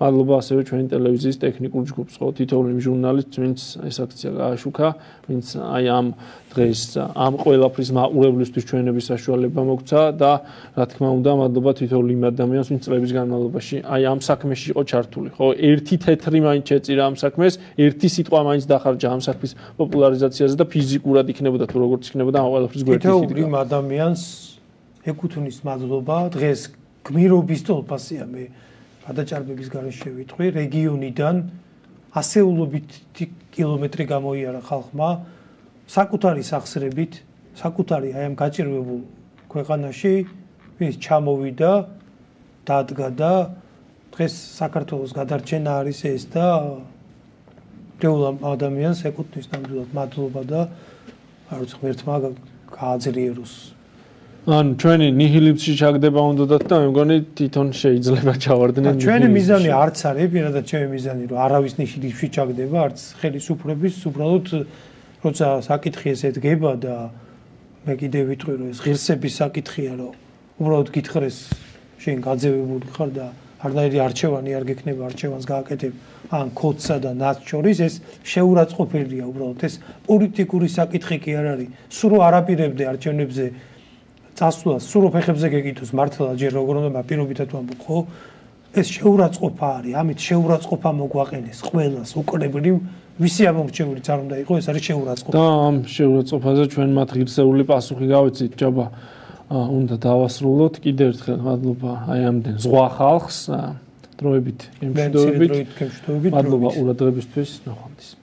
მადლობა ასევე ჩვენი ტელევიზიის ტექნიკურ ჯგუფს, ხო, თითოეული ჟურნალისტ, ვინც ეს აქცია გააშუქა, ვინც აი ამ დღეს ამ ყველაფრის მაყურებლისთვის ჩვენების საშუალება მოგცა და რა თქმა უნდა, მადლობა თითოეული იმ ადამიანს, ვინც წლების განმავლობაში აი ამ საქმეში იყო ჩართული, ხო, ერთი თეთრი მაინც შეწირა ამ საქმეს, ერთი სიტყვა მაინც დახარჯა ამ საქმის პოპულარიზაციაზე და ფიზიკურად იქნებოდა თუ როგორც იქნებოდა ამ ყველაფრის გვერდით. თითოეული ადამიანს ეკუთვნის მადლობა დღეს გმირობის თოლფასია მე გადაჭარბების გარეშე ვიტყვი რეგიონიდან ასეულობით კილომეტრი გამოიარა ხალხმა. საკუთარი სახსრებით საკუთარი აი ამ გაჭირვებულ ქვეყანაში ვის ჩამოვიდა დადგა და დღეს საქართველოს გადარჩენა არის ეს და დეულ ადამიანს ეკუთვნის ნამდვილად მადლობა და არ ვიცი ღმერთმა გააძლიეროს ან ჩვენი ნიჰილიზმში ჩაგდება უნდათ და მე მგონი თვითონ შეიძლება ჩავარდნენ ჩვენი მიზანი არც არის პირადად ჩემი მიზანი რომ არავის ნიჰილიზმში ჩაგდება არც ხელისუფლების უბრალოდ როცა საკითხი ესე დგება და მე კიდე ვიტყვი რომ ეს ღირსების საკითხია რომ უბრალოდ გითხრეს შენ გაძევებული ხარ და არნაირი არჩევანი არ გექნება არჩევანს გააკეთებ ან კოდსა და ნაც შორის ეს შეურაცხყოფილია უბრალოდ. ეს პოლიტიკური საკითხი კი არ არის. სულ არაპირებდე არჩევნებზე წასვლას სულ რო ფეხებზე გეკითხოს მართლა ჯერ როგორ უნდა პირობითად ვამბობ ხო? ეს შეურაცხყოფა არის ამით შეურაცხყოფა მოგვაყენეს ყველას უკრებრივ ვისი ამორჩეული არ უნდა იყოს ეს არის შეურაცხყოფა. და ამ შეურაცხყოფაზე ჩვენ მათ ღირსეული პასუხი გავეცით ჯობა უნდა დავასრულოთ. კიდევ ერთხელ მადლობა აი ამდენ ზღვა ხალხს დროებით გემშვიდობით მადლობა ყურადღებისთვის ნახვამდის